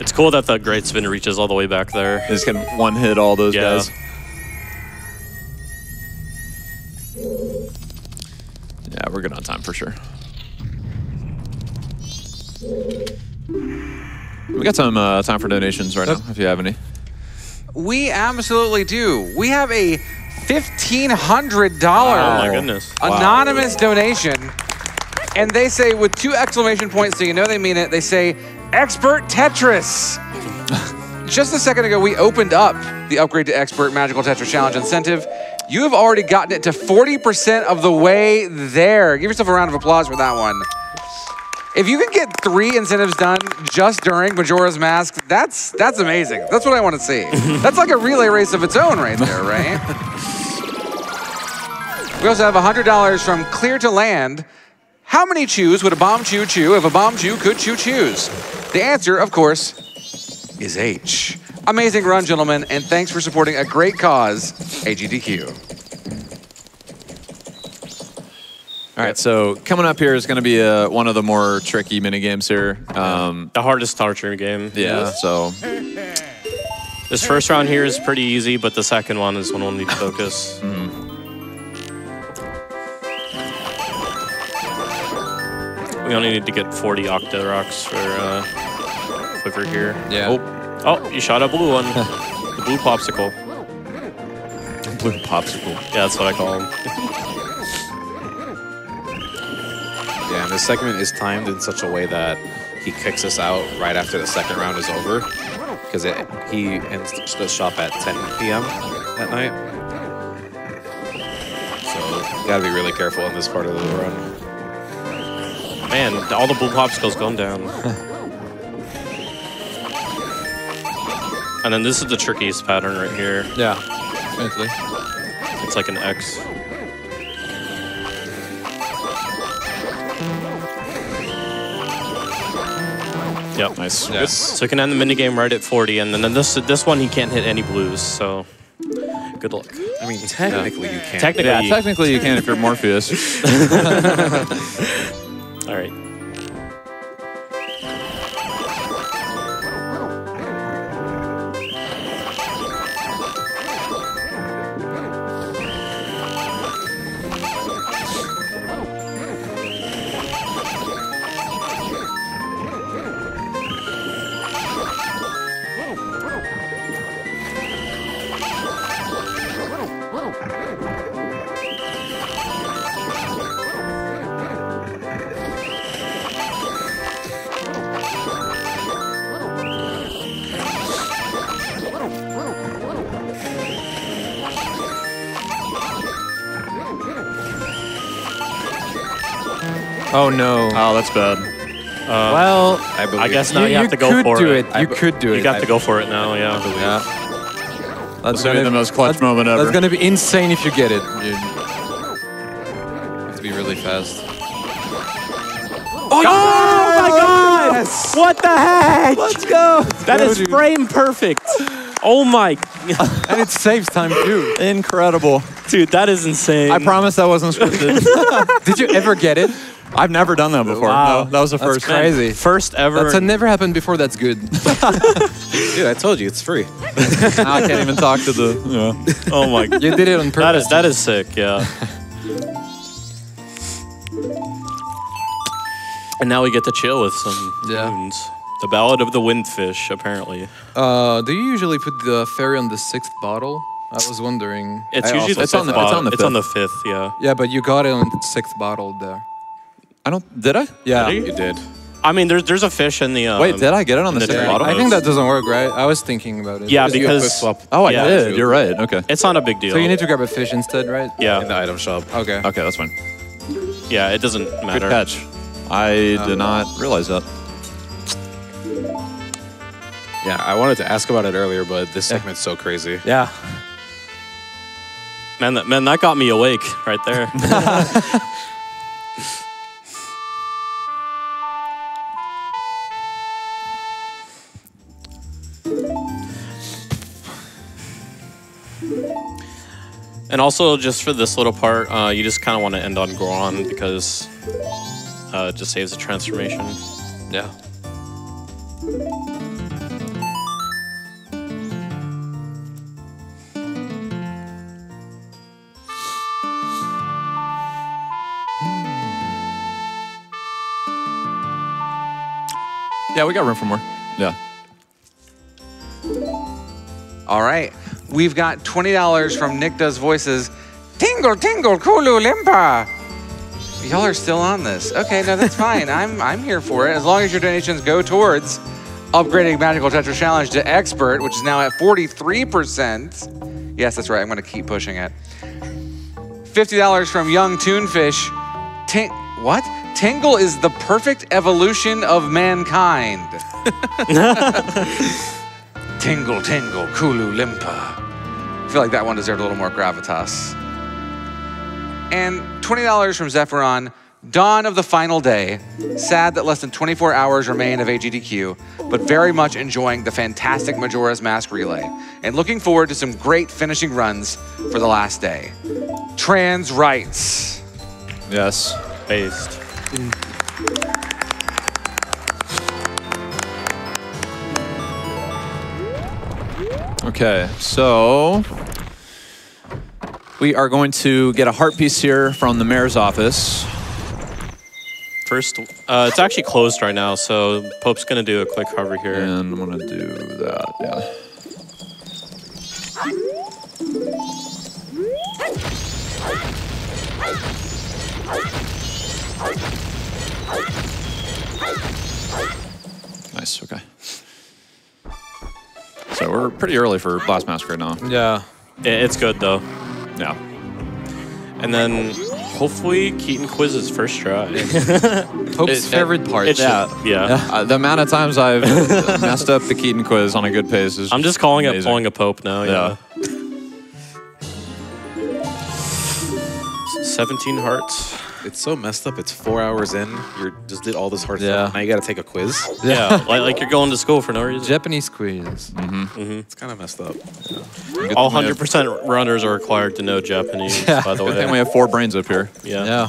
It's cool that the Great Spin reaches all the way back there. Just can one hit all those Yeah. guys. Yeah, we're good on time for sure. We got some uh, time for donations right now, if you have any. We absolutely do. We have a $1,500 Oh my goodness. anonymous donation. And they say, with two exclamation points, so you know they mean it, they say, Expert Tetris. Just a second ago, we opened up the Upgrade to Expert Magical Tetris Challenge incentive. You have already gotten it to 40% of the way there. Give yourself a round of applause for that one. If you can get three incentives done just during Majora's Mask, that's that's amazing. That's what I want to see. that's like a relay race of its own right there, right? we also have $100 from Clear to Land. How many chews would a bomb chew chew if a bomb chew could chew chews? The answer, of course, is H. Amazing run, gentlemen, and thanks for supporting a great cause, AGDQ. All right, so coming up here is going to be uh, one of the more tricky mini games here. Um, The hardest torture game. yeah, so This first round here is pretty easy, but the second one is when we'll need to focus. We only need to get 40 Octoroks for uh, Quiver here. Yeah. oh, Oh, you shot a blue one. the blue popsicle. blue popsicle. Yeah, that's what I call them. this segment is timed in such a way that he kicks us out right after the second round is over. Because he ends the shop at 10 p.m. at night. So gotta be really careful in this part of the run. Man, all the blue popsicles going down. and then this is the trickiest pattern right here. Yeah, definitely. It's like an X. Yep. Nice. Yes. So you can end the minigame right at 40, and then this this one he can't hit any blues, so good luck. I mean, technically you can. Technically, Yeah, technically you can if you're Morpheus. all right. Oh no. Oh, that's bad. Um, well, I believe. I guess now you, you, have to go could for do it. it. You could do it. You got to go for it now. Yeah. Yeah. That's going to be the most clutch moment ever. That's gonna be insane if you get it. You have to be really fast. Oh, oh my God! What the heck? Let's go. That is frame perfect. Oh my, god. And it saves time too. Incredible. dude, that is insane. I promise that wasn't scripted. Did you ever get it? I've never done that before. Wow. No, that was the That's first. crazy. First ever. That's a never happened before. That's good. Dude, I told you it's free. Now I can't even talk to the. Yeah. oh my. God. You did it on purpose. That is that is sick. Yeah. and now we get to chill with some Yeah. tunes. The Ballad of the Windfish, apparently. Uh, do you usually put the fairy on the sixth bottle? I was wondering. It's I usually also- the it's on the- it's bottle. on the It's on the fifth. fifth. Yeah. Yeah, but you got it on the sixth bottle there. I don't. Did I? Yeah. Did You did. I mean, there's there's a fish in the. Um, Wait, did I get it on the the sixth drink. bottle? I think that doesn't work, right? I was thinking about it. Yeah, Because you because swap. Oh, I Yeah. did. You're right. Okay. it's not a big deal. So you need to grab a fish instead, right? Yeah. In the item shop. Okay. Okay, that's fine. Yeah. It doesn't matter. Good catch. I did not realize that. Yeah, I wanted to ask about it earlier, but this segment's so crazy. Yeah. Man, that man, that got me awake right there. and also, just for this little part, uh, you just kind of want to end on Goron because uh, it just saves the transformation. Yeah. Yeah, we got room for more. Yeah. All right. We've got $20 from Nick Does Voices. Tingle, tingle, Kooloo-Limpah. Y'all are still on this. Okay, no, that's fine. I'm, I'm here for it. As long as your donations go towards upgrading Magical Tetris Challenge to Expert, which is now at 43%. Yes, that's right. I'm going to keep pushing it. $50 from Young Toonfish. Ting- what? Tingle is the perfect evolution of mankind. tingle, tingle, Kooloo-Limpah. I feel like that one deserved a little more gravitas. And $20 from Zephyron. Dawn of the final day. Sad that less than 24 hours remain of AGDQ, but very much enjoying the fantastic Majora's Mask relay and looking forward to some great finishing runs for the last day. Trans rights. Yes. Based. Mm. Okay, so we are going to get a heart piece here from the mayor's office. First, uh, it's actually closed right now, so Pope's gonna do a quick hover here. And I'm gonna do that, yeah. Nice, okay. So we're pretty early for Blast Mask right now. Yeah. I- It's good though. Yeah. And then hopefully Keaton quizzes first try. Pope's It- favorite part. It should- yeah. Uh, the amount of times I've messed up the Keaton quiz on a good pace is I'm just calling it amazing. pulling a Pope now. Yeah. Yeah. 17 hearts. It's so messed up. It's four hours in. You just did all this hard Yeah. stuff. Now you got to take a quiz. Yeah, like, like you're going to school for no reason. Japanese quiz. Mm-hmm. It's kind of messed up. Good All thing we have- 100% runners are required to know Japanese, Yeah. by the way. Good thing we have four brains up here. Yeah, Yeah.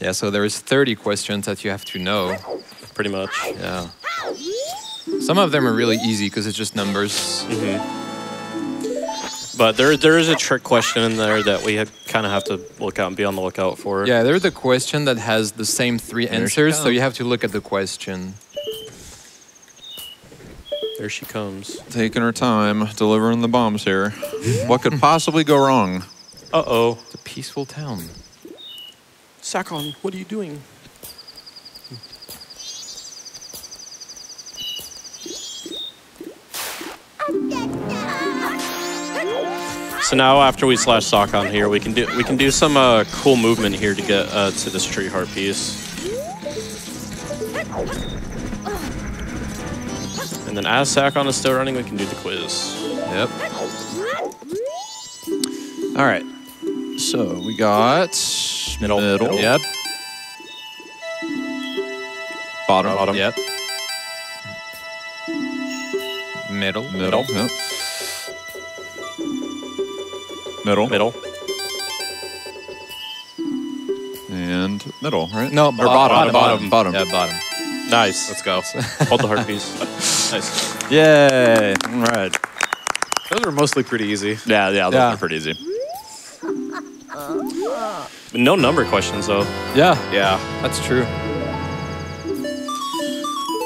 Yeah, so there's 30 questions that you have to know. pretty much. Yeah. Some of them are really easy because it's just numbers. But there, there is a trick question in there that we kind of have to look out and be on the lookout for. Yeah, there's a question that has the same three she answers, so you have to look at the question. There she comes. Taking her time, delivering the bombs here. what could possibly go wrong? Uh oh. It's a peaceful town. Sakon, what are you doing? So now after we slash Sakon here, we can do we can do some uh, cool movement here to get uh, to this tree heart piece. And then as Sakon is still running, we can do the quiz. Yep. All right. So we got Middle. middle, Yep. bottom, Bottom. Yep. Middle. middle, yep. Middle, Middle. and middle, right? No, or bottom, bottom, bottom, bottom. Yeah, bottom. Nice. Let's go. Hold the heart piece. nice. Yay! All right. Those are mostly pretty easy. Yeah, yeah, those Yeah. are pretty easy. No number questions though. Yeah, Yeah. that's true.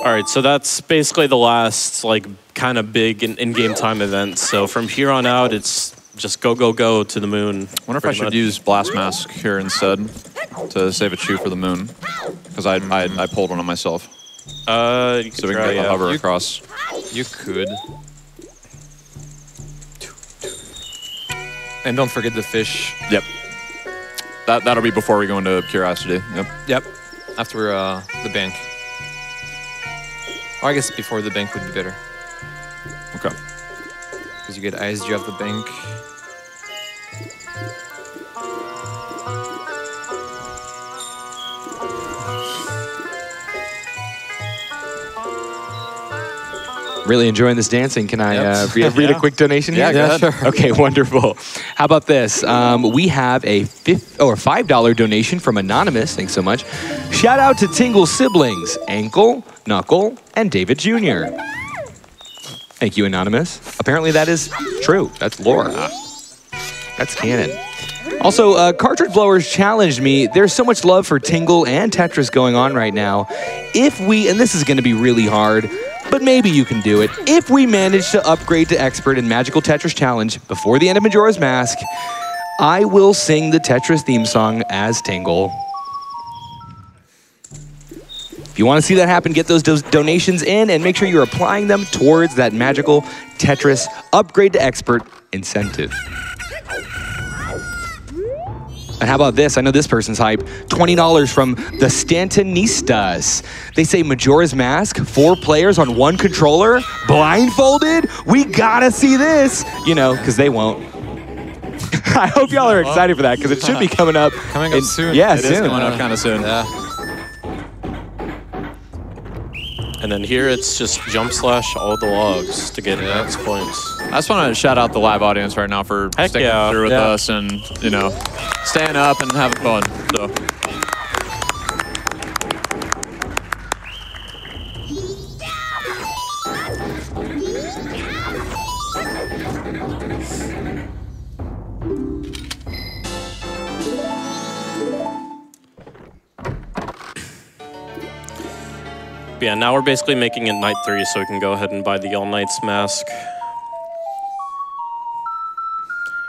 All right, so that's basically the last like kind of big in- in-game time event. So from here on out, it's just go go go to the moon. wonder if I pretty should much. use blast mask here instead to save a chew for the moon, because I, I I pulled one on myself, Uh, you so we try, can get yeah. hover You- across. You could. And don't forget the fish. Yep. That that'll be before we go into curiosity. Yep. Yep. After uh, the bank. Or I guess before the bank would be better. Okay. Because you get ISG off the bank. Really enjoying this dancing. Can I uh, read, read a quick donation here? Yeah, sure. Okay, wonderful. How about this? Um, we have a fifth or five dollar donation from anonymous. Thanks so much. Shout out to Tingle siblings, Ankle, Knuckle, and David Jr. Thank you, anonymous. Apparently, that is true. That's lore. That's canon. Also, uh, Cartridge Blowers challenged me. There's so much love for Tingle and Tetris going on right now. If we, and this is going to be really hard, but maybe you can do it. If we manage to upgrade to expert in Magical Tetris Challenge before the end of Majora's Mask, I will sing the Tetris theme song as Tingle. If you want to see that happen, get those do- donations in and make sure you're applying them towards that magical Tetris upgrade to expert incentive. And how about this? I know this person's hype. $20 from the Stantonistas. They say Majora's Mask, four players on one controller, blindfolded? We gotta see this! You know, because they won't. I hope y'all are excited for that because it should be coming up. Coming up in- soon. Yeah, It is soon. coming up kind of soon. Yeah. And then here it's just jump slash all the logs to get max points. I just want to shout out the live audience right now for Heck sticking yeah. through with Yeah. us and you know staying up and having fun. So yeah, now we're basically making it night three, so we can go ahead and buy the all nights mask.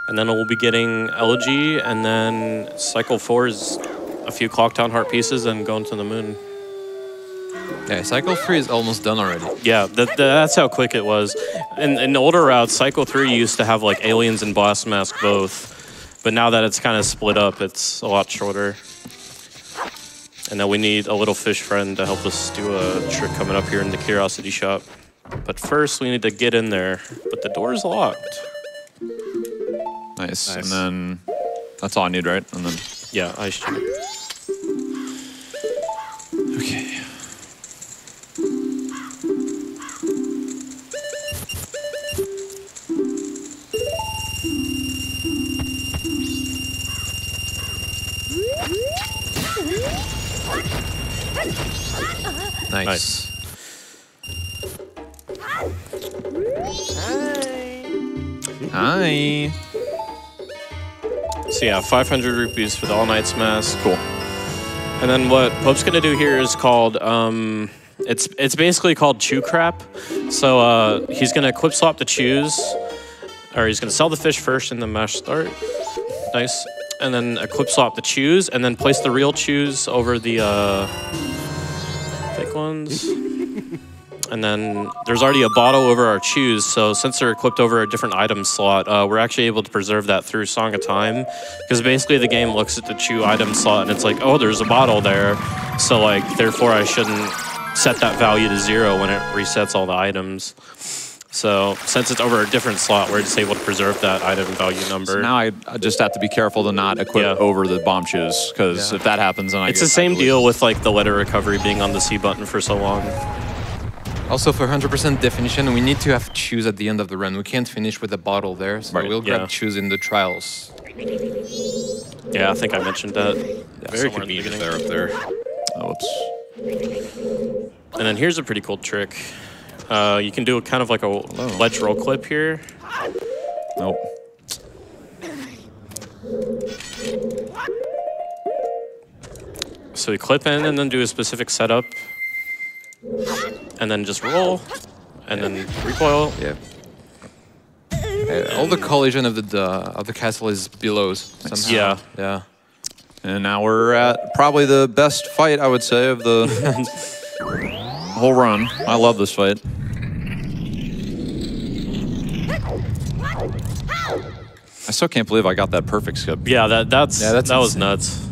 And then we'll be getting elegy, and then cycle four is a few Clocktown heart pieces and going to the moon. Yeah, cycle three is almost done already. Yeah, that, that's how quick it was. In, in older routes, Cycle 3 used to have like aliens and boss Mask both. But now that it's kind of split up, it's a lot shorter. And now we need a little fish friend to help us do a trick coming up here in the Curiosity Shop. But first, we need to get in there. But the door is locked. nice. Nice. And then that's all I need, right? And then Yeah, I should. okay. Nice. Nice. Hi. So yeah, 500 rupees for the all nights mask. Cool. And then what Pope's gonna do here is called um, it's it's basically called chew crap. So uh, he's gonna equip swap the chews, or he's gonna sell the fish first and then mash start. Nice. And then equip swap the chews, and then place the real chews over the uh, ones. And then there's already a bottle over our chews, so since they're equipped over a different item slot, uh, we're actually able to preserve that through Song of Time. Because basically the game looks at the chew item slot and it's like, oh, there's a bottle there, so like therefore I shouldn't set that value to zero when it resets all the items. So since it's over a different slot, we're just able to preserve that item value number. So now I, I just have to be careful to not equip Yeah. over the bombchus because if that happens, then I it's get the same absolutely- deal with like the letter recovery being on the C button for so long. Also, for 100% definition, we need to have choose at the end of the run. We can't finish with a bottle there, so Right, we'll grab yeah. choose in the trials. Yeah, I think I mentioned that. Very somewhere in the convenient beginning. there up there. Oh, whoops. And then here's a pretty cool trick. Uh, you can do a kind of like a ledge roll clip here. Nope. So you clip in and then do a specific setup, and then just roll, and then recoil. Yeah. Uh, all the collision of the, the of the castle is below somehow. Yeah. Yeah. And now we're at probably the best fight, I would say, of the whole run. I love this fight. I still can't believe I got that perfect skip. Yeah, that that's, Yeah, that's that was nuts.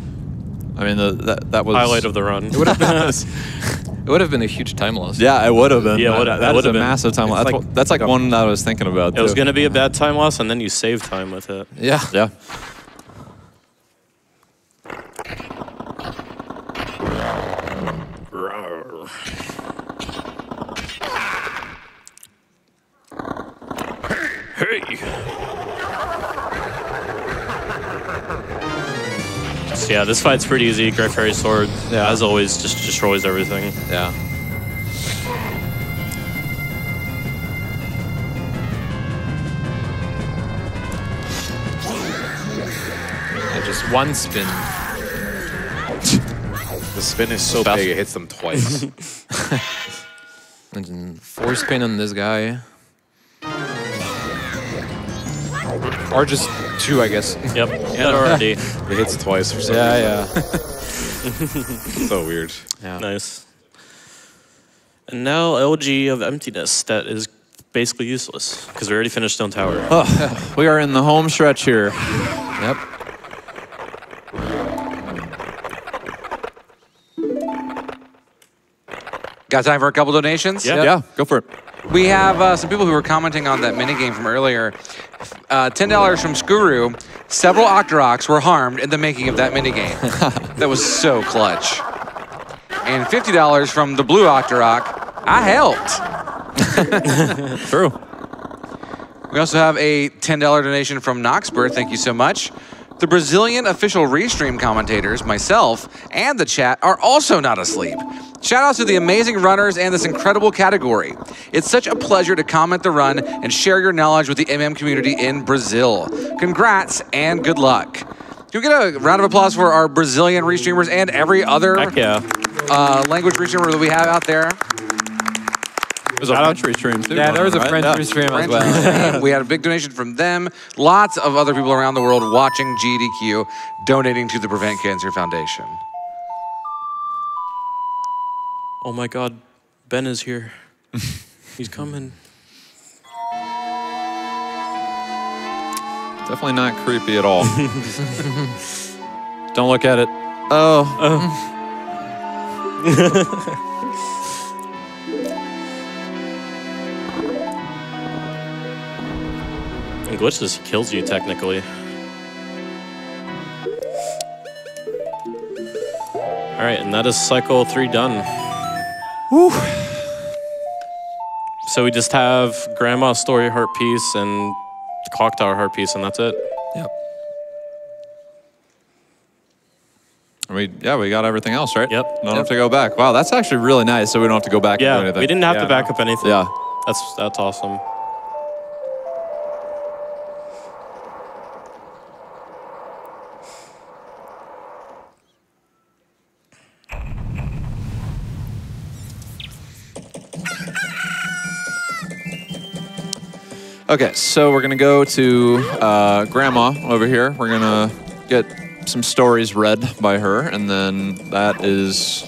I mean, the, that that was Highlight of the run. It would have been it would have been a huge time loss. Yeah, it would have been. Yeah, it That- would've- that it is a been. massive time. It's That's, like- what- that's like one that I was thinking about. It was going to be a bad time loss, and then you save time with it. Yeah. Yeah. Hey. So yeah, this fight's pretty easy. Great Fairy Sword, Yeah. as always, just destroys everything. Yeah. Yeah, just one spin. The spin is so Fast. big, it hits them twice. And then four spin on this guy. Or just two, I guess. Yep, and already. it hits twice for some Yeah, yeah. So weird. yeah. Nice. And now Elegy of Emptiness, that is basically useless, because we already finished Stone Tower. Oh, We are in the home stretch here. Yep. Got time for a couple donations? Yeah. Yeah, go for it. We have uh, some people who were commenting on that minigame from earlier. Uh, $10 from Skuru. Several Octoroks were harmed in the making of that minigame. that was so clutch. And $50 from the Blue Octorok. I helped. True. We also have a $10 donation from Noxbur. Thank you so much. The Brazilian official restream commentators, myself, and the chat are also not asleep. Shout out to the amazing runners and this incredible category. It's such a pleasure to comment the run and share your knowledge with the MM community in Brazil. Congrats and good luck. Can we get a round of applause for our Brazilian restreamers and every other yeah. uh, language restreamer that we have out there? There's a French stream too. Yeah, there was a right? French Yeah. restream as well. we had a big donation from them. Lots of other people around the world watching GDQ, donating to the Prevent Cancer Foundation. Oh my god, Ben is here. He's coming. Definitely not creepy at all. Don't look at it. Oh. oh. And glitches, he kills you technically. All right, and that is cycle three done. Woo! So we just have Grandma story heart piece and Clock Tower heart piece, and that's it. Yep. We yeah, we got everything else, right? Yep. Don't have to go back. Wow, that's actually really nice. So we don't have to go back and do Yeah, we didn't have Yeah. to back up anything. Yeah. That's that's awesome. Okay, so we're gonna go to uh, Grandma over here. We're gonna get some stories read by her, and then that is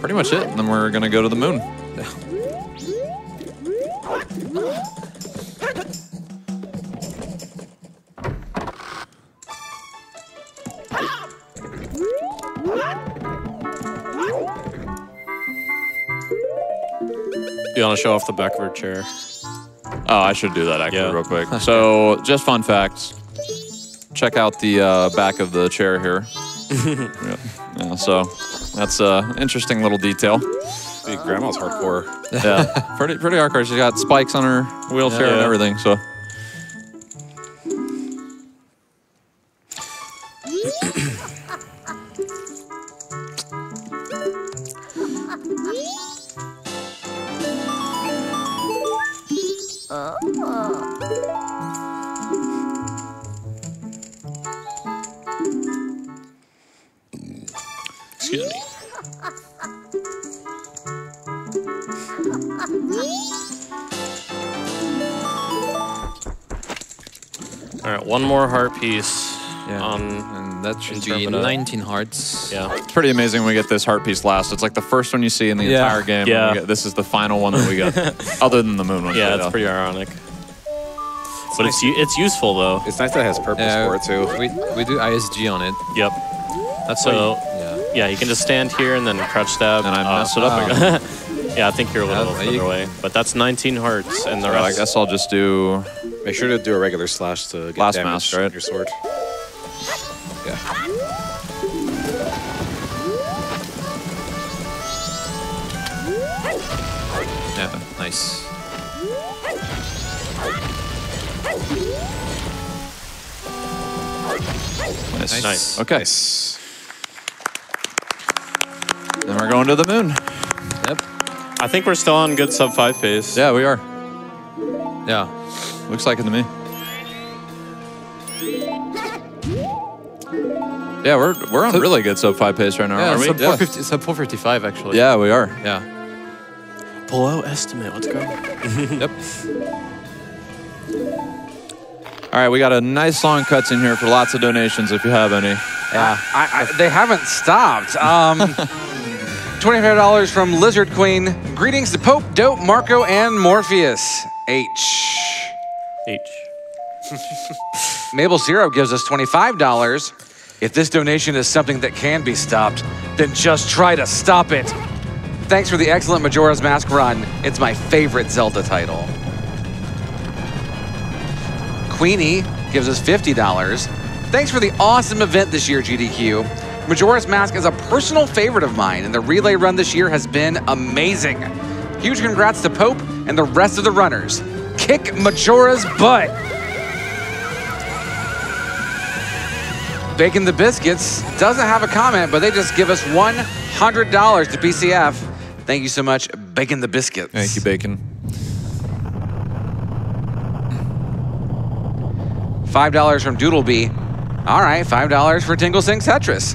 pretty much it. And then we're gonna go to the moon. You want to show off the back of her chair? Oh, I should do that actually Yeah. real quick. So, just fun facts. Check out the uh, back of the chair here. Yep. Yeah, so that's an interesting little detail. Dude, grandma's hardcore. Yeah, pretty pretty hardcore. She's got spikes on her wheelchair and Yeah. everything. So. All right, one more heart piece. Yeah. On and that should be Interpreter. 19 hearts. yeah. It's pretty amazing when we get this heart piece last. It's like the first one you see in the Yeah. entire game. Yeah. get- this is the final one that we got, other than the moon one. Yeah, but, it's pretty ironic. But it's u- it's useful though. It's nice that it has purpose Yeah, for it too. We, we do ISG on it. Yep. That's So yeah. yeah, you can just stand here and then crouch stab. And I Uh, mess it up oh. again. yeah, I think you're a little Yeah, further you- away. But that's 19 hearts, and the All right, I guess I'll just do. Make sure to do a regular slash to get Blast damage mask, right? on your sword. Yeah. Yeah, nice. Nice. Nice. Okay. Nice. Then we're going to the moon. Yep. I think we're still on good sub five phase. Yeah, we are. Yeah. Looks like it to me. Yeah, we're we're on So- really good sub five pace right now, Yeah, aren't we? sub, yeah. sub 455 actually. yeah, we are. Yeah. Below estimate. Let's go. Yep. All right, we got a nice long cuts in here for lots of donations if you have any. Yeah. I, I, they haven't stopped. Um, $25 from Lizard Queen. Greetings to Pope, Dope, Marco, and Morpheus. H. H. Mabel Zero gives us $25. If this donation is something that can be stopped, then just try to stop it. Thanks for the excellent Majora's Mask run. It's my favorite Zelda title. Queenie gives us $50. Thanks for the awesome event this year, GDQ. Majora's Mask is a personal favorite of mine, and the relay run this year has been amazing. Huge congrats to Pope and the rest of the runners. Kick Majora's butt! Bacon the Biscuits doesn't have a comment, but they just give us $100 to PCF. Thank you so much, Bacon the Biscuits. Thank you, Bacon. $5 from Doodlebee. All right, $5 for Tingle Sings Tetris.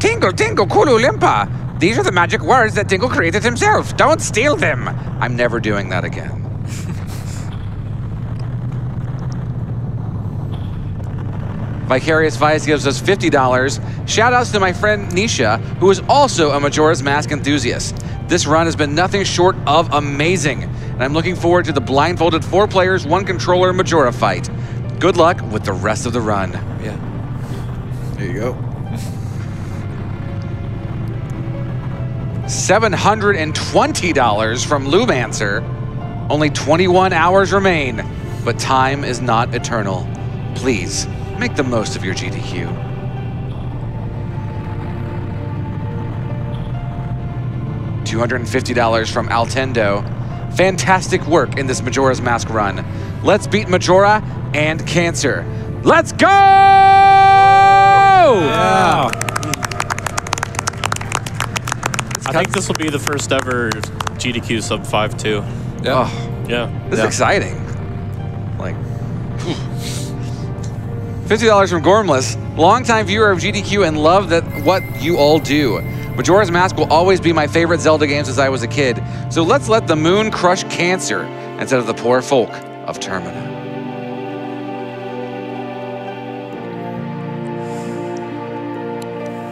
Tingle, tingle, Kooloo-Limpah. These are the magic words that Tingle created himself. Don't steal them. I'm never doing that again. Vicarious Vice gives us $50. Shout outs to my friend Nisha, who is also a Majora's Mask enthusiast. This run has been nothing short of amazing, and I'm looking forward to the blindfolded four players, one controller Majora fight. Good luck with the rest of the run. Yeah. There you go. $720 from Lumancer. Only 21 hours remain, but time is not eternal. Please, make the most of your GDQ. $250 from Altendo. Fantastic work in this Majora's Mask run. Let's beat Majora and Cancer. Let's go! Yeah. I think this will be the first ever GDQ sub five too. Yeah. Oh, Yeah. this Yeah. is exciting. $50 from Gormless. Longtime viewer of GDQ and love that what you all do. Majora's Mask will always be my favorite Zelda game since I was a kid. So let's let the moon crush cancer instead of the poor folk of Termina.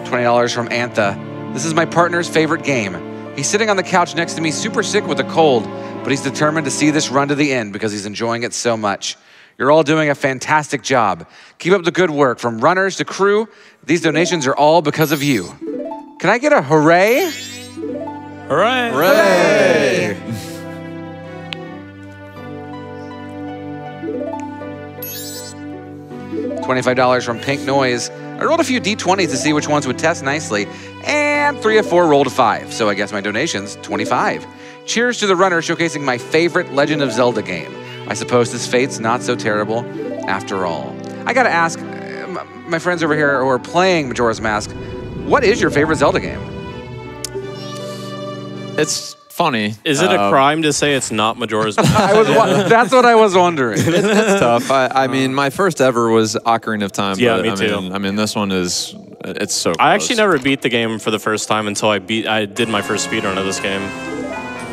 $20 from Antha. This is my partner's favorite game. He's sitting on the couch next to me, super sick with a cold, but he's determined to see this run to the end because he's enjoying it so much. You're all doing a fantastic job. Keep up the good work from runners to crew. These donations are all because of you. Can I get a hooray? Hooray! Hooray! $25 from Pink Noise. I rolled a few d20s to see which ones would test nicely, and three of four rolled a five, so I guess my donation's 25. Cheers to the runner showcasing my favorite Legend of Zelda game. I suppose this fate's not so terrible after all. I gotta ask, uh, my friends over here who are playing Majora's Mask, what is your favorite Zelda game? It's funny. Is it a Uh, crime to say it's not Majora's Mask? I was, that's what I was wondering. It's tough. I, I mean, my first ever was Ocarina of Time. Yeah, but, me I too. Mean, I mean, this one is. It's so. I actually never beat the game for the first time until I beat. I did my first speedrun of this game.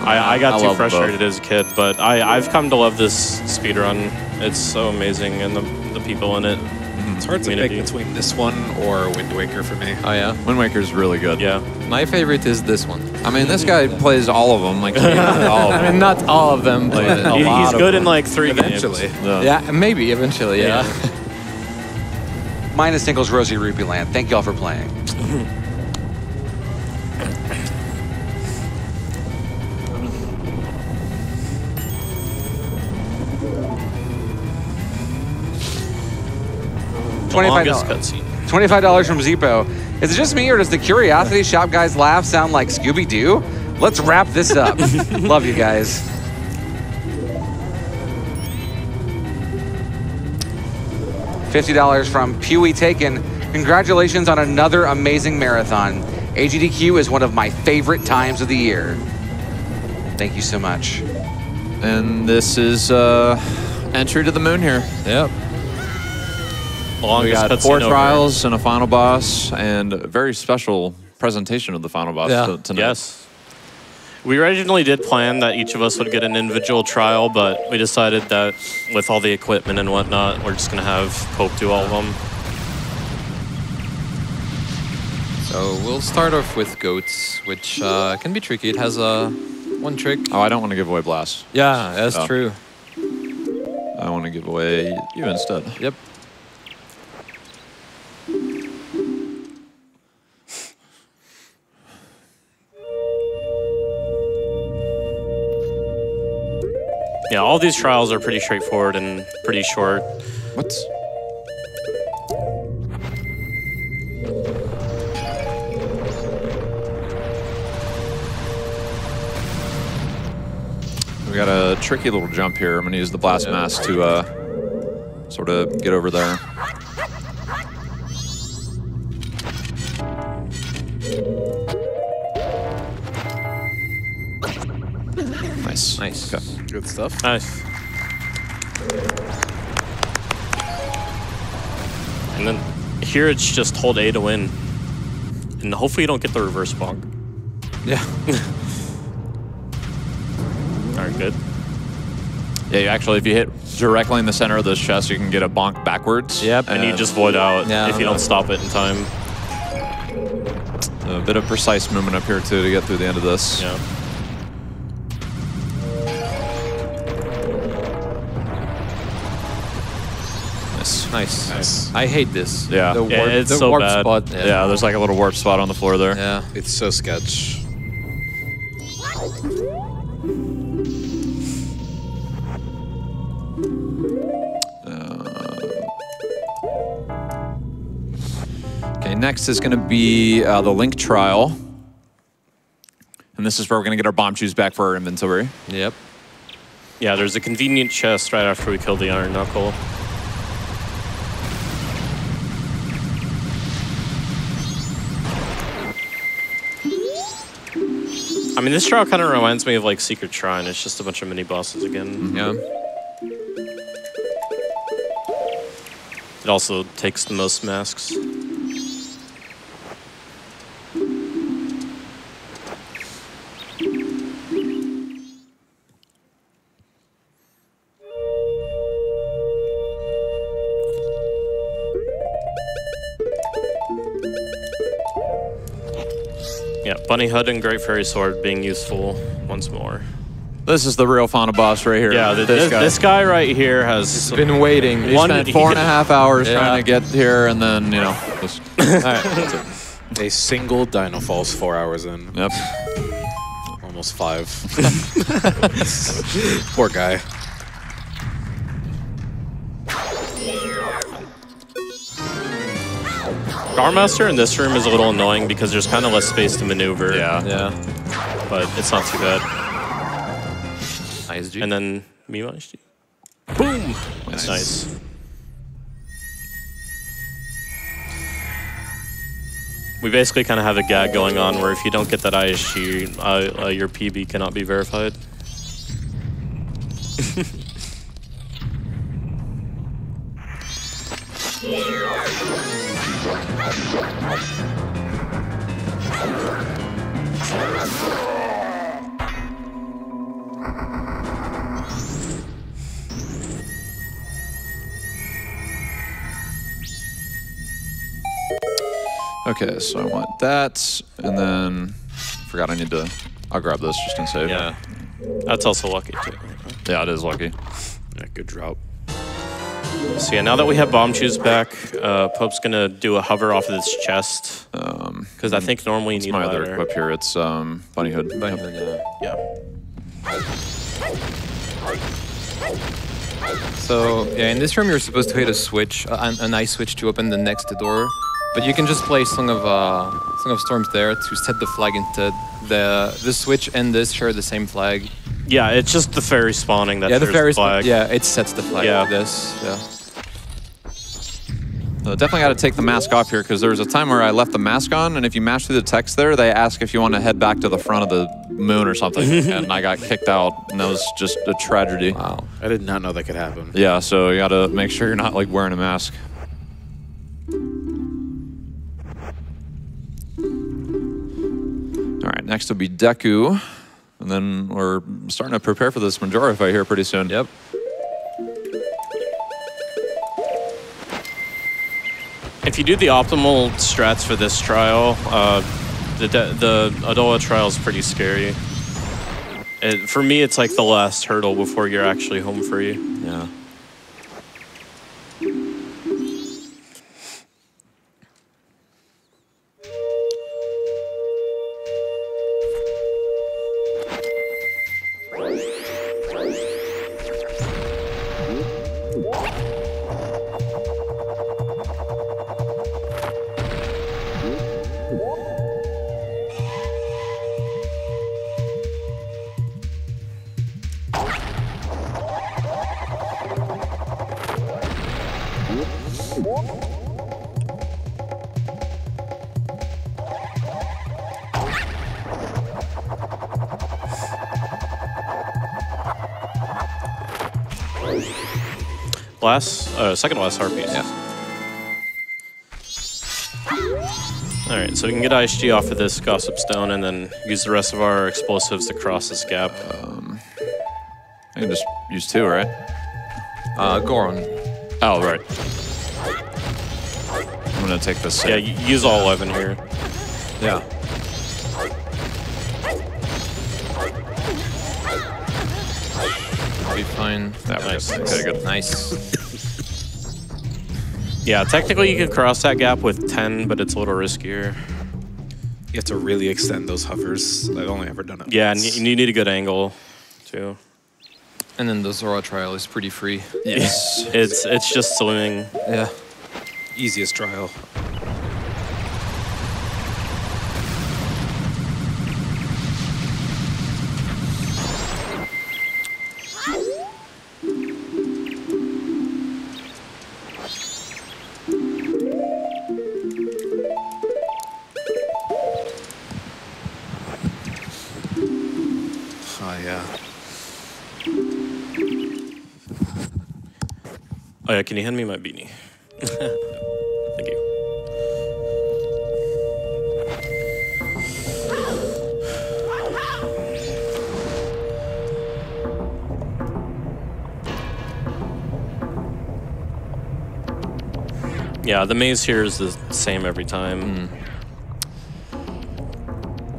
I, I got I too frustrated as a kid, but I, I've come to love this speedrun. It's so amazing, and the, the people in it. Mm-hmm. It's hard to pick between this one or Wind Waker for me. Oh yeah. Wind Waker's really good. Yeah. My favorite is this one. I mean, this guy plays all of them. Like all of I mean, not all of them, but a He- lot he's of good them. in like three Eventually. games. Yeah, maybe eventually. Yeah. Mine is Tingle's Rosy Rupee Land. Thank y'all for playing. Longest cutscene. Twenty-five dollars from Zippo. Is it just me, or does the Curiosity Shop guys' laugh sound like Scooby Doo? Let's wrap this up. Love you guys. Fifty dollars from Pewee Taken. Congratulations on another amazing marathon. AGDQ is one of my favorite times of the year. Thank you so much. And this is uh, entry to the moon here. Yep. We Longest got cutscene four over. trials and a final boss, and a very special presentation of the final boss Yeah. tonight. Yes. We originally did plan that each of us would get an individual trial, but we decided that with all the equipment and whatnot, we're just gonna have Pope do all of them. So we'll start off with Goht's, which uh, can be tricky. It has a one trick. Oh, I don't want to give away blast. Yeah, that's Oh. true. I want to give away you instead. Yep. Yeah, all these trials are pretty straightforward and pretty short. What's We got a tricky little jump here. I'm going to use the blast mask to uh, sort of get over there. Nice. Nice. Okay. Good stuff. Nice. And then here it's just hold A to win. And hopefully you don't get the reverse bonk. Yeah. Alright, good. Yeah, you actually, if you hit directly in the center of this chest, you can get a bonk backwards. Yep. And you just void out Yeah. if you don't stop it in time. a bit of precise movement up here too to get through the end of this. Yeah. Nice. Nice. Nice. I hate this. Yeah. The Yeah, warp, it's the so warp bad. spot. Yeah. there's like a little warp spot on the floor there. Yeah. It's so sketch. Okay, next is going to be uh, the Link trial. And this is where we're going to get our bombchus back for our inventory. Yep. Yeah, there's a convenient chest right after we kill the Iron Knuckle. I mean, this trial kind of reminds me of like Secret Shrine. It's just a bunch of mini bosses again. Mm-hmm. Yeah. It also takes the most masks. Bunny Hood and Great Fairy Sword being useful once more. This is the real Fauna boss right here. Yeah, th- this, this, guy. right here has Been waiting. He One- spent four and a half hours Yeah. trying to get here, and then, you know. Just, All right. that's it. A single Dinolfos four hours in. yep. Almost five. Poor guy. Garo Master in this room is a little annoying because there's kind of less space to maneuver. Yeah. Yeah. But it's not too bad. ISG. And then Mima HD. Boom! That's nice. We basically kind of have a gag going on where if you don't get that ISG, uh, uh, your PB cannot be verified. Okay, so I want that, and then forgot I need to. I'll grab this just in save. Yeah. That's also lucky too. Yeah, it is lucky. Yeah, good drop. So yeah, now that we have Bombchus back, uh, Pope's gonna do a hover off of this chest. Um, Because I think normally you it's need my other equip here. It's um, Bunny Hood. Bunny Yep. Hood, yeah. Yeah. So yeah, in this room you're supposed to hit a switch, a, a nice switch to open the next door, but you can just play Song of uh, Song of Storms there to set the flag instead. The the switch and this share the same flag. Yeah, it's just the fairy spawning that yeah, the shares fairy flag. Yeah, it sets the flag. Yeah. like this. Yeah. So definitely got to take the mask off here because there was a time where I left the mask on, and if you mash through the text there, they ask if you want to head back to the front of the moon or something, and I got kicked out, and that was just a tragedy. Wow. I did not know that could happen. Yeah, so you got to make sure you're not like wearing a mask. All right, next will be Deku, and then we're starting to prepare for this Majora fight here pretty soon. Yep. If you do the optimal strats for this trial, uh, the de- the Odolwa trial is pretty scary. It, for me, it's like the last hurdle before you're actually home free. Yeah. Last, uh, second to last heart piece. Yeah. All right, so we can get ISG off of this Gossip Stone and then use the rest of our explosives to cross this gap. Um, I can just use two, right? Uh, Goron. Oh, right. I'm gonna take this. yeah, save. use all 11 here. Yeah. Be fine. That was Nice. okay, good. Nice. Yeah, technically you could cross that gap with 10, but it's a little riskier. You have to really extend those hovers. I've only ever done it. Yeah, and once. y- you need a good angle, too. And then the Zora trial is pretty free. Yes. It's it's just swimming. Yeah. easiest trial. Can you hand me my beanie? Thank you. Yeah, the maze here is the same every time. Hmm.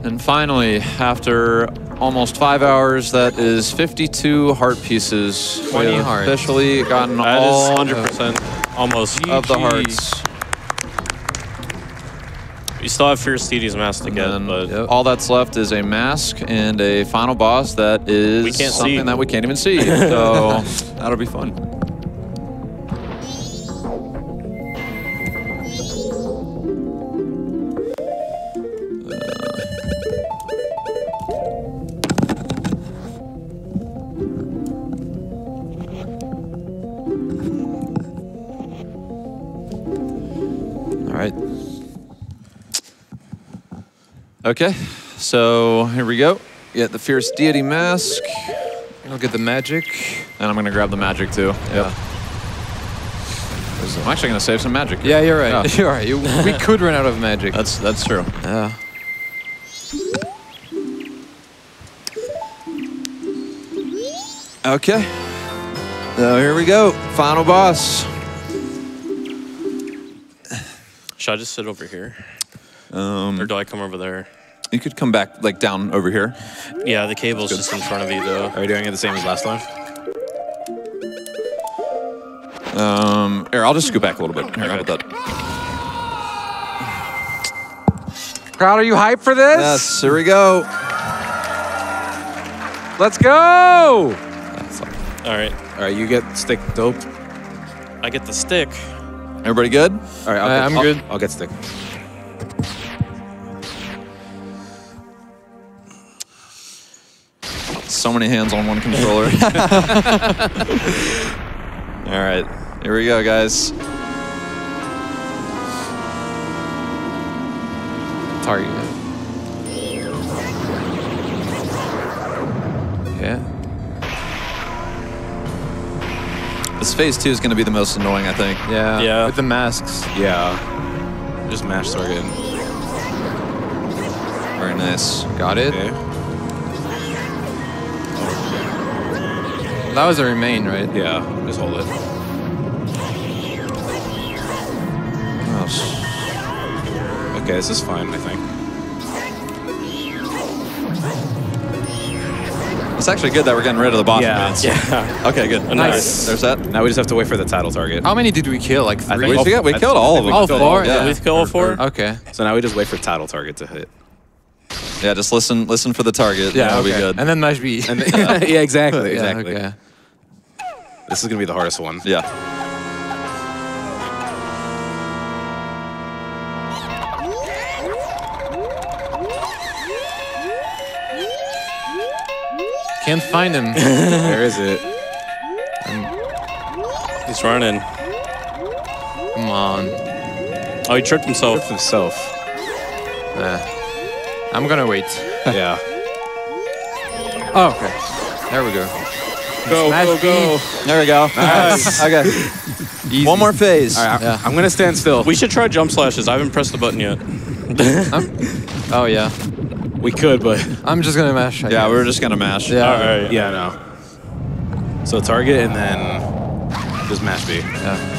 And finally, after almost five hours, that is 52 heart pieces. 20 We have hearts. Officially gotten That is all 100% almost. of the hearts. You still have Fierce Deity's mask to get, but Yep. all that's left is a mask and a final boss that is something see. that we can't even see. So that'll be fun. Okay, so here we go. Get the Fierce Deity mask, I'll get the magic. and I'm gonna grab the magic too. Yeah. I'm actually gonna save some magic. Yeah, you're right. Yeah. You're right. You, we could run out of magic. That's that's true. Yeah. Okay. So here we go. Final boss. Should I just sit over here? Um, Or do I come over there? You could come back like down over here. Yeah, the cable's just in front of you, though. Are we doing it the same as last time? Um, here, I'll just scoot back a little bit. Here, how about that? Crowd, are you hyped for this? Yes, here we go. Let's go! All right. All right, you get stick dope. I get the stick. Everybody good? All right, I'll Uh, get, I'm I'll- good. I'll get stick. So many hands on one controller. All right, here we go, guys. Target. Yeah. This phase two is going to be the most annoying, I think. Yeah. Yeah. With the masks. Yeah. Just mash target. Very nice. Got it. Okay. That was a remain, right? Yeah, just hold it. Oh, sh- Okay, this is fine, I think. It's actually good that we're getting rid of the boss Yeah. remains. Yeah. Okay, good. Nice. There's that. Now we just have to wait for the title target. How many did we kill? Like three? think We, we, we killed I all of them. All killed four? Yeah. Did we kill all four? Okay. So now we just wait for the title target to hit. Yeah, just listen listen for the target. Yeah, that'll okay. be good. And then mash B. And yeah, exactly, Yeah, exactly. okay. This is gonna be the hardest one. yeah. Can't find him. Where is it? He's running. Come on. Oh, he tripped himself. Himself. Uh, I'm gonna wait. yeah. Oh, okay. There we go. Go, Smash go, B. go. There we go. okay. Easy. One more phase. All right, Yeah. I'm gonna stand still. We should try jump slashes. I haven't pressed the button yet. Oh yeah. We could, but I'm just gonna mash. I yeah, guess. we were just gonna mash. Yeah. All right. yeah, no. So target and then just mash B. Yeah.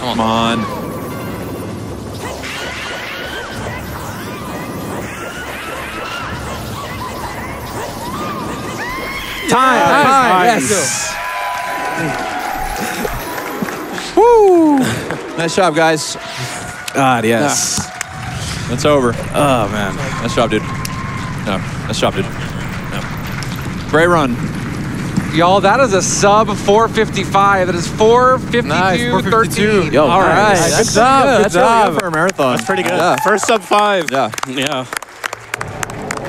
Come on. Time. Time. Yes. Woo! Nice job, guys. God, yes. It's over. Oh man. Nice job, dude. No, nice job, dude. No. Great run. Y'all, that is a sub 455. That is 452, Nice, 452. 13. Yo, All right. nice. Good job, good That's really job. good for a marathon. That's pretty good. Yeah. First sub five. Yeah. Yeah.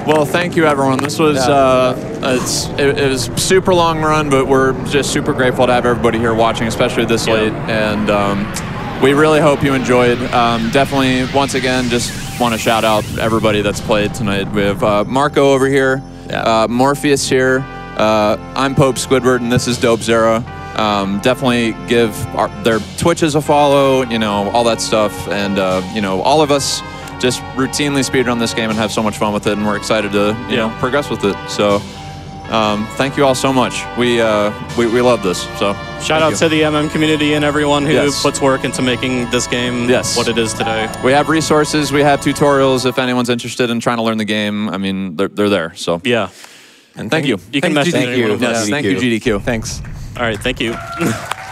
Well, thank you, everyone. This was uh, it's it, it was super long run, but we're just super grateful to have everybody here watching, especially this Yeah. late. And um, we really hope you enjoyed. Um, definitely, once again, just want to shout out everybody that's played tonight. We have uh, Marco over here, uh, Morpheus here. Uh, I'm Pope Squidward, and this is Dope Zera. Um, definitely give our, their Twitches a follow, you know, all that stuff. And, uh, you know, all of us just routinely speedrun this game and have so much fun with it, and we're excited to, you know, progress with it. So, um, thank you all so much. We, uh, we, we love this. So, Shout out to the MM community and everyone who Yes. puts work into making this game Yes. what it is today. We have resources, we have tutorials. If anyone's interested in trying to learn the game, I mean, they're, they're there. So, Yeah. and thank you. You can Thank message you. anyone who Yes, thank you, GDQ. Thanks. All right. Thank you.